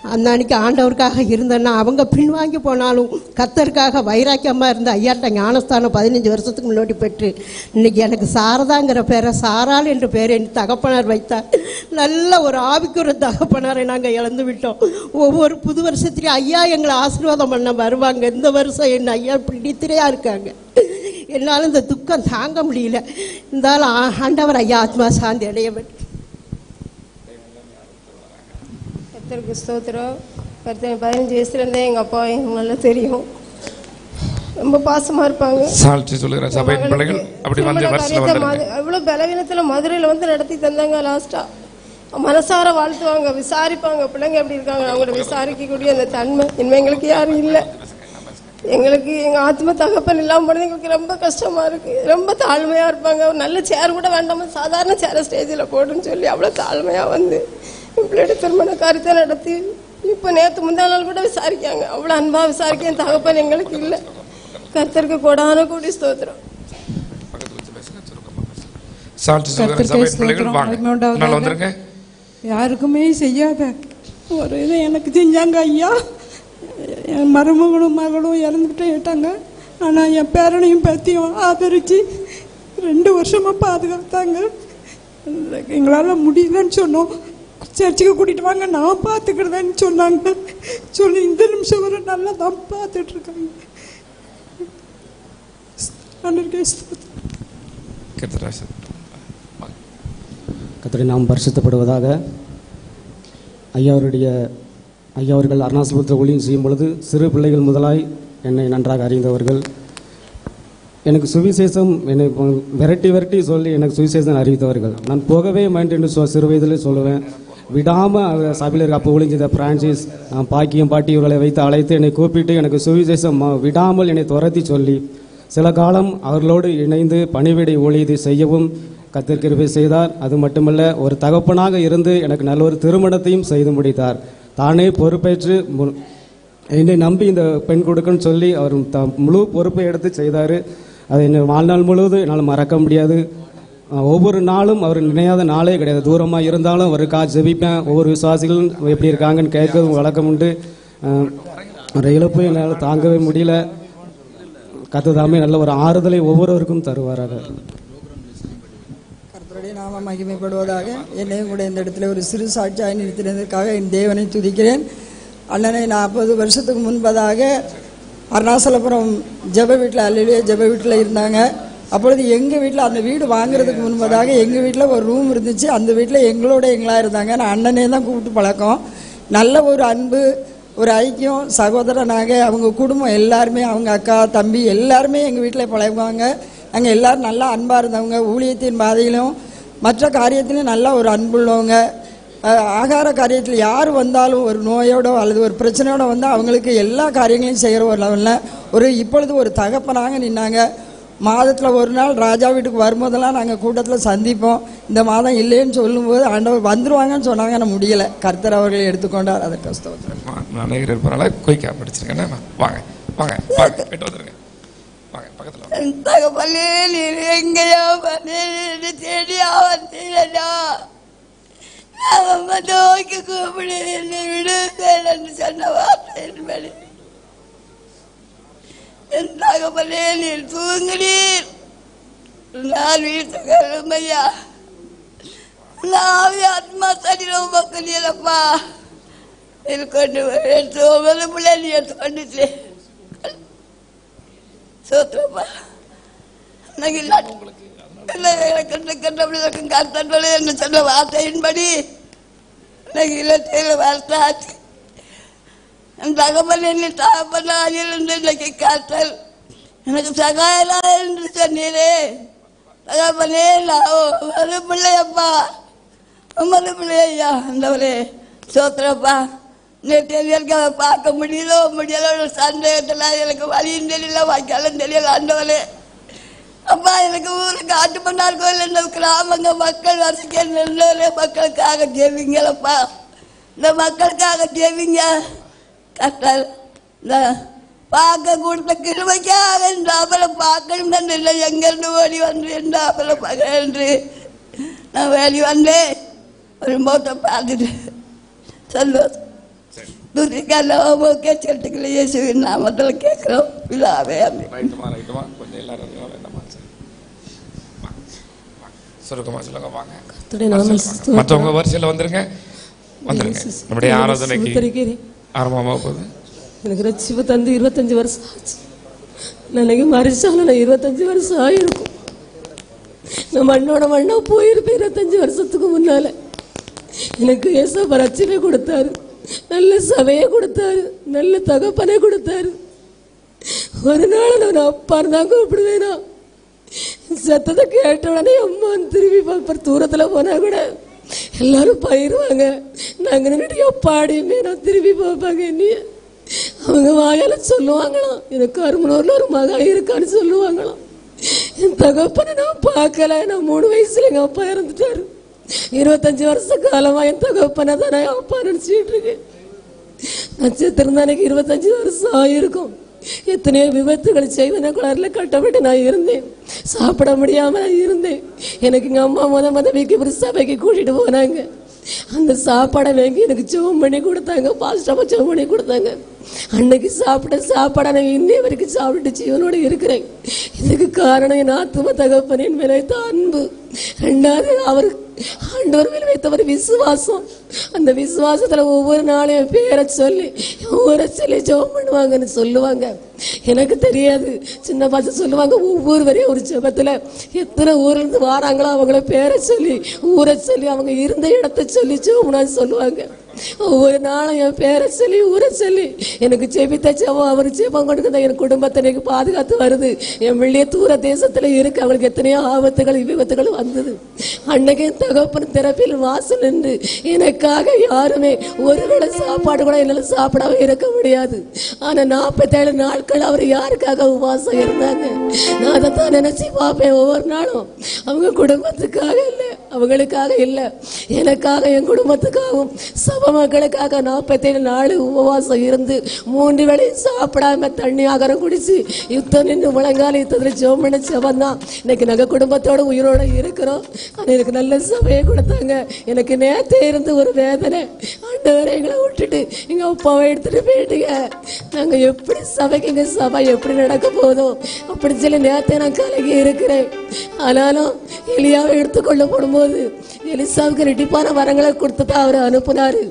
அந்த அன்னைக்கு ஆண்டவருக்காக இருந்தேன்னா அவங்க பின்வாங்கி போனாலும் கத்தருக்காக வைராக்கியமாக இருந்த ஐயாட்ட ஞானஸ்தானம் பதினஞ்சு வருஷத்துக்கு முன்னாடி பெற்று இன்னைக்கு எனக்கு சாரதாங்கிற பேரை சாரால் என்ற பேரை என் தகப்பனார் வைத்தார். நல்ல ஒரு ஆவிக்குற தகப்பனாரை நாங்கள் இழந்து விட்டோம். ஒவ்வொரு புது வருஷத்துலேயும் ஐயா எங்களை ஆசீர்வாதம் பண்ண வருவாங்க. இந்த வருஷம் என் ஐயா பிடித்திரையாக இருக்காங்க. என்னால் இந்த துக்கம் தாங்க முடியல. இருந்தாலும் ஆண்டவர் ஐயா ஆத்மா சாந்தி அடைய வேண்டும் கர்த்தருக்கு ஸ்தோத்திரம். கர்த்தர் பதினஞ்சு வயசுலேருந்தே எங்கள் அப்பா எனக்கு நல்லா தெரியும். ரொம்ப பாசமாக இருப்பாங்க. சாட்சி சொல்லுகிற சபையின் பிள்ளைகள் அப்படி வந்து வருஷத்தில் மது- அவ்வளவு பலவீனத்துல மதுரையில வந்து நடத்தி தந்தாங்க லாஸ்டா மனசார வாழ்த்துவாங்க விசாரிப்பாங்க. பிள்ளைங்க எப்படி இருக்காங்க? அவங்களோட விசாரிக்கக்கூடிய அந்த தன்மை இனிமே எங்களுக்கு யாரும் இல்லை. எங்களுக்கு எங்க ஆத்ம தகப்பன் இல்லாம போனது எங்களுக்கு ரொம்ப கஷ்டமா இருக்கு. ரொம்ப தாழ்மையா இருப்பாங்க. நல்ல சேர் கூட வேண்டாம? சாதாரண சேர ஸ்டேஜில் போடுன்னு சொல்லி அவ்வளவு தாழ்மையா வந்து பிள்ளையோட திருமண காரியத்தை நடத்தி இப்ப நேத்து முந்தா நாள் கூட விசாரிக்காங்க. அவ்வளவு அன்பா விசாரிக்க என் தகப்பன் எங்களுக்கு இல்லை. கர்த்தருக்கு கொடான கூடி ஸ்தோத்திரம். யாருக்குமே செய்யாத ஒரு இதை எனக்கு செஞ்சாங்க ஐயா. என் மருமகளும் மகளும் இறந்துட்டு போயிட்டாங்க ஆனால் என் பேரனையும் பேத்தியும் ஆதரிச்சு ரெண்டு வருஷமா பாதுகாத்தாங்க. எங்களால் முடியலன்னு சொன்னோம். சர்ச்சுக்கு கூட்டிட்டு வாங்க நான் பார்த்துக்கிறதேன்னு சொன்னாங்க. சொல்லி இந்த நிமிஷம் வரை நல்லா தான். கர்த்தராசன் கத்தரை நாம் பரிசுத்தப்படுவதாக. ஐயா அவருடைய ஐயா அவர்கள் அருணாசலத்தில் ஒளியும் செய்யும் பொழுது சிறு பிள்ளைகள் முதலாய் என்னை நன்றாக அறிந்தவர்கள். எனக்கு சுவிசேஷம் என்னை விரட்டி விரட்டி சொல்லி எனக்கு சுவிசேஷம் அறிவித்தவர்கள். நான் போகவே மாட்டேன் என்று சொ- சிறு வயதிலே சொல்லுவேன். விடாமல் சபையில் இருக்க அப்போ ஒளிஞ்ச பிரான்சிஸ் பாக்கியம் பாட்டி இவர்களை வைத்து அழைத்து என்னை கூப்பிட்டு எனக்கு சுவிசேஷம் விடாமல் என்னை துரத்தி சொல்லி சில காலம் அவர்களோடு இணைந்து பணிவிடை ஊழியதை செய்யவும் கத்தர் செய்தார். அது மட்டுமல்ல ஒரு தகப்பனாக இருந்து எனக்கு நல்ல ஒரு திருமணத்தையும் செய்து முடித்தார். தானே பொறுப்பேற்று மு- என்னை நம்பி இந்த பெண் கொடுக்குன்னு சொல்லி அவர் த முழு பொறுப்பை எடுத்து செய்தார். அதை என்னை வாழ்நாள் முழுவதும் என்னால் மறக்க முடியாது. ஒவ்வொரு நாளும் அவர் நினையாத நாளே கிடையாது. தூரமாக இருந்தாலும் அவருக்காக ஜெபிப்பேன். ஒவ்வொரு விசுவாசிகளும் எப்படி இருக்காங்கன்னு கேட்கவும் வழக்கம் உண்டு. ஒரு இழப்பு என்னால் தாங்கவே முடியல. கத்ததாமே நல்ல ஒரு ஆறுதலை ஒவ்வொருவருக்கும் தருவாராக கர்த்தருடைய நாம மகிமைப்படுவதாக என்னையும் கூட இந்த இடத்துல ஒரு சிறு சாட்சியாக நிறுத்தினதற்காக என் தேவனை துதிக்கிறேன். அண்ணனை நாற்பது வருஷத்துக்கு முன்பதாக அருணாசலபுரம் ஜெப வீட்டில் அல்லையே ஜெப வீட்டில் இருந்தாங்க. அப்பொழுது எங்கள் வீட்டில் அந்த வீடு வாங்குறதுக்கு முன்பதாக எங்கள் வீட்டில் ஒரு ரூம் இருந்துச்சு. அந்த வீட்டில் எங்களோட எங்களாக இருந்தாங்க. நான் அண்ணனே தான் கூப்பிட்டு பழக்கம். நல்ல ஒரு அன்பு ஒரு ஐக்கியம் சகோதரனாக அவங்க குடும்பம் எல்லாருமே அவங்க அக்கா தம்பி எல்லாருமே எங்கள் வீட்டில் பழகுவாங்க. நாங்கள் எல்லாரும் நல்லா அன்பாக இருந்தவங்க. ஊழியத்தின் பாதையிலும் மற்ற காரியத்திலும் நல்லா ஒரு அன்புள்ளவங்க. ஆகார காரியத்தில் யார் வந்தாலும் ஒரு நோயோட அல்லது ஒரு பிரச்சனையோட வந்தால் அவங்களுக்கு எல்லா காரியங்களையும் செய்கிற ஒரு லெவலில் ஒரு இப்பொழுது ஒரு தகப்பனாக நின்னாங்க. மாதத்தில் ஒரு நாள் ராஜா வீட்டுக்கு வரும்போதெல்லாம் நாங்கள் கூட்டத்தில் சந்திப்போம். இந்த மாதம் இல்லைன்னு சொல்லும்போது ஆண்டவர் வந்துருவாங்கன்னு சொன்னாங்க. ஆனால் முடியலை. கர்த்தர் அவர்களை எடுத்துக்கொண்டார். அதை கஷ்டம் நான் நேரம் இருப்பனால குயிக்காக படிச்சிருக்கேன். வாங்க வாங்க வந்துருங்க. தகப்பனே நீர் எங்கேயோ பண்ணி தேடியா நோக்கி கூப்பிடு என்னை சொன்ன வார்த்தையின்படி என் தகவலே நீர் தூங்குறீர் நான் வீட்டுக்கு எழுமையா நான் ஆத்மா சரீரம் மக்களியலப்பா இது கொண்டு எடுத்து ஒவ்வொரு பிள்ளை நீ எடுத்து கொண்டுச்சு சோத்திரப்பா எனக்கு எனக்கு கண்டபடிக்கும் கர்த்தன்படி என்று சொன்ன வார்த்தையின்படி எனக்கு வார்த்தை ஆச்சு என் தகவல் என்னை தகப்பனாயில் என்று இன்னைக்கு காத்தல். எனக்கு சகாயலா என்று சொன்னீரே. தகப்பனே நான் ஒரு பிள்ளையப்பா. உமது பிள்ளையா அந்தவரே சோத்திரப்பா நேற்று எனக்கு பார்க்க முடியலோ முடியல ஒரு சந்தேகத்தில் எனக்கு வழியும் தெரியல வாய்க்காலும் தெரியல ஆண்டவரே. அப்பா எனக்கு ஊருக்கு ஆட்டு பண்ணார் கோயில் இந்த கிராமங்க மக்கள் வசிக்க நல்ல மக்களுக்காக ஜெபிங்களப்பா இந்த மக்களுக்காக ஜெபிங்க கஷ்டம் இந்த பார்க்க கொடுத்த கிருமைக்காக இந்த அவளை பார்க்கணும் இல்லை எங்கிருந்து ஓடி வந்து இந்த அவளை பார்க்க என்று நான் வேலி வந்தேன். ஒரு மூத்த பார்த்துட்டு சொல்லுவோம் துதிக்கல ஓகே சொல்லிட்டுக்கல இயேசுவின் நாமத்தில் கேட்குறோம். இல்லாவே சொல்லுங்க வாங்க. மற்றவங்க வரிசையில் வந்துருங்க. வந்துருங்க. நம்முடைய. ஆராதனைக்கு. ஆரம்பமாக போகுது. எனக்கு ரட்சிப்பு தந்து இருபத்தஞ்சு வருஷம் ஆச்சு. நினைக்க மறைச்சாலும் நான் இருபத்தஞ்சு வருஷம் ஆயிருக்கும். நான் மண்ணோட மண்ணா போயிருப்பேன் இருபத்தஞ்சு வருஷத்துக்கு முன்னால. எனக்கு ஏசப்ப ரட்சிப்பை கொடுத்தாரு. நல்ல சபையை கொடுத்தாரு. நல்ல தகப்பனை கொடுத்தாரு. ஒரு நாள் நான் அப்பா இருந்தா கூப்பிடுவேனா. சத்தத்தை கேட்ட உடனே அம்மான்னு திரும்பி பார்ப்பேன் தூரத்தில் போனா கூட எல்லாரும் பயிருவாங்க. நாங்க நின்றுட்டு எப்பாடியுமே நான் திரும்பி பார்ப்பாங்க என்னைய அவங்க வாயால சொல்லுவாங்களாம். எனக்கு அருமனூர்ல ஒரு மகா இருக்கான்னு சொல்லுவாங்களாம். என் தகப்பனை நான் பார்க்கல. நான் மூணு வயசுல எங்க அப்பா இறந்துட்டாரு. இருபத்தஞ்சு வருஷ காலமா என் தகப்பனை தான் நான் அப்பா நினைச்சிட்டு இருக்கேன். நட்சத்திரம் எனக்கு இருபத்தஞ்சு வருஷம் ஆயிருக்கும். எத்தனையோ விபத்துகள் செய்வன குளரில் கட்டப்பட்டு நான் இருந்தேன். சாப்பிட முடியாமல் நான் இருந்தேன். எனக்கு எங்க அம்மா முத முத வீக்கு சபைக்கு கூட்டிட்டு போனாங்க. அந்த சாப்பாடை வாங்கி எனக்கு ஜெபம் பண்ணி கொடுத்தாங்க பாஸ்டமா ஜெபம் பண்ணி கொடுத்தாங்க. அன்னைக்கு சாப்பிட்ட சாப்பாடை நான் இன்னை வரைக்கும் சாப்பிட்டு ஜீவனோட இருக்கிறேன். இதுக்கு காரணம் என் ஆத்தும தகப்பனின் விளைத்த அன்பு. ரெண்டாவது அவர் ஆண்டவர் மேல் வைத்த ஒரு விசுவாசம். அந்த விசுவாசத்துல ஒவ்வொரு நாளும் என் பேரை சொல்லி ஊரை சொல்லி ஜெபம் பண்ணுவாங்கன்னு சொல்லுவாங்க. எனக்கு தெரியாது. சின்ன பாச சொல்லுவாங்க. ஒவ்வொரு வரையும் ஒரு ஜெபத்துல எத்தனை ஊர்ல இருந்து வாராங்களோ அவங்கள பேரை சொல்லி ஊரை சொல்லி அவங்க இருந்த இடத்த சொல்லி ஜெபம்னு சொல்லுவாங்க. ஒவ்வொரு நாளும் என் பேரை சொல்லி ஊரை சொல்லி. எனக்கு ஜெபித்த ஜெபம் அவர் ஜெபம் கொடுக்க என் குடும்பத்தை எனக்கு பாதுகாத்து வருது. என் வெளியே தூர தேசத்துல இருக்கு. அவளுக்கு எத்தனையோ ஆபத்துகள் விபத்துகள் வந்தது. அன்னைக்கு என் தகப்பன் திறப்பில் வாசல் நின்று எனக்காக யாருமே ஒருவேளை சாப்பாடு கூட என்னால சாப்பிடாம இருக்க முடியாது. ஆனா நாற்பத்தேழு நாட்கள் அவர் யாருக்காக உபவாசம் இருந்தாங்க? நான் அதை தான் நினச்சி பார்ப்பேன் ஒவ்வொரு நாளும். அவங்க குடும்பத்துக்காக இல்லை அவங்களுக்காக இல்லை. எனக்காக என் குடும்பத்துக்காகவும் சப மக்களுக்காக நாற்பத்தேழு நாள் உபவாசம் இருந்து மூன்று வேளையும் சாப்பிடாம தண்ணி ஆகாரம் குடிச்சு யுத்தம் நின்று முழங்கால யுத்தத்தில் ஜோம் பண்ண தான் இன்னைக்கு நாங்கள் குடும்பத்தோட உயிரோட இருக்கிறோம். ஆனால் எனக்கு நல்ல சபையை கொடுத்தாங்க. எனக்கு நேத்தே இருந்து ஒரு வேதனை. ஆண்டவரை எங்களை விட்டுட்டு எங்கள் அப்பாவை எடுத்துட்டு போயிட்டுங்க. நாங்கள் எப்படி சபைக்கு எங்க சபை எப்படி நடக்க போதோ அப்படி சொல்லி நேத்தே நான் கலகி இருக்கிறேன். ஆனாலும் எலியாவை எடுத்துக்கொள்ள போடும்போது எலிசாவுக்கு ரெட்டிப்பான வரங்களை கொடுத்துட்டு அவர் அனுப்புனாரு.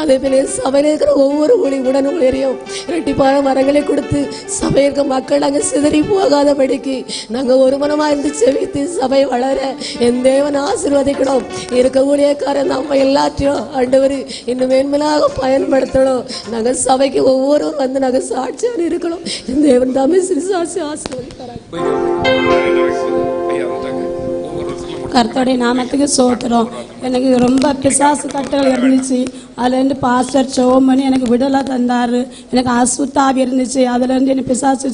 அதே போல சபையில் இருக்கிற ஒவ்வொரு ஒளி உடன் ஊழியரையும் ரெட்டிப்பான மரங்களை கொடுத்து சபையில் இருக்க மக்கள் அங்கே சிதறி போகாதபடிக்கு நாங்க ஒரு மனமா இருந்து செவித்து சபை வளர என் தேவன் ஆசீர்வதிக்கணும். இருக்க ஊழியக்காரன் நம்ம எல்லாத்தையும் ஆண்டவர் இன்னும் மேன்மேலாக பயன்படுத்தணும். நாங்க சபைக்கு ஒவ்வொருவரும் வந்து நாங்க சாட்சியாக இருக்கணும். என் தேவன் தாமே சிறு சாட்சி ஆசீர்வதிக்கிறாங்க ஐயா கர்த்தருடைய நாமத்துக்கு சோத்துறோம் எனக்கு ரொம்ப பிசாசு கட்டுகள் இருந்துச்சு. அதுலேருந்து பாஸ்டர் சோமணி பண்ணி எனக்கு விடலை தந்தார். எனக்கு அசுத்தாவி இருந்துச்சு. அதுலேருந்து எனக்கு பிசாசு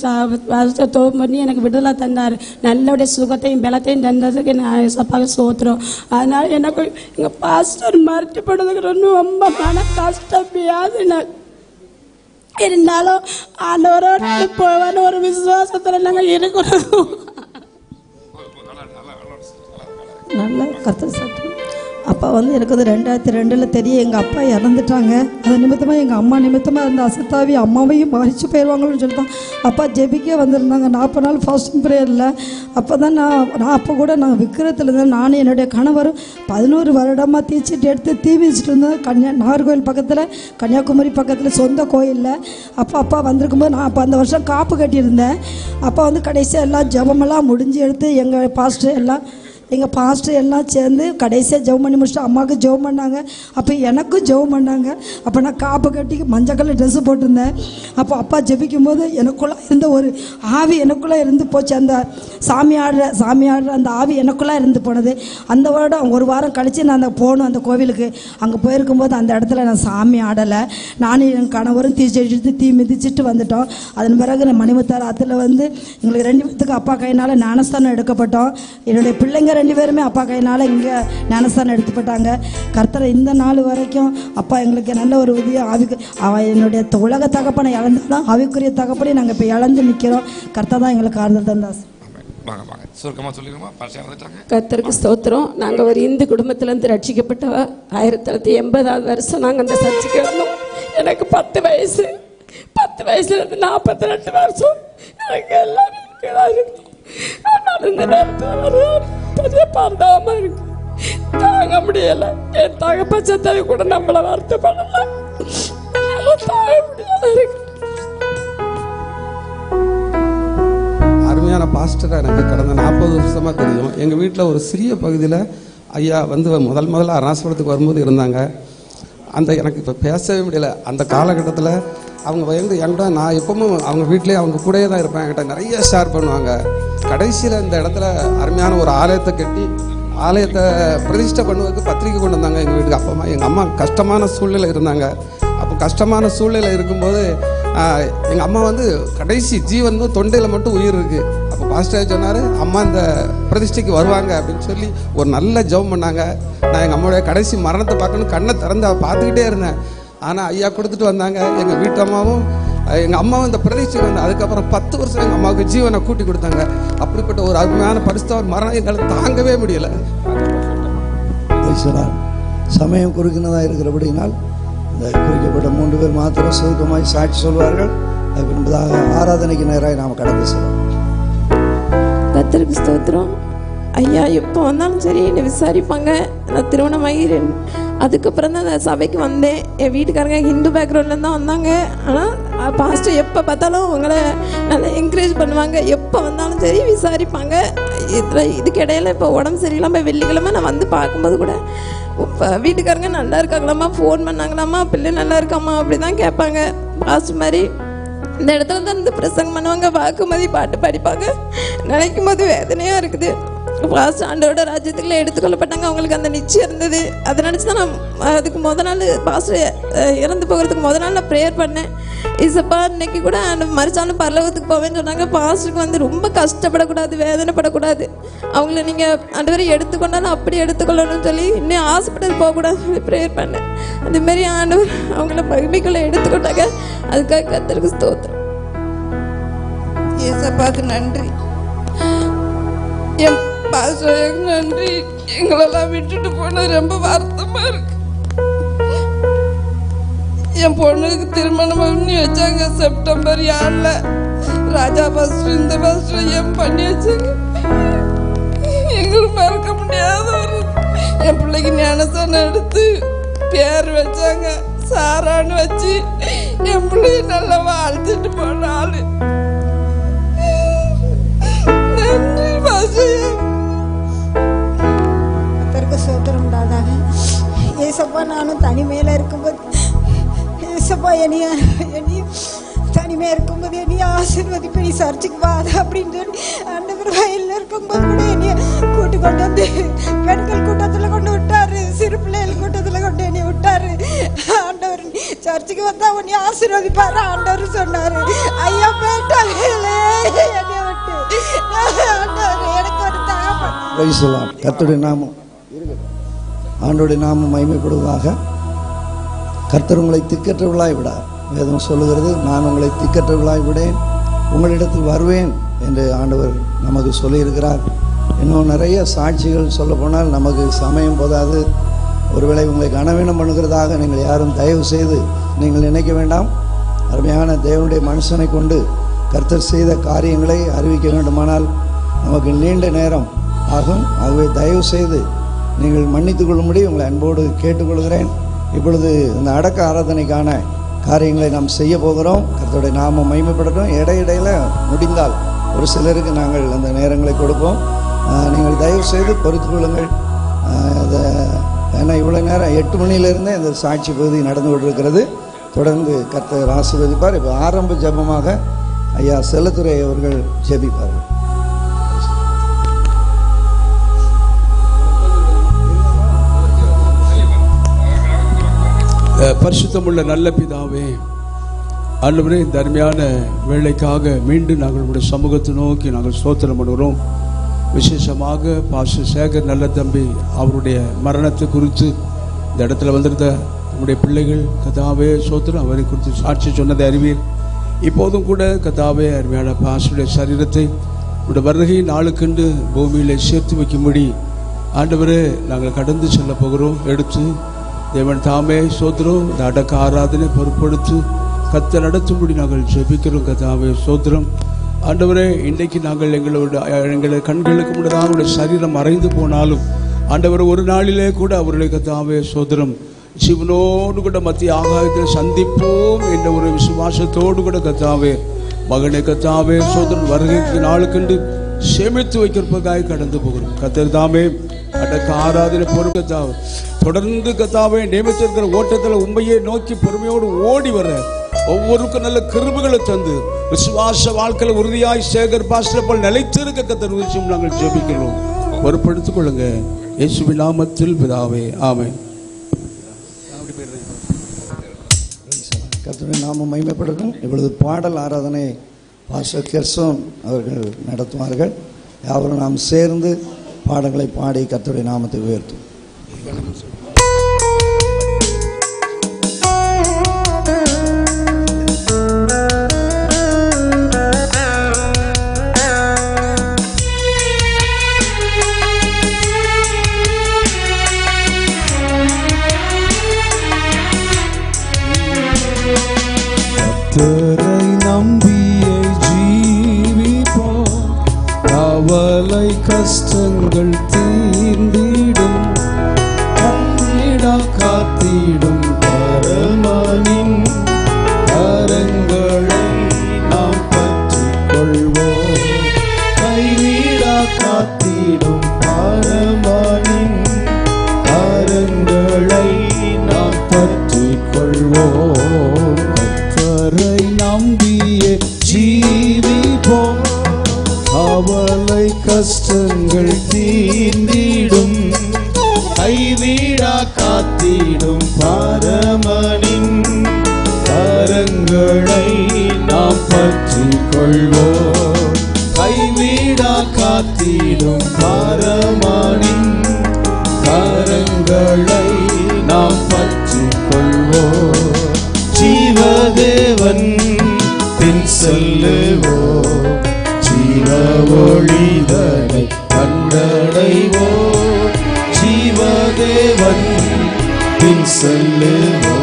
பாஸ்டர் ஜெபம் பண்ணி எனக்கு விடலை தந்தார். நல்லபடிய சுகத்தையும் பலத்தையும் தந்ததுக்கு நான் சப்பாக சோத்துறோம் அதனால் எனக்கு எங்கள் பாஸ்டர் மறுத்துப்படுறதுக்கு ரொம்ப மன கஷ்டம் நான் இருந்தாலும் ஆண்டவரோட போவான்னு ஒரு விசுவாசத்தில் நாங்கள் இருக்கிறோம் நல்லா கர்த்தர் சட்டம் அப்பா வந்து எனக்கு வந்து ரெண்டாயிரத்தி ரெண்டில் தெரிய எங்கள் அப்பா இறந்துட்டாங்க. அது நிமித்தமாக எங்கள் அம்மா நிமித்தமாக இருந்த அசத்தாவி அம்மாவையும் மறிச்சு போயிடுவாங்களோன்னு சொல்லிட்டான் அப்பா ஜெபிக்க வந்திருந்தாங்க. நாற்பது நாள் ஃபாஸ்டிங் ப்ரேயரில் அப்போ தான் நான் நான் அப்போ கூட நான் விக்கிரத்தில் இருந்தேன். நானும் என்னுடைய கணவரும் பதினோரு வருடமாக தீச்சிட்டு எடுத்து தீ வச்சுட்டு இருந்தோம். கன்னியா நாகர்கோவில் பக்கத்தில் கன்னியாகுமரி பக்கத்தில் சொந்த கோயிலில். அப்போ அப்பா வந்திருக்கும்போது நான் அப்போ அந்த வருஷம் காப்பு கட்டியிருந்தேன். அப்போ வந்து கடைசியாக எல்லாம் ஜெபமெல்லாம் முடிஞ்சு எடுத்து எங்கள் பாஸ்டர் எல்லாம் எங்கள் பாஸ்டர் எல்லாம் சேர்ந்து கடைசியாக ஜெபம் பண்ணி முடிச்சுட்டு அம்மாவுக்கு ஜெபம் பண்ணாங்க. அப்போ எனக்கும் ஜெபம் பண்ணாங்க. அப்போ நான் காப்பு கட்டி மஞ்சள் கலர் ட்ரெஸ்ஸு போட்டிருந்தேன். அப்போ அப்பா ஜெபிக்கும் போது எனக்குள்ளே இருந்த ஒரு ஆவி எனக்குள்ளே இருந்து போச்சு. அந்த சாமி ஆடுற சாமி ஆடுற அந்த ஆவி எனக்குள்ளே இருந்து போனது. அந்த வருடம் ஒரு வாரம் கழித்து நான் அந்த போகணும் அந்த கோவிலுக்கு. அங்கே போயிருக்கும்போது அந்த இடத்துல நான் சாமி ஆடலை. நானும் என் கணவரும் தீ செடித்து தீ மிதிச்சுட்டு வந்துட்டோம். அதன் பிறகு நான் மணிமுத்தார் ஆற்றுல வந்து எங்களுக்கு ரெண்டு பேத்துக்கு அப்பா கையினால் ஞானஸ்தானம் எடுக்கப்பட்டோம். என்னுடைய பிள்ளைங்க ரெண்டு பேருமே அப்பா கையினால் இங்கே ஞானஸ்தானம் எடுத்துப்பட்டாங்க கர்த்தரை இந்த நாள் வரைக்கும் அப்பா எங்களுக்கு நல்ல ஒரு உதவி ஆவிக்கு அவன் என்னுடைய உலக தகப்பனை இழந்தாலும் ஆவிக்குரிய தகப்பனை நாங்கள் இப்போ இழந்து நிற்கிறோம் கர்த்தர் தான் எங்களுக்கு ஆறுதல் தந்தாஸ் வாங்க வாங்க. சுருக்கமாக சொல்லிடுமா பாஷா வந்துட்டாங்க. கர்த்தருக்கு ஸ்தோத்திரம். நாங்கள் ஒரு இந்து குடும்பத்திலேருந்து ரட்சிக்கப்பட்டவ. ஆயிரத்தி தொள்ளாயிரத்தி எண்பதாவது வருஷம் நாங்கள் அந்த சர்ச்சுக்கு இருந்தோம் எனக்கு பத்து வயசு. பத்து வயசுல இருந்து நாற்பத்தி ரெண்டு வருஷம். எனக்கு எல்லாமே இருந்தோம். ஆனால் இந்த நேரத்தில் பெரிய பரதாபமாக இருக்கு. தாங்க முடியல. என் தகப்பச்சத்தை கூட நம்மளை வருத்தப்படல தாங்க இருக்கு. அருமையான பாஸ்டராக எனக்கு கடந்த நாற்பது வருஷமாக தெரியும். எங்கள் வீட்டில் ஒரு சிறிய பகுதியில் ஐயா வந்து முதல் முதல்ல அருணாசபுரத்துக்கு வரும்போது இருந்தாங்க. அந்த எனக்கு இப்போ பேசவே முடியல. அந்த காலகட்டத்தில் அவங்க வந்து என்கிட்ட நான் எப்பவும் அவங்க வீட்லேயே அவங்க கூடயே தான் இருப்பேன். என்கிட்ட நிறைய ஷேர் பண்ணுவாங்க. கடைசியில் இந்த இடத்துல அருமையான ஒரு ஆலயத்தை கட்டி ஆலயத்தை பிரதிஷ்டை பண்ணுவதுக்கு பத்திரிக்கை கொண்டு வந்தாங்க எங்கள் வீட்டுக்கு அப்பா அம்மா. எங்கள் அம்மா கஷ்டமான சூழ்நிலை இருந்தாங்க. அப்போ கஷ்டமான சூழ்நிலை இருக்கும்போது எங்கள் அம்மா வந்து கடைசி ஜீவன் தொண்டையில் மட்டும் உயிர் இருக்குது அப்போ பாஸ்டர் சொன்னார் அம்மா இந்த பிரதிஷ்டைக்கு வருவாங்க அப்படின்னு சொல்லி ஒரு நல்ல ஜெபம் பண்ணாங்க. நான் எங்கள் அம்மாவுடைய கடைசி மரணத்தை பார்க்கணும் கண்ணை திறந்து பார்த்துக்கிட்டே இருந்தேன். ஆனால் ஐயா கொடுத்துட்டு வந்தாங்க. எங்கள் வீட்டு அம்மாவும் எங்கள் அம்மாவும் இந்த பிரதிஷ்டைக்கு வந்து அதுக்கப்புறம் பத்து வருஷம் எங்கள் அம்மாவுக்கு ஜீவனை கூட்டி கொடுத்தாங்க. அப்படிப்பட்ட ஒரு அருமையான பரிசுத்தவர் மரணம் என்னால் தாங்கவே முடியலை. சமயம் குறுக்கினதாக இருக்கிறபடியினால் இந்த குறிக்கப்பட்ட மூன்று பேர் மாத்திரம் சுருக்கமாய் சாட்சி சொல்வார்கள். அதுக்கு முன்பதாக ஆராதனைக்கு நேராக நாம் கடந்து செல்வோம். கத்தருக்கு ஸ்தோத்திரம். ஐயா எப்போ வந்தாலும் சரி என்னை விசாரிப்பாங்க. நான் திருமணமாகி அதுக்கப்புறம் தான் நான் சபைக்கு வந்தேன். என் வீட்டுக்காரங்க ஹிந்து பேக்ரவுண்ட்லேருந்து தான் வந்தாங்க. ஆனால் பாஸ்டர் எப்போ பார்த்தாலும் அவங்கள நல்லா என்கரேஜ் பண்ணுவாங்க. எப்போ வந்தாலும் சரி விசாரிப்பாங்க. இதில் இதுக்கு இடையில இப்போ உடம்பு சரியில்லாமல் வெள்ளிக்கிழமை நான் வந்து பார்க்கும்போது கூட இப்போ வீட்டுக்காரங்க நல்லா இருக்காங்களாம்மா ஃபோன் பண்ணாங்களாம்மா பிள்ளை நல்லா இருக்காம்மா அப்படி தான் கேட்பாங்க. பாஸ்டர் மாதிரி இந்த இடத்துல தான் இந்த பிரசங்கம் பண்ணுவாங்க வாக்குமதி பாட்டு படிப்பாங்க. நினைக்கும் போது வேதனையாக இருக்குது. பாஸ்ட் ஆண்டோட ராஜ்யத்துக்குள்ள எடுத்துக்கொள்ளப்பட்டாங்க. அவங்களுக்கு அந்த நிச்சயம் இருந்தது. அதை நினச்சி தான் நான் அதுக்கு முத நாள் பாஸ்டர் இறந்து போகிறதுக்கு முத நாள் நான் ப்ரேயர் பண்ணேன். இசப்பா இன்னைக்கு கூட மறுச்சாலும் பரலோகத்துக்கு போவேன்னு சொன்னாங்க. பாஸ்டருக்கு வந்து ரொம்ப கஷ்டப்படக்கூடாது வேதனைப்படக்கூடாது. அவங்கள நீங்கள் ஆண்டவரை எடுத்துக்கொண்டாலும் அப்படி எடுத்துக்கொள்ளணும்னு சொல்லி இன்னும் ஆசைப்பட்டது போகக்கூடாதுன்னு சொல்லி ப்ரேயர் பண்ணேன். அந்தமாரி ஆண்டவர் அவங்கள மகிமைக்குள்ளே எடுத்துக்கொண்டாங்க. அதுக்காக கத்தருக்கு ஸ்தோத்திரம். ஏசப்பாக்கு நன்றி. என் பாஸ்டருக்கு நன்றி. எங்களெல்லாம் விட்டுட்டு போனது ரொம்ப வருத்தமா இருக்கு. என் பொண்ணுக்கு திருமணம் பண்ணி வச்சாங்க செப்டம்பர் ஏழில் ராஜா பாஸ்டர் இந்த பாஸ்டர் ஏன் பண்ணி வச்சாங்க. எங்களுக்கு மறக்க முடியாத ஒரு என் பிள்ளைக்கு ஞானசானம் எடுத்து பேர் வச்சாங்க. சாரான்னு வச்சு என் பிள்ளைய நல்லா வாழ்த்துட்டு போன ஆளு. கத்தருக்கு சோத்திரம் உண்டாதாக ஏசப்பா நானும் தனிமையில் இருக்கும்போது ஏசப்பா என்னைய என்னைய தனிமையாக இருக்கும்போது என்னைய ஆசீர்வதிப்பு நீ சர்ச்சுக்கு வாத அப்படின்னு சொல்லி அண்டவர் வயலில் இருக்கும்போது கூட என்னைய கூட்டு கொண்டு வந்து பெண்கள் கூட்டத்தில் கொண்டு விட்டாரு சிறு பிள்ளைகள் கூட்டத்தில் கொண்டு என்னைய விட்டாரு. ஆண்டவர் சர்ச்சுக்கு வந்தா உன்னை ஆசீர்வதிப்பாரு? ஆண்டவர் சொன்னாரு. ஐயா பேட்டாங்களே என்னைய வைசலாம் கர்த்தருடைய நாமம் ஆண்டோடைய நாமம் மகிமைப்படுவதாக கர்த்தர் உங்களை திக்கற்றவர்களாய் விடார். வேதம் சொல்லுகிறது நான் உங்களை திக்கற்றவர்களாய் விடேன் உங்களிடத்தில் வருவேன் என்று ஆண்டவர் நமக்கு சொல்லியிருக்கிறார். இன்னும் நிறைய சாட்சிகள் சொல்ல போனால் நமக்கு சமயம் போதாது. ஒருவேளை உங்களை கனவீனம் பண்ணுகிறதாக நீங்கள் யாரும் தயவு செய்து நீங்கள் நினைக்க வேண்டாம். அருமையான தேவனுடைய மனுஷனை கொண்டு கர்த்தர் செய்த காரியங்களை அறிவிக்க வேண்டுமானால் நமக்கு நீண்ட நேரம் ஆகும். ஆகவே தயவு செய்து நீங்கள் மன்னித்துக் கொள்ளும்படி உங்களை அன்போடு கேட்டுக்கொள்கிறேன். இப்பொழுது இந்த அடக்க ஆராதனைக்கான காரியங்களை நாம் செய்ய போகிறோம். கர்த்தருடைய நாமம் மைமைப்படட்டும் இடையிடையில் முடிந்தால் ஒரு சிலருக்கு நாங்கள் அந்த நேரங்களை கொடுப்போம். நீங்கள் தயவு செய்து பொறுத்து கொள்ளுங்கள். அதை ஏன்னா இவ்வளோ நேரம் எட்டு மணிலேருந்தே இந்த சாட்சி பகுதி நடந்து கொண்டிருக்கிறது. தொடர்ந்து கர்த்தர் ஆசீர்வதிப்பார். இப்போ ஆரம்ப ஜெபமாக ஐயா செல்லத்துறை அவர்கள் ஜெபிப்பார்கள் பரிசுத்தமுள்ள நல்ல பிதாவே அல்லவரே இந்த அருமையான வேலைக்காக மீண்டும் நாங்கள் உங்களுடைய சமூகத்தை நோக்கி நாங்கள் சோத்திரம் பண்ணுகிறோம். விசேஷமாக பாச சேகர் நல்ல தம்பி அவருடைய மரணத்தை குறித்து இந்த இடத்துல வந்திருந்த நம்முடைய பிள்ளைகள் கதாவே சோத்திரம் அவரை குறித்து சாட்சி சொன்னதை அறிவீர். இப்போதும் கூட கதாவே அருமையான பாசுடைய சரீரத்தை உடைய வருகை நாளுக்கண்டு பூமியிலே சேர்த்து வைக்கும்படி ஆண்டவரே நாங்கள் கடந்து செல்ல போகிறோம். எடுத்து தேவன் தாமே சோத்திரம் இந்த அடக்க ஆராதனை பொறுப்படுத்து கத்த நடத்தும்படி நாங்கள் ஜெபிக்கிறோம் கதாவே சோத்திரம். ஆண்டவரே இன்றைக்கு நாங்கள் எங்களோட எங்களை கண்களுக்கு முன்னதாக அவருடைய சரீரம் மறைந்து போனாலும் ஆண்டவர் ஒரு நாளிலே கூட அவருடைய கதாவே சோதரம் சிவனோடு கூட மத்திய ஆகாயத்தில் சந்திப்போம் என்ற ஒரு விசுவாசத்தோடு கூட கத்தாவே மகனை கத்தாவே சோதரன் வருகைக்கு நாளுக்கண்டு சேமித்து வைக்கிறதுக்காக கடந்து போகிறோம். கத்தர் தாமே அடக்க ஆராதனை பொறுப்பு தொடர்ந்து கத்தாவே நியமித்திருக்கிற ஓட்டத்தில் உண்மையை நோக்கி பொறுமையோடு ஓடி வர ஒவ்வொருக்கும் நல்ல கிருபுகளை தந்து விசுவாச வாழ்க்கையில் உறுதியாய் சேகர் பாஸ்டர் போல் நிலைத்திருக்க கத்தர் விஷயம் நாங்கள் ஜெபிக்கிறோம். பொறுப்படுத்திக் கொள்ளுங்க. இயேசுவின் நாமத்தில் பிதாவே ஆமே கிறிஸ்துவின் நாமம் மைமைப்படுத்தும் இப்பொழுது பாடல் ஆராதனை பாஸ்டர் கெர்சோன் அவர்கள் நடத்துவார்கள். யாவரும் நாம் சேர்ந்து பாடங்களை பாடி கத்துடைய நாமத்தை உயர்த்தும் கஷ்டங்கள் கொள்வோம். கைவிடா காத்திடும் பரமனின் கரங்களை நாம் பற்றிக் கொள்வோம் ஜீவதேவன் பின் செல்லுவோ ஜீவ ஒளிதனை கண்டடைவோம். ஜீவதேவன் பின் செல்லுவோ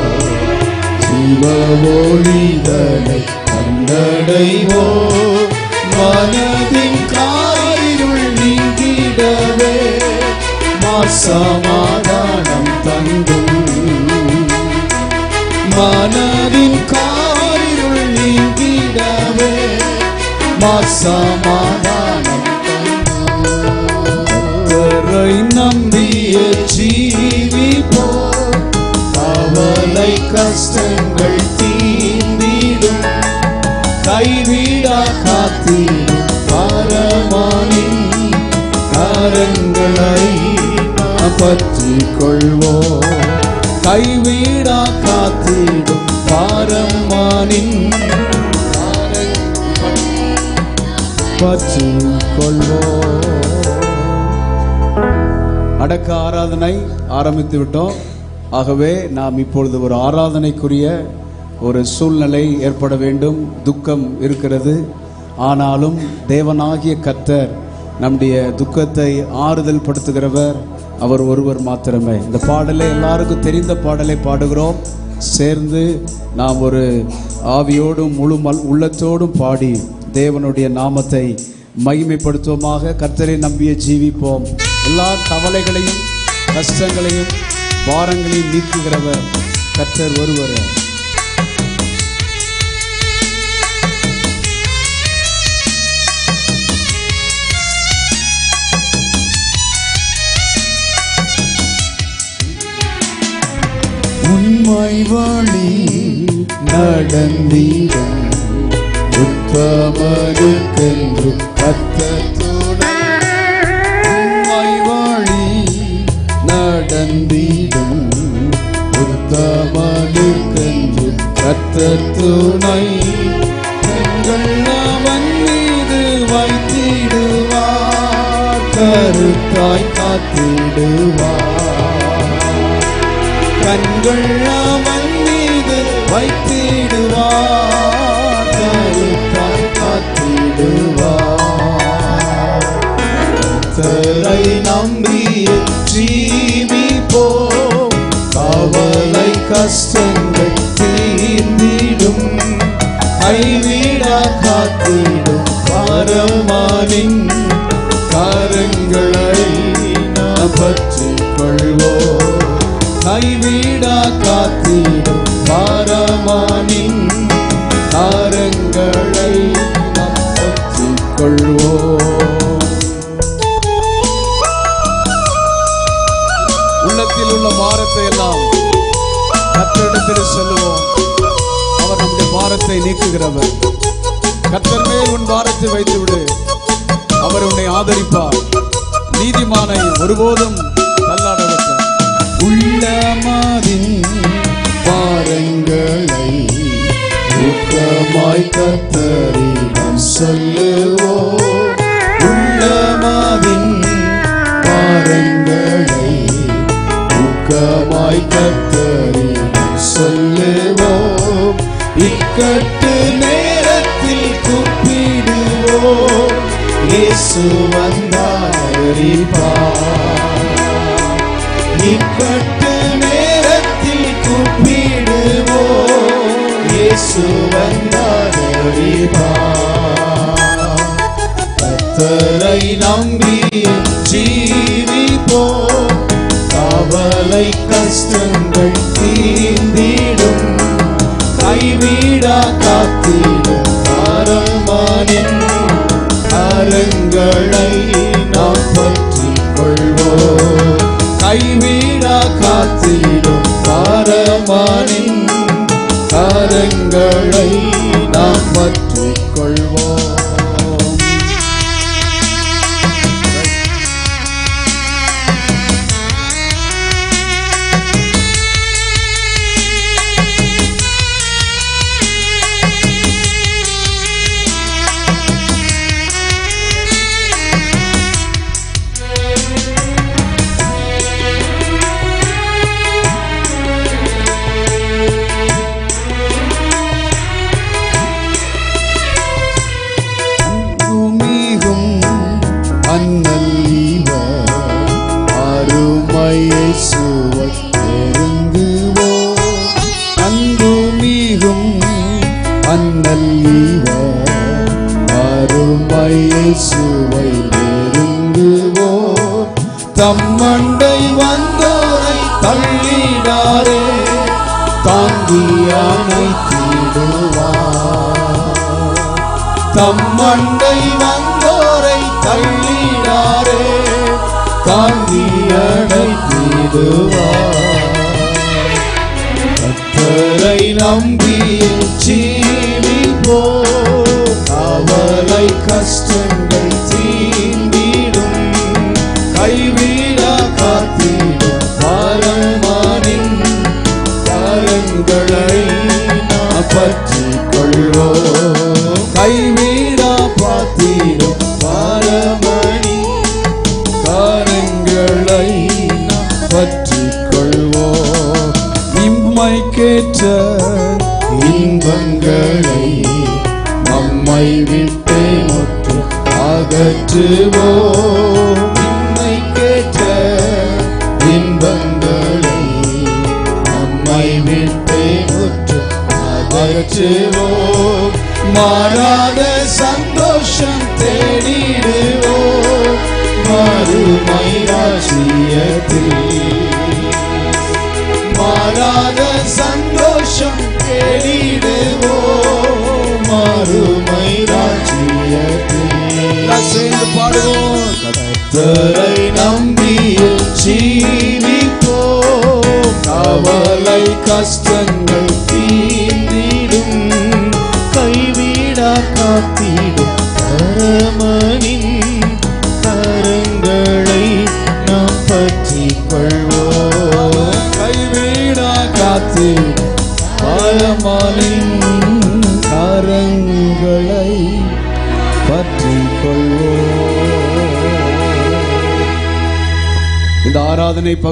ஜீவ ஒளிதனை கண்டடைவோம் மனதின் காரிருள் நீங்கிடவே மாசமாதானம் தந்தும். மனதின் காயிருள் நீங்கிடவே மாசமாதானம் கர்த்தரை நம்பிய ஜீவிப்போ அவளை கஷ்டங்கள் கைவிடா காத்தி பரமானின் கரங்களை பற்றிக் கொள்வோம் கைவிடா காத்திடும் பாரம்மானின் பற்றி கொள்வோம் அடக்க ஆராதனை ஆரம்பித்து விட்டோம் ஆகவே நாம் இப்பொழுது ஒரு ஆராதனைக்குரிய ஒரு சூழ்நிலை ஏற்பட வேண்டும் துக்கம் இருக்கிறது. ஆனாலும் தேவனாகிய கர்த்தர் நம்முடைய துக்கத்தை ஆறுதல் படுத்துகிறவர். அவர் ஒருவர் மாத்திரமே. இந்த பாடலை எல்லாருக்கும் தெரிந்த பாடலை பாடுகிறோம். சேர்ந்து நாம் ஒரு ஆவியோடும் முழு மல் உள்ளத்தோடும் பாடி தேவனுடைய நாமத்தை மகிமைப்படுத்துவோமாக. கர்த்தரை நம்பிய ஜீவிப்போம். எல்லா கவலைகளையும் கஷ்டங்களையும் பாரங்களையும் நீக்குகிறவர் கர்த்தர் ஒருவர். உண்மை வழி நடந்திடும் உத்தமருக்கென்று கத்தத்துணை உண்மை வழி நடந்திடும் உத்தமருக்கென்று கத்தத்துணை கண்கள் அவன் மீது வைத்திடுவார் கருத்தாய் காத்திடுவார். கண்கள் மீது வைத்திடுவார் கருத்தாய் காத்திடுவார். கர்த்தரை நம்பிய ஜீவிப்போம் கவலை கஷ்டங்கள் தீர்ந்திடும். கைவிடா காத்திடும் பரமானின் கரங்களை நாம் கைவிடா காத்திடும் பாரமானின் தாரங்களை நாம் கொள்வோம். உள்ளத்தில் உள்ள பாரத்தை எல்லாம் கத்தரிடத்தில் சொல்லுவோம். அவர் நம்முடைய பாரத்தை நீக்குகிறவர். கத்தர் மேல் உன் பாரத்தை வைத்துவிடு. அவர் உன்னை ஆதரிப்பார். நீதிமானை ஒருபோதும் தள்ளாட வைத்தார் உள்ளமாதின் கத்தரிடம் சொல்லுவோம் உள்ளமாவின் பாரங்களை ஊக்கமாய் கத்தரிடம் சொல்லுவோம் இக்கட்டு நேரத்தில் கூப்பிடுவோம் இயேசு வந்தாரிப்பார் இக்கட்டு நேரத்தில் கூப்பிடுவோம் இயேசு வந்தாரிப்பார் கத்தரை நம்பி ஜீவிப்போ கவலை கஷ்டங்கள் தீர்ந்திடும். கைவிடா காத்திடும் பரமானின் கரங்களை நாம் பற்றிக் கொள்வோம். கைவிடா காத்திடும் பரமானின் கரங்களை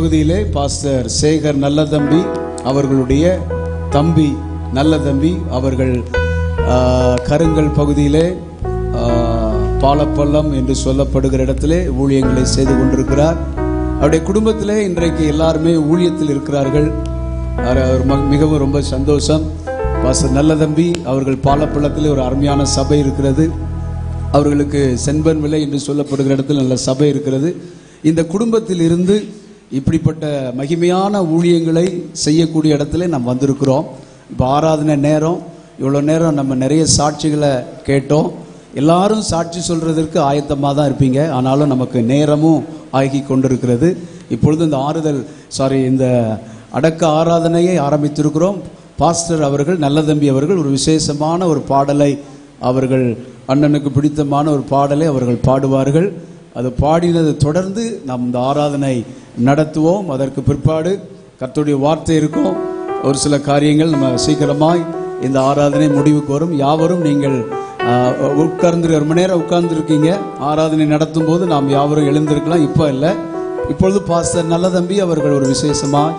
ஆராதனை பகுதியிலே பாஸ்டர் சேகர் நல்லதம்பி அவர்களுடைய தம்பி நல்ல தம்பி அவர்கள் கருங்கல் பகுதியிலே பாலப்பள்ளம் என்று சொல்லப்படுகிற இடத்திலே ஊழியங்களை செய்து கொண்டிருக்கிறார். அவருடைய குடும்பத்திலே இன்றைக்கு எல்லாருமே ஊழியத்தில் இருக்கிறார்கள். அவர் அவர் மிகவும் ரொம்ப சந்தோஷம். பாஸ்டர் நல்ல தம்பி அவர்கள் பாலப்பள்ளத்தில் ஒரு அருமையான சபை இருக்கிறது. அவர்களுக்கு செண்பன் விலை என்று சொல்லப்படுகிற இடத்தில் நல்ல சபை இருக்கிறது. இந்த குடும்பத்தில் இருந்து இப்படிப்பட்ட மகிமையான ஊழியங்களை செய்யக்கூடிய இடத்துல நாம் வந்திருக்கிறோம். இப்போ ஆராதனை நேரம் இவ்வளோ நேரம் நம்ம நிறைய சாட்சிகளை கேட்டோம். எல்லாரும் சாட்சி சொல்கிறதற்கு ஆயத்தமாக தான் இருப்பீங்க. ஆனாலும் நமக்கு நேரமும் ஆகி கொண்டிருக்கிறது. இப்பொழுது இந்த ஆறுதல் சாரி இந்த அடக்க ஆராதனையை ஆரம்பித்திருக்கிறோம். பாஸ்டர் அவர்கள் நல்லதம்பி அவர்கள் ஒரு விசேஷமான ஒரு பாடலை அவர்கள் அண்ணனுக்கு பிடித்தமான ஒரு பாடலை அவர்கள் பாடுவார்கள். அது பாடினதை தொடர்ந்து நாம் இந்த ஆராதனை நடத்துவோம். அதற்கு பிற்பாடு கர்த்தருடைய வார்த்தை இருக்கும். ஒரு சில காரியங்கள் நம்ம சீக்கிரமாய் இந்த ஆராதனை முடிவுக்கு வரும். யாவரும் நீங்கள் உட்கார்ந்து ஒரு மணி நேரம் உட்கார்ந்துருக்கீங்க. ஆராதனை நடத்தும் போது நாம் யாவரும் எழுந்திருக்கலாம். இப்போ இல்லை. இப்பொழுது பாஸ்டர் நல்லதம்பி அவர்கள் ஒரு விசேஷமாக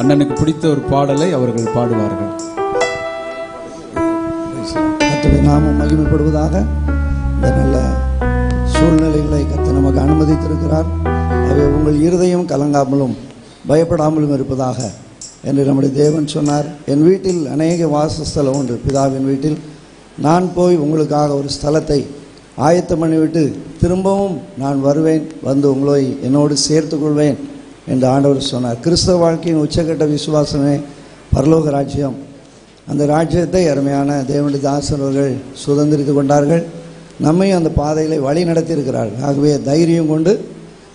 அண்ணனுக்கு பிடித்த ஒரு பாடலை அவர்கள் பாடுவார்கள். கர்த்தருடைய மகிமைப்படுவதாக இந்த நல்ல சூழ்நிலைகளை கத்த நமக்கு அனுமதித்திருக்கிறார். அவை உங்கள் இருதயம் கலங்காமலும் பயப்படாமலும் இருப்பதாக என்று நம்முடைய தேவன் சொன்னார். என் வீட்டில் அநேக வாசஸ்தலம் உண்டு. பிதாவின் வீட்டில் நான் போய் உங்களுக்காக ஒரு ஸ்தலத்தை ஆயத்தம் பண்ணிவிட்டு திரும்பவும் நான் வருவேன் வந்து உங்களை என்னோடு சேர்த்துக்கொள்வேன் என்று ஆண்டவர் சொன்னார். கிறிஸ்தவ வாழ்க்கையின் உச்சக்கட்ட விசுவாசமே பரலோக ராஜ்யம். அந்த ராஜ்யத்தை அருமையான தேவனுடைய தாசன் அவர்கள் சுதந்திரித்து கொண்டார்கள். நம்மையும் அந்த பாதையில் வழி நடத்தியிருக்கிறார்கள். ஆகவே தைரியம் கொண்டு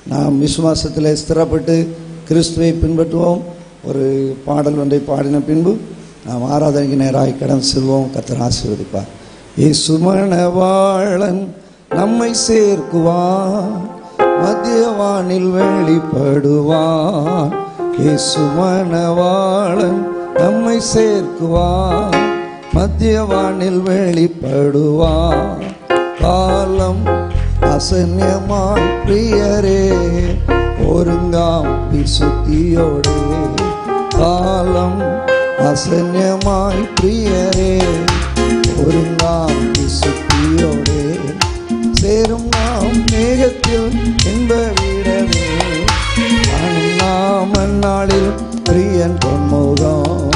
நாம் விசுவாசத்தில் ஸ்திரப்பட்டு கிறிஸ்துவை பின்பற்றுவோம். ஒரு பாடல் ஒன்றை பாடின பின்பு நாம் ஆராதனைக்கு நேராக கடன் செல்வோம். கத்தர் ஆசீர்வதிப்பார். வாழன் நம்மை சேர்க்குவான் மத்தியவானில் வெளிப்படுவான் இசுமணவாளன் நம்மை சேர்க்குவான் மத்தியவானில் வெளிப்படுவான் காலம் அசன்யமாய் பிரியரே ஒருங்காம் விசுத்தியோடே காலம் அசன்யமாய் பிரியரே ஒருங்காம் விசுத்தியோடே சேரும் நாம் மேகத்தில் இன்ப வீடவே காணும் நாம் அந்நாளில் பிரியன் பொன்முகம்.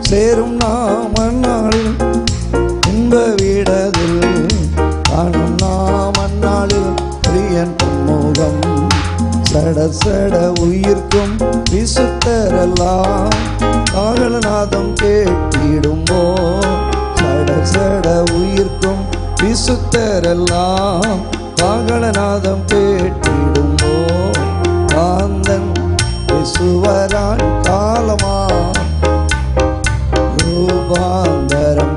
சேரும் நாம் அந்நாளில் இன்ப வீடதில் காணும் நாம் பிரியன் பொன்முகம் சட சட உயிர்க்கும் விசுத்தரெல்லாம் காகலநாதம் கேட்டிடும்போ சட சட உயிர்க்கும் விசுத்தரெல்லாம் காகலநாதம் கேட்டிடும்போ காந்தன் விசுவரான் காலமா ரூபாந்தரம்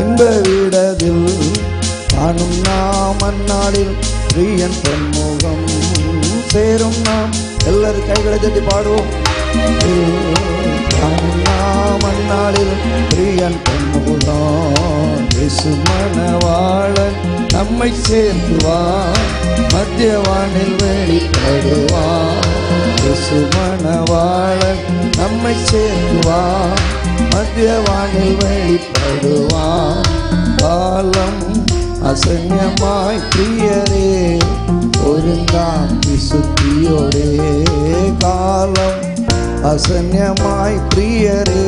இன்ப விடதில் காணும் நாம் அந்நாளில் பிரியன் பன்முகம் சேரும் நாம் எல்லாரும் கைகளை தட்டி பாடுவோம். நாம் அந்நாளில் பிரியன் பன்முகம் இயேசு மணவாளன் நம்மை சேர்த்துவார். மத்தியவானில் வெளிப்படுவார் இயேசு மணவாளன் நம்மை சேர்த்துவார். மத்தியவானில் வெளிப்படுவார் காலம் அசன்யமாய் பிரியரே ஒருங்காம் விசுத்தியோரே காலம் அசன்யமாய் பிரியரே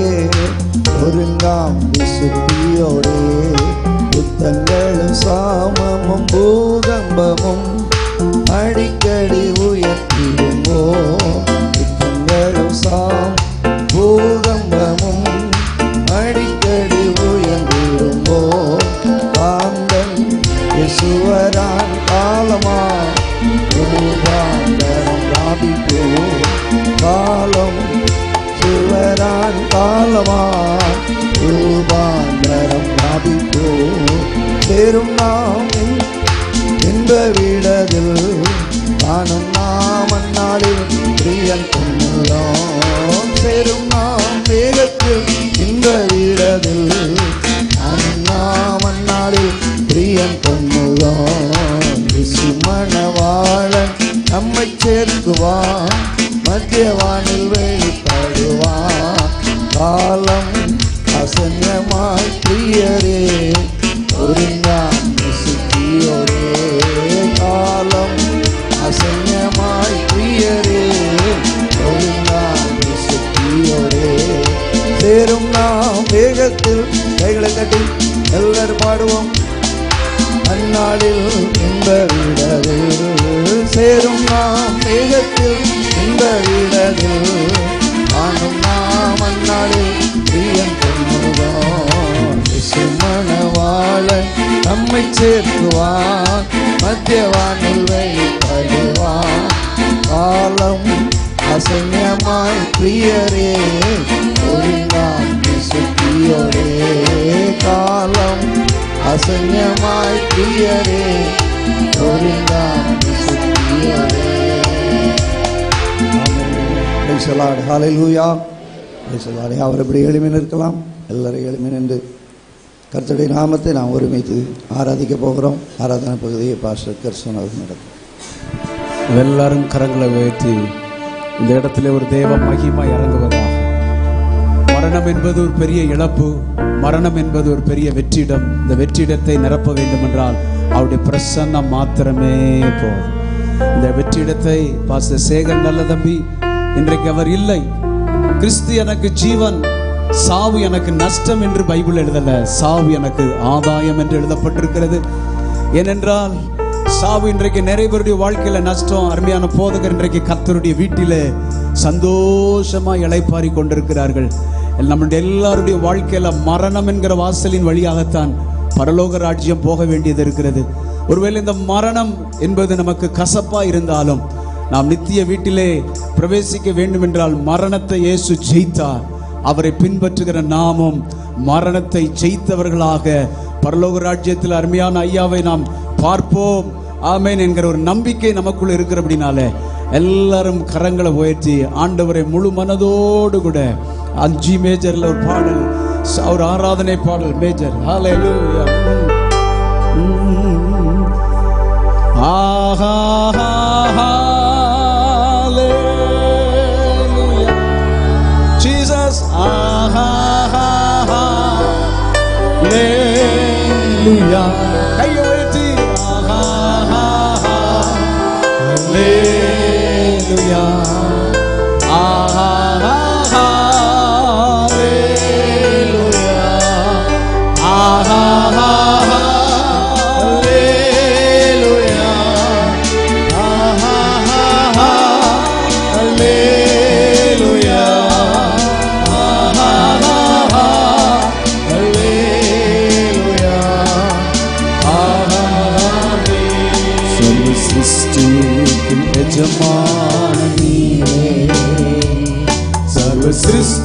ஒருங்காம் விசுத்தியோரே யுத்தங்களும் சாமமும் பூகம்பமும் நாமத்தை நாம் ஒருமித்து ஆராதிக்க போகிறோம். ஆராதனை பகுதியை பாஸ்டர் கிருஷ்ணன் அவர் எல்லாரும் கரங்களை உயர்த்தி இந்த இடத்துல ஒரு தேவ மகிமா இறங்குவதாக மரணம் என்பது ஒரு பெரிய இழப்பு மரணம் என்பது ஒரு பெரிய வெற்றிடம். இந்த வெற்றிடத்தை நிரப்ப வேண்டும் என்றால் அவருடைய பிரசன்னம் மாத்திரமே போதும். இந்த வெற்றிடத்தை பாஸ்டர் சேகர் நல்ல தம்பி இன்றைக்கு அவர் இல்லை. கிறிஸ்து எனக்கு ஜீவன். சாவு எனக்கு நஷ்டம் என்று பைபிள் எழுதல. சாவு எனக்கு ஆதாயம் என்று எழுதப்பட்டிருக்கிறது. ஏனென்றால் சாவு இன்றைக்கு நிறைய பேருடைய வாழ்க்கையில நஷ்டம் அருமையான போதகர் இன்றைக்கு கத்தருடைய வீட்டிலே சந்தோஷமா இளைப்பாரி கொண்டிருக்கிறார்கள். நம்முடைய எல்லாருடைய வாழ்க்கையில மரணம் என்கிற வாசலின் வழியாகத்தான் பரலோக ராஜ்யம் போக வேண்டியது இருக்கிறது. ஒருவேளை இந்த மரணம் என்பது நமக்கு கசப்பா இருந்தாலும் நாம் நித்திய வீட்டிலே பிரவேசிக்க வேண்டும் என்றால் மரணத்தை இயேசு ஜெயித்தார். அவரை பின்பற்றுகிற நாமும் மரணத்தை ஜெயித்தவர்களாக பரலோக ராஜ்யத்தில் அருமையான ஐயாவை நாம் பார்ப்போம். ஆமேன் என்கிற ஒரு நம்பிக்கை நமக்குள்ள இருக்கிறபடினால எல்லாரும் கரங்களை உயர்த்தி ஆண்டவரை முழு மனதோடு கூட அஞ்சு மேஜர்ல ஒரு பாடல் ஒரு ஆராதனை பாடல் மேஜர். ஹalleluya ஆஹா ஹalleluya கையை உயர்த்தி ஆஹா சிருஷ்டிக்கும் எஜமான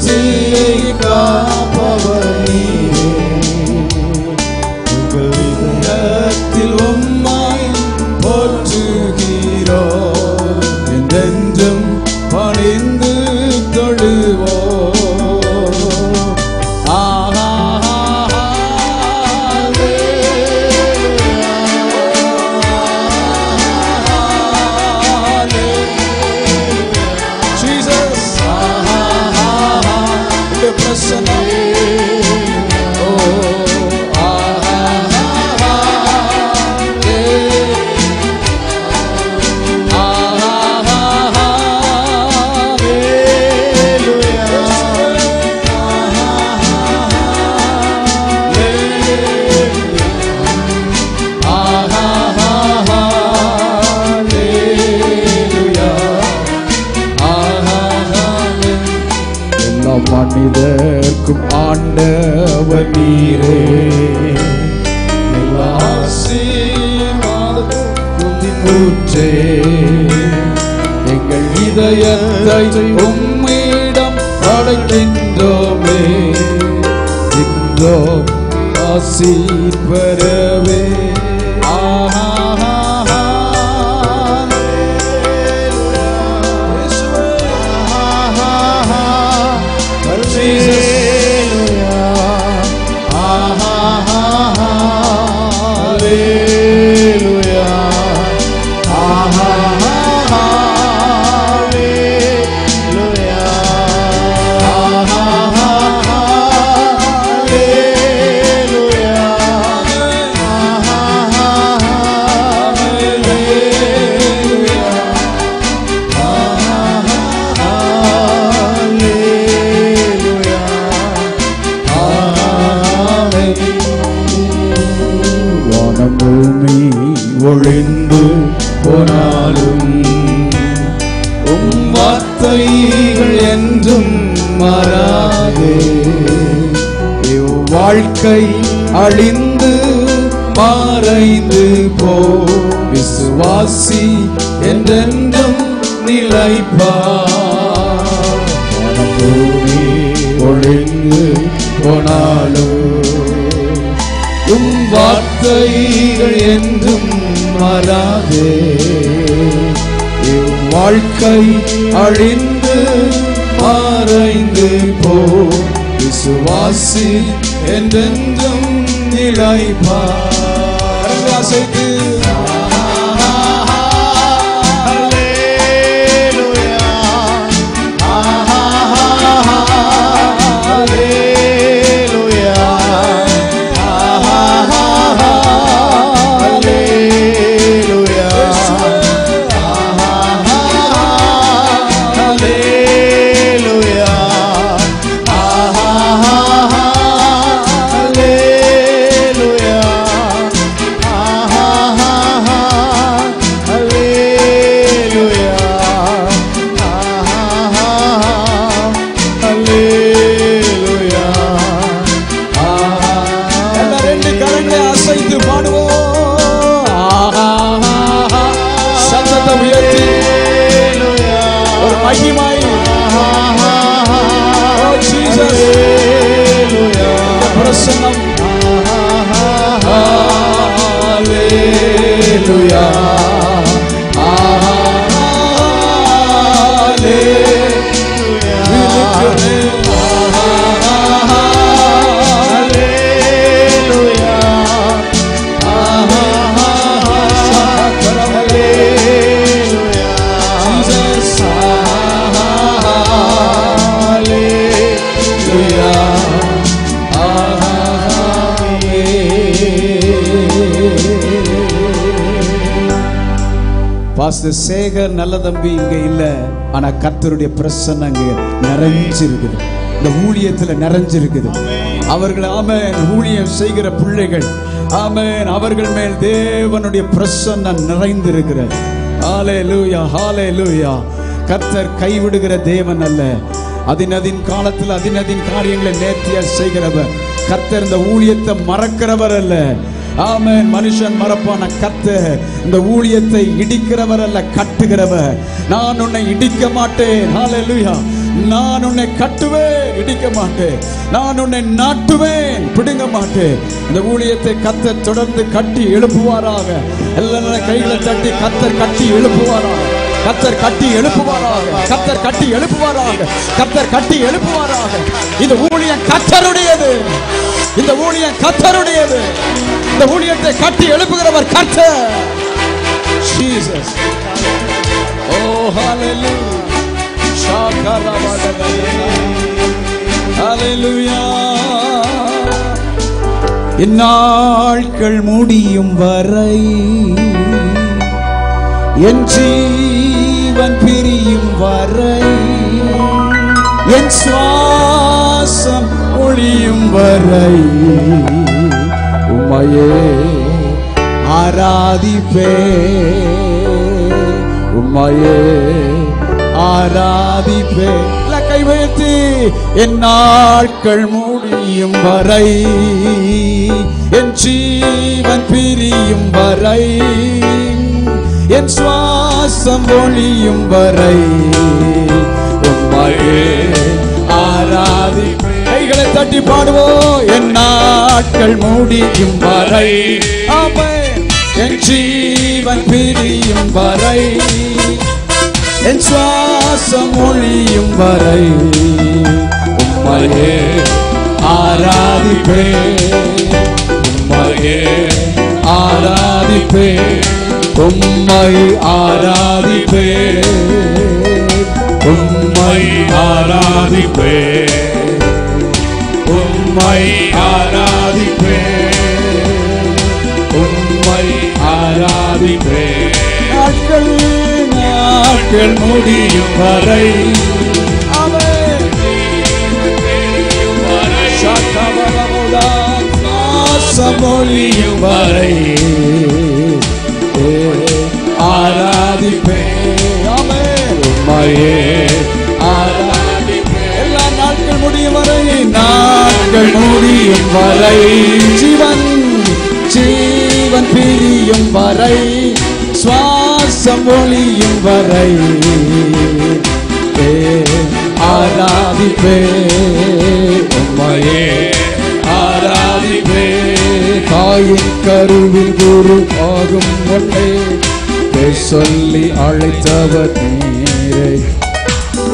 você அழிந்து மறைந்து போ. விசுவாசி என்றென்றும் நிலைப்பார். பூமி ஒழிந்து போனாலும் உம் வார்த்தைகள் என்றும் மாறாதே. வாழ்க்கை அழிந்து மறைந்து போ. விசுவாசி என்றென்றும் நிலைப்பார் அசைத்து எல்லா பாஸ்டர் சேகர் நல்ல தம்பி இங்க இல்ல ஆனா கர்த்தருடைய பிரசன்னம் அங்க நிறைஞ்சிருக்குது. இந்த ஊழியத்துல நிறைஞ்சிருக்குது. அவர்கள் ஆமென் ஊழியம் செய்கிற பிள்ளைகள் ஆமென் அவர்கள் மேல் தேவனுடைய பிரசன்னம் நிறைந்திருக்கிறது. ஹாலே லூயா கர்த்தர் கைவிடுகிற தேவன் அல்ல. அதினதின் காலத்தில் அதினதின் காரியங்களை நேர்த்தியா செய்கிறவர். கர்த்தர் இந்த ஊழியத்தை மறக்கிறவர் அல்ல. ஆமேன். மனுஷன் மறப்பான கத்து. இந்த ஊழியத்தை இடிக்கிறவர் அல்ல கட்டுகிறவர். நான் உன்னை இடிக்க மாட்டேன். ஹalleluya நான் உன்னை கட்டுவேன் இடிக்க மாட்டேன். நான் உன்னை நாட்டுவேன் பிடுங்க மாட்டேன். இந்த ஊழியத்தை கத்த தொடர்ந்து கட்டி எழுப்புவாராக. எல்லாரும் கைகளை தட்டி கத்தர் கட்டி எழுப்புவாராக. கத்தர் கட்டி எழுப்புவாராக. கத்தர் கட்டி எழுப்புவாராக. கத்தர் கட்டி எழுப்புவாராக. இந்த ஊழியம் கத்தருடையது. இந்த ஊழியம் கத்தருடையது. இந்த ஊழியத்தை கட்டி எழுப்புகிறவர் கர்த்தர். ஜீசஸ் ஓ ஹalleluya இந்நாட்கள் முடியும் வரை என் ஜீவன் பிரியும் வரை என் சுவாசம் ஒளியும் வரை உம்மையே ஆராதிப்பே. உம்மையே ஆராதிப்பே. கை வைத்து என் நாட்கள் முடியும் வரை என் ஜீவன் பிரியும் வரை என் சுவாசம் ஒளியும் வரை உம்மையே தட்டி பாடுவோம். என் நாட்கள் முடியும் வரை. என் ஜீவன் பிரியும் வரை. என் சுவாசம் ஒழியும் வரை. உம்மையே ஆராதிப்பே உம்மையே ஆராதிப்பே உம்மை ஆராதிப்பே உம்மை ஆராதிப்பே உம்மை ஆராதிப்பே. உம்மை ஆராதிப்பே. நாட்கள் நாட்கள் முடியும் வரை. மொழியும் வரை. ஆராதிப்பே உம்மையே நாட்கள் முடியும் வரை. ஜீவன் ஜீவன் பிரியும் வரை. சுவாசம் ஒளியும் வரை. ஆராதிப்பே உம்மையே. ஆராதிப்பே. தாயின் கருவில் குரு ஆகும் ஒன்றே சொல்லி அழைத்தவர் நீரே.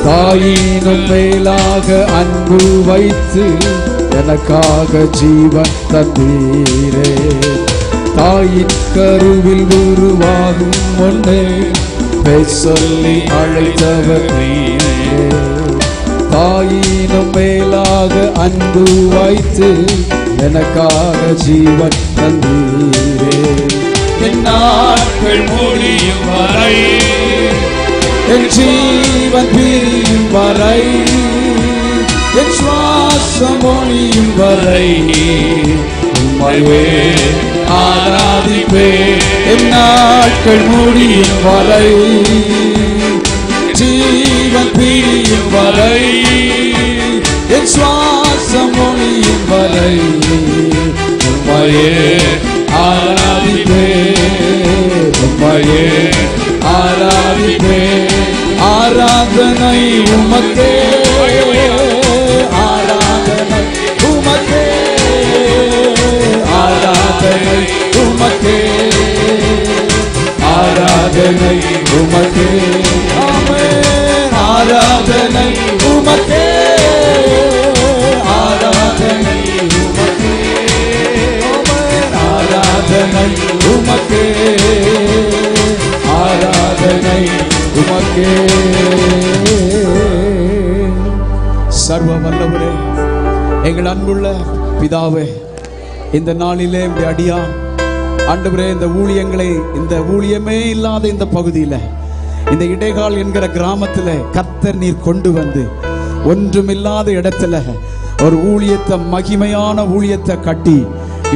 தாயினும் மேலாக அன்பு வைத்து எனக்காக ஜீவன் தந்தீரே. தாயின் கருவில் உருவாகும் ஒன்றே பேர் சொல்லி அழைத்தவர் நீரே. தாயினும் மேலாக அன்பு வைத்து எனக்காக ஜீவன் தந்தீரே. என் நாட்கள் முடியும் வரை என் ஜீவன் பிரியும் வரை என் சுவாசம் ஒளியும் வரை உம்மையே ஆராதிப்பே. என் நாட்கள் முடியும் வரை ஜீவன் பிரியும் வரை என் சுவாசம் ஒளியும் வரை உம்மையே ஆராதிப்பே. உம்மையே ஆராதிப்பே. ஆராதனை உமக்கே. உமக்கே. ஆராதனை உமக்கே. ஆராதனை உமக்கே. ஆராதனை உமக்கே. ஆராதனை உமக்கே. ஆராதனை உமக்கே. சர்வ வல்லவரே எங்கள் அன்புள்ள பிதாவே இந்த நாளிலே இந்த ஆண்டவரே இந்த ஊழியங்களை இந்த ஊழியமே இல்லாத இந்த பகுதியில் இந்த இடைகால் என்கிற கிராமத்தில் கத்தர் நீர் கொண்டு வந்து ஒன்றுமில்லாத இடத்துல ஒரு ஊழியத்தை மகிமையான ஊழியத்தை கட்டி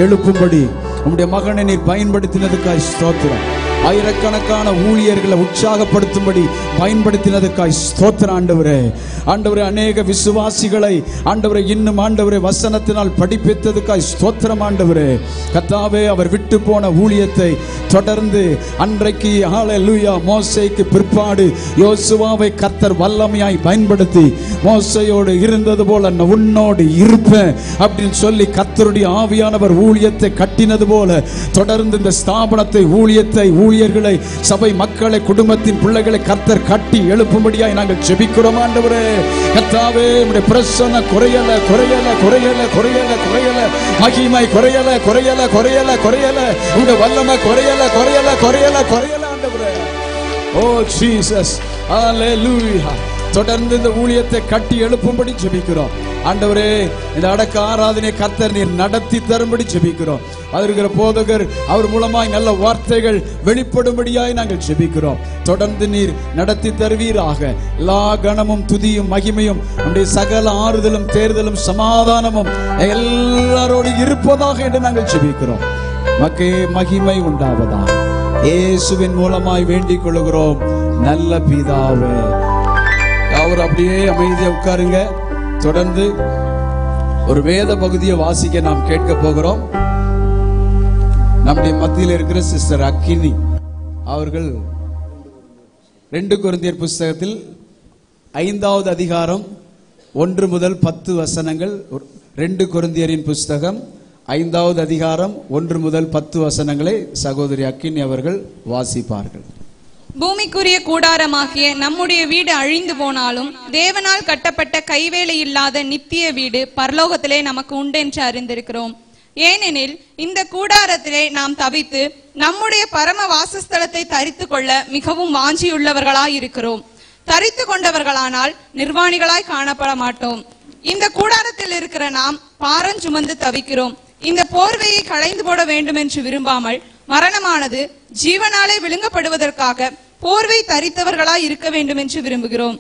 எழுப்பும்படி உங்களுடைய மகனை நீர் பயன்படுத்தினதுக்காய் ஸ்தோத்திரம். ஆயிரக்கணக்கான ஊழியர்களை உற்சாகப்படுத்தும்படி பயன்படுத்தினதுக்காய் ஸ்தோத்திர ஆண்டவரே. ஆண்டவரே அநேக விசுவாசிகளை ஆண்டவரை இன்னும் ஆண்டவரை வசனத்தினால் படிப்பித்ததுக்காய் ஸ்தோத்திரம் ஆண்டவரே. கத்தாவே அவர் விட்டு போன ஊழியத்தை தொடர்ந்து அன்றைக்கு ஆள லூயா மோசைக்கு பிற்பாடு யோசுவாவை கத்தர் வல்லமையாய் பயன்படுத்தி மோசையோடு இருந்தது போல நான் உன்னோடு இருப்பேன் அப்படின்னு சொல்லி கத்தருடைய ஆவியானவர் ஊழியத்தை கட்டினது போல தொடர்ந்து இந்த ஸ்தாபனத்தை ஊழியத்தை ஊழியர்களை சபை மக்களை குடும்பத்தின் பிள்ளைகளை கர்த்தர் கட்டி எழுப்பும்படியாய் நாங்கள் செபிக்கிறோம் ஆண்டவரே. கத்தாவே நம்முடைய பிரசன்ன குறையல குறையல குறையல குறையல குறையல. மகிமை குறையல குறையல குறையல குறையல. உங்க வல்லமை குறையல குறையல குறையல குறையல ஆண்டவரே. Oh, ஓ ஜீசஸ் ஹalleluya தொடர்ந்து இந்த ஊழியத்தை கட்டி எழுப்பும்படி ஜெபிக்கிறோம். ஆண்டவரே இந்த அடக்க ஆராதனை கர்த்தர் நீர் நடத்தி தரும்படி ஜெபிக்கிறோம். அதற்கிற போதகர் அவர் மூலமாய் நல்ல வார்த்தைகள் வெளிப்படும்படியாய் நாங்கள் ஜெபிக்கிறோம். தொடர்ந்து நீர் நடத்தி தருவீராக. எல்லா கணமும் துதியும் மகிமையும் உடைய சகல ஆறுதலும் தேர்தலும் சமாதானமும் எல்லாரோடு இருப்பதாக என்று நாங்கள் ஜெபிக்கிறோம். மக்கே மகிமை உண்டாவதா. இயேசுவின் மூலமாய் வேண்டிக் கொள்கிறோம் நல்ல பிதாவே அவர் அப்படியே அமைதியாக உட்காருங்க. தொடர்ந்து ஒரு வேத பகுதியை வாசிக்க நாம் கேட்க போகிறோம். நம்முடைய மத்தியில் இருக்கிற சிஸ்டர் அக்கினி அவர்கள் ரெண்டு குருந்தியர் புஸ்தகத்தில் ஐந்தாவது அதிகாரம் ஒன்று முதல் பத்து வசனங்கள் ரெண்டு குருந்தியரின் புஸ்தகம் ஐந்தாவது அதிகாரம் ஒன்று முதல் பத்து வசனங்களை சகோதரி அக்கினி அவர்கள் வாசிப்பார்கள். பூமிக்குரிய கூடாரமாகிய நம்முடைய வீடு அழிந்து போனாலும் தேவனால் கட்டப்பட்ட கைவேலை இல்லாத நித்திய வீடு பரலோகத்திலே நமக்கு உண்டென்று அறிந்திருக்கிறோம். ஏனெனில் இந்த கூடாரத்திலே நாம் தவித்து நம்முடைய பரம வாசஸ்தலத்தை தரித்து கொள்ள மிகவும் வாஞ்சியுள்ளவர்களாய் இருக்கிறோம். தரித்து கொண்டவர்களானால் நிர்வாணிகளாய் காணப்பட மாட்டோம். இந்த கூடாரத்தில் இருக்கிற நாம் பாரம் சுமந்து தவிக்கிறோம். இந்த போர்வையை களைந்து போட வேண்டும் என்று விரும்பாமல் மரணமானது ஜீவனாலே விழுங்கப்படுவதற்காக போர்வை தரித்தவர்களாய் இருக்க வேண்டும் என்று விரும்புகிறோம்.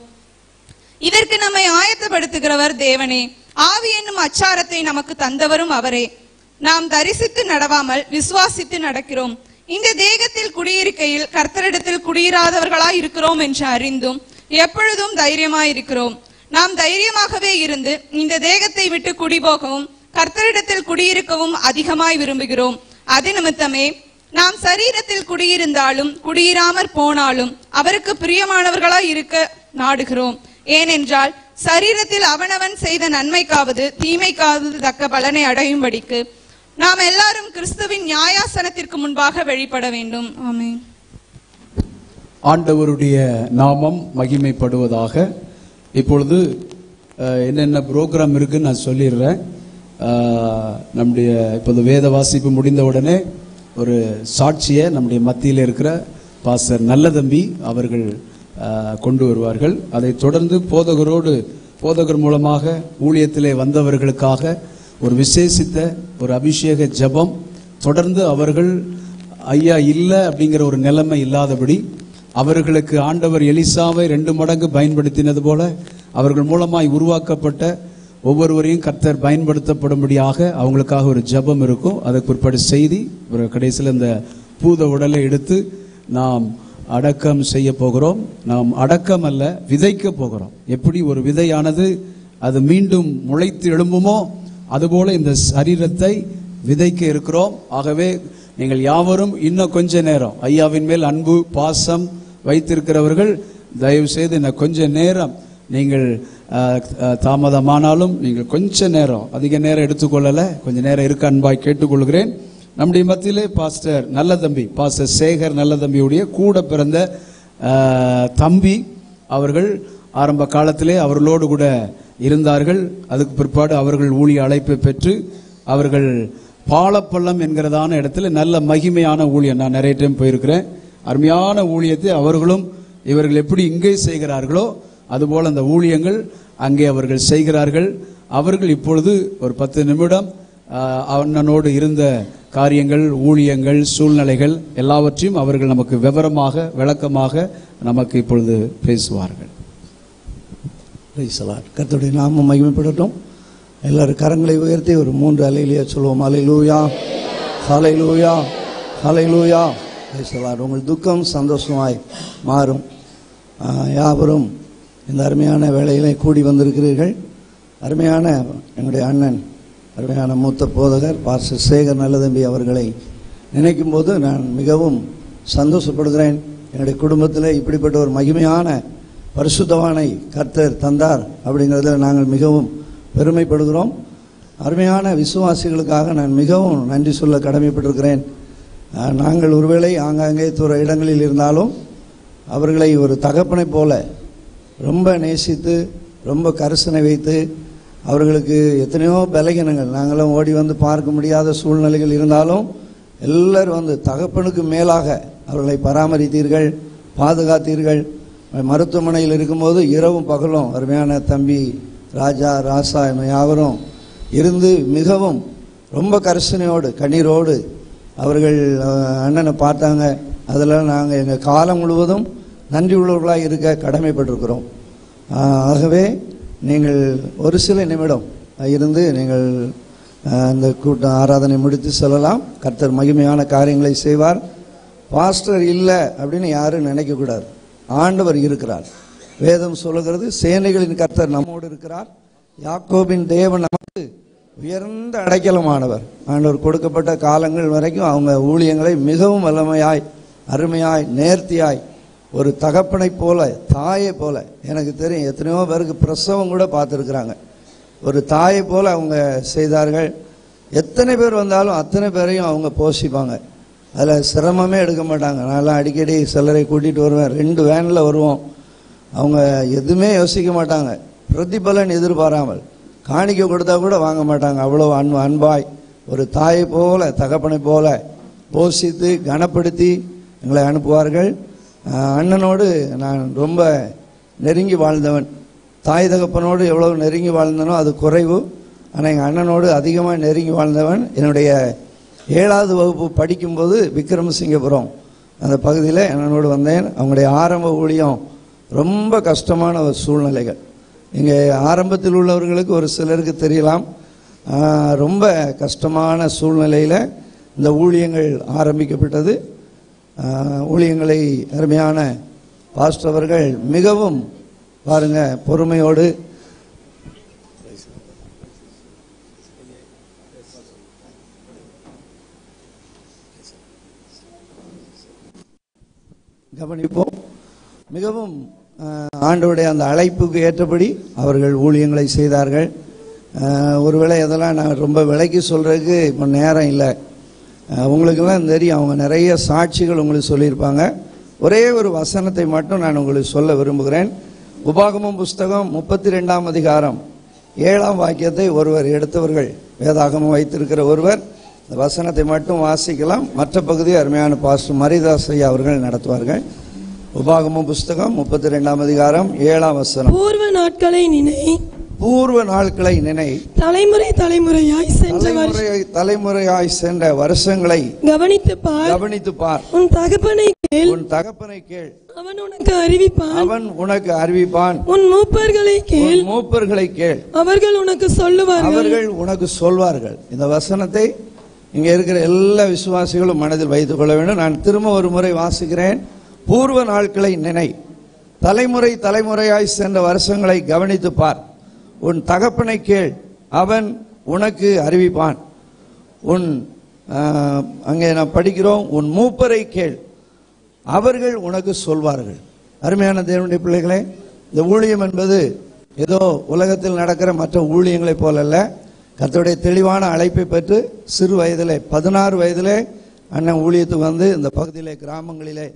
இதற்கு நம்மை ஆயத்தப்படுத்துகிறவர் தேவனே. ஆவி என்னும் அச்சாரத்தை நமக்கு தந்தவரும் அவரே. நாம் தரிசித்து நடவாமல் விசுவாசித்து நடக்கிறோம். இந்த தேகத்தில் குடியிருக்கையில் கர்த்தரிடத்தில் குடியிராதவர்களாய் இருக்கிறோம் என்று அறிந்தும் எப்பொழுதும் தைரியமாய் இருக்கிறோம். நாம் தைரியமாகவே இருந்து இந்த தேகத்தை விட்டு குடிபோகவும் கர்த்தரிடத்தில் குடியிருக்கவும் அதிகமாய் விரும்புகிறோம். அது நிமித்தமே நாம் சரீரத்தில் குடியிருந்தாலும் குடியிராமற் போனாலும் அவருக்கு பிரியமானவர்களாய் இருக்க நாடுகிறோம். ஏனென்றால் சரீரத்தில் அவனவன் செய்த நன்மைக்காவது தீமைக்காவது தக்க பலனை அடையும்படிக்கு நாம் எல்லாரும் கிறிஸ்துவின் நியாயாசனத்திற்கு முன்பாக வெளிப்பட வேண்டும். ஆமென். ஆண்டவருடைய நாமம் மகிமைப்படுவதாக. இப்பொழுது என்னென்ன ப்ரோக்ராம் இருக்குன்னு நான் சொல்லிடுறேன். நம்முடைய இப்போது வேத வாசிப்பு முடிந்த உடனே ஒரு சாட்சியை நம்முடைய மத்தியில் இருக்கிற பாஸ்டர் நல்லதம்பி அவர்கள் கொண்டு வருவார்கள். அதை தொடர்ந்து போதகரோடு போதகர் மூலமாக ஊழியத்திலே வந்தவர்களுக்காக ஒரு விசேஷித்த ஒரு அபிஷேக ஜெபம் தொடர்ந்து அவர்கள் ஐயா இல்லை அப்படிங்கிற ஒரு நிலைமை இல்லாதபடி அவர்களுக்கு ஆண்டவர் எலிசாவை ரெண்டு மடங்கு பயன்படுத்தினது போல அவர்கள் மூலமாய் உருவாக்கப்பட்ட ஒவ்வொருவரையும் கர்த்தர் பயன்படுத்தப்படும்படியாக அவங்களுக்காக ஒரு ஜெபம் இருக்கும். அதற்கு பிற்பாடு செய்தி ஒரு கடைசியில் இந்த பூத உடலை எடுத்து நாம் அடக்கம் செய்ய போகிறோம். நாம் அடக்கம் அல்ல விதைக்க போகிறோம். எப்படி ஒரு விதையானது அது மீண்டும் முளைத்து எழும்புமோ அதுபோல இந்த சரீரத்தை விதைக்க இருக்கிறோம். ஆகவே நீங்கள் யாவரும் இன்னும் கொஞ்ச நேரம் ஐயாவின் மேல் அன்பு பாசம் வைத்திருக்கிறவர்கள் தயவு செய்து இன்னும் கொஞ்ச நேரம் நீங்கள் தாமதமானாலும் நீங்கள் கொஞ்ச நேரம் அதிக நேரம் எடுத்துக்கொள்ளலை கொஞ்ச நேரம் இருக்க அன்பாய் கேட்டுக்கொள்கிறேன். நம்முடைய மத்தியிலே பாஸ்டர் நல்ல தம்பி பாஸ்டர் சேகர் நல்ல தம்பியுடைய கூட பிறந்த தம்பி அவர்கள் ஆரம்ப காலத்திலே அவர்களோடு கூட இருந்தார்கள். அதுக்கு பிற்பாடு அவர்கள் ஊழிய அழைப்பை பெற்று அவர்கள் பாலப்பள்ளம் என்கிறதான இடத்துல நல்ல மகிமையான ஊழியம் நான் நிறைய டைம் போயிருக்கிறேன். அருமையான ஊழியத்தை அவர்களும் இவர்கள் எப்படி இங்கே செய்கிறார்களோ அதுபோல் அந்த ஊழியங்கள் அங்கே அவர்கள் செய்கிறார்கள். அவர்கள் இப்பொழுது ஒரு பத்து நிமிடம் அண்ணனோடு இருந்த காரியங்கள் ஊழியங்கள் சூழ்நிலைகள் எல்லாவற்றையும் அவர்கள் நமக்கு விவரமாக விளக்கமாக நமக்கு இப்பொழுது பேசுவார்கள். பிரைசலார் கர்த்தருடைய நாமம் மகிமைப்படட்டும். எல்லாரும் கரங்களை உயர்த்தி ஒரு மூன்று அலையிலேயே சொல்லுவோம். அலையிலூயா ஹலைலூயா ஹலைலூயா பேசலாம் உங்கள் துக்கம் சந்தோஷமாய் மாறும். யாவரும் இந்த அருமையான வேலையிலே கூடி வந்திருக்கிறீர்கள். அருமையான என்னுடைய அண்ணன் அருமையான மூத்த போதகர் பாச சேகர் நல்லதம்பி அவர்களை நினைக்கும் போது நான் மிகவும் சந்தோஷப்படுகிறேன். என்னுடைய குடும்பத்தில் இப்படிப்பட்ட ஒரு மகிமையான பரிசுத்தவானை கர்த்தர் தந்தார் அப்படிங்கிறதுல நாங்கள் மிகவும் பெருமைப்படுகிறோம். அருமையான விசுவாசிகளுக்காக நான் மிகவும் நன்றி சொல்ல கடமைப்பட்டிருக்கிறேன். நாங்கள் ஒருவேளை ஆங்காங்கே துற இடங்களில் இருந்தாலும் அவர்களை ஒரு தகப்பனைப் போல ரொம்ப நேசித்து ரொம்ப கரிசனை வைத்து அவர்களுக்கு எத்தனையோ பலகீனங்கள். நாங்களும் ஓடி வந்து பார்க்க முடியாத சூழ்நிலைகள் இருந்தாலும் எல்லோரும் வந்து தகப்பனுக்கு மேலாக அவர்களை பராமரித்தீர்கள் பாதுகாத்தீர்கள். மருத்துவமனையில் இருக்கும்போது இரவும் பகலும் அருமையான தம்பி ராஜா ராசா என யாவரும் இருந்து மிகவும் ரொம்ப கரிசனையோடு கண்ணீரோடு அவர்கள் அண்ணனை பார்த்தாங்க. அதில் நாங்கள் எங்கள் காலம் முழுவதும் நன்றி உள்ளவர்களாக இருக்க கடமைப்பட்டிருக்கிறோம். ஆகவே நீங்கள் ஒரு சில நிமிடம் இருந்து நீங்கள் அந்த கூட்டம் ஆராதனை முடித்து சொல்லலாம். கர்த்தர் மகிமையான காரியங்களை செய்வார். பாஸ்டர் இல்லை அப்படின்னு யாரும் நினைக்கக்கூடாது. ஆண்டவர் இருக்கிறார். வேதம் சொல்லுகிறது சேனைகளின் கர்த்தர் நம்மோடு இருக்கிறார். யாக்கோபின் தேவன் நமக்கு உயர்ந்த அடைக்கலமானவர். ஆண்டவர் கொடுக்கப்பட்ட காலங்கள் வரைக்கும் அவங்க ஊழியங்களை மிகவும் வல்லமையாய் அருமையாய் நேர்த்தியாய் ஒரு தகப்பனைப் போல தாயை போல. எனக்கு தெரியும் எத்தனையோ பேருக்கு பிரசவம் கூட பார்த்துருக்குறாங்க. ஒரு தாயை போல அவங்க செய்தார்கள். எத்தனை பேர் வந்தாலும் அத்தனை பேரையும் அவங்க போஷிப்பாங்க. அதில் சிரமமே எடுக்க மாட்டாங்க. நான்லாம் அடிக்கடி சிலரை கூட்டிகிட்டு வருவேன். ரெண்டு வேனில் வருவோம். அவங்க எதுவுமே யோசிக்க மாட்டாங்க. பிரதிபலன் எதிர்பாராமல். காணிக்க கொடுத்தா கூட வாங்க மாட்டாங்க. அவ்வளோ அன்பு அன்பாய். ஒரு தாயை போல தகப்பனை போல போஷித்து கனப்படுத்தி எங்களை அனுப்புவார்கள். அண்ணனோடு நான் ரொம்ப நெருங்கி வாழ்ந்தவன். தாய் தகப்பனோடு எவ்வளவு நெருங்கி வாழ்ந்தனோ அது குறைவு. ஆனால் எங்கள் அண்ணனோடு அதிகமாக நெருங்கி வாழ்ந்தவன். என்னுடைய ஏழாவது வகுப்பு படிக்கும்போது விக்ரமசிங்கபுரம் அந்த பகுதியில் அண்ணனோடு வந்தேன். அவங்களுடைய ஆரம்ப ஊழியம் ரொம்ப கஷ்டமான ஒரு சூழ்நிலைகள். இங்கே ஆரம்பத்தில் உள்ளவர்களுக்கு ஒரு சிலருக்கு தெரியலாம். ரொம்ப கஷ்டமான சூழ்நிலையில் இந்த ஊழியங்கள் ஆரம்பிக்கப்பட்டது. ஊழியங்களை அருமையான பாஸ்டவர்கள் மிகவும் பாருங்க பொறுமையோடு. கவனிப்போம் மிகவும் ஆண்டோடைய அந்த அழைப்புக்கு ஏற்றபடி அவர்கள் ஊழியங்களை செய்தார்கள். ஒருவேளை இதெல்லாம் நான் ரொம்ப விலைக்கு சொல்றதுக்கு இப்போ நேரம் இல்லை. அவங்களுக்கெல்லாம் உங்களுக்கெல்லாம் தெரியும் அவங்க நிறைய சாட்சிகள் உங்களுக்கு சொல்லியிருப்பாங்க. ஒரே ஒரு வசனத்தை மட்டும் நான் உங்களுக்கு சொல்ல விரும்புகிறேன். உபாகமம் புஸ்தகம் முப்பத்தி ரெண்டாம் அதிகாரம் ஏழாம் வாக்கியத்தை ஒருவர் எடுத்தவர்கள் வேதாகமம் வைத்திருக்கிற ஒருவர் இந்த வசனத்தை மட்டும் வாசிக்கலாம். மற்ற பகுதி அருமையான பாஸ்டர் மரிதாசையா அவர்கள் நடத்துவார்கள். உபாகமம் புஸ்தகம் முப்பத்தி ரெண்டாம் அதிகாரம் ஏழாம் வசனம். பூர்வ நாட்களை நினை பூர்வ நாட்களை நினை தலைமுறை தலைமுறையாய் சென்ற தலைமுறையாய் சென்ற வருஷங்களை கவனித்து பார். கவனித்து பார். உன் தகப்பனை கேள். உன் தகப்பனை கேள். அவன் உனக்கு அறிவிப்பான். அவன் உனக்கு அறிவிப்பான். உன் மூப்பர்களை கேள். மூப்பர்களை கேள். அவர்கள் உனக்கு சொல்லுவார்கள். அவர்கள் உனக்கு சொல்வார்கள். இந்த வசனத்தை இங்க இருக்கிற எல்லா விசுவாசிகளும் மனதில் வைத்துக் கொள்ள வேண்டும். நான் திரும்ப ஒரு முறை வாசிக்கிறேன். பூர்வ நாட்களை நினை. தலைமுறை தலைமுறையாய் சென்ற வருஷங்களை கவனித்து பார். உன் தகப்பனை கேள் அவன் உனக்கு அறிவிப்பான். உன் அங்கே நான் படிக்கிறோம் உன் மூப்பரை கேள் அவர்கள் உனக்கு சொல்வார்கள். அருமையான தேவனுடைய பிள்ளைகளே இந்த ஊழியம் என்பது ஏதோ உலகத்தில் நடக்கிற மற்ற ஊழியங்களைப் போலல்ல. கத்தோடைய தெளிவான அழைப்பை பெற்று சிறு வயதிலே பதினாறு வயதிலே அண்ணன் ஊழியத்துக்கு வந்து இந்த பகுதியில் கிராமங்களிலே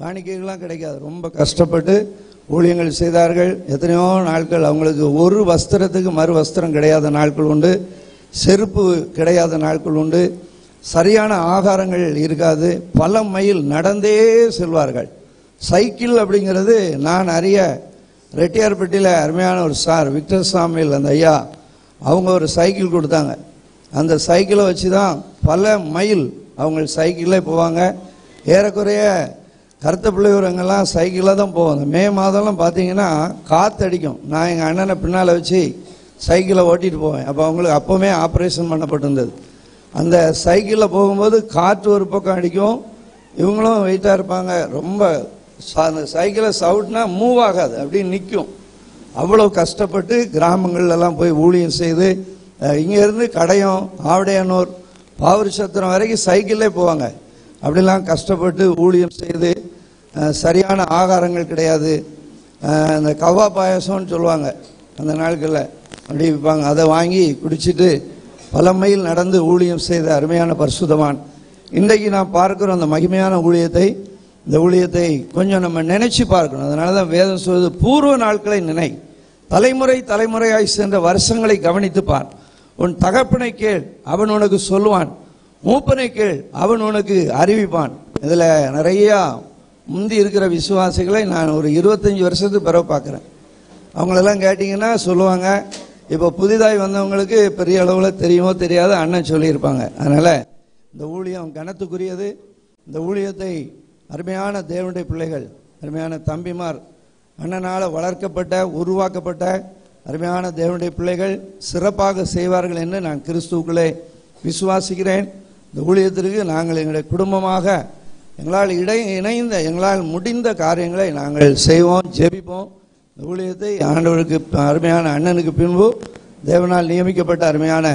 காணிக்கைகள்லாம் கிடைக்காது. ரொம்ப கஷ்டப்பட்டு ஊழியங்கள் செய்தார்கள். எத்தனையோ நாட்கள் அவங்களுக்கு ஒரு வஸ்திரத்துக்கு மறு வஸ்திரம் கிடையாத நாட்கள் உண்டு. செருப்பு கிடையாத நாட்கள் உண்டு. சரியான ஆகாரங்கள் இருக்காது. பல மைல் நடந்தே செல்வார்கள். சைக்கிள் அப்படிங்கிறது நான் அறிய ரெட்டியார்பட்டியில் அருமையான ஒரு சார் விக்டர் சாமியில் அந்த ஐயா அவங்க ஒரு சைக்கிள் கொடுத்தாங்க. அந்த சைக்கிளை வச்சு தான் பல மைல் அவங்க சைக்கிளில் போவாங்க. ஏறக்குறைய கருத்த சைக்கிளில் தான் போவாங்க மே மாதம்லாம் பார்த்தீங்கன்னா காற்றடிக்கும் நான் எங்கள் அண்ணனை பின்னால் வச்சு சைக்கிளை ஓட்டிட்டு போவேன். அப்போ அவங்களுக்கு அப்போவுமே ஆப்ரேஷன் பண்ணப்பட்டிருந்தது. அந்த சைக்கிளில் போகும்போது காற்று ஒரு பக்கம் அடிக்கும். இவங்களும் வெயிட்டாக இருப்பாங்க. ரொம்ப அந்த சைக்கிளை சவுட்னா மூவ் ஆகாது. அப்படியே நிற்கும் அவ்வளோ கஷ்டப்பட்டு கிராமங்கள்லாம் போய் ஊழியம் செய்து இங்கேருந்து கடையம் ஆவடையானூர் பாவூர் சத்திரம் வரைக்கும் சைக்கிளே போவாங்க. அப்படிலாம் கஷ்டப்பட்டு ஊழியம் செய்து சரியான ஆகாரங்கள் கிடையாது. அந்த கவா பாயாசம்னு சொல்லுவாங்க. அந்த நாட்களில் அப்படி விற்பாங்க. அதை வாங்கி குடிச்சிட்டு பல மைல் நடந்து ஊழியம் செய்த அருமையான பரிசுதவான் இன்றைக்கு நான் பார்க்குறோம் அந்த மகிமையான ஊழியத்தை இந்த ஊழியத்தை கொஞ்சம் நம்ம நினைச்சு பார்க்கணும். அதனால தான் வேதம் சொல்வது பூர்வ நாட்களை நினை. தலைமுறை தலைமுறையாய் சென்ற வருஷங்களை கவனித்துப்பான். உன் தகப்பனை கேள் அவன் உனக்கு சொல்லுவான். மூப்பனை கேள் அவன் உனக்கு அறிவிப்பான். இதில் நிறையா முந்தி இருக்கிற விசுவாசிகளை நான் ஒரு இருபத்தஞ்சி வருஷத்துக்கு பிறகு பார்க்குறேன். அவங்களெல்லாம் கேட்டிங்கன்னா சொல்லுவாங்க இப்போ புதிதாய் வந்தவங்களுக்கு பெரிய அளவில் தெரியுமோ தெரியாத அண்ணன் சொல்லியிருப்பாங்க. அதனால் இந்த ஊழியம் கனத்துக்குரியது. இந்த ஊழியத்தை அருமையான தேவனுடைய பிள்ளைகள் அருமையான தம்பிமார் அண்ணனால் வளர்க்கப்பட்ட உருவாக்கப்பட்ட அருமையான தேவனுடைய பிள்ளைகள் சிறப்பாக செய்வார்கள் என்று நான் கிறிஸ்துவுக்குள்ளே விசுவாசிக்கிறேன். இந்த ஊழியத்திற்கு நாங்கள் எங்களுடைய குடும்பமாக எங்களால் இடை இணைந்த எங்களால் முடிந்த காரியங்களை நாங்கள் செய்வோம் ஜெபிப்போம். இந்த ஊழியத்தை ஆண்டவருக்கு அருமையான அண்ணனுக்கு பின்பு தேவனால் நியமிக்கப்பட்ட அருமையான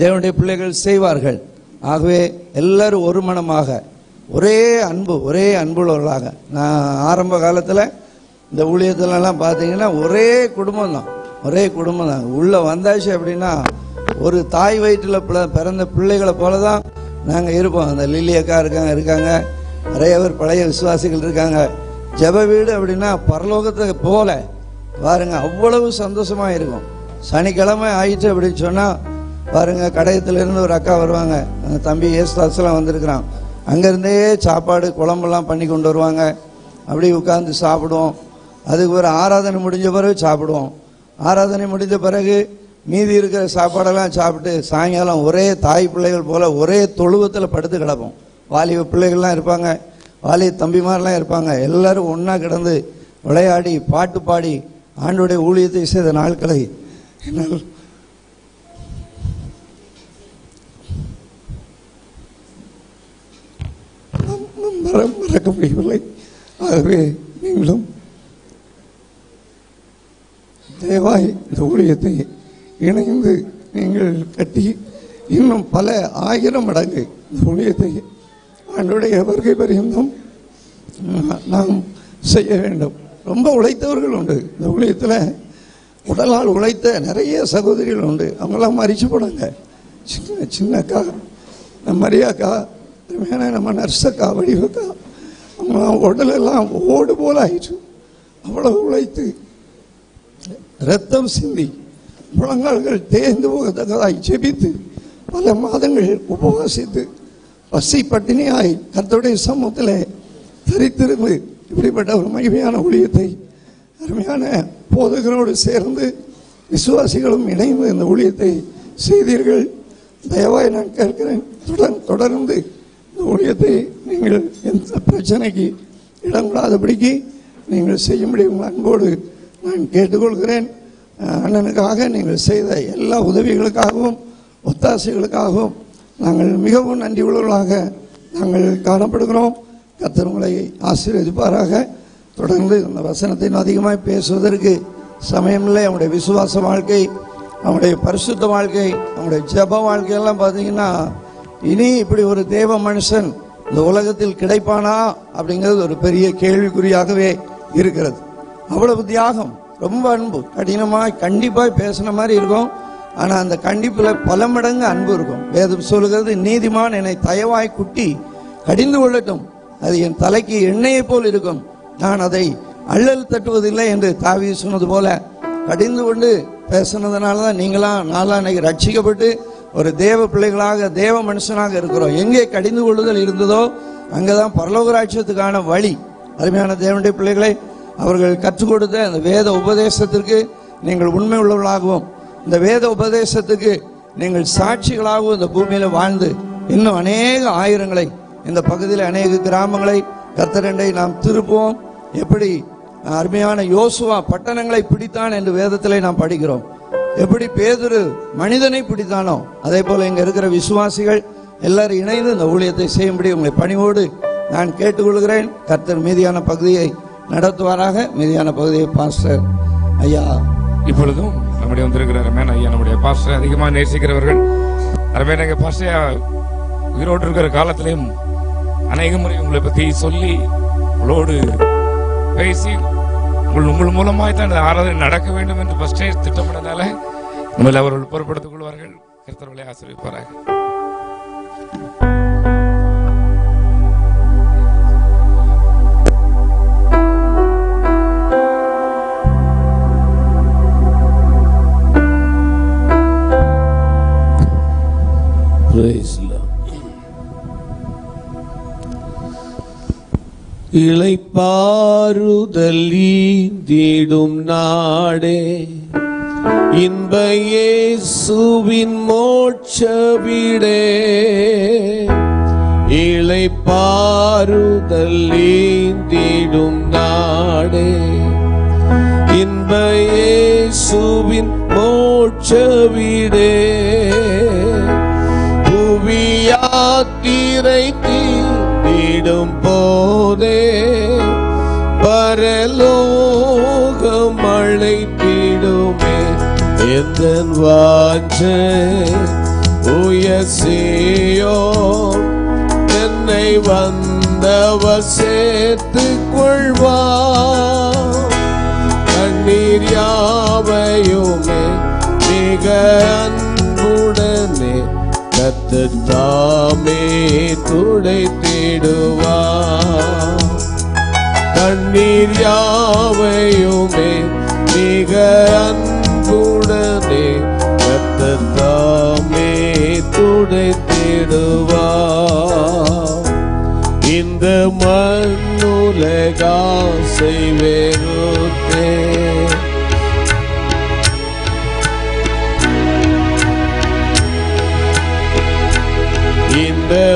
தேவனுடைய பிள்ளைகள் செய்வார்கள். ஆகவே எல்லாரும் ஒரு மனமாக ஒரே அன்பு ஒரே அன்புள்ளவர்களாக. நான் ஆரம்ப காலத்தில் இந்த ஊழியத்திலலாம் பார்த்தீங்கன்னா ஒரே குடும்பம் தான் ஒரே குடும்பம் தான் உள்ளே வந்தாச்சு அப்படின்னா ஒரு தாய் வயிற்றில் பிறந்த பிள்ளைகளை போல தான் நாங்கள் இருப்போம். அந்த லில்லி அக்கா இருக்காங்க இருக்காங்க. நிறைய பேர் பழைய விசுவாசிகள் இருக்காங்க. ஜெப வீடு அப்படின்னா பரலோகத்துக்கு போல. பாருங்க அவ்வளவு சந்தோஷமாக இருக்கும். சனிக்கிழமை ஆயிடுச்சு அப்படின்னு சொன்னால் பாருங்க கடையத்துலேருந்து ஒரு அக்கா வருவாங்க. அந்த தம்பி ஏசுதாஸ்லாம் வந்திருக்கிறான். அங்கேருந்தே சாப்பாடு குழம்பெல்லாம் பண்ணி கொண்டு வருவாங்க. அப்படி உட்காந்து சாப்பிடுவோம். அதுக்கு ஒரு ஆராதனை முடிஞ்ச பிறகு சாப்பிடுவோம். ஆராதனை முடிந்த பிறகு மீதி இருக்கிற சாப்பாடெல்லாம் சாப்பிட்டு சாயங்காலம் ஒரே தாய் பிள்ளைகள் போல ஒரே தொழுவத்தில் படுத்து கிடப்போம். வாலிப பிள்ளைகள்லாம் இருப்பாங்க வாலிப தம்பிமாரெலாம் இருப்பாங்க. எல்லாரும் ஒன்றா கிடந்து விளையாடி பாட்டு பாடி ஆண்டோடைய ஊழியத்தை செய்த நாட்களை என்னால் மற மறக்க முடியவில்லை. ஆகவே நீங்களும் தேவாய் இந்த ஊழியத்தை இணைந்து நீங்கள் கட்டி இன்னும் பல ஆயிரம் மடங்கு ஊழியத்தை ஆண்டுடைய வருகை பரியந்தம் நாம் செய்ய வேண்டும். ரொம்ப உழைத்தவர்கள் உண்டு. இந்த ஊழியத்தில் உடலால் உழைத்த நிறைய சகோதரிகள் உண்டு. அவங்களாம் மறிச்சு போனாங்க. சின்ன சின்னக்கா நம்ம மரியாக்கா அருமையான நம்ம நர்சக்கா வடிவக்கா அவங்களாம் உடலெல்லாம் ஓடு போல ஆயிடுச்சு அவ்வளவு உழைத்து ரத்தம் சிந்தி முழங்கால்கள் தேர்ந்து போகத்தக்கதாய் ஜெபித்து பல மாதங்கள் உபவாசித்து பசி பட்டினியாய் கர்த்தருடைய சமூகத்தில் தரித்திருந்து இப்படிப்பட்ட ஒரு மகிமையான ஊழியத்தை அருமையான போதகரோடு சேர்ந்து விசுவாசிகளும் இணைந்து இந்த ஊழியத்தை செய்தீர்கள் தயவாய் நான் கேட்கிறேன் தொடர் தொடர்ந்து இந்த ஊழியத்தை நீங்கள் எந்த பிரச்சனைக்கு இடம் விடாதபடிக்கு நீங்கள் செய்யும்படி உங்கள் அன்போடு நான் கேட்டுக்கொள்கிறேன் அண்ணனுக்காக நீங்கள் செய்த எல்லா உதவிகளுக்காகவும் ஒத்தாசைகளுக்காகவும் நாங்கள் மிகவும் நன்றி உள்ளவர்களாக நாங்கள் காணப்படுகிறோம். கர்த்தர் உங்களை ஆசீர்வதிப்பாராக. தொடர்ந்து இந்த வசனத்தின் அதிகமாக பேசுவதற்கு சமயமில்லை. அவனுடைய விசுவாச வாழ்க்கை அவனுடைய பரிசுத்த வாழ்க்கை அவனுடைய ஜெப வாழ்க்கையெல்லாம் பார்த்தீங்கன்னா இனி இப்படி ஒரு தேவ மனுஷன் இந்த உலகத்தில் கிடைப்பானா அப்படிங்கிறது ஒரு பெரிய கேள்விக்குறியாகவே இருக்கிறது. அவ்வளவு தியாகம். ரொம்ப அன்பு. கடினமாக கண்டிப்பாக பேசின மாதிரி இருக்கும். ஆனால் அந்த கண்டிப்பில் பல மடங்கு அன்பு இருக்கும். வேதம் சொல்லுகிறது நீதிமான் என்னை தயவாய் குட்டி கடிந்து கொள்ளட்டும். அது என் தலைக்கு எண்ணெயை போல் இருக்கும். நான் அதை அள்ளல் தட்டுவதில்லை என்று தாவி சொன்னது போல கடிந்து கொண்டு பேசுனதுனால தான் நீங்களாம் நாலாம் அன்னைக்கு ரட்சிக்கப்பட்டு ஒரு தேவ பிள்ளைகளாக தேவ மனுஷனாக இருக்கிறோம். எங்கே கடிந்து கொள்ளுதல் இருந்ததோ அங்கதான் பரலோக ராட்சியத்துக்கான வழி. அருமையான தேவனுடைய பிள்ளைகளை அவர்கள் கற்றுக் கொடுத்த அந்த வேத உபதேசத்திற்கு நீங்கள் உண்மை உள்ளவர்களாகவும் இந்த வேத உபதேசத்துக்கு நீங்கள் சாட்சிகளாகவும் இந்த பூமியில் வாழ்ந்து இன்னும் அநேக ஆயிரங்களை இந்த பகுதியில் அநேக கிராமங்களை கத்தரண்டை நாம் திருப்புவோம். எப்படி? அருமையான யோசுவா பட்டணங்களை பிடித்தான் என்று வேதத்திலே நாம் படிக்கிறோம். எப்படி பேதுரு மனிதனை பிடித்தானோ அதே போல இங்க இருக்கிற விசுவாசிகள் எல்லாரும் இணைந்து இந்த ஊழியத்தை செய்யும்படி உங்களை பணிவோடு நான் கேட்டுக்கொள்கிறேன். கர்த்தர் மீதியான பகுதியை நடத்துவாராக மீதியான பகுதியை பாஸ்டர் ஐயா. இப்பொழுதும் நம்முடைய வந்திருக்கிற மேன் ஐயா நம்முடைய பாஸ்டர் அதிகமாக நேசிக்கிறவர்கள். ரமேன் எங்கள் பாஸ்டர் உயிரோடு இருக்கிற காலத்திலையும் அநேக முறை உங்களை பற்றி சொல்லி உங்களோடு பேசி உங்கள் உங்கள் மூலமாய் தான் ஆராதனை நடக்க வேண்டும் என்று ஃபஸ்ட்டே திட்டமிட்டதால உங்களை அவர்கள் பொருட்படுத்திக் கொள்வார்கள். கருத்தர்களை ஆசிரியப்பார்கள் இளைப்பாறுதல் ஈந்திடும் நாடே. இன்ப இயேசுவின் மோட்சவிடே. இளைப்பாறுதல் ஈந்திடும் நாடே. இன்ப இயேசுவின் மோட்சவிடே. வீடே தீண்டிடும் போதே பரலோகம் அழைத்திடுமே எந்த வாஞ்சை உயசியோ என்னை வந்தவர் சேர்த்து கொள்வா கண்ணீர் யாவையுமே மிக அன்புடனே கத்தர் தாமே துடைத்திடுவார் கண்ணீர் யாவையுமே மிக அன்புடனே கத்தர் தாமே துடைத்திடுவார் இந்த மண்ணுலகாசை வெறுத்தே. இந்த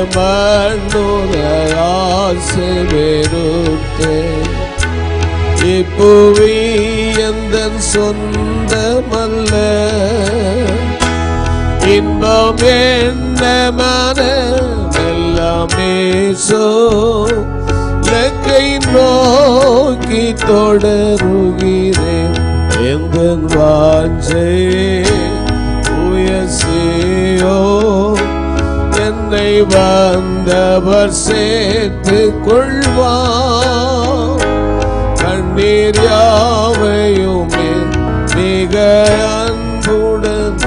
இப்புவி எந்த சொந்தமல்ல. இன்பம் என்ன மனமெல்லாமே சோ. லக்கை நோக்கி தொடருகிறேன் எந்த வாஞ்சே உயசியோ என்னை வந்தவர் சேர்த்து கொள்வார். கண்ணீர் யாவையுமே மிக அன்புடன்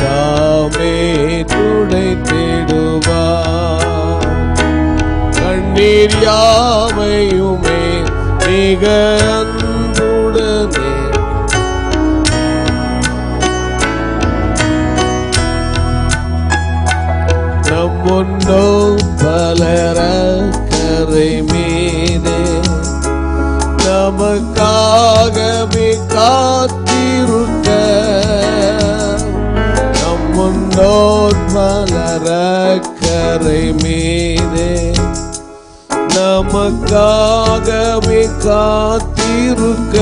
தாமே துடைத்திடுவார். கண்ணீர் யாவையுமே மிக அன்பு உண்டோ பலர கரை மீதே. நமக்காகவே காத்திருக்க நம் முன்னோர் பலர கரை மீதே. நமக்காகவே காத்திருக்க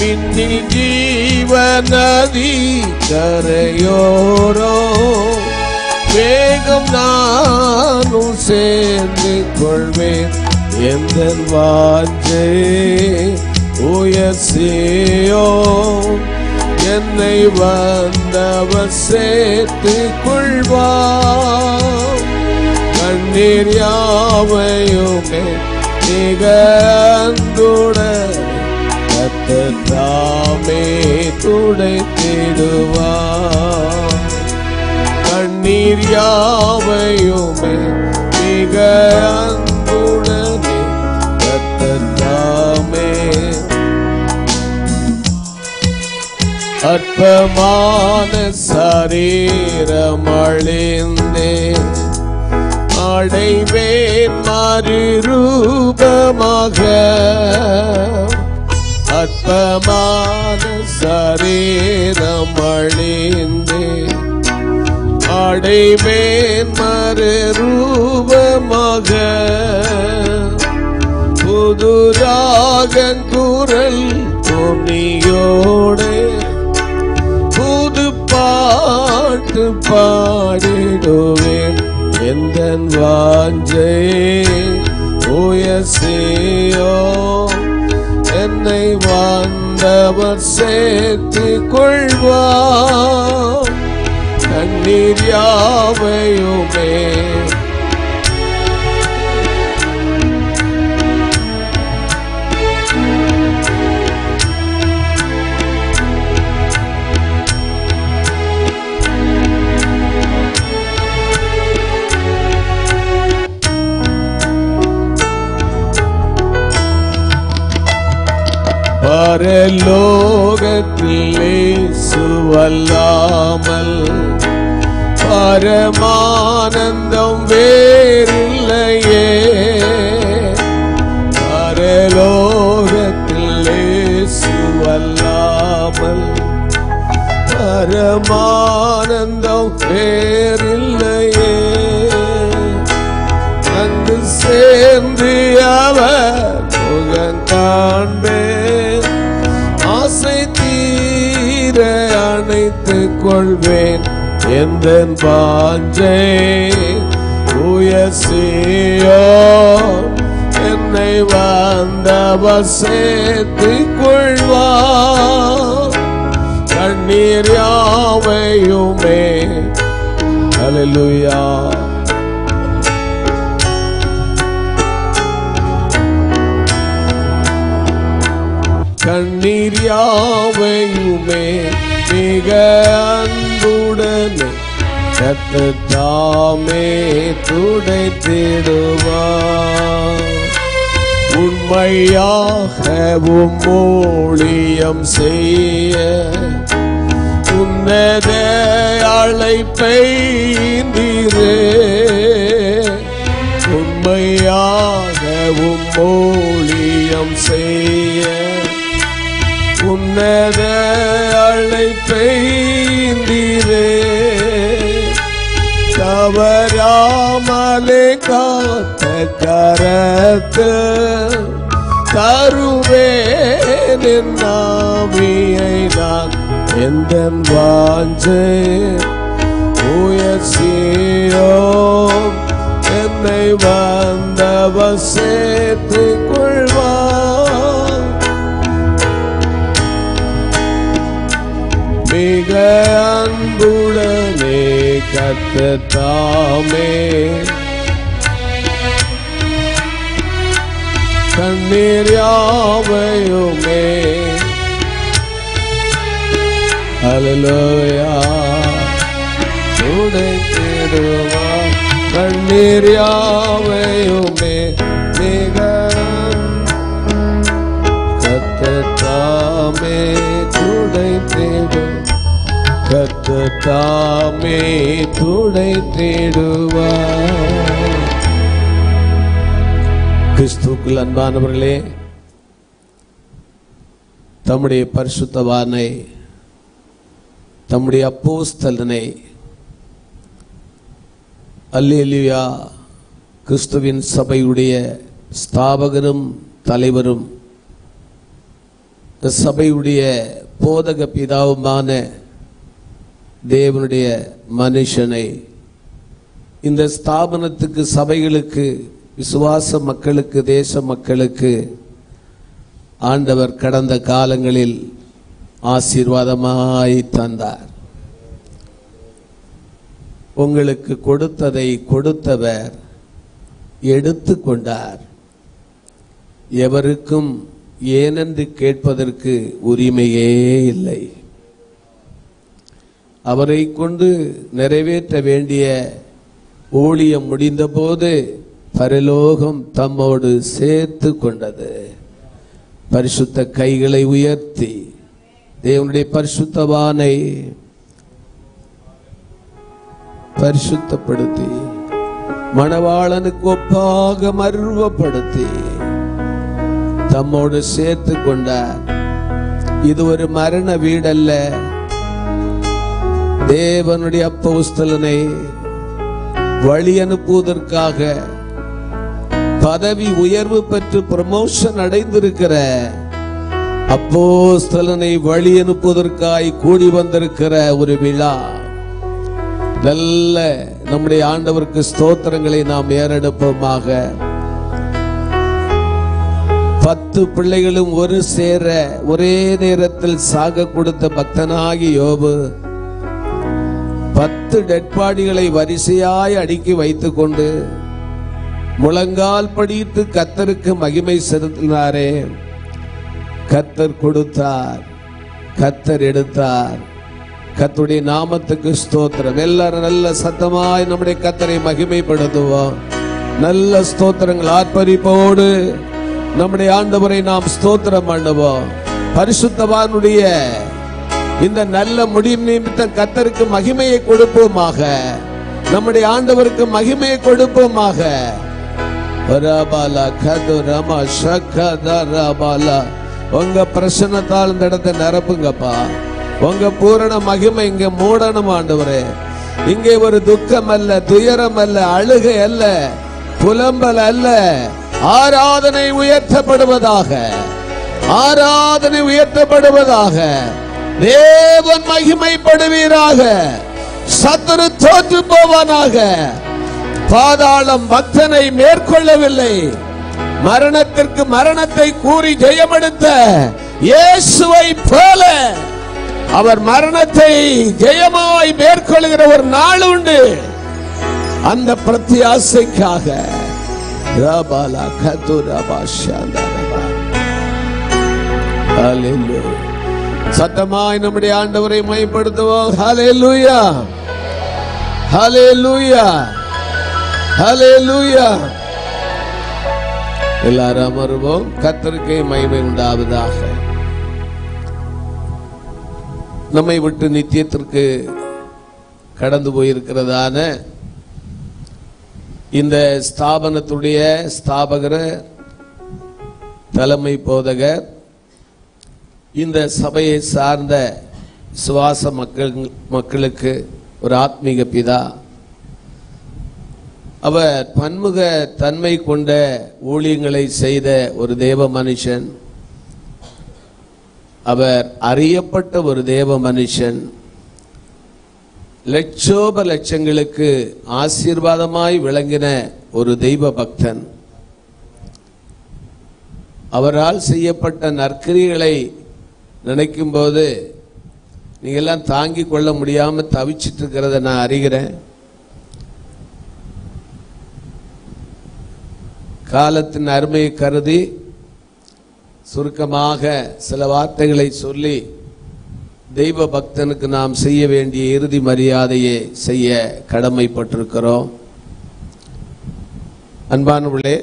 மின்னில் ஜீவநதி கரையோரோ வேகம் நானும் சேர்ந்து கொள்வேன். எந்த வாஞ்சே உயர்சியோ என்னை வந்தவர் சேர்த்து கொள்வார். கண்ணீர் யாவையுமே மிக அன்புடன் தாமே துடைத்திடுவார். கண்ணீர் யாவையுமே மிக அன்புடனே கர்த்தர் அற்பமான சரீரம் அழிந்தே அடைவேன் மறுரூபமாக. அற்பமான சரீரம் அடைவேன் மறு ரூபமாக. புதுராகன் குரல் பொன்னியோடு. புது பாட்டு பாடிடுவேன் எந்த வாஞ்சை. உயசியோ என்னை வந்தவர் சேர்த்து கொள்வார். கண்ணீர் யாவையுமே பரலோகத்திலே சுவல்லாமல் பரமானந்தம் வேறில்லையே. பரலோகத்தில் சுவல்லாமல் பரமானந்தம் வேறில்லையே. அங்கு சேர்ந்து அவர் முகம் காண்பேன். ஆசை தீர அணைத்துக் கொள்வேன். எந்த பாஞ்சை உயசியோ என்னை வந்தவர் சேர்த்துக் கொள்வா கண்ணீர் யாவையுமே அலலுயா கண்ணீர் யாவையுமே மிக அன்புடன் கத்தாமே துடைத்திடுவார். உண்மையாகவும் ஊழியம் செய்ய உன்னத அழைப்பை உண்மையாகவும் ஊழியம் செய்ய உன்னத அழைப்பை நீரே தவறாமலே காத்த கரத்து தருவேன் என் நான் எந்த வாஞ்சை. உயர்ச்சியோ என்னை வந்தவ சேர்த்துக் கொள்வார் கத்தத்தாமே. கண்ணீர் யாவையுமே. அலலோயா துடைத்திடுவா கண்ணீர் யாவையுமே. மிக கத்தத்தாமே துடைத்திடும் கத்தத்தாமே துடைத்திடுவார் கிறிஸ்துக்குள் அன்பானவர்களே தம்முடைய பரிசுத்தவானை தம்முடைய அப்போஸ்தலனை அல்லேலியா கிறிஸ்துவின் சபையுடைய ஸ்தாபகரும் தலைவரும் சபையுடைய போதக பிதாவுமான தேவனுடைய மனுஷனை இந்த ஸ்தாபனத்துக்கு சபைகளுக்கு விசுவாச மக்களுக்கு தேச மக்களுக்கு ஆண்டவர் கடந்த காலங்களில் ஆசீர்வாதமாய் தந்தார். உங்களுக்கு கொடுத்ததை கொடுத்தவர் எடுத்து கொண்டார். எவருக்கும் ஏனென்று கேட்பதற்கு உரிமையே இல்லை. அவரை கொண்டு நிறைவேற்ற வேண்டிய ஊழியம் முடிந்தபோது பரலோகம் தம்மோடு சேர்த்து கொண்டது. பரிசுத்த கைகளை உயர்த்தி தேவனுடைய பரிசுத்தவானை பரிசுத்தப்படுத்தி மணவாளனுக்கு ஒப்பாக மருவப்படுத்தி தம்மோடு சேர்த்து கொண்டார் இது ஒரு மரண வீடல்ல. தேவனுடைய அப்பவுஸ்தலனை வழி அனுப்புவதற்காக பதவி உயர்வு பெற்று ப்ரமோஷன் அடைந்திருக்கிற அப்போஸ்தலனை வழி அனுப்புவதற்காய் கூடி வந்திருக்கிற ஒரு விழா. நல்ல நம்முடைய ஆண்டவருக்கு ஸ்தோத்திரங்களை நாம் ஏறெடுப்போமாக. பத்து பிள்ளைகளும் ஒரு சேர ஒரே நேரத்தில் சாக கொடுத்த பக்தனாகி யோபு பத்து டெட்பாடிகளை வரிசையாய் அடுக்கி வைத்துக் கொண்டு முழங்கால் படித்து கத்தருக்கு மகிமை செலுத்தினாரே. கத்தர் கொடுத்தார் கத்தர் எடுத்தார். கத்துடைய நாமத்துக்கு ஸ்தோத்திரம். எல்லாரும் நல்ல சத்தமாய் நம்முடைய கத்தரை மகிமைப்படுத்துவோம். நல்ல ஸ்தோத்திரங்கள் ஆர்ப்பரிப்போடு நம்முடைய ஆண்டவரை நாம் ஸ்தோத்திரம் பண்ணுவோம். பரிசுத்தவானுடைய இந்த நல்ல முடிவு நிமித்தம் கத்தருக்கு மகிமையை கொடுப்போமாக. நம்முடைய ஆண்டவருக்கு மகிமையை கொடுப்போமாக. கது ரபாலா. உங்க பிரசனத்தால் இந்த இடத்தை நிரப்புங்கப்பா. உங்க பூரண மகிமை இங்க மூடணும் ஆண்டவரே. இங்கே ஒரு துக்கம் அல்ல துயரம் அல்ல அழுகை அல்ல புலம்பல் அல்ல. ஆராதனை உயர்த்தப்படுவதாக. ஆராதனை உயர்த்தப்படுவதாக. தேவன் மகிமைப்படுவீராக. சத்துரு தோற்று போவானாக. பாதாளம் பக்தனை மேற்கொள்ளவில்லை. மரணத்திற்கு மரணத்தை கூறி ஜெயமெடுத்த இயேசுவை போல அவர் மரணத்தை ஜெயமாய் மேற்கொள்கிற ஒரு நாள் உண்டு. அந்த பிரத்தியாசைக்காக ரபாலா கது ரபா Hallelujah. சத்தமாய் நம்முடைய ஆண்டவரை மைப்படுத்துவோம் லூயா ஹலே லூயா எல்லாரும் அமருவோம். கத்தருக்கே மகிமை உண்டாவதாக. நம்மை விட்டு நித்தியத்திற்கு கடந்து போயிருக்கிறதான இந்த ஸ்தாபனத்துடைய ஸ்தாபகர் தலைமை போதகர் இந்த சபையை சார்ந்த சுவாச மக்கள் மக்களுக்கு ஒரு ஆத்மீக பிதா. அவர் பன்முக தன்மை கொண்ட ஊழியங்களை செய்த ஒரு தேவ மனுஷன். அவர் அறியப்பட்ட ஒரு தேவ மனுஷன். லட்சோப லட்சங்களுக்கு ஆசீர்வாதமாய் விளங்கின ஒரு தெய்வ பக்தன். அவரால் செய்யப்பட்ட நற்கிரிகளை நினைக்கும் போது நீங்கெல்லாம் தாங்கிக் கொள்ள முடியாம தவிச்சிட்டு இருக்கிறத நான் அறிகிறேன். காலத்தின் அருமையை கருதி சுருக்கமாக சில வார்த்தைகளை சொல்லி தெய்வ பக்தனுக்கு நாம் செய்ய வேண்டிய இறுதி மரியாதையை செய்ய கடமைப்பட்டிருக்கிறோம். அன்பானவர்களே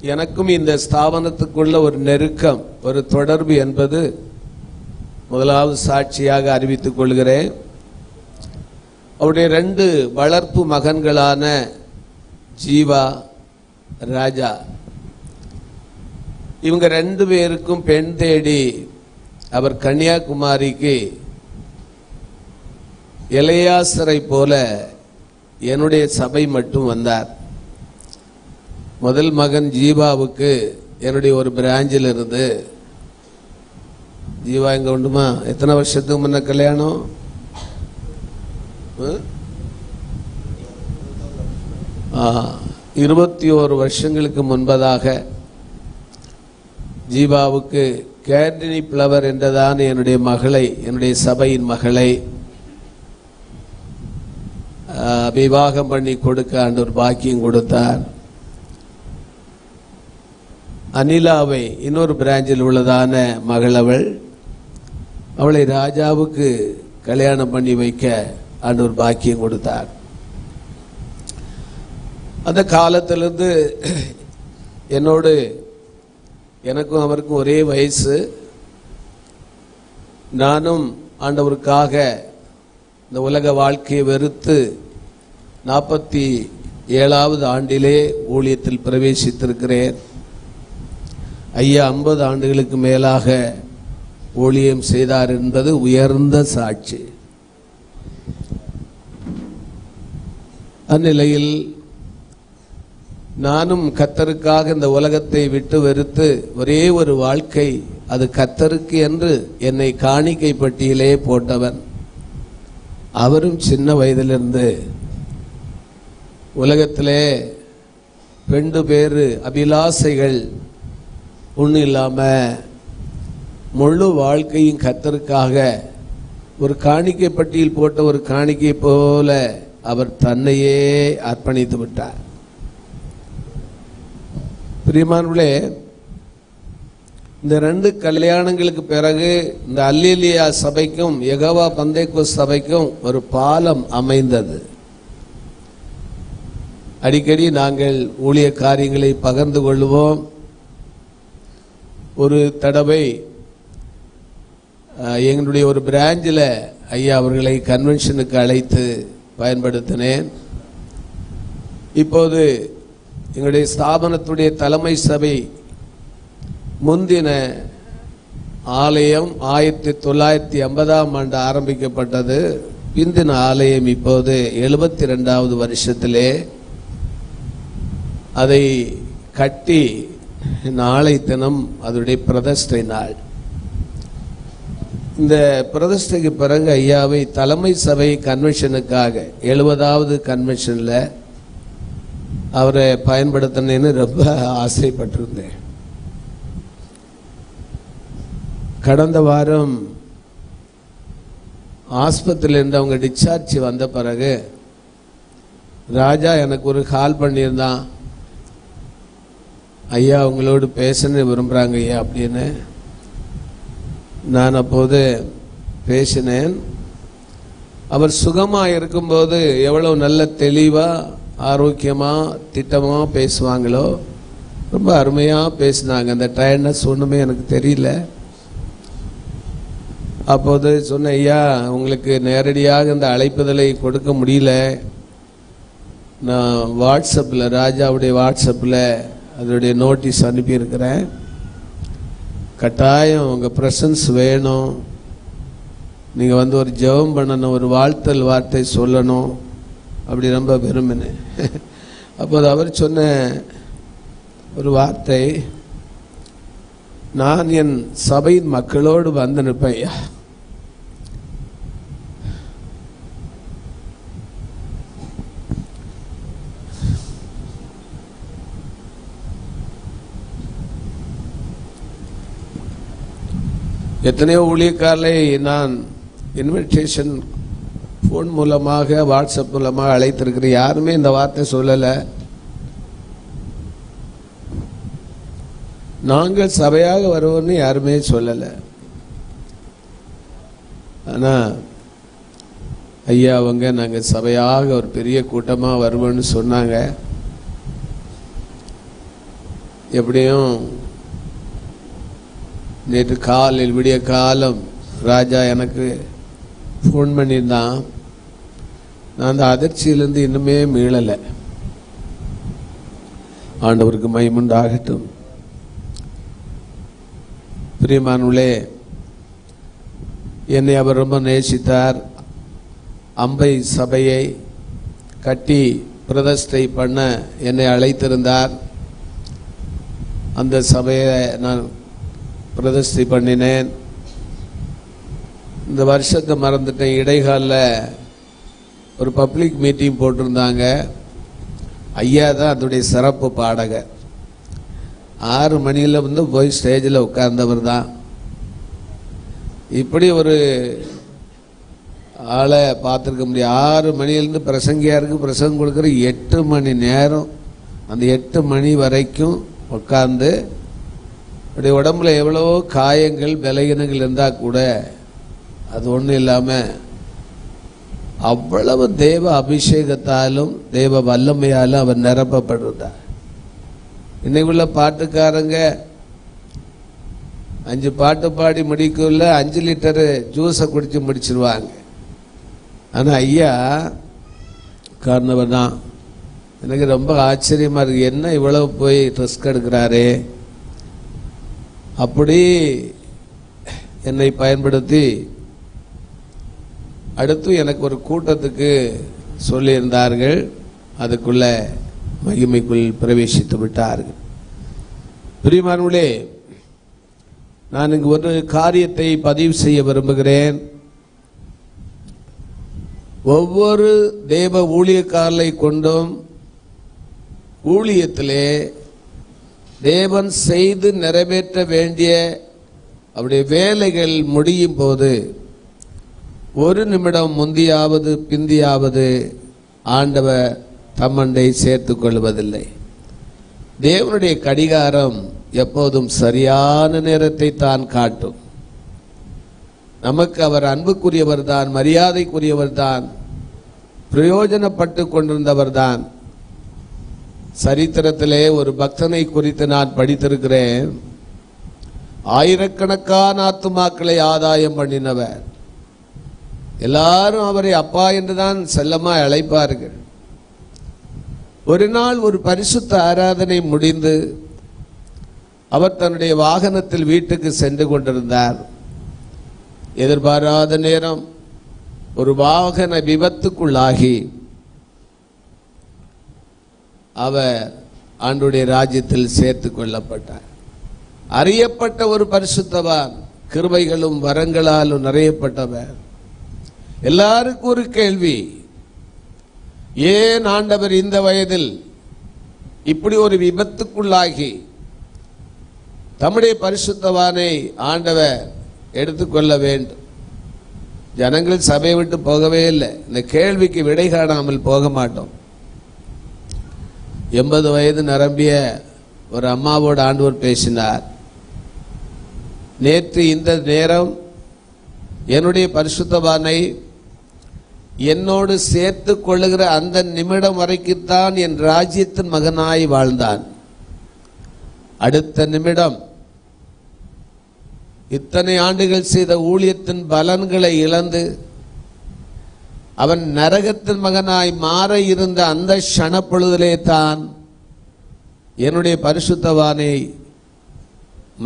எனக்கும் இந்த ஸ்தாபனத்துக்குள்ள ஒரு நெருக்கம் ஒரு தொடர்பு என்பது முதலாவது சாட்சியாக அறிவித்துக் கொள்கிறேன். அவருடைய ரெண்டு வளர்ப்பு மகன்களான ஜீவா ராஜா. இவங்க ரெண்டு பேருக்கும் பெண் தேடி அவர் கன்னியாகுமரிக்கு இளையாசரை போல என்னுடைய சபை மட்டும் வந்தார். முதல் மகன் ஜீவாவுக்கு என்னுடைய ஒரு பிராஞ்சில் இருந்து ஜீவா இங்கே உண்டுமா? எத்தனை வருஷத்துக்கு முன்ன கல்யாணம்? இருபத்தி ஓரு வருஷங்களுக்கு முன்பதாக ஜீவாவுக்கு கேர்டினி பிளவர் என்றதான என்னுடைய மகளை என்னுடைய சபையின் மகளை விவாகம் பண்ணி கொடுக்க ஆண்டவர் பாக்கியம் கொடுத்தார். அனிலாவை இன்னொரு பிராஞ்சில் உள்ளதான மகளவள் அவளை. ராஜாவுக்கு கல்யாணம் பண்ணி வைக்க ஆண்டவர் பாக்கியம் கொடுத்தார். அந்த காலத்திலிருந்து என்னோடு எனக்கும் அவருக்கும் ஒரே வயசு. நானும் ஆண்டவருக்காக இந்த உலக வாழ்க்கையை வெறுத்து நாற்பத்தி ஏழாவது ஆண்டிலே ஊழியத்தில் பிரவேசித்திருக்கிறேன். ஐயா ஐம்பது ஆண்டுகளுக்கு மேலாக ஊழியம் செய்தார் என்பது உயர்ந்த சாட்சி. அந்நிலையில் நானும் கத்தருக்காக இந்த உலகத்தை விட்டு வெறுத்து ஒரே ஒரு வாழ்க்கை அது கத்தருக்கு என்று என்னை காணிக்கை பட்டியலே போட்டவன். அவரும் சின்ன வயதிலிருந்து உலகத்திலே ரெண்டு பேரு அபிலாசைகள் ஒன்றும் இல்லாமல் முழு வாழ்க்கையும் கத்தருக்காக ஒரு காணிக்கை பட்டியல் போட்ட ஒரு காணிக்கை போல அவர் தன்னையே அர்ப்பணித்து விட்டார். பிரியமானவர்களே இந்த ரெண்டு கல்யாணங்களுக்கு பிறகு இந்த அல்லியா சபைக்கும் எகவா பந்தேக்கு சபைக்கும் ஒரு பாலம் அமைந்தது. அடிக்கடி நாங்கள் ஊழிய காரியங்களை பகிர்ந்து கொள்வோம் ஒரு தடவை எங்களுடைய ஒரு பிராஞ்சில் ஐயா அவர்களை கன்வென்ஷனுக்கு அழைத்து பயன்படுத்தினேன். இப்போது எங்களுடைய ஸ்தாபனத்துடைய தலைமை சபை முந்தின ஆலயம் ஆயிரத்தி தொள்ளாயிரத்தி ஐம்பதாம் ஆண்டு ஆரம்பிக்கப்பட்டது. பிந்தின ஆலயம் இப்போது எழுபத்தி ரெண்டாவது வருஷத்திலே அதை கட்டி நாளை தினம் அதனுடைய பிரதஷ்டை நாள். இந்த பிரதிஷ்டைக்கு பிறகு ஐயாவை தலைமை சபை கன்வென்ஷனுக்காக எழுபதாவது கன்வென்ஷனில் அவரை பயன்படுத்தினேன்னு ரொம்ப ஆசைப்பட்டிருந்தேன். கடந்த வாரம் ஆஸ்பத்திரியிலேருந்து அவங்க டிஸ்சார்ஜ் வந்த பிறகு ராஜா எனக்கு ஒரு கால் பண்ணியிருந்தான். ஐயா உங்களோடு பேசணும்னு விரும்புகிறாங்க ஐயா அப்படின்னு நான் அப்போது பேசினேன். அவர் சுகமாக இருக்கும்போது எவ்வளோ நல்ல தெளிவாக ஆரோக்கியமாக திட்டமாக பேசுவாங்களோ ரொம்ப அருமையாக பேசினாங்க. அந்த டயர்ட்னஸ் ஒன்றுமே எனக்கு தெரியல. அப்போது சொன்ன ஐயா உங்களுக்கு நேரடியாக இந்த அழைப்புதலை கொடுக்க முடியல. நான் வாட்ஸ்அப்பில் ராஜாவுடைய வாட்ஸ்அப்பில் அதனுடைய நோட்டீஸ் அனுப்பியிருக்கிறேன். கட்டாயம் உங்கள் ப்ரெசன்ஸ் வேணும். நீங்கள் வந்து ஒரு ஜெபம் பண்ணணும் ஒரு வாழ்த்தல் வார்த்தை சொல்லணும். அப்படி ரொம்ப விரும்பினேன் அப்போது அவர் சொன்ன ஒரு வார்த்தை நான் என் சபையின் மக்களோடு வந்து நிற்பேன் எத்தனையோ ஊழியக்காரரை நான் இன்விடேஷன் ஃபோன் மூலமாக வாட்ஸ்அப் மூலமாக அழைத்திருக்கிறேன் யாருமே இந்த வார்த்தை சொல்லலை. நாங்கள் சபையாக வருவோம்னு யாருமே சொல்லலை. ஆனால் ஐயா அவங்க நாங்கள் சபையாக ஒரு பெரிய கூட்டமாக வருவோம்னு சொன்னாங்க. எப்படியும் நேற்று காலில் விடிய காலம் ராஜா எனக்கு ஃபோன் பண்ணியிருந்தான். நான் அந்த அதிர்ச்சியிலேருந்து இன்னுமே மீளலை. ஆண்டவருக்கு மைமுண்டாகட்டும் பிரியமானுளே என்னை அவர் ரொம்ப நேசித்தார். அம்பை சபையை கட்டி பிரதஷ்டை பண்ண என்னை அழைத்திருந்தார். அந்த சபையை நான் பிரதிஷ்டை பண்ணினேன். இந்த வருஷத்தை மறந்துட்டேன். இடைக்காலில் ஒரு பப்ளிக் மீட்டிங் போட்டிருந்தாங்க. ஐயா தான் அதோடைய சிறப்பு பாடகர். ஆறு மணியில் வந்து போய் ஸ்டேஜில் உட்கார்ந்தவர் தான். இப்படி ஒரு ஆளை பார்த்துருக்க முடியும். ஆறு மணிலேருந்து பிரசங்கியாருக்கு பிரசங்கம் கொடுக்குற எட்டு மணி நேரம் அந்த எட்டு மணி வரைக்கும் உட்கார்ந்து அப்படி உடம்புல எவ்வளவோ காயங்கள் பலகீனங்கள் இருந்தால் கூட அது ஒன்றும் இல்லாமல் அவ்வளவு தேவ அபிஷேகத்தாலும் தேவ வல்லமையாலும் அவர் நிரப்பப்படுறார் இன்னைக்கு உள்ள பாட்டுக்காரங்க அஞ்சு பாட்டு பாடி முடிக்கல அஞ்சு லிட்டரு ஜூஸை குடிச்சு முடிச்சிருவாங்க. ஆனால் ஐயா காரணவர் தான் எனக்கு ரொம்ப ஆச்சரியமாக இருக்குது என்ன இவ்வளவு போய் ரிஸ்க் எடுக்கிறாரே? அப்படி என்னை பயன்படுத்தி அடுத்து எனக்கு ஒரு கூட்டத்துக்கு சொல்லியிருந்தார்கள். அதுக்குள்ள மகிமைக்குள் பிரவேசித்து விட்டார்கள். பிரியமானவர்களே நான் இங்கு ஒரு காரியத்தை பதிவு செய்ய விரும்புகிறேன். ஒவ்வொரு தேவ ஊழியக்காரலை கொண்டும் ஊழியத்திலே தேவன் செய்து நிறைவேற்ற வேண்டிய அவருடைய வேலைகள் முடியும் போது ஒரு நிமிடம் முந்தியாவது பிந்தியாவது ஆண்டவர் தம்மண்டை சேர்த்து கொள்வதில்லை. தேவனுடைய கடிகாரம் எப்போதும் சரியான நேரத்தை தான் காட்டும். நமக்கு அவர் அன்புக்குரியவர் தான் மரியாதைக்குரியவர் தான் பிரயோஜனப்பட்டு கொண்டிருந்தவர் தான். சரித்திரத்திலே ஒரு பக்தனை குறித்து நான் படித்திருக்கிறேன். ஆயிரக்கணக்கான ஆத்துமாக்களை ஆதாயம் பண்ணினவர். எல்லாரும் அவரை அப்பா என்றுதான் செல்லமாக அழைப்பார்கள். ஒரு நாள் ஒரு பரிசுத்த ஆராதனை முடிந்து அவர் தன்னுடைய வாகனத்தில் வீட்டுக்கு சென்று கொண்டிருந்தார். எதிர்பாராத நேரம் ஒரு வாகன விபத்துக்குள்ளாகி அவர் ஆண்டுடைய ராஜ்யத்தில் சேர்த்து கொள்ளப்பட்டார். அறியப்பட்ட ஒரு பரிசுத்தவான் கிருபைகளும் வரங்களாலும் நிறையப்பட்டவர். எல்லாருக்கும் ஒரு கேள்வி. ஏன் ஆண்டவர் இந்த வயதில் இப்படி ஒரு விபத்துக்குள்ளாகி தம்முடைய பரிசுத்தவானை ஆண்டவர் எடுத்துக்கொள்ள வேண்டும்? ஜனங்கள் சபையை விட்டு போகவே இல்லை. இந்த கேள்விக்கு விடை காணாமல் போக மாட்டோம். எண்பது வயது நிரம்பிய ஒரு அம்மாவோடு ஆண்டவர் பேசினார். நேற்று இந்த நேரம் என்னுடைய பரிசுத்தவானை என்னோடு சேர்த்து கொள்ளுகிற அந்த நிமிடம் வரைக்குத்தான் என் ராஜ்யத்தின் மகனாய் வாழ்ந்தான். அடுத்த நிமிடம் இத்தனை ஆண்டுகள் செய்த ஊழியத்தின் பலன்களை இழந்து அவன் நரகத்தின் மகனாய் மாற இருந்த அந்த க்ஷணப்பொழுதிலே தான் என்னுடைய பரிசுத்தவானை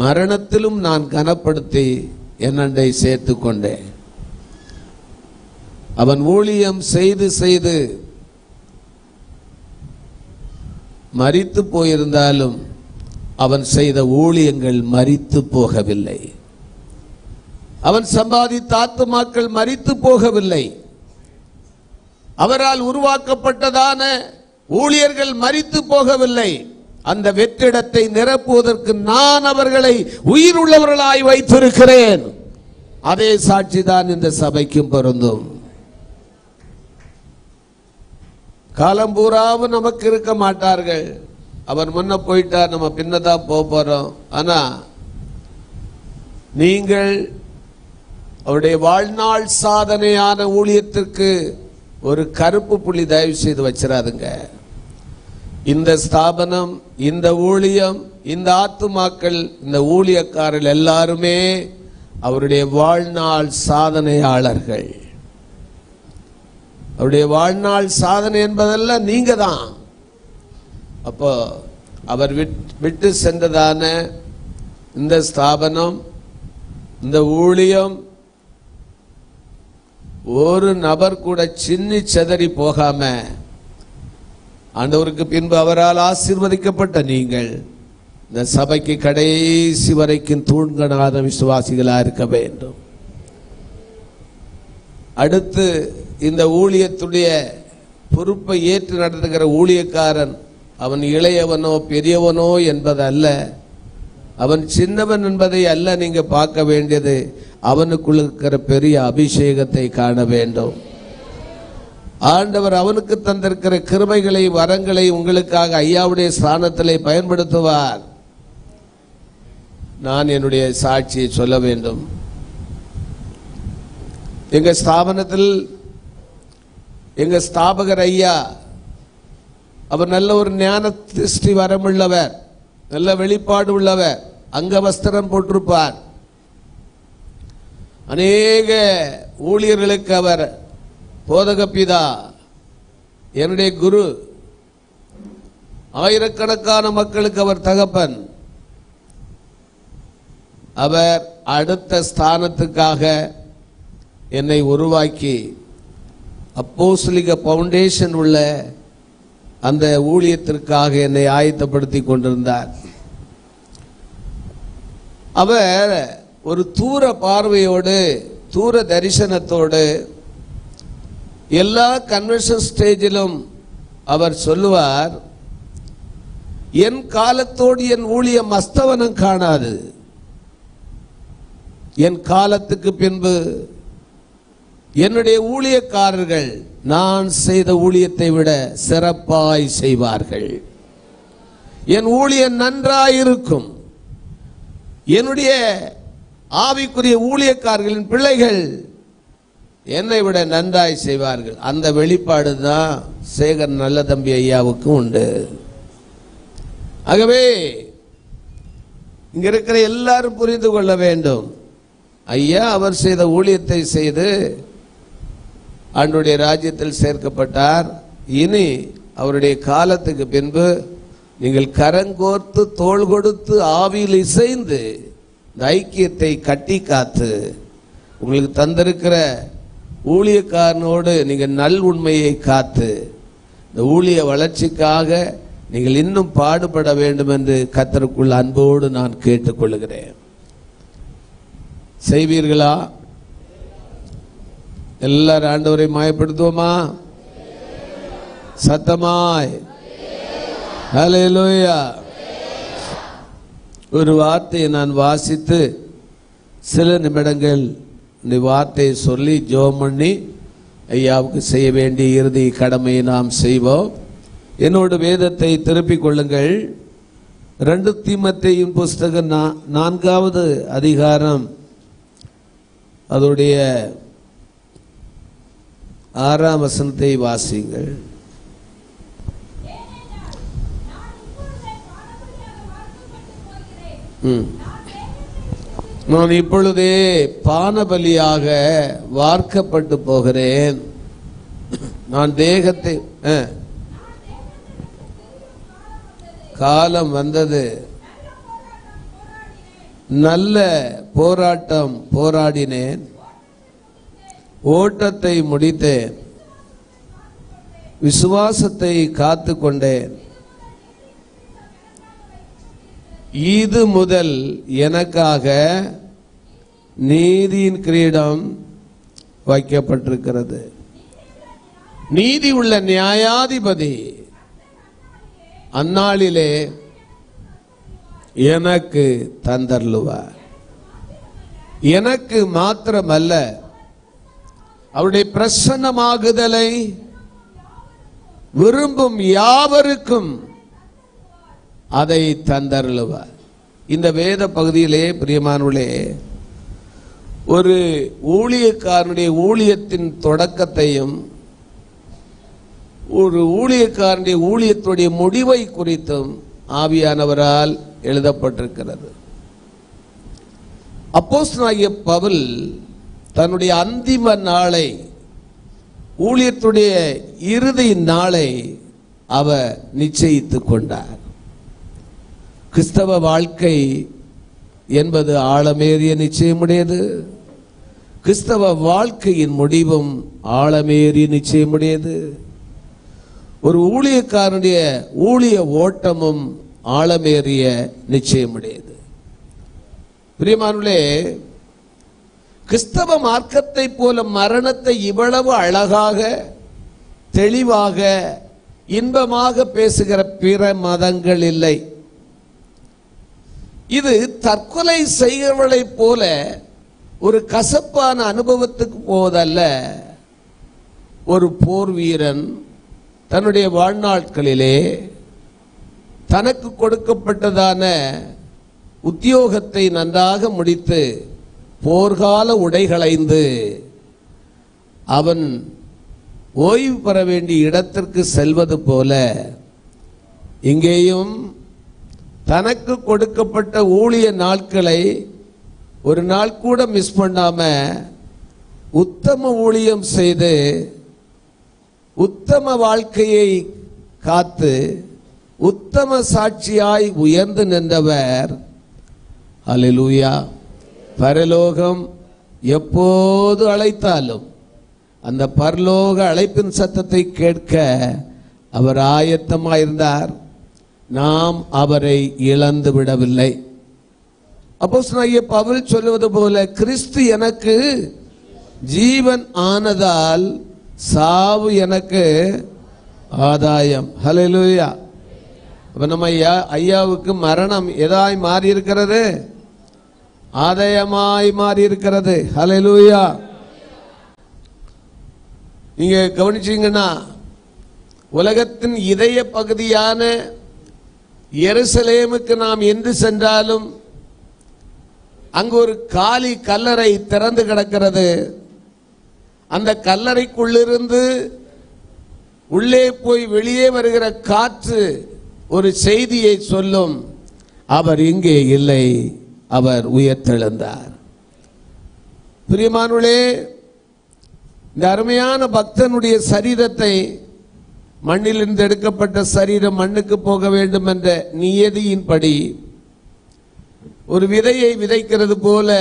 மரணத்திலும் நான் கனப்படுத்தி என்னண்டை சேர்த்து கொண்டேன். அவன் ஊழியம் செய்து செய்து மறித்து போயிருந்தாலும் அவன் செய்த ஊழியங்கள் மறித்து போகவில்லை. அவன் சம்பாதித்த ஆத்துமாக்கள் மறித்து போகவில்லை. அவரால் உருவாக்கப்பட்டதான ஊழியர்கள் மறித்து போகவில்லை. அந்த வெற்றிடத்தை நிரப்புவதற்கு நான் அவர்களை உயிர் உள்ளவர்களாய் வைத்திருக்கிறேன். அதே சாட்சிதான் இந்த சபைக்கும் பொருந்தும். காலம் பூராவும் நமக்கு இருக்க மாட்டார்கள். அவர் முன்ன போயிட்டா நம்ம பின்னதான் போக போறோம். ஆனா நீங்கள் அவருடைய வாழ்நாள் சாதனையான ஊழியத்திற்கு ஒரு கருப்பு புள்ளி தயவு செய்து வச்சிடாதுங்க இந்த ஸ்தாபனம் இந்த ஊழியம் இந்த ஆத்துமாக்கள் இந்த ஊழியக்காரர்கள் எல்லாருமே அவருடைய வாழ்நாள் சாதனையாளர்கள். அவருடைய வாழ்நாள் சாதனை என்பதெல்லாம் நீங்க தான் அப்போ அவர் விட்- விட்டு சென்றதான இந்த ஸ்தாபனம் இந்த ஊழியம் ஒரு நபர் கூட சின்னி செதறி போகாம ஆண்டவருக்கு பின்பு அவரால் ஆசீர்வதிக்கப்பட்ட நீங்கள் இந்த சபைக்கு கடைசி வரைக்கும் தூண்கணாத விசுவாசிகளாக இருக்க வேண்டும். அடுத்து இந்த ஊழியத்துடைய பொறுப்பை ஏற்று நடத்துகிற ஊழியக்காரன் அவன் இளையவனோ பெரியவனோ என்பதல்ல. அவன் சின்னவன் என்பதை அல்ல நீங்க பார்க்க வேண்டியது. அவனுக்குள்ள இருக்கிற பெரிய அபிஷேகத்தை காண வேண்டும். ஆண்டவர் அவனுக்கு தந்திருக்கிற கிருமைகளை வரங்களை உங்களுக்காக ஐயாவுடைய ஸ்தானத்திலே பயன்படுத்துவார். நான் என்னுடைய சாட்சியை சொல்ல வேண்டும். எங்க ஸ்தாபனத்தில் எங்க ஸ்தாபகர் ஐயா அவர் நல்ல ஒரு ஞான திருஷ்டி வரமுள்ளவர் நல்ல வெளிப்பாடு உள்ளவர் அங்க வஸ்திரம் போட்டிருப்பார். அநேக ஊழியர்களுக்கு அவர் போதக பிதா என்னுடைய குரு ஆயிரக்கணக்கான மக்களுக்கு அவர் தகப்பன். அவர் அடுத்த ஸ்தானத்துக்காக என்னை உருவாக்கி அப்போஸ்லிக பவுண்டேஷன் உள்ள அந்த ஊழியத்திற்காக என்னை ஆயத்தப்படுத்தி கொண்டிருந்தார். அவர் ஒரு தூர பார்வையோடு தூர தரிசனத்தோடு எல்லா கன்வென்ஷன் ஸ்டேஜிலும் அவர் சொல்லுவார் என் காலத்தோடு என் ஊழியம் அஸ்தவனம் காணாது. என் காலத்துக்கு பின்பு என்னுடைய ஊழியக்காரர்கள் நான் செய்த ஊழியத்தை விட சிறப்பாய் செய்வார்கள். என் ஊழியம் நன்றாயிருக்கும். என்னுடைய ஆவிக்குரிய ஊழியக்காரர்களின் பிள்ளைகள் என்னை விட நன்றாய் செய்வார்கள். அந்த வெளிப்பாடு தான் சேகர் நல்ல தம்பி ஐயாவுக்கும் உண்டு. ஆகவே இங்க இருக்கிற எல்லாரும் புரிந்து கொள்ள வேண்டும். ஐயா அவர் செய்த ஊழியத்தை செய்து அன்றைய ராஜ்யத்தில் சேர்க்கப்பட்டார். இனி அவருடைய காலத்துக்கு பின்பு நீங்கள் கரங்கோர்த்து தோள் கொடுத்து ஆவியில் இசைந்து இந்த ஐக்கியத்தை கட்டி காத்து உங்களுக்கு தந்திருக்கிற ஊழியக்காரனோடு நீங்கள் நல் உண்மையை காத்து இந்த ஊழிய வளர்ச்சிக்காக நீங்கள் இன்னும் பாடுபட வேண்டும் என்று கத்தருக்குள் அன்போடு நான் கேட்டுக்கொள்கிறேன். செய்வீர்களா? எல்லாரும் ஆண்டவரை மாயப்படுத்துவோமா? சத்தமாய். ஹalleluya. ஒரு வார்த்தையை நான் வாசித்து சில நிமிடங்கள் இந்த வார்த்தையை சொல்லி ஜோம் பண்ணி ஐயாவுக்கு செய்ய வேண்டிய இறுதி கடமையை நாம் செய்வோம். என்னோட வேதத்தை திருப்பிக் கொள்ளுங்கள். ரெண்டு தீமத்தையும் புஸ்தகம் நா- நான்காவது அதிகாரம் அதோடைய ஆறாம் வசனத்தை வாசியுங்கள். நான் இப்பொழுதே பானபலியாக வார்க்கப்பட்டு போகிறேன். நான் தேகத்தை ஆ. காலம் வந்தது. நல்ல போராட்டம் போராடினேன். ஓட்டத்தை முடித்தேன். விசுவாசத்தை காத்து கொண்டேன் இது முதல் எனக்காக நீதியின் கிரீடம் வைக்கப்பட்டிருக்கிறது. நீதி உள்ள நியாயாதிபதி அந்நாளிலே எனக்கு தந்தருளுவார். எனக்கு மாத்திரமல்ல அவருடைய பிரசன்னமாகுதலை விரும்பும் யாவருக்கும் அதை தந்தருளுவார். இந்த வேத பகுதியிலே பிரியமானவர்களே ஒரு ஊழியக்காரனுடைய ஊழியத்தின் தொடக்கத்தையும் ஒரு ஊழியக்காரனுடைய ஊழியத்துடைய முடிவை குறித்தும் ஆவியானவரால் எழுதப்பட்டிருக்கிறது. அப்போஸ்தலனாகிய பவுல் தன்னுடைய அந்திம நாளை ஊழியத்துடைய இறுதி நாளை அவர் நிச்சயித்துக் கொண்டார். கிறிஸ்தவ வாழ்க்கை என்பது ஆழமேறிய நிச்சயமுடையது. கிறிஸ்தவ வாழ்க்கையின் முடிவும் ஆழமேறிய நிச்சயமுடையது. ஒரு ஊழியக்காரனுடைய ஊழிய ஓட்டமும் ஆழமேறிய நிச்சயமுடையது. பிரியமானுலே கிறிஸ்தவ மார்க்கத்தை போல மரணத்தை இவ்வளவு அழகாக தெளிவாக இன்பமாக பேசுகிற பிற மதங்கள் இல்லை. இது தற்கொலை செய்கிறவளைப் போல ஒரு கசப்பான அனுபவத்துக்கு போவதல்ல. ஒரு போர் வீரன் தன்னுடைய வாழ்நாட்களிலே தனக்கு கொடுக்கப்பட்டதான உத்தியோகத்தை நன்றாக முடித்து போர்க்கால உடைகளைந்து அவன் ஓய்வு பெற வேண்டிய இடத்திற்கு செல்வது போல இங்கேயும் தனக்கு கொடுக்கப்பட்ட ஊழிய நாட்களை ஒரு நாள் கூட மிஸ் பண்ணாம உத்தம ஊழியம் செய்து உத்தம வாழ்க்கையை காத்து உத்தம சாட்சியாய் உயர்ந்து நின்றவர். அலிலூயா பரலோகம் எப்போது அழைத்தாலும் அந்த பரலோக அழைப்பின் சத்தத்தை கேட்க அவர் ஆயத்தமாயிருந்தார். நாம் அவரை இழந்து விடவில்லை. அப்போ பவுல் சொல்லுவது போல கிறிஸ்து எனக்கு ஜீவன் ஆனதால் சாவு எனக்கு ஆதாயம். ஹalleluya. இப்போ நம்ம ஐயா ஐயாவுக்கு மரணம் எதாய் மாறி இருக்கிறது ஆதாயமாய் மாறி இருக்கிறது ஹalleluya. நீங்கள் கவனிச்சீங்கன்னா உலகத்தின் இதய பகுதியான எருசலேமுக்கு நாம் என்று சென்றாலும் அங்கு ஒரு காலி கல்லறை திறந்து கிடக்கிறது. அந்த கல்லறைக்குள்ளிருந்து உள்ளே போய் வெளியே வருகிற காற்று ஒரு செய்தியை சொல்லும். அவர் இங்கே இல்லை. அவர் உயர்த்தெழுந்தார். பிரியமானுளே இந்த அருமையான பக்தனுடைய சரீரத்தை மண்ணிலிருந்து எடுக்கப்பட்ட சரீரம் மண்ணுக்கு போக வேண்டும் என்ற நியதியின்படி ஒரு விதையை விதைக்கிறது போல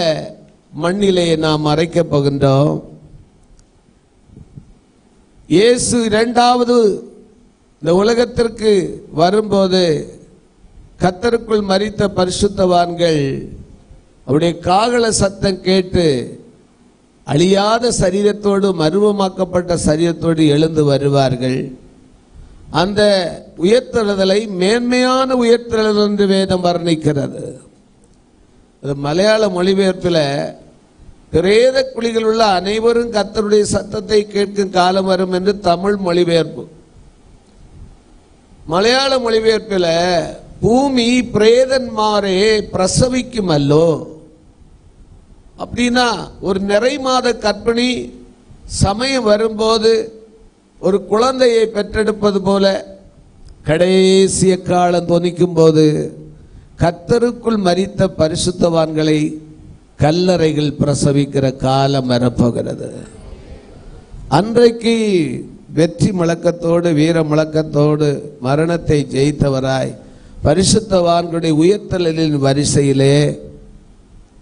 மண்ணிலே நாம் அரைக்கப் போகின்றோம். இயேசு இரண்டாவது இந்த உலகத்திற்கு வரும்போது கத்தருக்குள் மறித்த பரிசுத்தவான்கள் அவருடைய காகல சத்தம் கேட்டு அழியாத சரீரத்தோடு மருவமாக்கப்பட்ட சரீரத்தோடு எழுந்து வருவார்கள். அந்த உயர்த்தெழுதலை மேன்மையான உயர்த்தெழுதல் என்று வேதம் வர்ணிக்கிறது. அது மலையாள மொழிபெயர்ப்பில் பிரேத குழிகள் உள்ள அனைவரும் கத்தருடைய சத்தத்தை கேட்கும் காலம் வரும் என்று தமிழ் மொழிபெயர்ப்பு. மலையாள மொழிபெயர்ப்பில் பூமி பிரேதன்மாரே பிரசவிக்கும் அல்லோ? அப்படின்னா ஒரு நிறை மாத கற்பிணி சமயம் வரும்போது ஒரு குழந்தையை பெற்றெடுப்பது போல கடைசிய காலம் துணிக்கும் போது கத்தருக்குள் மரித்த பரிசுத்தவான்களை கல்லறைகள் பிரசவிக்கிற காலம் வரப்போகிறது. அன்றைக்கு வெற்றி முழக்கத்தோடு வீர முழக்கத்தோடு மரணத்தை ஜெயித்தவராய் பரிசுத்தவான்களுடைய உயர்த்தலின் வரிசையிலே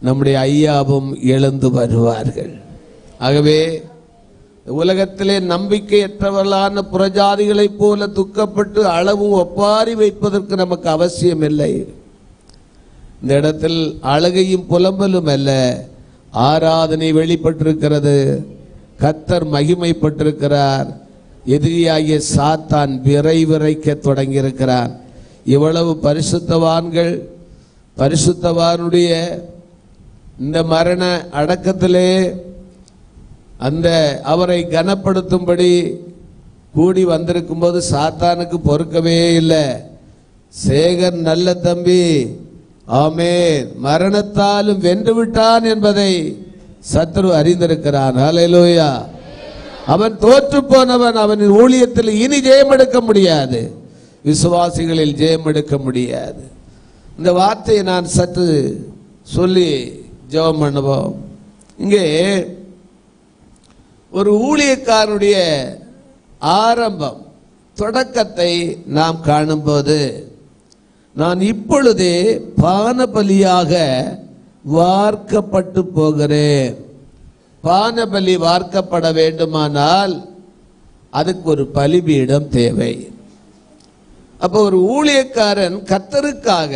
நம்முடைய ஐயாவும் எழுந்து வருவார்கள். ஆகவே உலகத்திலே நம்பிக்கையற்றவர்களான புறஜாதிகளைப் போல துக்கப்பட்டு அளவும் ஒப்பாரி வைப்பதற்கு நமக்கு அவசியம் இல்லை இந்த இடத்தில் அழுகையும் புலம்பலும் அல்ல. ஆராதனை வெளிப்பட்டிருக்கிறது. கத்தர் மகிமைப்பட்டிருக்கிறார். எதிரியாகிய சாத்தான் விரை விரைக்க தொடங்கியிருக்கிறான். இவ்வளவு பரிசுத்தவான்கள் பரிசுத்தவானுடைய இந்த மரண அடக்கத்திலே அந்த அவரை கனப்படுத்தும்படி கூடி வந்திருக்கும் போது சாத்தானுக்கு பொறுக்கவே இல்லை. சேகர் நல்ல தம்பி. ஆமே மரணத்தாலும் வென்று விட்டான் என்பதை சத்ரு அறிந்திருக்கிறான். அலையலோயா அவன் தோற்று போனவன் அவனின் ஊழியத்தில் இனி ஜெயம் எடுக்க முடியாது. விசுவாசிகளில் ஜெயம் எடுக்க முடியாது. இந்த வார்த்தையை நான் சற்று சொல்லி ஜெபம் பண்ணுவோம். இங்கே ஒரு ஊழியக்காரனுடைய ஆரம்பம் தொடக்கத்தை நாம் காணும்போது நான் இப்பொழுதே பானபலியாக வார்க்கப்பட்டு போகிறேன். பானபலி வார்க்கப்பட வேண்டுமானால் அதுக்கு ஒரு பலிபீடம் தேவை. அப்போ ஒரு ஊழியக்காரன் கத்தருக்காக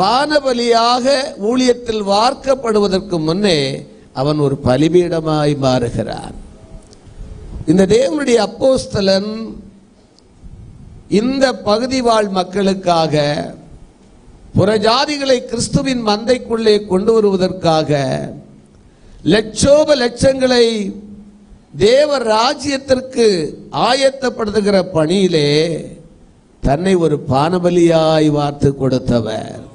பானபலியாக ஊழியத்தில் வார்க்கப்படுவதற்கு முன்னே அவன் ஒரு பலிபீடமாய் மாறுகிறான். இந்த தேவனுடைய அப்போஸ்தலன் இந்த பகுதி வாழ் மக்களுக்காக புறஜாதிகளை கிறிஸ்துவின் மந்தைக்குள்ளே கொண்டு வருவதற்காக லட்சோப லட்சங்களை தேவ ராஜ்யத்திற்கு ஆயத்தப்படுத்துகிற பணியிலே தன்னை ஒரு பானபலியாய் வார்த்து கொடுத்தவர்.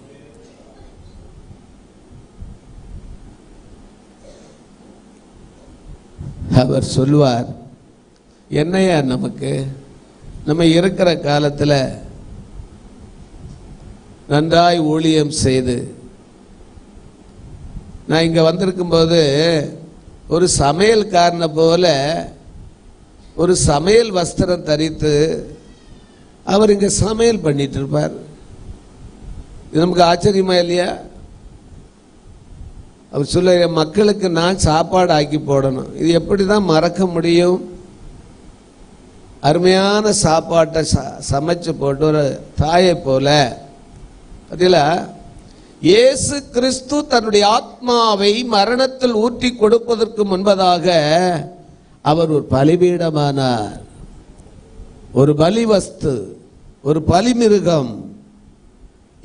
அவர் சொல்லுவார் என்னையா நமக்கு? நம்ம இருக்கிற காலத்தில் நன்றாய் ஊழியம் செய்து நான் இங்கே வந்திருக்கும்போது ஒரு சமையல்காரனை போல ஒரு சமையல் வஸ்திரம் தரித்து அவர் இங்கே சமையல் பண்ணிட்டு இருப்பார். இது நமக்கு ஆச்சரியமா இல்லையா? அவர் சொல்ல மக்களுக்கு நான் சாப்பாடு ஆக்கி போடணும். இது எப்படி தான் மறக்க முடியும்? அருமையான சாப்பாட்டை ச சமைச்சு போட்டு ஒரு தாயை போல. அதில் இயேசு கிறிஸ்து தன்னுடைய ஆத்மாவை மரணத்தில் ஊற்றி கொடுப்பதற்கு முன்பதாக அவர் ஒரு பலிபீடமானார். ஒரு பலி வஸ்து ஒரு பலிமிருகம்.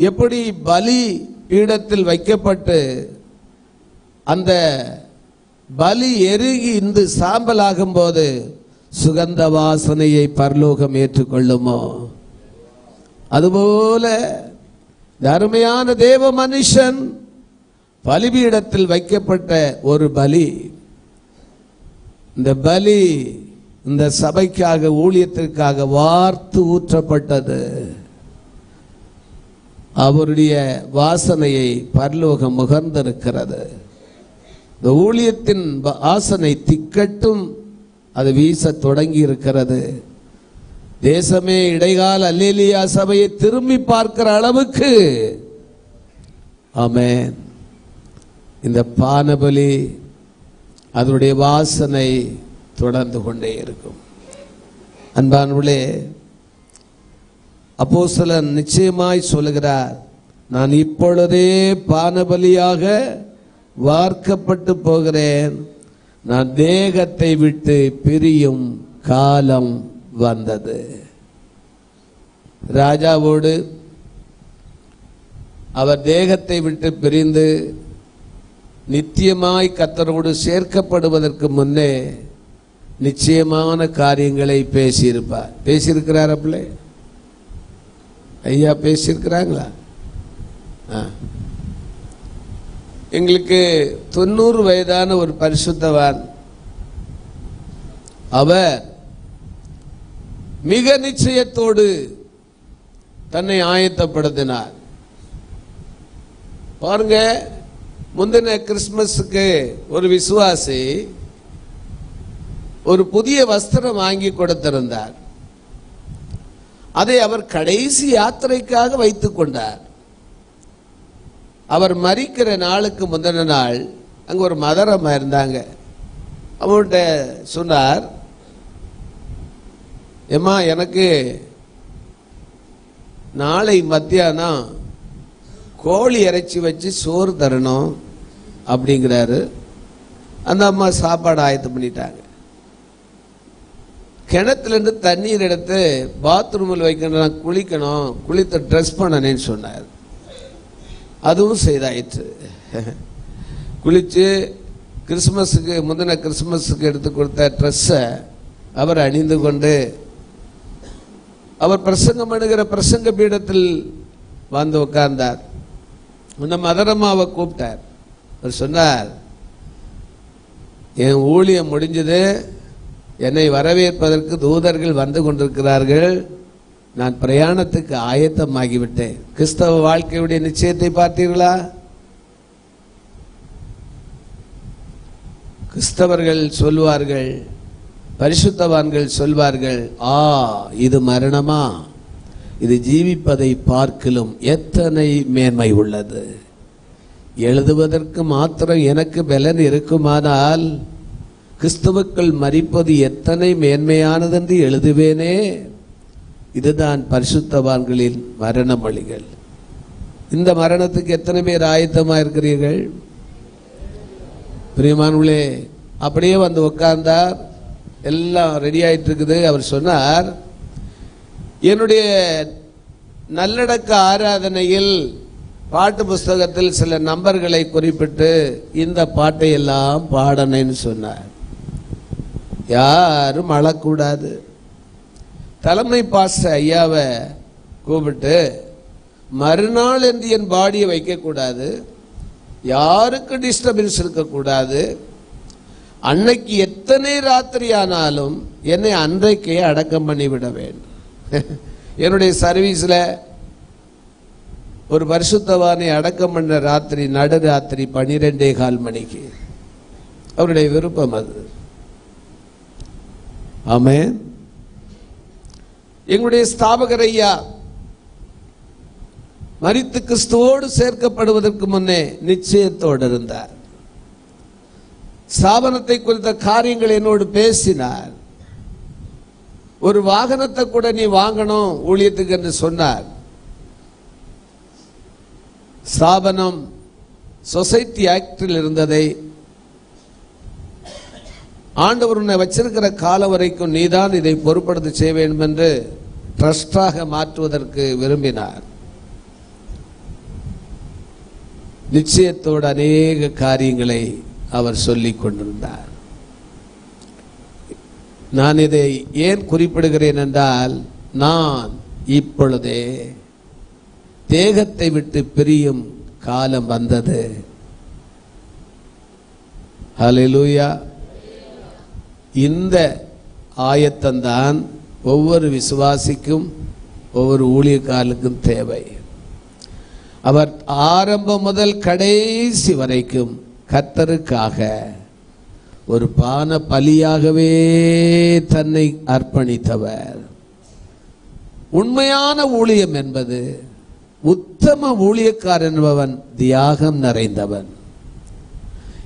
எப்படி பலி பீடத்தில் வைக்கப்பட்டு அந்த பலி எருகி இந்து சாம்பல் போது சுகந்த வாசனையை பரலோகம் ஏற்றுக்கொள்ளுமோ? அதுபோல அருமையான தேவ மனுஷன் பலிபீடத்தில் வைக்கப்பட்ட ஒரு பலி. இந்த பலி இந்த சபைக்காக ஊழியத்திற்காக வார்த்து ஊற்றப்பட்டது. அவருடைய வாசனையை பரலோகம் முகர்ந்திருக்கிறது. இந்த ஊழியத்தின் ஆசனை திக்கட்டும் அது வீச தொடங்கி இருக்கிறது தேசமே இடைகால அல்லேலியா சபையை திரும்பி பார்க்கிற அளவுக்கு. ஆமென். இந்த பானபலி அதனுடைய வாசனை தொடர்ந்து கொண்டே இருக்கும். அன்பானுள்ளே அப்போ சிலர் நிச்சயமாய் சொல்லுகிறார் நான் இப்பொழுதே பானபலியாக வார்க்கப்பட்டு போகிறேன். நான் தேகத்தை விட்டு பிரியும் காலம் வந்தது. ராஜாவோடு அவர் தேகத்தை விட்டு பிரிந்து நித்தியமாய் கத்தரோடு சேர்க்கப்படுவதற்கு முன்னே நிச்சயமான காரியங்களை பேசியிருப்பார். பேசியிருக்கிறார் பிள்ளை? ஐயா பேசியிருக்கிறாங்களா? ஆ. எங்களுக்கு தொண்ணூறு வயதான ஒரு பரிசுத்தவான். அவர் மிக நிச்சயத்தோடு தன்னை ஆயத்தப்படுத்தினார். பாருங்க முந்தின கிறிஸ்மஸுக்கு ஒரு விசுவாசி ஒரு புதிய வஸ்திரம் வாங்கி கொடுத்திருந்தார். அதை அவர் கடைசி யாத்திரைக்காக வைத்துக் கொண்டார். அவர் மறிக்கிற நாளுக்கு முந்தின நாள் அங்கே ஒரு மதரம்மா இருந்தாங்க. அவங்கள்ட்ட சொன்னார் ஏம்மா எனக்கு நாளை மத்தியானம் கோழி இறைச்சி வச்சு சோறு தரணும் அப்படிங்கிறாரு. அந்த அம்மா சாப்பாடு ஆயத்தம் பண்ணிட்டாங்க. கிணத்துலேருந்து தண்ணீர் எடுத்து பாத்ரூமில் வைக்கணும் நான் குளிக்கணும் குளித்து ட்ரெஸ் பண்ணனேன்னு சொன்னார். அதுவும் செய்தாயிற்று. குளித்து கிறிஸ்மஸுக்கு முந்தின கிறிஸ்மஸுக்கு எடுத்து கொடுத்த ட்ரெஸ்ஸை அவர் அணிந்து கொண்டு அவர் பிரசங்கம் பண்ணுகிற பிரசங்க பீடத்தில் வந்து உட்கார்ந்தார். முன்ன மதரமாவை கூப்பிட்டார். அவர் சொன்னார் என் ஊழியம் முடிஞ்சது. என்னை வரவேற்பதற்கு தூதர்கள் வந்து கொண்டிருக்கிறார்கள். நான் பிரயாணத்துக்கு ஆயத்தமாகிவிட்டேன். கிறிஸ்தவ வாழ்க்கையுடைய நிச்சயத்தை பார்த்தீர்களா? கிறிஸ்தவர்கள் சொல்வார்கள் பரிசுத்தவான்கள் சொல்வார்கள் ஆ இது மரணமா? இது ஜீவிப்பதை பார்க்கிலும் எத்தனை மேன்மை உள்ளது? எழுதுவதற்கு மாத்திரம் எனக்கு பலன் இருக்குமானால் கிறிஸ்துவுக்குள் மறிப்பது எத்தனை மேன்மையானதென்று எழுதுவேனே. இதுதான் பரிசுத்தவான்களின் மரண மொழிகள் இந்த மரணத்துக்கு எத்தனை பேர் ஆயத்தமா இருக்கிறீர்கள்? பிரியமானவர்களே அப்படியே வந்து உட்கார்ந்தார் எல்லாம் ரெடி ஆயிட்டு இருக்குது அவர் சொன்னார் என்னுடைய நல்லடக்க ஆராதனையில் பாட்டு புஸ்தகத்தில் சில நம்பர்களை குறிப்பிட்டு இந்த பாட்டை எல்லாம் பாடணும்னு சொன்னார். யாரும் அழக்கூடாது. தலைமை பாச ஐயாவை கூப்பிட்டு மறுநாள் என்று என் பாடியை வைக்கக்கூடாது யாருக்கு டிஸ்டர்பன்ஸ் இருக்கக்கூடாது அன்னைக்கு எத்தனை ராத்திரி ஆனாலும் என்னை அன்றைக்கே அடக்கம் பண்ணிவிட வேண்டும். என்னுடைய சர்வீஸில் ஒரு பரிசுத்தவானை அடக்கம் பண்ண ராத்திரி நடு ராத்திரி பன்னிரெண்டே கால் மணிக்கு. அவருடைய விருப்பம் அது. ஆமென். எங்களுடைய ஸ்தாபகர் ஐயா மரித்து கிறிஸ்துவோடு சேர்க்கப்படுவதற்கு முன்னே நிச்சயத்தோடு இருந்தார். ஸ்தாபனத்தை குறித்த காரியங்கள் என்னோடு பேசினார். ஒரு வாகனத்தை கூட நீ வாங்கணும் ஊழியத்துக்கு என்று சொன்னார். ஸ்தாபனம் சொசைட்டி ஆக்டில் இருந்ததை ஆண்டவர் உன்னை வச்சிருக்கிற காலம் வரைக்கும் நீதான் இதை பொறுப்படுத்தி செய்ய வேண்டும் என்று ட்ரஸ்டாக மாற்றுவதற்கு விரும்பினார். நிச்சயத்தோடு அநேக காரியங்களை அவர் சொல்லிக் கொண்டிருந்தார். நான் இதை ஏன் குறிப்பிடுகிறேன் என்றால் நான் இப்பொழுதே தேகத்தை விட்டு பிரியும் காலம் வந்தது. ஹalleluya. இந்த ஆயத்தந்தான் ஒவ்வொரு விசுவாசிக்கும் ஒவ்வொரு ஊழியக்காரனுக்கும் தேவை. அவர் ஆரம்பம் முதல் கடைசி வரைக்கும் கத்தருக்காக ஒரு பான பலியாகவே தன்னை அர்ப்பணித்தவர். உண்மையான ஊழியம் என்பது உத்தம ஊழியக்கார் என்பவன் தியாகம் நிறைந்தவன்.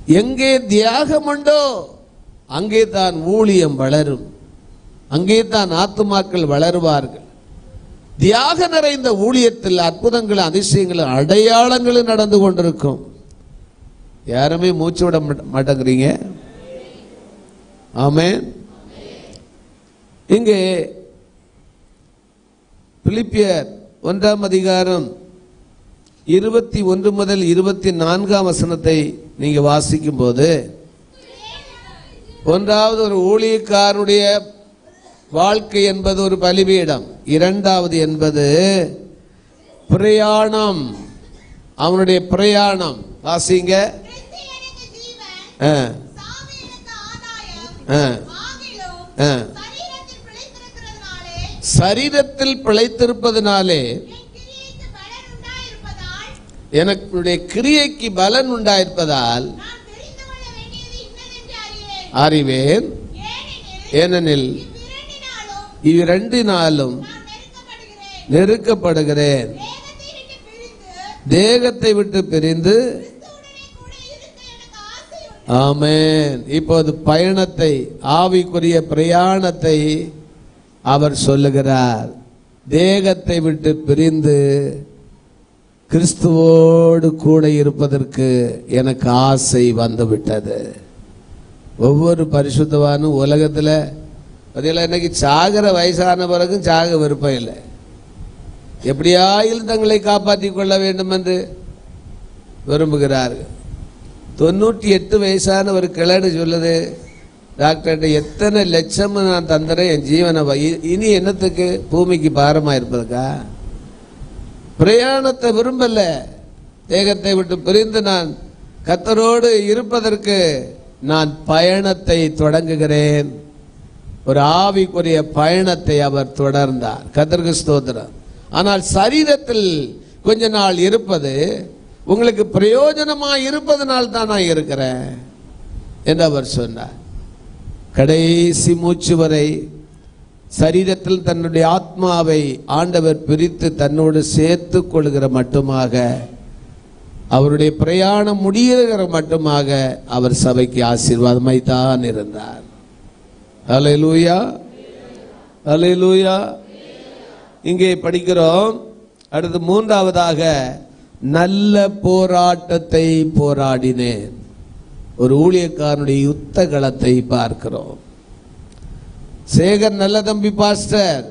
எங்கே தியாகம் உண்டோ அங்கே தான் ஊழியம் வளரும். அங்கே தான் ஆத்துமாக்கள் வளருவார்கள். தியாக நிறைந்த ஊழியத்தில் அற்புதங்களும் அதிசயங்களும் அடையாளங்களும் நடந்து கொண்டிருக்கும். யாருமே மூச்சு விட மாட்ட- மாட்டேங்கிறீங்க? ஆமே இங்கே பிலிப்பியர் ஒன்றாம் அதிகாரம் இருபத்தி ஒன்று முதல் இருபத்தி நான்காம் வசனத்தை நீங்க வாசிக்கும் போது ஒன்றாவது ஒரு ஊழியக்காரனுடைய வாழ்க்கை என்பது ஒரு பலிபீடம். இரண்டாவது என்பது பிரயாணம். அவனுடைய பிரயாணம். வாசிங்க. சரீரத்தில் பிழைத்திருப்பதனாலே எனக்கு கிரியைக்கு பலன் உண்டாயிருப்பதால் அறிவேன். ஏனெனில் இவ்விரண்டினாலும் நெருக்கப்படுகிறேன். தேகத்தை விட்டு பிரிந்து ஆமேன். இப்போது பயணத்தை ஆவிக்குரிய பிரயாணத்தை அவர் சொல்லுகிறார். தேகத்தை விட்டு பிரிந்து கிறிஸ்துவோடு கூட இருப்பதற்கு எனக்கு ஆசை வந்துவிட்டது. ஒவ்வொரு பரிசுத்தவானும் உலகத்தில் பார்த்தீங்களா இன்னைக்கு சாகிற வயசான பிறகும் சாக விருப்பம் இல்லை. எப்படியாயிலும் தங்களை காப்பாற்றிக் கொள்ள வேண்டும் என்று விரும்புகிறார்கள். தொண்ணூற்றி எட்டு வயசான ஒரு கிழடு சொல்லுது டாக்டர்கிட்ட எத்தனை லட்சம் நான் தந்துறேன் என் ஜீவனை இனி என்னத்துக்கு பூமிக்கு பாரமாக இருப்பதுக்கா பிரயாணத்தை விரும்பலை. தேகத்தை விட்டு பிரிந்து நான் கத்தரோடு இருப்பதற்கு நான் பயணத்தை தொடங்குகிறேன். ஒரு ஆவிக்குரிய பயணத்தை அவர் தொடர்ந்தார். கத்தருக்கு ஸ்தோத்திரம். ஆனால் சரீரத்தில் கொஞ்ச நாள் இருப்பது உங்களுக்கு பிரயோஜனமாக இருப்பதனால் தான் நான் இருக்கிறேன் என்று அவர் சொன்னார். கடைசி மூச்சு வரை சரீரத்தில் தன்னுடைய ஆத்மாவை ஆண்டவர் பிரித்து தன்னோடு சேர்த்து கொள்கிற மட்டுமாக அவருடைய பிரயாணம் முடிகிற மட்டுமாக அவர் சபைக்கு ஆசீர்வாதமாய் தான் இருந்தார். அலையலூயா அலையலூயா இங்கே படிக்கிறோம். அடுத்து மூன்றாவதாக நல்ல போராட்டத்தை போராடினேன். ஒரு ஊழியக்காரனுடைய யுத்த களத்தை பார்க்கிறோம். சேகர் நல்ல தம்பி பாஸ்டர்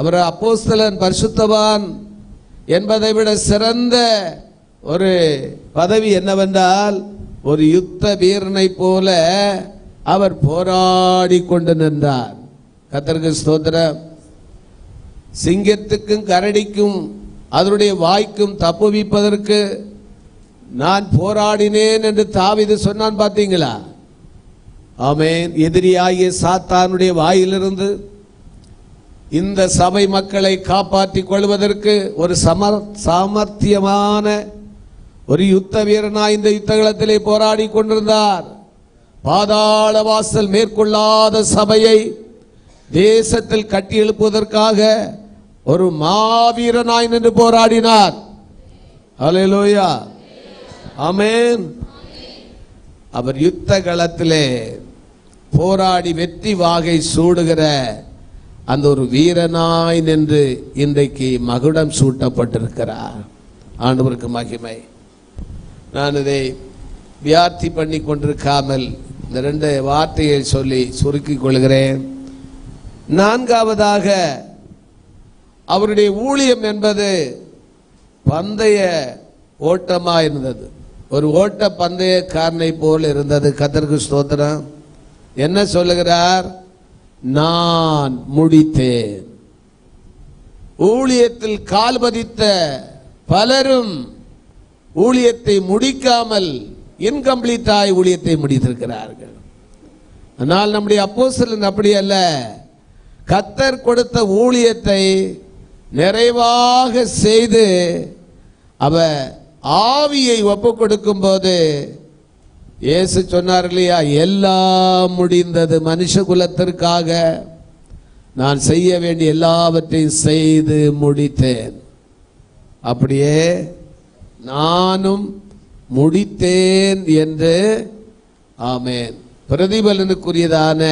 அவர் அப்போஸ்தலன் பரிசுத்தவான் என்பதை விட சிறந்த ஒரு பதவி என்னவென்றால் ஒரு யுத்த வீரனை போல அவர் போராடி கொண்டு நின்றார். கத்தருக்கு ஸ்தோத்திரம். சிங்கத்துக்கும் கரடிக்கும் அதனுடைய வாய்க்கும் தப்புவிப்பதற்கு நான் போராடினேன் என்று தாவிது சொன்னான் பார்த்தீங்களா? ஆமேன். எதிரியாகிய சாத்தானுடைய வாயிலிருந்து இந்த சபை மக்களை காப்பாற்றிக் கொள்வதற்கு ஒரு சமர் சாமர்த்தியமான ஒரு யுத்த வீரனாய் இந்த யுத்தகலத்திலே போராடி கொண்டிருந்தார். பாதாள வாசல் மேற்கொள்ளாத சபையை தேசத்தில் கட்டி எழுப்புவதற்காக ஒரு மாவீரனாய் நின்று போராடினார். அலையலோயா அமேன் அவர் யுத்த களத்திலே போராடி வெற்றி வாகை சூடுகிற அந்த ஒரு வீரனாய் நின்று இன்றைக்கு மகுடம் சூட்டப்பட்டிருக்கிறார். ஆண்டவருக்கு மகிமை. நான் இதை வியார்த்தி பண்ணி கொண்டிருக்காமல் இந்த ரெண்டு வார்த்தையை சொல்லி சுருக்கிக் கொள்கிறேன். நான்காவதாக அவருடைய ஊழியம் என்பது பந்தய ஓட்டமாக இருந்தது. ஒரு ஓட்ட பந்தயக்காரனை போல் இருந்தது. கத்தருக்கு ஸ்தோத்திரம். என்ன சொல்லுகிறார்? நான் முடித்தேன். ஊழியத்தில் கால் பதித்த பலரும் ஊழியத்தை முடிக்காமல் இன்கம்ப்ளீட்டாய் ஊழியத்தை முடித்திருக்கிறார்கள். ஆனால் நம்முடைய அப்போசலன் அப்படி அல்ல. கத்தர் கொடுத்த ஊழியத்தை நிறைவாக செய்து அவ ஆவியை ஒப்பு கொடுக்கும் போது இயேசு சொன்னார் இல்லையா எல்லாம் முடிந்தது மனுஷ குலத்திற்காக. நான் செய்ய வேண்டிய எல்லாவற்றையும் செய்து முடித்தேன். அப்படியே நானும் முடித்தேன் என்று ஆமேன். பிரதிபலனுக்குரியதான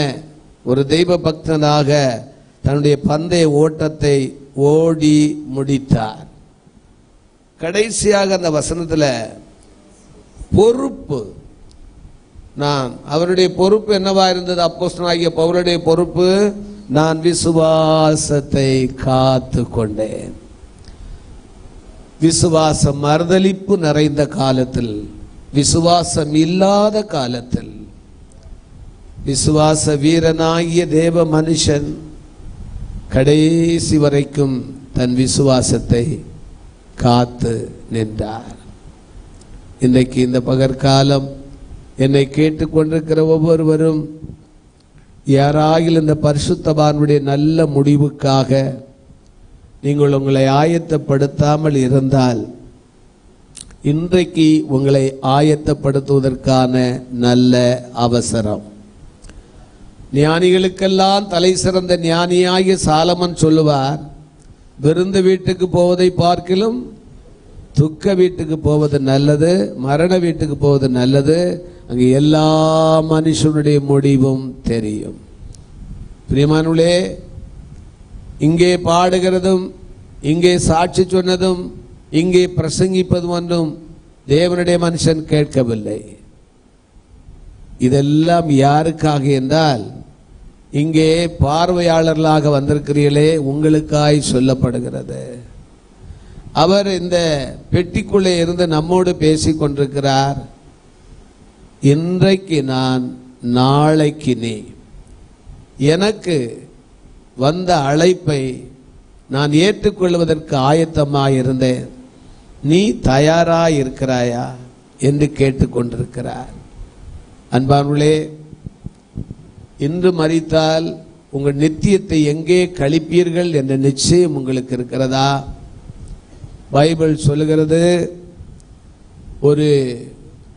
ஒரு தெய்வ பக்தனாக தன்னுடைய பந்தய ஓட்டத்தை ஓடி முடித்தார். கடைசியாக அந்த வசனத்தில் பொறுப்பு. நான் அவருடைய பொறுப்பு என்னவா இருந்தது? அப்போஸ்தனாகிய பவுலுடைய பொறுப்பு நான் விசுவாசத்தை காத்து கொண்டேன் விசுவாச மறுதளிப்பு நிறைந்த காலத்தில் விசுவாசம் இல்லாத காலத்தில் விசுவாச வீரனாகிய தேவ மனுஷன் கடைசி வரைக்கும் தன் விசுவாசத்தை காத்து நின்றார். இன்றைக்கு இந்த பகற்காலம் என்னை கேட்டுக்கொண்டிருக்கிற ஒவ்வொருவரும் யாராயில் இந்த பரிசுத்தவானுடைய நல்ல முடிவுக்காக நீங்கள் உங்களை ஆயத்தப்படுத்தாமல் இருந்தால் இன்றைக்கு உங்களை ஆயத்தப்படுத்துவதற்கான நல்ல அவசரம். ஞானிகளுக்கெல்லாம் தலை சிறந்த ஞானியாகிய சாலமன் சொல்லுவார் விருந்து வீட்டுக்கு போவதை பார்க்கிலும் துக்க வீட்டுக்கு போவது நல்லது மரண வீட்டுக்கு போவது நல்லது. அங்கே எல்லா மனுஷனுடைய முடிவும் தெரியும். பிரியமானுளே இங்கே பாடுகிறதும் இங்கே சாட்சி சொன்னதும் இங்கே பிரசங்கிப்பதும் ஒன்றும் தேவனுடைய மனுஷன் கேட்கவில்லை. இதெல்லாம் யாருக்காக என்றால் இங்கே பார்வையாளர்களாக வந்திருக்கிறீர்களே உங்களுக்காய் சொல்லப்படுகிறது. அவர் இந்த பெட்டிக்குள்ளே இருந்து நம்மோடு பேசிக் கொண்டிருக்கிறார். இன்றைக்கு நான் நாளைக்கு நீ. எனக்கு வந்த அழைப்பை நான் ஏற்றுக்கொள்வதற்கு ஆயத்தமாக இருந்தேன் நீ தயாராக இருக்கிறாயா என்று கேட்டுக்கொண்டிருக்கிறார். அன்பானுளே இன்று மறித்தால் உங்கள் நித்தியத்தை எங்கே கழிப்பீர்கள் என்ற நிச்சயம் உங்களுக்கு இருக்கிறதா? பைபிள் சொல்லுகிறது ஒரு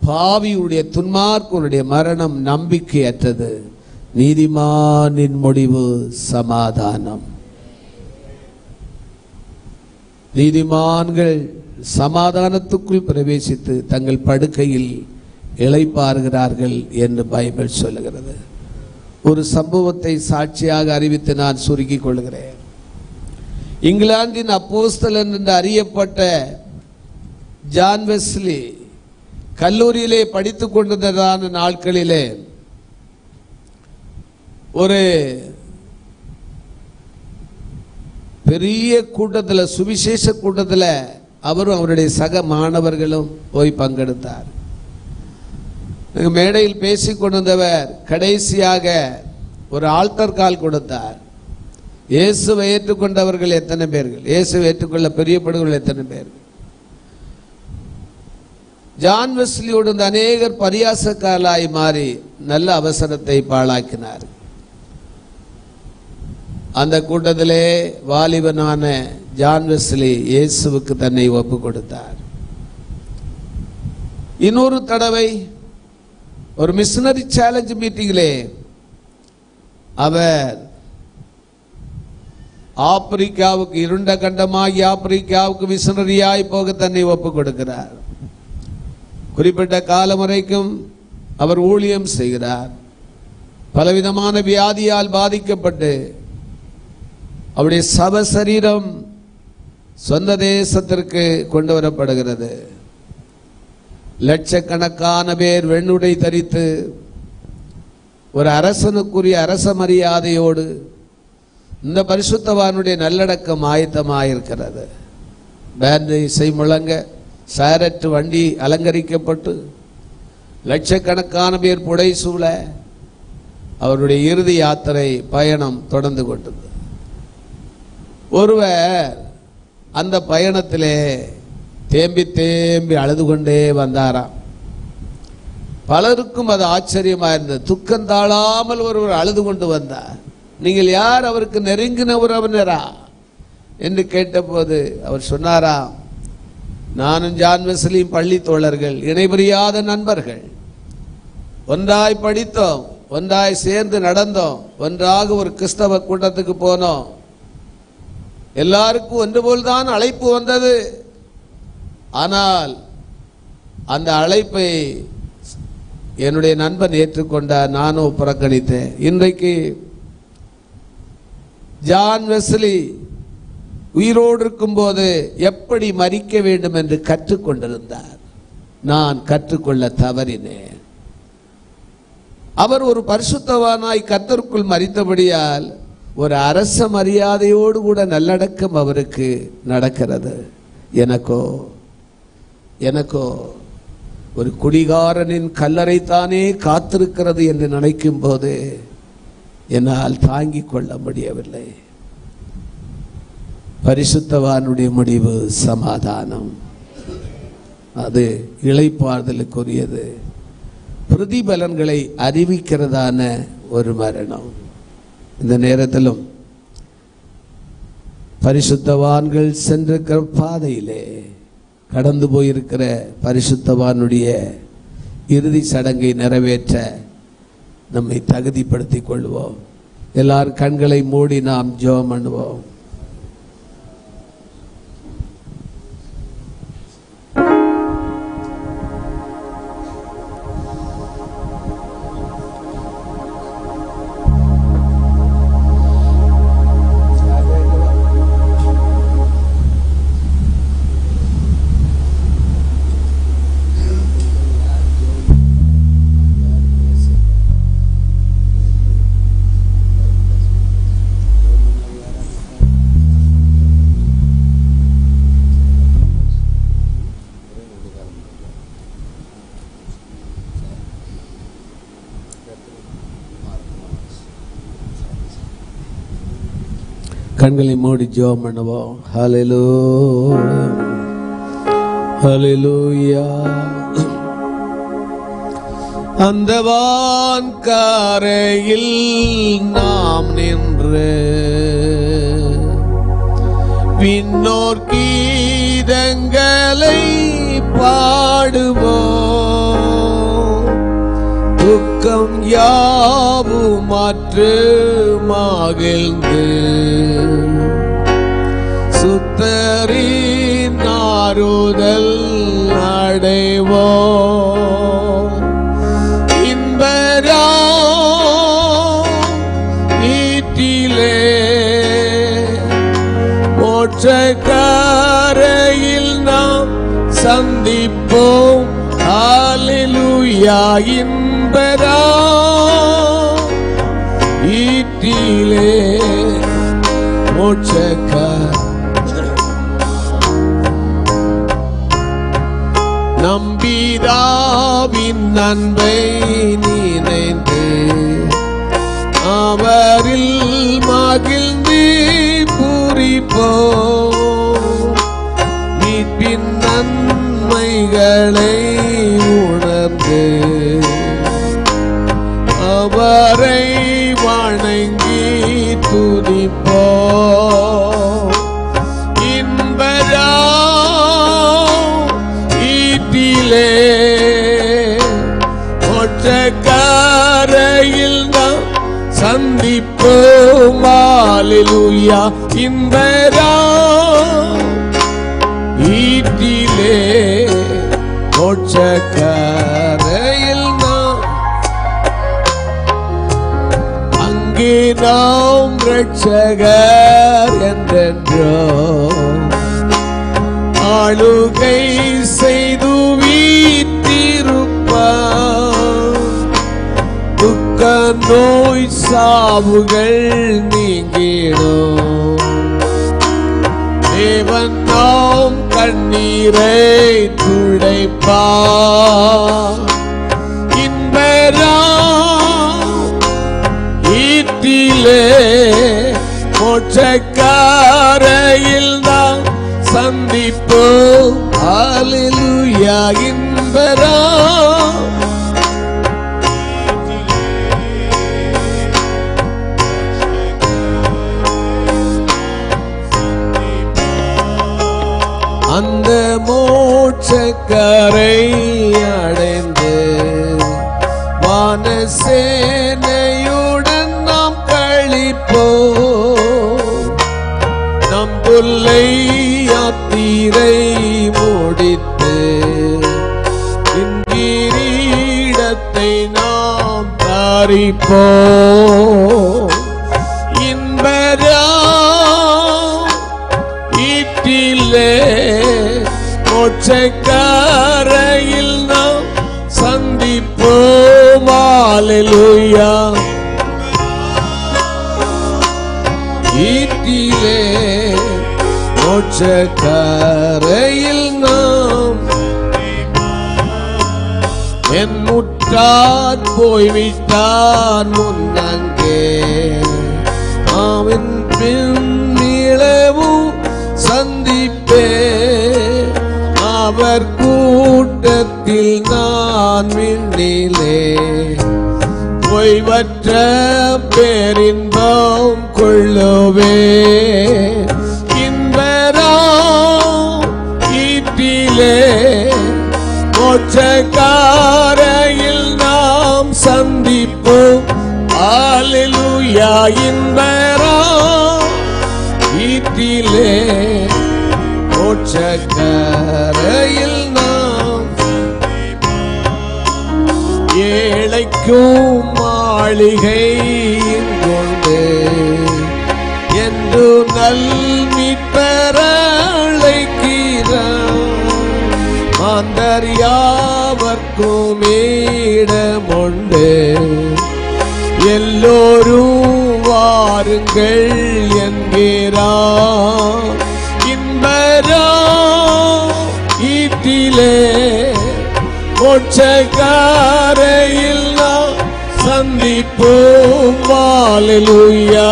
பாவியுடைய துன்மார்க்கனுடைய மரணம் நம்பிக்கையற்றது. நீதிமானின் முடிவு சமாதானம். நீதிமான்கள் சமாதானத்துக்குள் பிரவேசித்து தங்கள் படுக்கையில் இளைப்பாறுகிறார்கள் என்று பைபிள் சொல்லுகிறது. ஒரு சம்பவத்தை சாட்சியாக அறிவித்து நான் சுருக்கிக் கொள்கிறேன். இங்கிலாந்தின் அப்போஸ்தலன் என்று அறியப்பட்ட ஜான் வெஸ்லி கல்லூரியிலே படித்துக் கொண்டிருந்ததான நாட்களிலே ஒரு பெரிய கூட்டத்தில் சுவிசேஷ கூட்டத்தில் அவரும் அவருடைய சக மாணவர்களும் போய் பங்கெடுத்தார். மேடையில் பேசி கொண்டிருந்தவர் கடைசியாக ஒரு ஆல்டர் கால் கொடுத்தார். இயேசுவை ஏற்றுக்கொண்டவர்கள் எத்தனை பேர்கள்? இயேசுவை ஏற்றுக்கொள்ள பெரியப்படுகள் எத்தனை பேர்கள்? ஜான் வெஸ்லியோடு அநேகர் பரியாசக்காலாய் மாறி நல்ல அவசரத்தை பாழாக்கினார். அந்த கூட்டத்திலே வாலிபனான ஜான் வெஸ்லி இயேசுவுக்கு தன்னை ஒப்பு கொடுத்தார். இன்னொரு தடவை ஒரு மிஷனரி சேலஞ்ச் மீட்டிங்கிலே அவர் ஆப்பிரிக்காவுக்கு இருண்ட கண்டமாகி ஆப்பிரிக்காவுக்கு மிஷனரியாய் போக தன்னை ஒப்பு கொடுக்கிறார். குறிப்பிட்ட காலம் வரைக்கும் அவர் ஊழியம் செய்கிறார். பலவிதமான வியாதியால் பாதிக்கப்பட்டு அவருடைய சப சரீரம் சொந்த தேசத்திற்கு கொண்டு வரப்படுகிறது. லட்சக்கணக்கான பேர் வெண்ணுடை தரித்து ஒரு அரசனுக்குரிய அரச மரியாதையோடு இந்த பரிசுத்தவானுடைய நல்லடக்கம் ஆயத்தமாயிருக்கிறது. பேண்ட் இசை முழங்க சாரற்று வண்டி அலங்கரிக்கப்பட்டு லட்சக்கணக்கான பேர் புடை சூழ அவருடைய இறுதி யாத்திரை பயணம் தொடர்ந்து கொண்டது ஒருவர் அந்த பயணத்திலே தேம்பி தேம்பி அழுது கொண்டே வந்தாராம். பலருக்கும் அது ஆச்சரியமாக இருந்தது. துக்கம் தாழாமல் ஒருவர் அழுது கொண்டு வந்தார். நீங்கள் யார்? அவருக்கு நெருங்கின உறவினரா என்று கேட்டபோது அவர் சொன்னாரா நானும் ஜான் வெஸ்லியும் பள்ளி தோழர்கள் இணைபிரியாத நண்பர்கள். ஒன்றாய் படித்தோம் ஒன்றாய் சேர்ந்து நடந்தோம் ஒன்றாக ஒரு கிறிஸ்தவ கூட்டத்துக்கு போனோம். எல்லாருக்கும் ஒன்று போல்தான் அழைப்பு வந்தது. ஆனால் அந்த அழைப்பை என்னுடைய நண்பன் ஏற்றுக்கொண்டார் நானும் புறக்கணித்தேன். இன்றைக்கு ஜான் வெஸ்லி உயிரோடு இருக்கும்போது எப்படி மறிக்க வேண்டும் என்று கற்றுக்கொண்டிருந்தார். நான் கற்றுக்கொள்ள தவறினேன். அவர் ஒரு பரிசுத்தவானாய் கத்தருக்குள் மறித்தபடியால் ஒரு அரச மரியாதையோடு கூட நல்லடக்கம் அவருக்கு நடக்கிறது. எனக்கோ எனக்கோ ஒரு குடிகாரனின் கல்லறைத்தானே காத்திருக்கிறது என்று நினைக்கும் போது என்னால் தாங்கிக் கொள்ள முடியவில்லை. பரிசுத்தவானுடைய முடிவு சமாதானம். அது இழைப்பாறுதலுக்குரியது பிரதிபலன்களை அறிவிக்கிறதான ஒரு மரணம். இந்த நேரத்திலும் பரிசுத்தவான்கள் சென்றிருக்கிற பாதையிலே கடந்து போயிருக்கிற பரிசுத்தவானுடைய இறுதி சடங்கை நிறைவேற்ற நம்மை தகுதிப்படுத்திக் கொள்வோம். எல்லார் கண்களை மூடி நாம் ஜெபம் பண்ணுவோம். கண்களை மூடி ஜோம் பண்ணுவோம். ஹalleluya ஹalleluya அந்த வான்காரையில் நாம் நின்று பின்னோர் கீதங்களை பாடுவோம். துக்கம் யாவும் மாற்று மகிழ்ந்து. சுத்தரி நாருதல் அடைவோ இன்பரா ஈட்டிலே மோட்சக்காரையில் நாம் சந்திப்போம். ஹalleluya இன்பரா. மோட்சக்கார நம்பிதாவின் நன்மை ஐயா இன்பரா? ஈட்டிலே ஒற்றக்காரையில் நாம் அங்கே நாம் ரட்சகர் என்றென்றோ. ஆளுகை செய்து வீட்டிருப்பார் துக்க நோய் சாவுகள் நீங்கிடும். தேவன் நாம் கண்ணீரை துடைப்பா இன்பரா ஈட்டிலே மோட்சக்காரையில் தான் சந்திப்போம். அலிலுயா இன்பரா. கரை அடைந்து வானசேனையுடன் நாம் கழிப்போ நம் புல்லை யாத்திரை முடித்து கிரீடத்தை நாம் தாரிப்போ இன்பரா இட்டிலே மோட்சக்காரையில் ஹalleluya ஈட்டிலே மோட்சக்காரையில் நாம் என் முற்றார் போய்விட்டார் முன்னங்கே. அவன் பின் நிலவும் சந்திப்பே. அவர் கூட்டத்தில் நான் மின்னிலே ஓய்வற்ற பேரின்பம் கொள்ளுவே. இன்பரா ஈட்டிலே மோட்சக்காரையில் நாம் சந்திப்போம். ஆலிலுயா இன்பரா ஈட்டிலே மோட்சக்காரையில் நாம் ஏழைக்கும் மாளிகை கொண்டு என்று நல் மீட்பரழைக்கிறான். மாந்தர் யாவர்க்கும் இடமுண்டு எல்லோரும் வாருங்கள் என்கிறா. இன்பரா ஈட்டிலே மோட்சக்காரையில் சந்திப்போம். வாலலுயா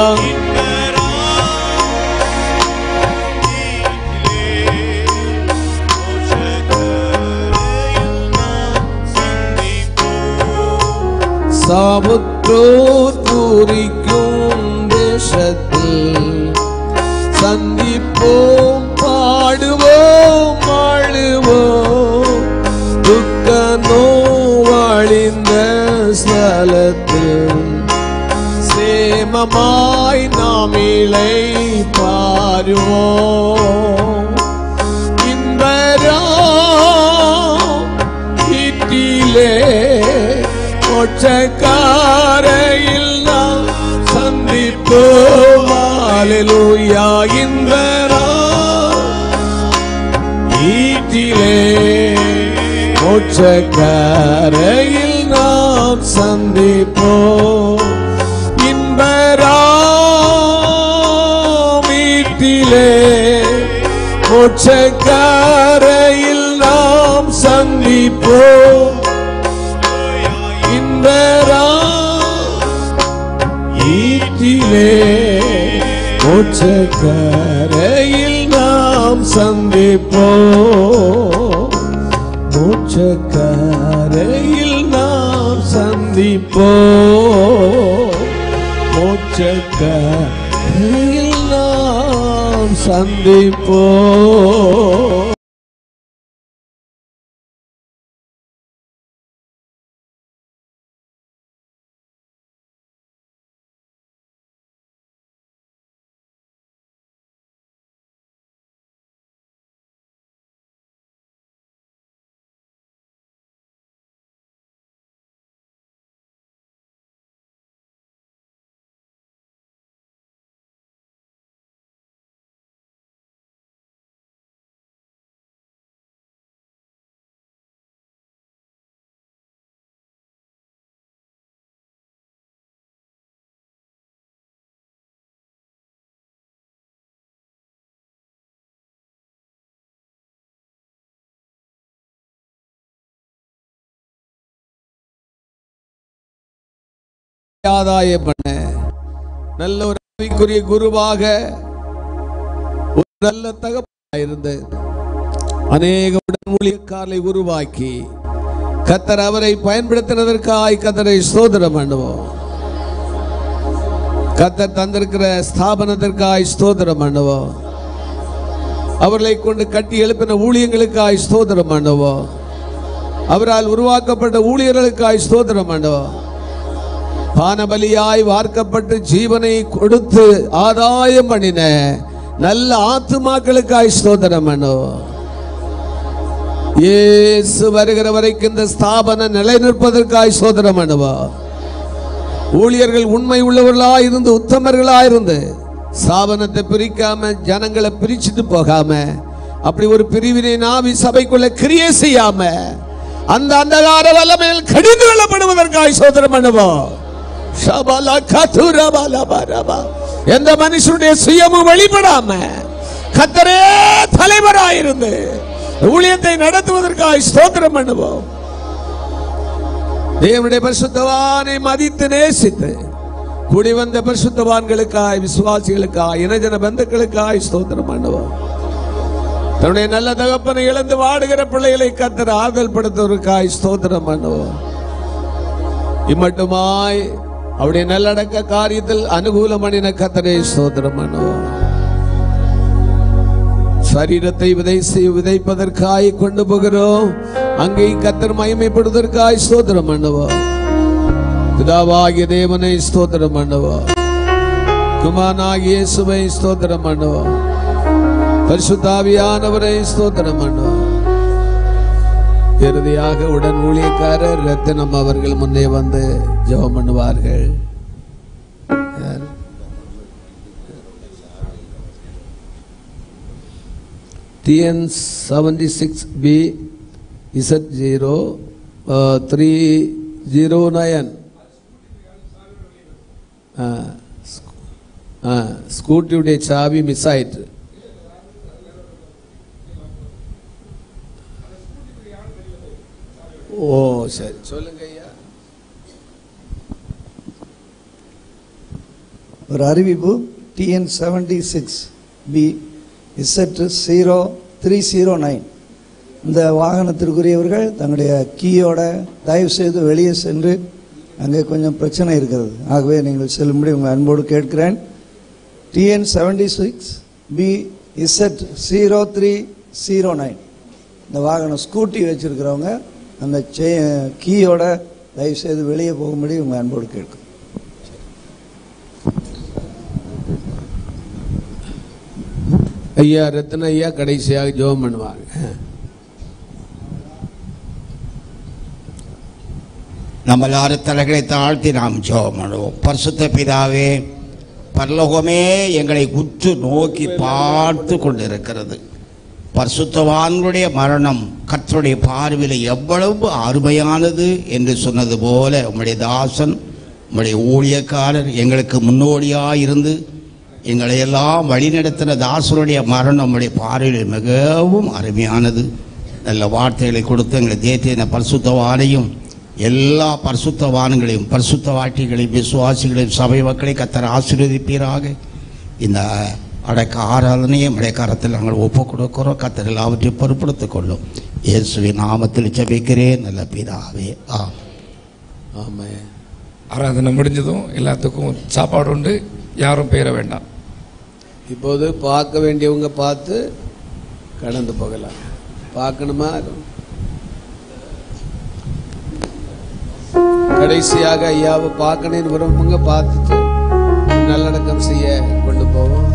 சாபுற்றோர் பூரிக்கும் பாருவோம் இன்பரா ஈட்டிலே மோட்சக்காரையில் நாம் சந்திப்போம். ஹalleluya இன்பரா ஈட்டிலே மோட்சக்காரையில் நாம் மோட்சக்காரையில் நாம் சந்திப்போம். இன்பரா ஈட்டிலே மோட்சக்கரையில் நாம் சந்திப்போம். மோட்சக்காரையில் நாம் சந்திப்போம். மோட்சக்கார சந்திப்போ சந்திப்போம் ஆதாயம் பண்ண நல்ல ஒரு அவைக்குரிய குருவாக ஒரு நல்ல தகப்பனாக இருந்து அநேக உடன் ஊழியக்காரலை உருவாக்கி கத்தர் அவரை பயன்படுத்தினதற்காய் கத்தரை ஸ்தோத்திரம் பண்ணுவோம். கத்தர் தந்திருக்கிற ஸ்தாபனத்திற்காய் ஸ்தோத்திரம் பண்ணுவோம். அவர்களை கொண்டு கட்டி எழுப்பின ஊழியங்களுக்காய் ஸ்தோத்திரம் பண்ணுவோம். அவரால் உருவாக்கப்பட்ட ஊழியர்களுக்காய் ஸ்தோத்திரம் பண்ணுவோம். பானபலியாய் வார்க்கப்பட்டு ஜீவனை கொடுத்து ஆதாயம் பண்ணின நல்ல ஆத்துமாக்களுக்காய் ஸ்தோத்திரம் பண்ணுவோம் இயேசு வருகிற வரைக்கும் இந்த ஸ்தாபனம் நிலைநிற்பதற்காய் சோதனம் பண்ணுவோம் ஊழியர்கள் உண்மை உள்ளவர்களா இருந்து உத்தமர்களா இருந்து ஸ்தாபனத்தை பிரிக்காம ஜனங்களை பிரிச்சுட்டு போகாம அப்படி ஒரு பிரிவினை நாவி சபைக்குள்ள கிரியே செய்யாம அந்த அந்தகார வல்லமையில் கடிந்து கொள்ளப்படுவதற்காய் சோதனம் அனுபவம் எந்த மனுஷனுடைய சுயமும் வெளிப்படாம கத்தரே தலைவராயிருந்து ஊழியத்தை நடத்துவதற்காக ஸ்தோத்திரம் பண்ணுவோம். தேவனுடைய பரிசுத்தவானை மதித்து நேசித்து கூடி வந்த பரிசுத்தவான்களுக்காய் விசுவாசிகளுக்காய் இனஜன பந்துக்களுக்காய் ஸ்தோத்திரம் பண்ணுவோம். தன்னுடைய நல்ல தகப்பனை இழந்து வாடுகிற பிள்ளைகளை கத்தர் ஆறுதல் படுத்துவதற்காய் ஸ்தோத்திரம் பண்ணுவோம். இம்மட்டுமாய் அவருடைய நல்லடக்க காரியத்தில் அனுகூலம் பண்ணின கத்தரை ஸ்தோத்திரம் சரீரத்தை விதை செய்- விதைப்பதற்காய் கொண்டு போகிறோம் அங்கே கத்தர் மயமைப்படுவதற்காய் ஸ்தோத்திரம் பண்ணுவோம் பிதாவாகிய தேவனை ஸ்தோத்திரம் பண்ணுவோம் குமானாகிய இயேசுவை ஸ்தோத்திரம் பண்ணுவோம் பரிசுத்தாவியானவரை ஸ்தோத்திரம் பண்ணுவோம் இறுதியாக உடன் ஊழியக்காரர் ரத்தினம் அவர்கள் முன்னே வந்து जो मनवार है यार TN 76B Z0 uh, 309 uh, uh, സ്കൂട്ടിയുടെ ചാവി മിസ്സായിട്ട് ഓ ശരി ചൊല്ലുങ്ക ஒரு அறிவிப்பு TN seventy six B Z zero three zero nine இந்த வாகனத்திற்குரியவர்கள் தங்களுடைய கீயோட தயவு செய்து வெளியே சென்று அங்கே கொஞ்சம் பிரச்சனை இருக்கிறது. ஆகவே நீங்கள் செல்லும்படி உங்கள் அன்போடு கேட்கிறேன். TN seventy six B Z zero three zero nine இந்த வாகனம் ஸ்கூட்டி வச்சிருக்கிறவங்க அந்த செ- கீயோட தயவு செய்து வெளியே போகும்படி உங்கள் அன்போடு கேட்கும் ஐயா ரத்ன ஐயா கடைசியாக ஜெபம் பண்ணுவாங்க. நம்ம எல்லாரும் தலைகளை தாழ்த்தி நாம் ஜெபம் பண்ணுவோம். பரிசுத்த பிதாவே பரலோகமே எங்களை உற்று நோக்கி பார்த்து கொண்டிருக்கிறது. பரிசுத்தவான்களுடைய மரணம் கர்த்தருடைய பார்வையில் எவ்வளவு அருமையானது என்று சொன்னது போல உம்முடைய தாசன் உம்முடைய ஊழியக்காரர் எங்களுக்கு முன்னோடியாக இருந்து எங்களை எல்லாம் வழிநடத்தின தாசருடைய மரணம் நம்முடைய பார்வையில் மிகவும் அருமையானது. நல்ல வார்த்தைகளை கொடுத்து எங்களை தேத்தின பரிசுத்தவானையும் எல்லா பரிசுத்தவான்களையும் பரிசுத்த வாட்டிகளையும் விசுவாசிகளையும் சபை மக்களை கத்தர் ஆசீர்வதிப்பீராக. இந்த அடக்க ஆராதனையை மழைக்காரத்தில் நாங்கள் ஒப்பு கொடுக்கிறோம் கத்தர் எல்லாவற்றையும் பொருட்படுத்திக் கொள்ளும். இயேசுவின் நாமத்தில் ஜபிக்கிறேன். நல்ல பிதாவே ஆ ஆமாம் ஆராதனை முடிஞ்சதும் எல்லாத்துக்கும் சாப்பாடு உண்டு. யாரும் பெயர வேண்டாம். இப்போது பார்க்க வேண்டியவங்க பார்த்து கடந்து போகலாம். பார்க்கணுமா? கடைசியாக ஐயாவை பார்க்கணும்னு விரும்புங்க பார்த்துட்டு நல்லடக்கம் செய்ய கொண்டு போவோம்.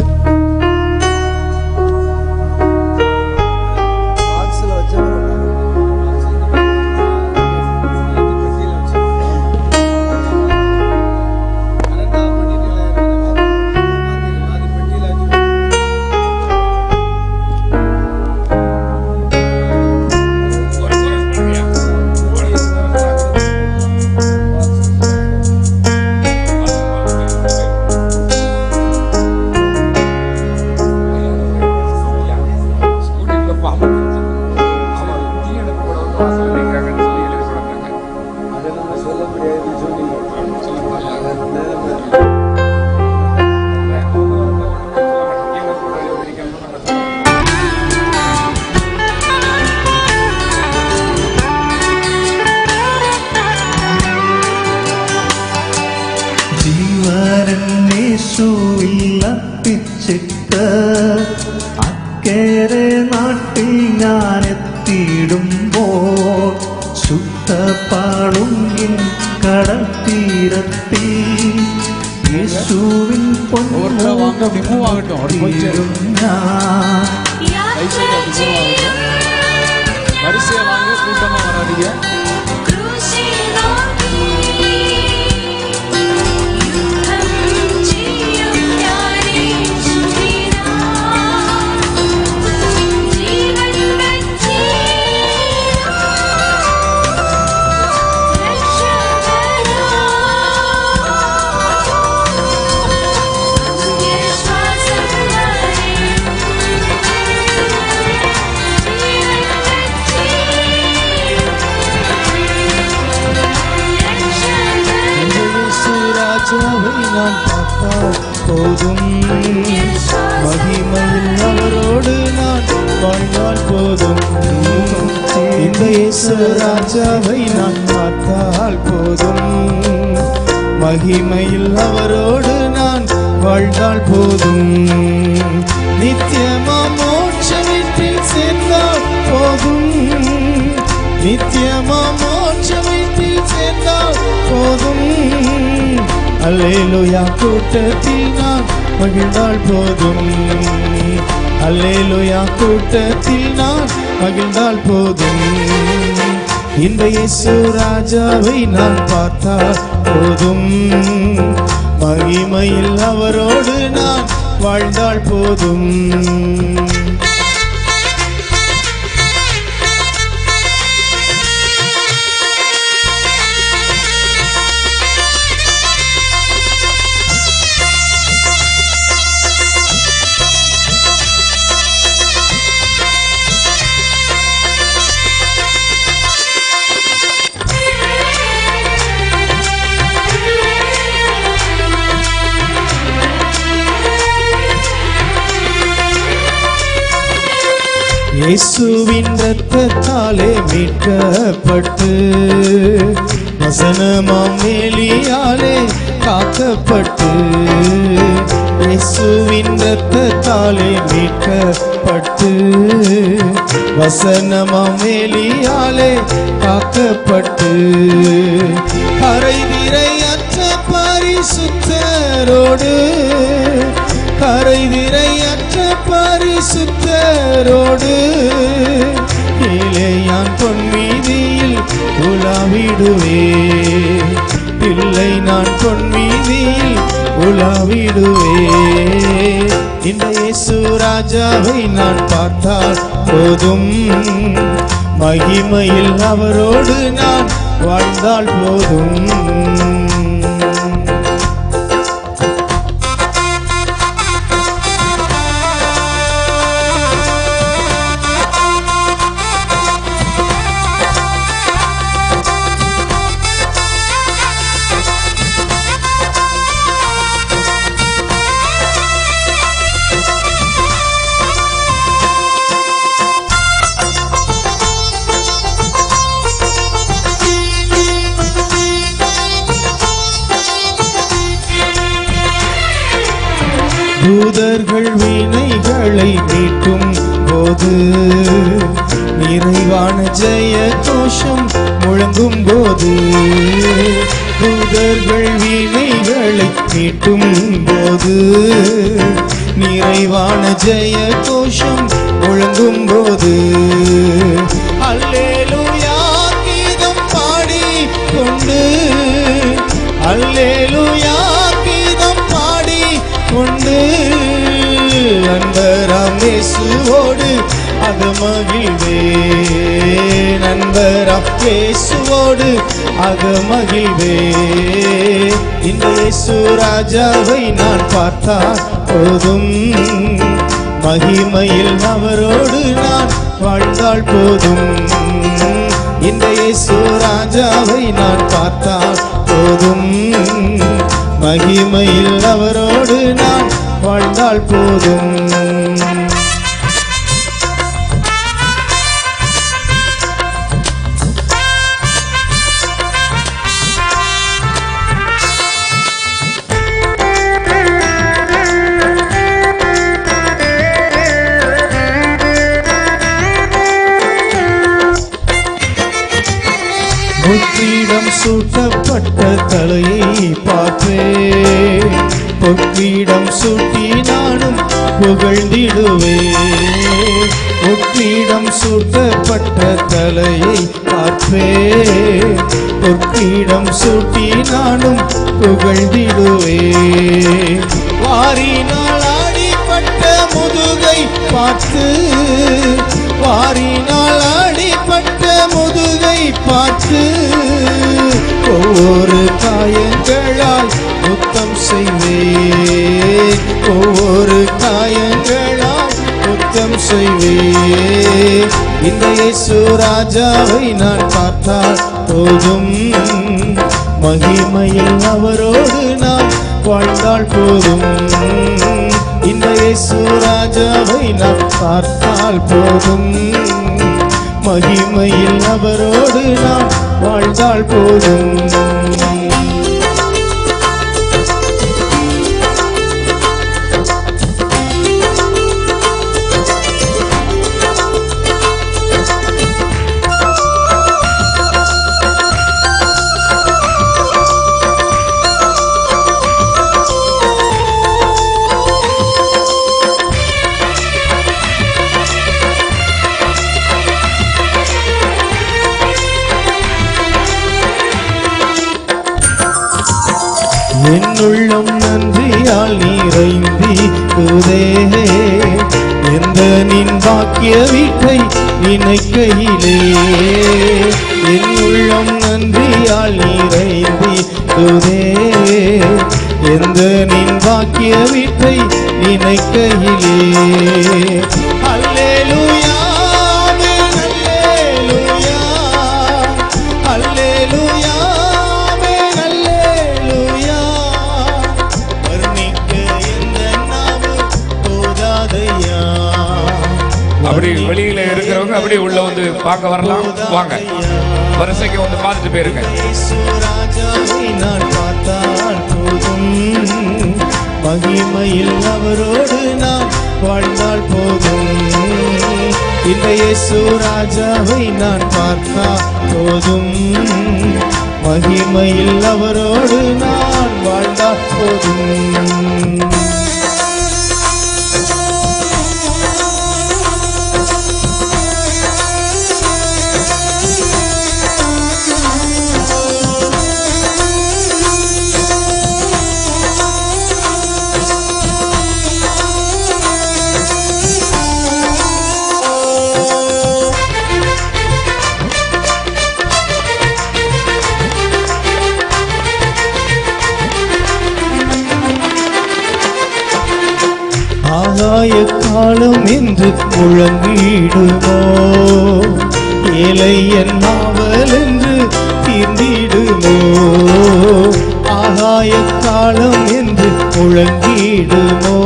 முழங்கிடுமோ?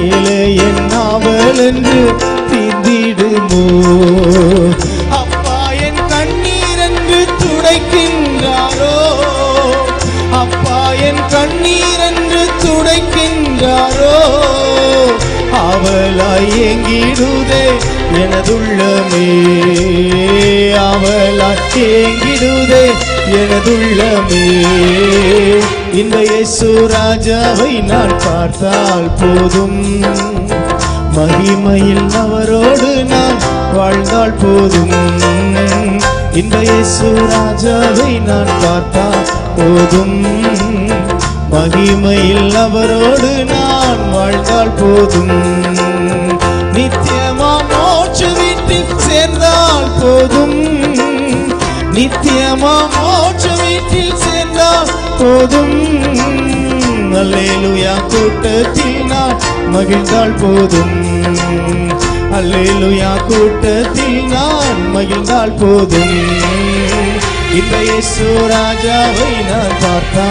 ஏழை என் நாவல் என்று தீர்ந்திடுமோ? அப்பா என் கண்ணீர் என்று துடைக்கின்றாரோ? அப்பா என் கண்ணீர் என்று துடைக்கின்றாரோ? அவளாய் எங்கிடுதே எனதுள்ளமே. அவளாய் எங்கிடுதே எனதுள்ளமே. இந்த இயேசு ராஜாவை நான் பார்த்தால் போதும். மகிமையில் அவரோடு நான் வாழ்ந்தால் போதும். இந்த இயேசு ராஜாவை நான் பார்த்தால் போதும். மகிமையில் அவரோடு நான் வாழ்ந்தால் போதும். நித்தியமா மோட்ச வீட்டில் சேர்ந்தால் போதும். நித்தியமா மோட்ச வீட்டில் சேர்ந்தால் போதும். அல்லேலுயா கூட்டத்தில் நான் மகிழ்ந்தால் போதும். அல்லேலுயா கூட்டத்தில் நான் மகிழ்ந்தால் போதும். இந்த இயேசு ராஜாவை நான் பார்த்தா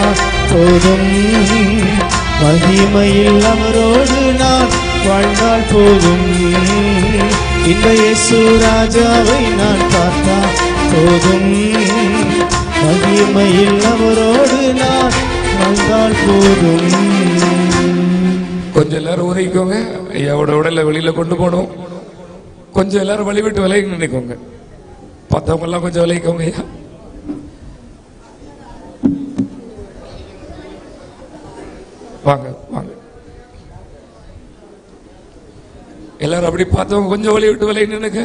போதும். மகிமையில் அவரோடு நான் வாழ்ந்தால் போதும். இந்த இயேசு ராஜாவை நான் பார்த்தா போதும். மகிமையில் அவரோடு நான் வந்தால் போதும். கொஞ்சம் எல்லாரும் உதவிக்கோங்க ஐயாவோட உடலை வெளியில கொண்டு போகணும். கொஞ்சம் எல்லாரும் வழிவிட்டு விலகி நினைக்கோங்க பார்த்தவங்கெல்லாம் கொஞ்சம் விலகிக்கோங்க ஐயா. வாங்க வாங்க. எல்லாரும் அப்படி பார்த்தவங்க கொஞ்சம் வழி விட்டு விலகி நினைக்க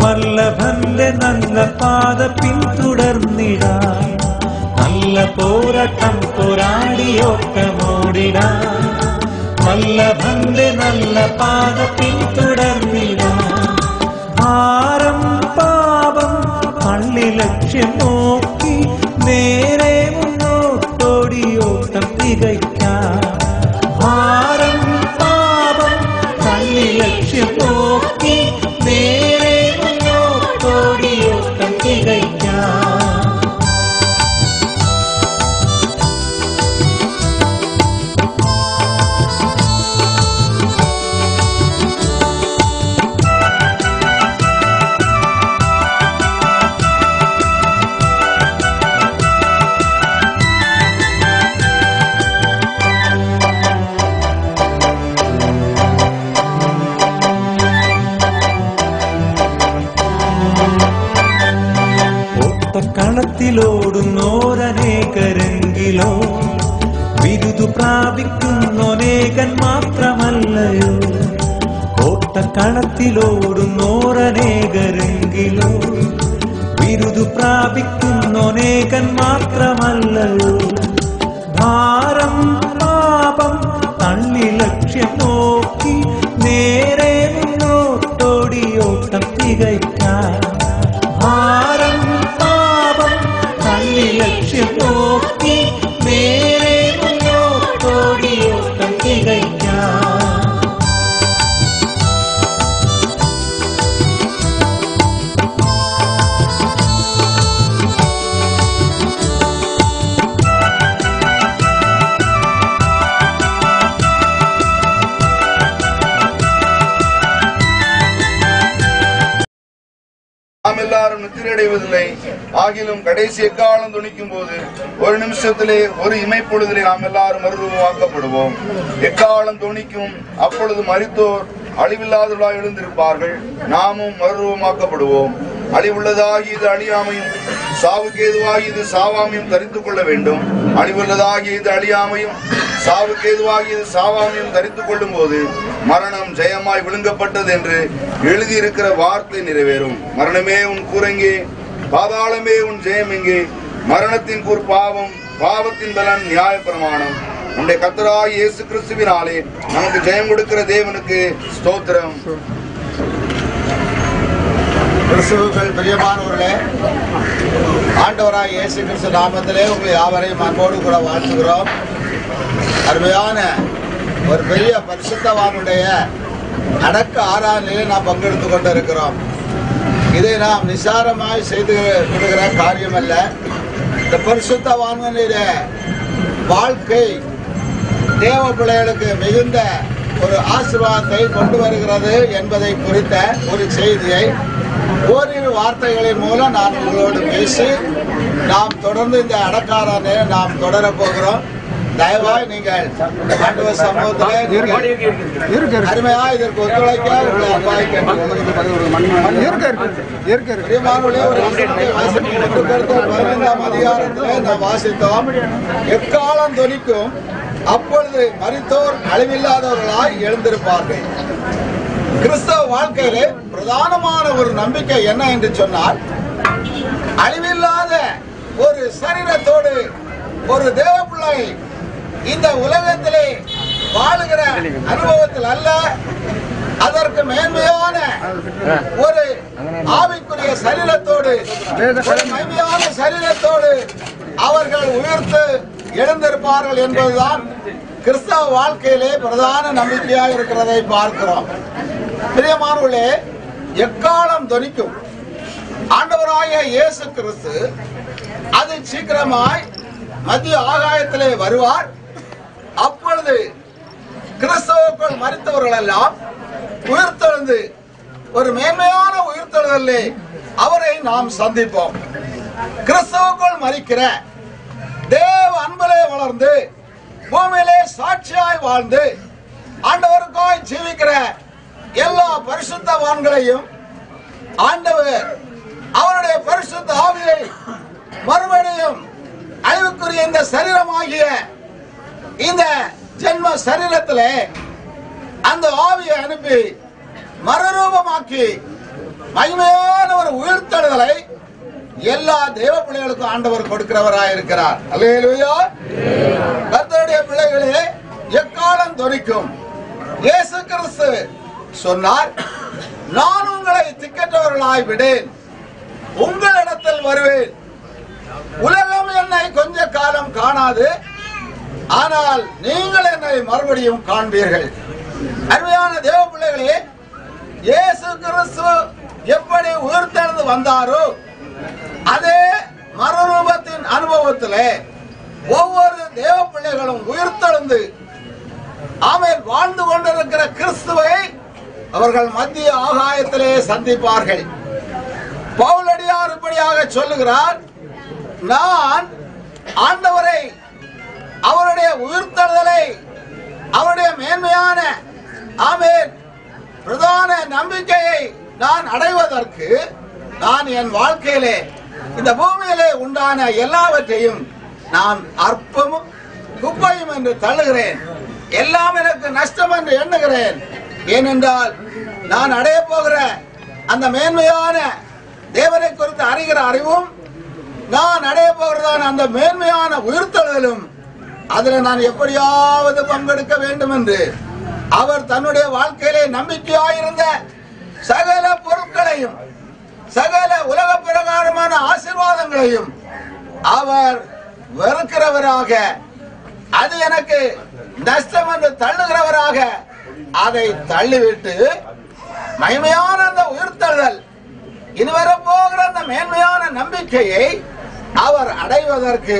വല്ലഭന്റെ നല്ല പാത പിന്തുടർന്നിടാൻ നല്ല പോരാട്ടം പോരാടിയൊക്കമോടിടാൻ വല്ലഭന്റെ നല്ല പാത പിന്തുടർന്നിടാൻ ഭാരം പാപം പള്ളി ലക്ഷ്യം നോക്കി നേരെ മുന്നോട്ടോടിയോട്ടം തികയ്ക്കാം ഭാരം പാപം പള്ളി ലക്ഷ്യം നോക്കി കണത്തിലോടുന്നോരനേകരെങ്കിലോ വിരുദു പ്രാപിക്കുന്നോനേകൻ മാത്രം ஒரு ஒரு இமைப்பொழுதிலே நாம் எல்லாரும் மறுரூபமாக்கப்படுவோம். எக்காலம் துணிக்கும் அப்பொழுது மரித்தோர் அழிவில்லாதவர்களாக எழுந்திருப்பார்கள். நாமும் மறுரூபமாக்கப்படுவோம். அழிவுள்ளதாகி இது அழியாமையும் சாவுக்கு ஏதுவாகி இது சாவாமையும் தரித்துக் கொள்ள வேண்டும். அழிவுள்ளதாகி இது அழியாமையும் சாவுக்கு ஏதுவாகி இது சாவாமையும் தரித்துக் கொள்ளும் போது மரணம் ஜெயமாய் விழுங்கப்பட்டது என்று எழுதியிருக்கிற வார்த்தை நிறைவேறும். மரணமே உன் கூறங்கே பாதாளமே உன் ஜெயம் எங்கே? மரணத்தின் கூர் பாவம் பாவத்தின் பலன் நியாய பிரமாணம். உன்னுடைய கத்தராய் இயேசு கிறிஸ்துவினாலே நமக்கு ஜெயம் கொடுக்கிற தேவனுக்கு ஸ்தோத்திரம். கிறிஸ்துவுக்கள் பிரியமானவர்களே ஆண்டவராய் இயேசு கிறிஸ்து நாமத்திலே உங்கள் யாவரையும் அன்போடு கூட வாழ்த்துகிறோம். அருமையான ஒரு பெரிய பரிசுத்தவானுடைய அடக்க ஆராதனையிலே நாம் பங்கெடுத்து கொண்டு இருக்கிறோம் இதை நாம் நிசாரமாய் செய்து விடுகிற காரியம் அல்ல இந்த பரிசுத்தவான்களுடைய வாழ்க்கை தேவ பிள்ளைகளுக்கு மிகுந்த ஒரு ஆசீர்வாதத்தை கொண்டு வருகிறது என்பதை குறித்த ஒரு செய்தியை ஓரிரு வார்த்தைகளின் மூலம் நான் உங்களோடு பேசி நாம் தொடர்ந்து இந்த அடக்காரனை நாம் தொடரப் போகிறோம். தயவாய் நீங்கள் ஆண்டவர் சமூகத்திலே அருமையா இதற்கு ஒத்துழைக்க உங்களை. பதினைந்தாம் அதிகாரத்திலே நாம் வாசித்தோம். எக்காலம் தொனிக்கும் அப்பொழுது மரித்தோர் அழிவில்லாதவர்களாய் எழுந்திருப்பார்கள். கிறிஸ்தவ வாழ்க்கையிலே பிரதானமான ஒரு நம்பிக்கை என்ன என்று சொன்னால் அழிவில்லாத ஒரு சரீரத்தோடு ஒரு தேவப்பிள்ளை இந்த உலகத்திலே வாழுகிற அனுபவத்தில் அல்ல அதற்கு மேன்மையான ஒரு ஆவிக்குரிய சரீரத்தோடு ஒரு மேன்மையான சரீரத்தோடு அவர்கள் உயர்த்து எழுந்திருப்பார்கள் என்பதுதான் கிறிஸ்தவ வாழ்க்கையிலே பிரதான நம்பிக்கையாக இருக்கிறதை பார்க்கிறோம். பிரியமானவர்களே எக்காலம் தொனிக்கும் ஆண்டவராய இயேசு கிறிஸ்து அது சீக்கிரமாய் மத்திய ஆகாயத்திலே வருவார். அப்பொழுது கிறிஸ்தவர்கள் மறித்தவர்கள் எல்லாம் உயிர்த்தெழுந்து ஒரு மேன்மையான உயிர்த்தெழுதலே அவரை நாம் சந்திப்போம். கிறிஸ்தவர்கள் மறிக்கிற தேவ அன்பிலே வளர்ந்து பூமியிலே சாட்சியாய் வாழ்ந்து ஆண்டவருக்காய் ஜீவிக்கிற எல்லா பரிசுத்தவான்களையும் ஆண்டவர் அவருடைய பரிசுத்த ஆவியை மறுபடியும் அழிவுக்குரிய இந்த சரீரமாகிய இந்த ஜென்ம சரீரத்துல அந்த ஆவியை அனுப்பி மறுரூபமாக்கி மகிமையான ஒரு உயிர்த்தெழுதலை எல்லா தெய்வ பிள்ளைகளுக்கும் ஆண்டவர் கொடுக்கிறவராய் இருக்கிறார். அல்லேலூயா. கர்த்தருடைய பிள்ளைகளே எக்காலம் தொனிக்கும் இயேசு கிறிஸ்து சொன்னார் நான் உங்களை திக்கற்றவர்களாய் விடேன். உங்களிடத்தில் வருவேன். உலகம் என்னை கொஞ்ச காலம் காணாது. ஆனால் நீங்கள் என்னை மறுபடியும் காண்பீர்கள். அருமையான தேவ பிள்ளைகளே இயேசு கிறிஸ்து எப்படி உயிர்த்தெழுந்து வந்தாரோ அதே மறுரூபத்தின் அனுபவத்திலே ஒவ்வொரு தேவ பிள்ளைகளும் உயிர்த்தெழுந்து அவர் வாழ்ந்து கொண்டிருக்கிற கிறிஸ்துவை அவர்கள் மத்திய ஆகாயத்திலே சந்திப்பார்கள். பவுலடியார் இப்படியாக சொல்லுகிறார் நான் ஆண்டவரை அவருடைய உயிர்த்தழுதலை அவருடைய மேன்மையான ஆமென் பிரதான நம்பிக்கையை நான் அடைவதற்கு நான் என் வாழ்க்கையிலே இந்த பூமியிலே உண்டான எல்லாவற்றையும் நான் அற்பமும் குப்பையும் என்று தள்ளுகிறேன். எல்லாம் எனக்கு நஷ்டம் என்று எண்ணுகிறேன். ஏனென்றால் நான் அடைய போகிற அந்த மேன்மையான தேவனை குறித்து அறிகிற அறிவும் நான் அடைய போகிறதான அந்த மேன்மையான உயிர்த்தழுதலும் அதில் நான் எப்படியாவது பங்கெடுக்க வேண்டும் என்று அவர் தன்னுடைய வாழ்க்கையிலே நம்பிக்கையாயிருந்த சகல பொருட்களையும் சகல உலக பிரகாரமான ஆசிர்வாதங்களையும் அவர் வெறுக்கிறவராக அது எனக்கு நஷ்டம் என்று தள்ளுகிறவராக அதை தள்ளிவிட்டு மகிமையான அந்த உயிர்த்தழுதல் இதுவரை போகிற அந்த மேன்மையான நம்பிக்கையை அவர் அடைவதற்கு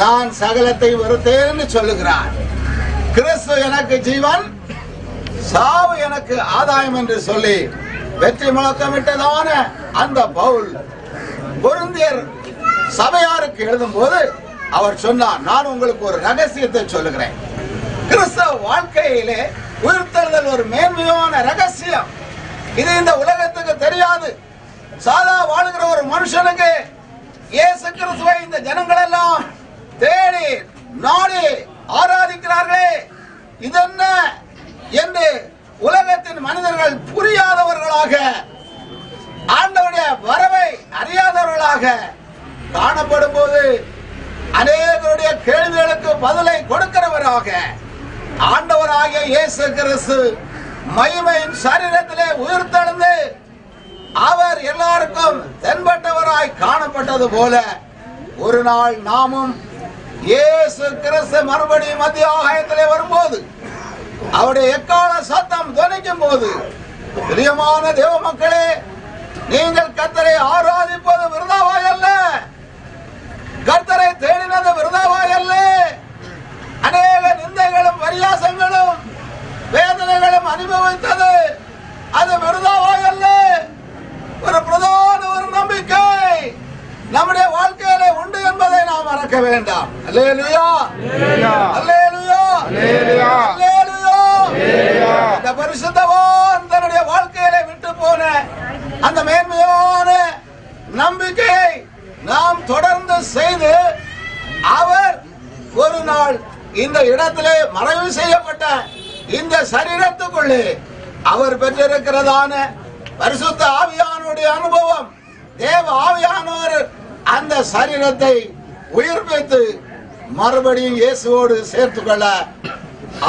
நான் சகலத்தை வெறுத்தேன்னு சொல்லுகிறான் கிறிஸ்து எனக்கு ஜீவன் சாவு எனக்கு ஆதாயம் என்று சொல்லி வெற்றி முழக்கமிட்டதான அந்த பவுல் பொருந்தியர் சபையாருக்கு எழுதும் போது அவர் சொன்னார் நான் உங்களுக்கு ஒரு ரகசியத்தை சொல்லுகிறேன். கிறிஸ்தவ வாழ்க்கையிலே உயிர்த்தெழுதல் ஒரு மேன்மையான ரகசியம். இது இந்த உலகத்துக்கு தெரியாது. சாதா வாழுகிற ஒரு மனுஷனுக்கு ஏசு கிறிஸ்துவை இந்த ஜனங்கள் எல்லாம் தேடி நாடி ஆராதிக்கிறார்களே. இதென்ன என்று உலகத்தின் மனிதர்கள் புரியாதவர்களாக ஆண்டவருடைய வரவை அறியாதவர்களாக காணப்படும் போது அநேகருடைய கேள்விகளுக்கு பதிலை கொடுக்கிறவராக ஆண்டவராகிய இயேசு கிறிஸ்து மகிமையின் சரீரத்திலே உயிர்த்தெழுந்து அவர் எல்லாருக்கும் தென்பட்டவராய் காணப்பட்டது போல ஒரு நாள் நாமும் இயேசு கிறிஸ்து மறுபடியும் மத்திய ஆகாயத்திலே வரும்போது அவருடைய எக்கால சத்தம் துணிக்கும் போது பிரியமான தேவ மக்களே நீங்கள் கர்த்தரை ஆராதிப்பது விருதாவாய் அல்ல கர்த்தரை தேடினது விருதாவாய் அல்ல அநேக நிந்தைகளும் பரியாசங்களும் வேதனைகளும் அனுபவித்தது. அது விருதாவாய் அல்ல ஒரு பிரதான ஒரு நம்பிக்கை. நம்முடைய வாழ்க்கையில உண்டு என்பதை நாம் மறக்க வேண்டாம். இந்த பரிசுத்தவான் தன்னுடைய வாழ்க்கையில விட்டு போன அந்த மேன்மையான நம்பிக்கையை நாம் தொடர்ந்து செய்து அவர் ஒரு நாள் இந்த இடத்திலே மறைவு செய்யப்பட்ட இந்த சரீரத்துக்குள்ளே அவர் பெற்றிருக்கிறதான பரிசுத்த ஆவியானுடைய அனுபவம். தேவ ஆவியானவர் அந்த சரீரத்தை உயிர்ப்பித்து மறுபடியும் இயேசுவோடு சேர்த்துக் கொள்ள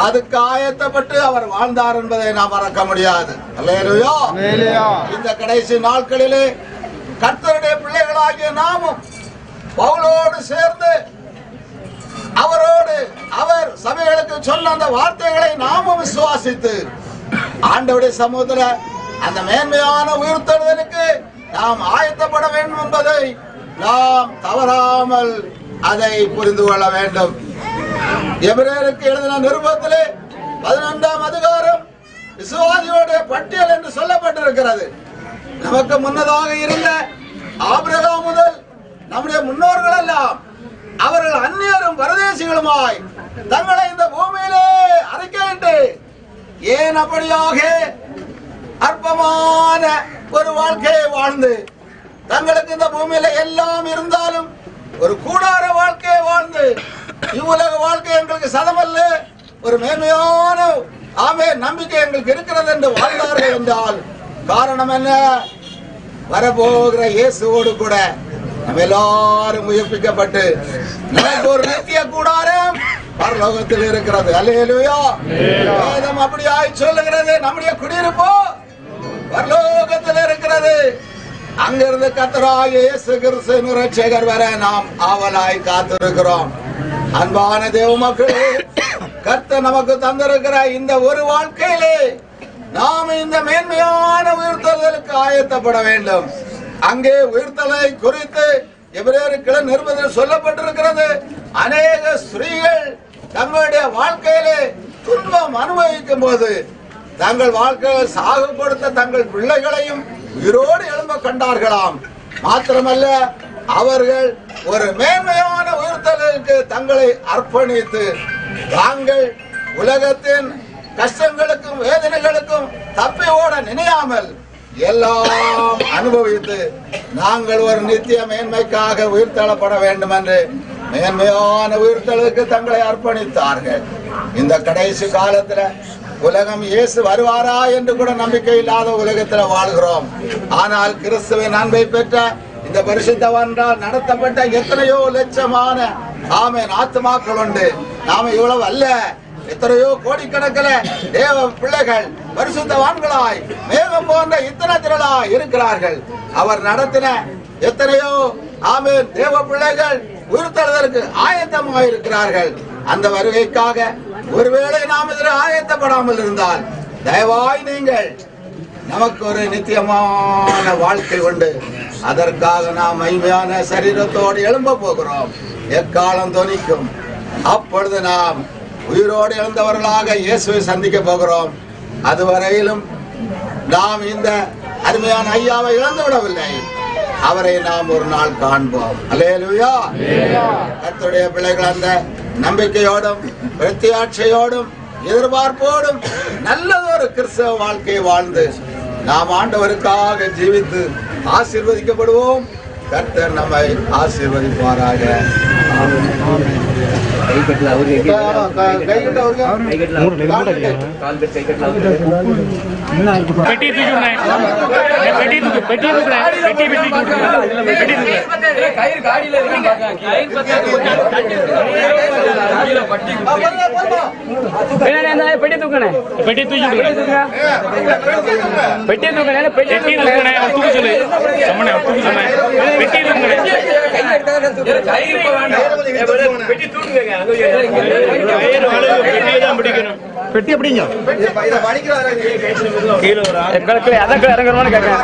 அதுக்கு ஆயத்தப்பட்டு அவர் வாழ்ந்தார் என்பதை நாம் மறக்க முடியாது. இந்த கடைசி நாட்களிலே கர்த்தருடைய பிள்ளைகளாகிய நாமும் பவுலோடு சேர்ந்து அவரோடு அவர் சபைகளுக்கு சொன்ன அந்த வார்த்தைகளை நாமும் விசுவாசித்து ஆண்டவருடைய சமூகத்துல அந்த மேன்மையான உயிர்த்தெழுதலுக்கு நாம் ஆயத்தப்பட வேண்டும் என்பதை நாம் தவறாமல் அதை புரிந்து கொள்ள வேண்டும். எபிரேருக்கு எழுதின நிருபத்திலே பதினொன்றாம் அதிகாரம் விசுவாசியோடைய பட்டியல் என்று சொல்லப்பட்டிருக்கிறது. நமக்கு முன்னதாக இருந்த ஆபிரகாம் முதல் நம்முடைய முன்னோர்கள் எல்லாம் அவர்கள் அந்நியரும் பரதேசிகளுமாய் தங்களை இந்த பூமியிலே அறிக்கையிட்டு ஏன் அப்படியாக அற்பமான ஒரு வாழ்க்கையை வாழ்ந்து தங்களுக்கு இந்த பூமியில எல்லாம் இருந்தாலும் ஒரு கூடார வாழ்க்கையை வாழ்ந்து இவ்வுலக வாழ்க்கை எங்களுக்கு சதமல்ல ஒரு மேன்மையான ஆமே நம்பிக்கை எங்களுக்கு இருக்கிறது என்று வாழ்ந்தார்கள் என்றால் காரணம் என்ன? வரப்போகிற இயேசுவோடு கூட நம்ம எல்லாரும் உயிர்ப்பிக்கப்பட்டு நமக்கு ஒரு நித்திய கூடாரம் பரலோகத்தில் இருக்கிறது. அல்லேலூயா. வேதம் அப்படியாய் சொல்லுகிறது. நம்முடைய குடியிருப்போ பரலோகத்தில் இருக்கிறது. அங்கிருந்து கத்தராய் இயேசு ரட்சகர் வர நாம் ஆவலாய் காத்திருக்கிறோம். அன்பான தேவ மக்களே கத்த நமக்கு தந்திருக்கிற இந்த ஒரு வாழ்க்கையிலே நாம் இந்த மேன்மையான உயிர்த்தலுக்கு ஆயத்தப்பட வேண்டும். அங்கே உயிர்த்தலை குறித்து எவரேருக்கிற நிறுவனம் சொல்லப்பட்டிருக்கிறது. அநேக ஸ்திரீகள் தங்களுடைய வாழ்க்கையிலே துன்பம் அனுபவிக்கும் போது தங்கள் வாழ்க்கையில் சாகுபடுத்த தங்கள் பிள்ளைகளையும் உயிரோடு எழும்ப கண்டார்களாம். மாத்திரமல்ல அவர்கள் ஒரு மேன்மையான உயிர்த்தலுக்கு தங்களை அர்ப்பணித்து தாங்கள் உலகத்தின் கஷ்டங்களுக்கும் வேதனைகளுக்கும் தப்பி ஓட நினையாமல் எல்லாம் அனுபவித்து நாங்கள் ஒரு நித்திய மேன்மைக்காக உயிர்த்தளப்பட வேண்டும் என்று மேன்மையான உயிர்த்தலுக்கு தங்களை அர்ப்பணித்தார்கள். இந்த கடைசி காலத்துல உலகம் இயேசு வருவாரா என்று கூட நம்பிக்கை இல்லாத உலகத்தில் வாழ்கிறோம். ஆனால் கிறிஸ்துவின் அன்பை பெற்ற இந்த பரிசுத்தவன்றால் நடத்தப்பட்ட எத்தனையோ லட்சமான ஆமென் ஆத்துமாக்கள் உண்டு. நாம இவ்வளவு அல்ல. எத்தனையோ கோடிக்கணக்கில் தேவ பிள்ளைகள் பரிசுத்தவான்களாய் மேகம் போன்ற இத்தனை திரளாய் இருக்கிறார்கள். அவர் நடத்தின எத்தனையோ ஆமென் தேவ பிள்ளைகள் உயிர்த்தெழுதலுக்கு ஆயத்தமாக இருக்கிறார்கள். அந்த வருகைக்காக ஒருவேளை நாம் இதில் ஆயத்தப்படாமல் இருந்தால் தயவாய் நீங்கள் நமக்கு ஒரு நித்தியமான வாழ்க்கை உண்டு. அதற்காக நாம் மைமையான சரீரத்தோடு எழும்ப போகிறோம். எக்காலம் துணிக்கும் அப்பொழுது நாம் உயிரோடு எழுந்தவர்களாக இயேசுவை சந்திக்க போகிறோம். அதுவரையிலும் நாம் இந்த அருமையான ஐயாவை இழந்து விடவில்லை அவரை நாம் ஒரு நாள் காண்போம். அல்லேலூயா. கர்த்தருடைய பிள்ளைகள் அந்த நம்பிக்கையோடும் பிரத்தியாட்சையோடும் எதிர்பார்ப்போடும் நல்லதொரு கிறிஸ்தவ வாழ்க்கையை வாழ்ந்து நாம் ஆண்டவருக்காக ஜீவித்து ஆசீர்வதிக்கப்படுவோம். கர்த்தர் நம்மை ஆசீர்வதிப்பாராக பெட்டி தூக்கி பெட்டி தூக்கு பெட்டி தூக்கு பெட்டி பெட்டி பெட்டி தூக்கு கயிறு காடியில பெட்டி தூக்கணே பெட்டி தூக்கி பெட்டி தூக்கணே பெட்டி தூக்கணே தூக்க சொல்லு சம்மனே தூக்க சொன்னேன் பெட்டி எப்படிங்க கீழே ஒரு ஆள் இறங்குறோம்னு கேட்கறேன்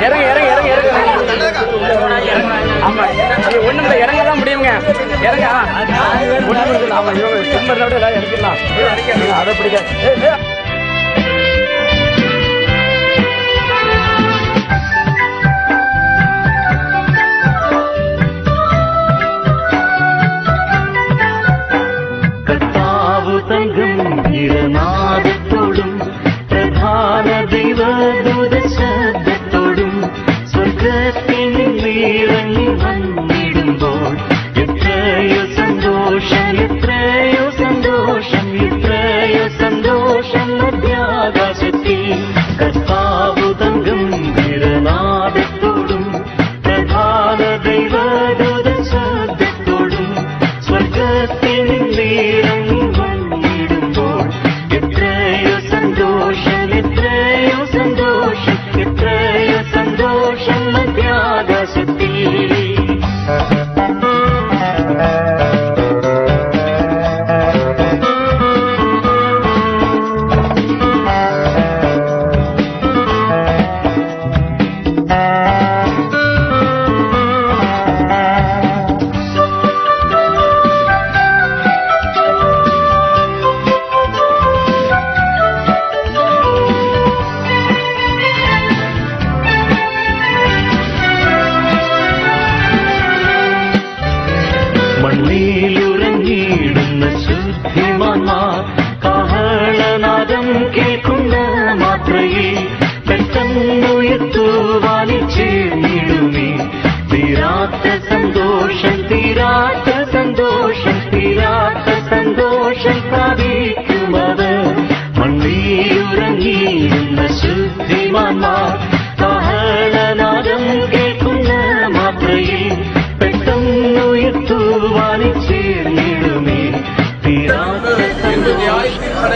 இறங்க இறங்க இறங்க இறங்க ஆமா ஒண்ணும் இல்லை இறங்க தான் முடியுங்க இறங்க ஆமா இவங்க திரும்ப விட அதை பிடிக்க സ്വർഗത്തിനുള്ളിറങ്ങി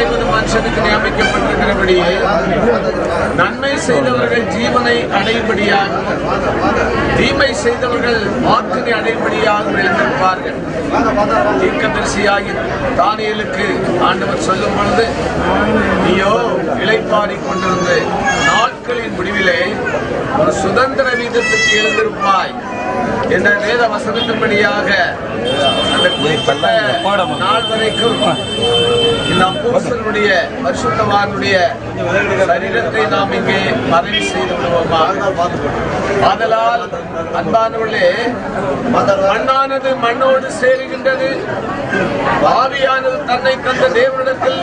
நியாயத்தில் மனுஷனுக்கு நியமிக்கப்பட்டிருக்கிறபடியே நன்மை செய்தவர்கள் ஜீவனை அடைபடியாக தீமை செய்தவர்கள் மாற்றினை அடையும்படியாகவும் எழுந்திருப்பார்கள் தீர்க்கதரிசியாகி தானியலுக்கு ஆண்டவர் சொல்லும் பொழுது நீயோ இளைப்பாறிக் கொண்டிருந்து நாட்களின் முடிவிலே ஒரு சுதந்திர வீதத்துக்கு எழுந்திருப்பாய் என்ற வேத வசனத்தின்படியாக அந்த குறிப்பிட்ட நாள் வரைக்கும் இந்த அப்போஸ்தலனுடைய பரிசுத்தவானுடைய சரீரத்தை நாம் இங்கே மறைவு செய்து விடுவோமா ஆதலால் அன்பானவர்களே மண்ணானது மண்ணோடு சேருகின்றது. ஆவியானது தன்னை தந்த தேவனிடத்தில்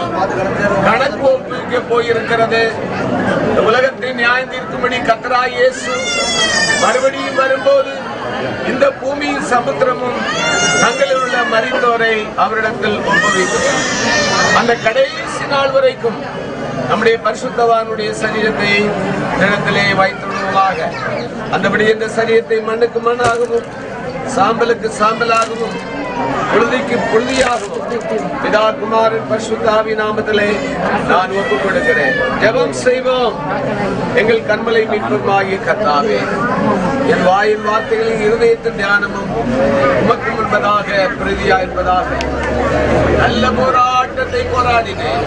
கணக்கு ஒப்புவிக்க போயிருக்கிறது. இந்த உலகத்தை நியாயம் தீர்க்கும்படி கத்தராய் இயேசு மறுபடியும் வரும்போது இந்த பூமியின் சமுத்திரமும் தங்களில் உள்ள மறைந்தோரை அவரிடத்தில் ஒப்புவிக்கும். அந்த கடைசி நாள் வரைக்கும் நம்முடைய பரிசுத்தவானுடைய சரீரத்தை நிலத்திலே வைத்துள்ளதாக அந்தபடி இந்த சரீரத்தை மண்ணுக்கு மண்ணாகவும் சாம்பலுக்கு சாம்பலாகவும் புழுதிக்கு புழுதியாகவும் பிதா குமாரன் பரிசுத்தாவி நாமத்திலே நான் ஒப்புக் கொடுக்கிறேன் ஜெபம் செய்வோம். எங்கள் கண்மலை மீட்புமாகிய கத்தாவே என் வாயின் வார்த்தைகளின் இருதயத்தின் தியானமும் உமக்கு என்பதாக பிரதியா என்பதாக. நல்ல போராட்டத்தை போராடினேன்.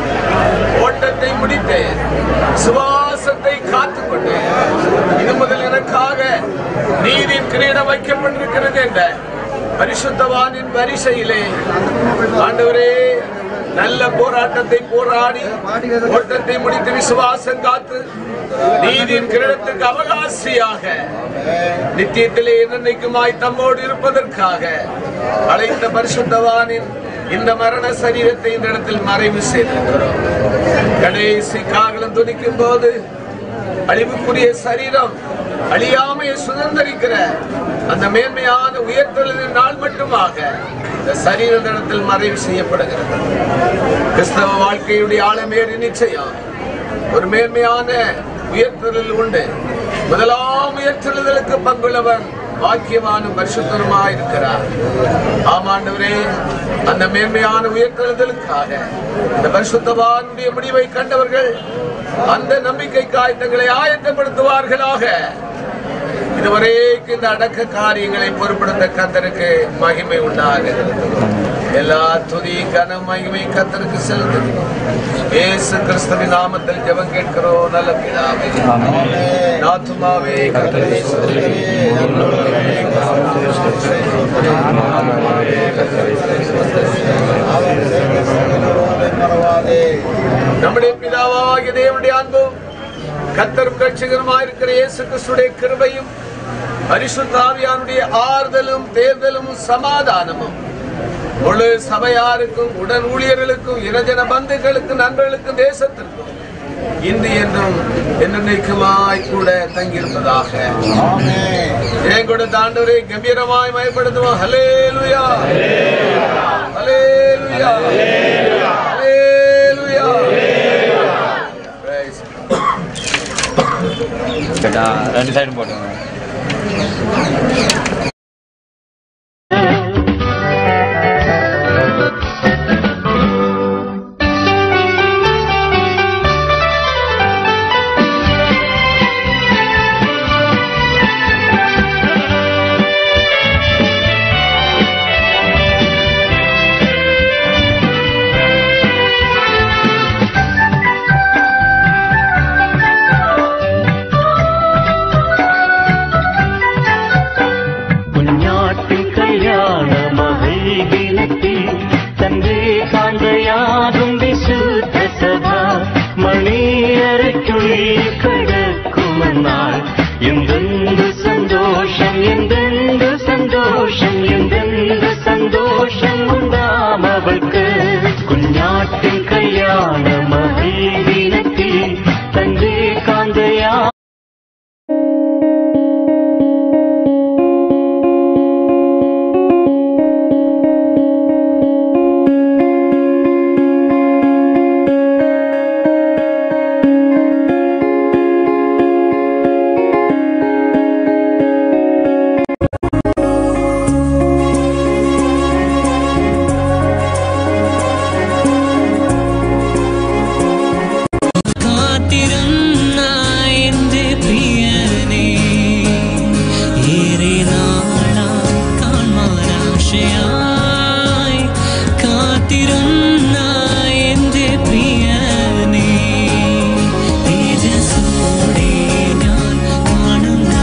ஓட்டத்தை முடித்தேன். சுவாசத்தை காத்துக்கொண்டேன். இது முதல் எனக்காக நீதின் கிரீடம் வைக்கப்பட்டிருக்கிறது என்ற பரிசுத்தவானின் வரிசையிலே. ஆண்டவரே நல்ல போராட்டத்தை போராடி ஓட்டத்தை முடித்து விசுவாசம் காத்து நீதியின் கிரீடத்துக்கு அவகாசியாக நித்தியத்திலே என்னைக்குமாய் தம்மோடு இருப்பதற்காக அழைத்த பரிசுத்தவானின் இந்த மரண சரீரத்தை இந்த இடத்தில் மறைவு செய்திருக்கிறோம். கடைசி காகலம் துணிக்கும் போது அழிவுக்குரிய சரீரம் அழியாமையை சுதந்திரிக்கிற அந்த மேன்மையான உயர்த்தலின் நாள் மட்டுமாக இந்த சரீர இடத்தில் மறைவு செய்யப்படுகிறது. கிறிஸ்தவ வாழ்க்கையுடைய ஆழமேறி நிச்சயம். ஒரு மேன்மையான உயர்த்தலில் உண்டு. முதலாம் உயர்த்தலுதலுக்கு பங்குள்ளவன் வாக்கியவானும் பரிசுத்தருமா இருக்கிறார். ஆமாண்டவரே அந்த மேன்மையான உயர்த்தலுதலுக்காக இந்த பரிசுத்தவானுடைய முடிவை கண்டவர்கள் அந்த நம்பிக்கைக்காய் தங்களை ஆயத்தப்படுத்துவார்களாக. இதுவரைக்கும் இந்த அடக்க காரியங்களை பொறுப்படுத்த கத்தருக்கு மகிமை உண்டாக எல்லா துதி கன மகிமை கத்தருக்கு செலுத்து ஏசு கிறிஸ்துவின் நாமத்தில் ஜெபம் கேட்கிறோம் நல்ல பிதாவே நாத்துமாவே கத்தரை நம்முடைய பிதாவாகிய தேவனுடைய அன்பும் கத்தரும் கட்சிகரமாக இருக்கிற இயேசு கிறிஸ்துடைய கிருபையும் பரிசுத்தாவியானுடைய ஆறுதலும் தேர்தலும் சமாதானமும். முழு சபையாருக்கும் உடன் ஊழியர்களுக்கும் இனஜன பந்துகளுக்கும் நண்பர்களுக்கும் தேசத்திற்கும் இன்று என்றும் என்னைக்குமாய் கூட தங்கியிருப்பதாக. என் கூட தாண்டவரை கம்பீரமாய் மயப்படுத்துவோம். ஹலேலுயா ஹலேலுயா ஹலேலுயா ரெண்டு சைடும் போட்டுங்க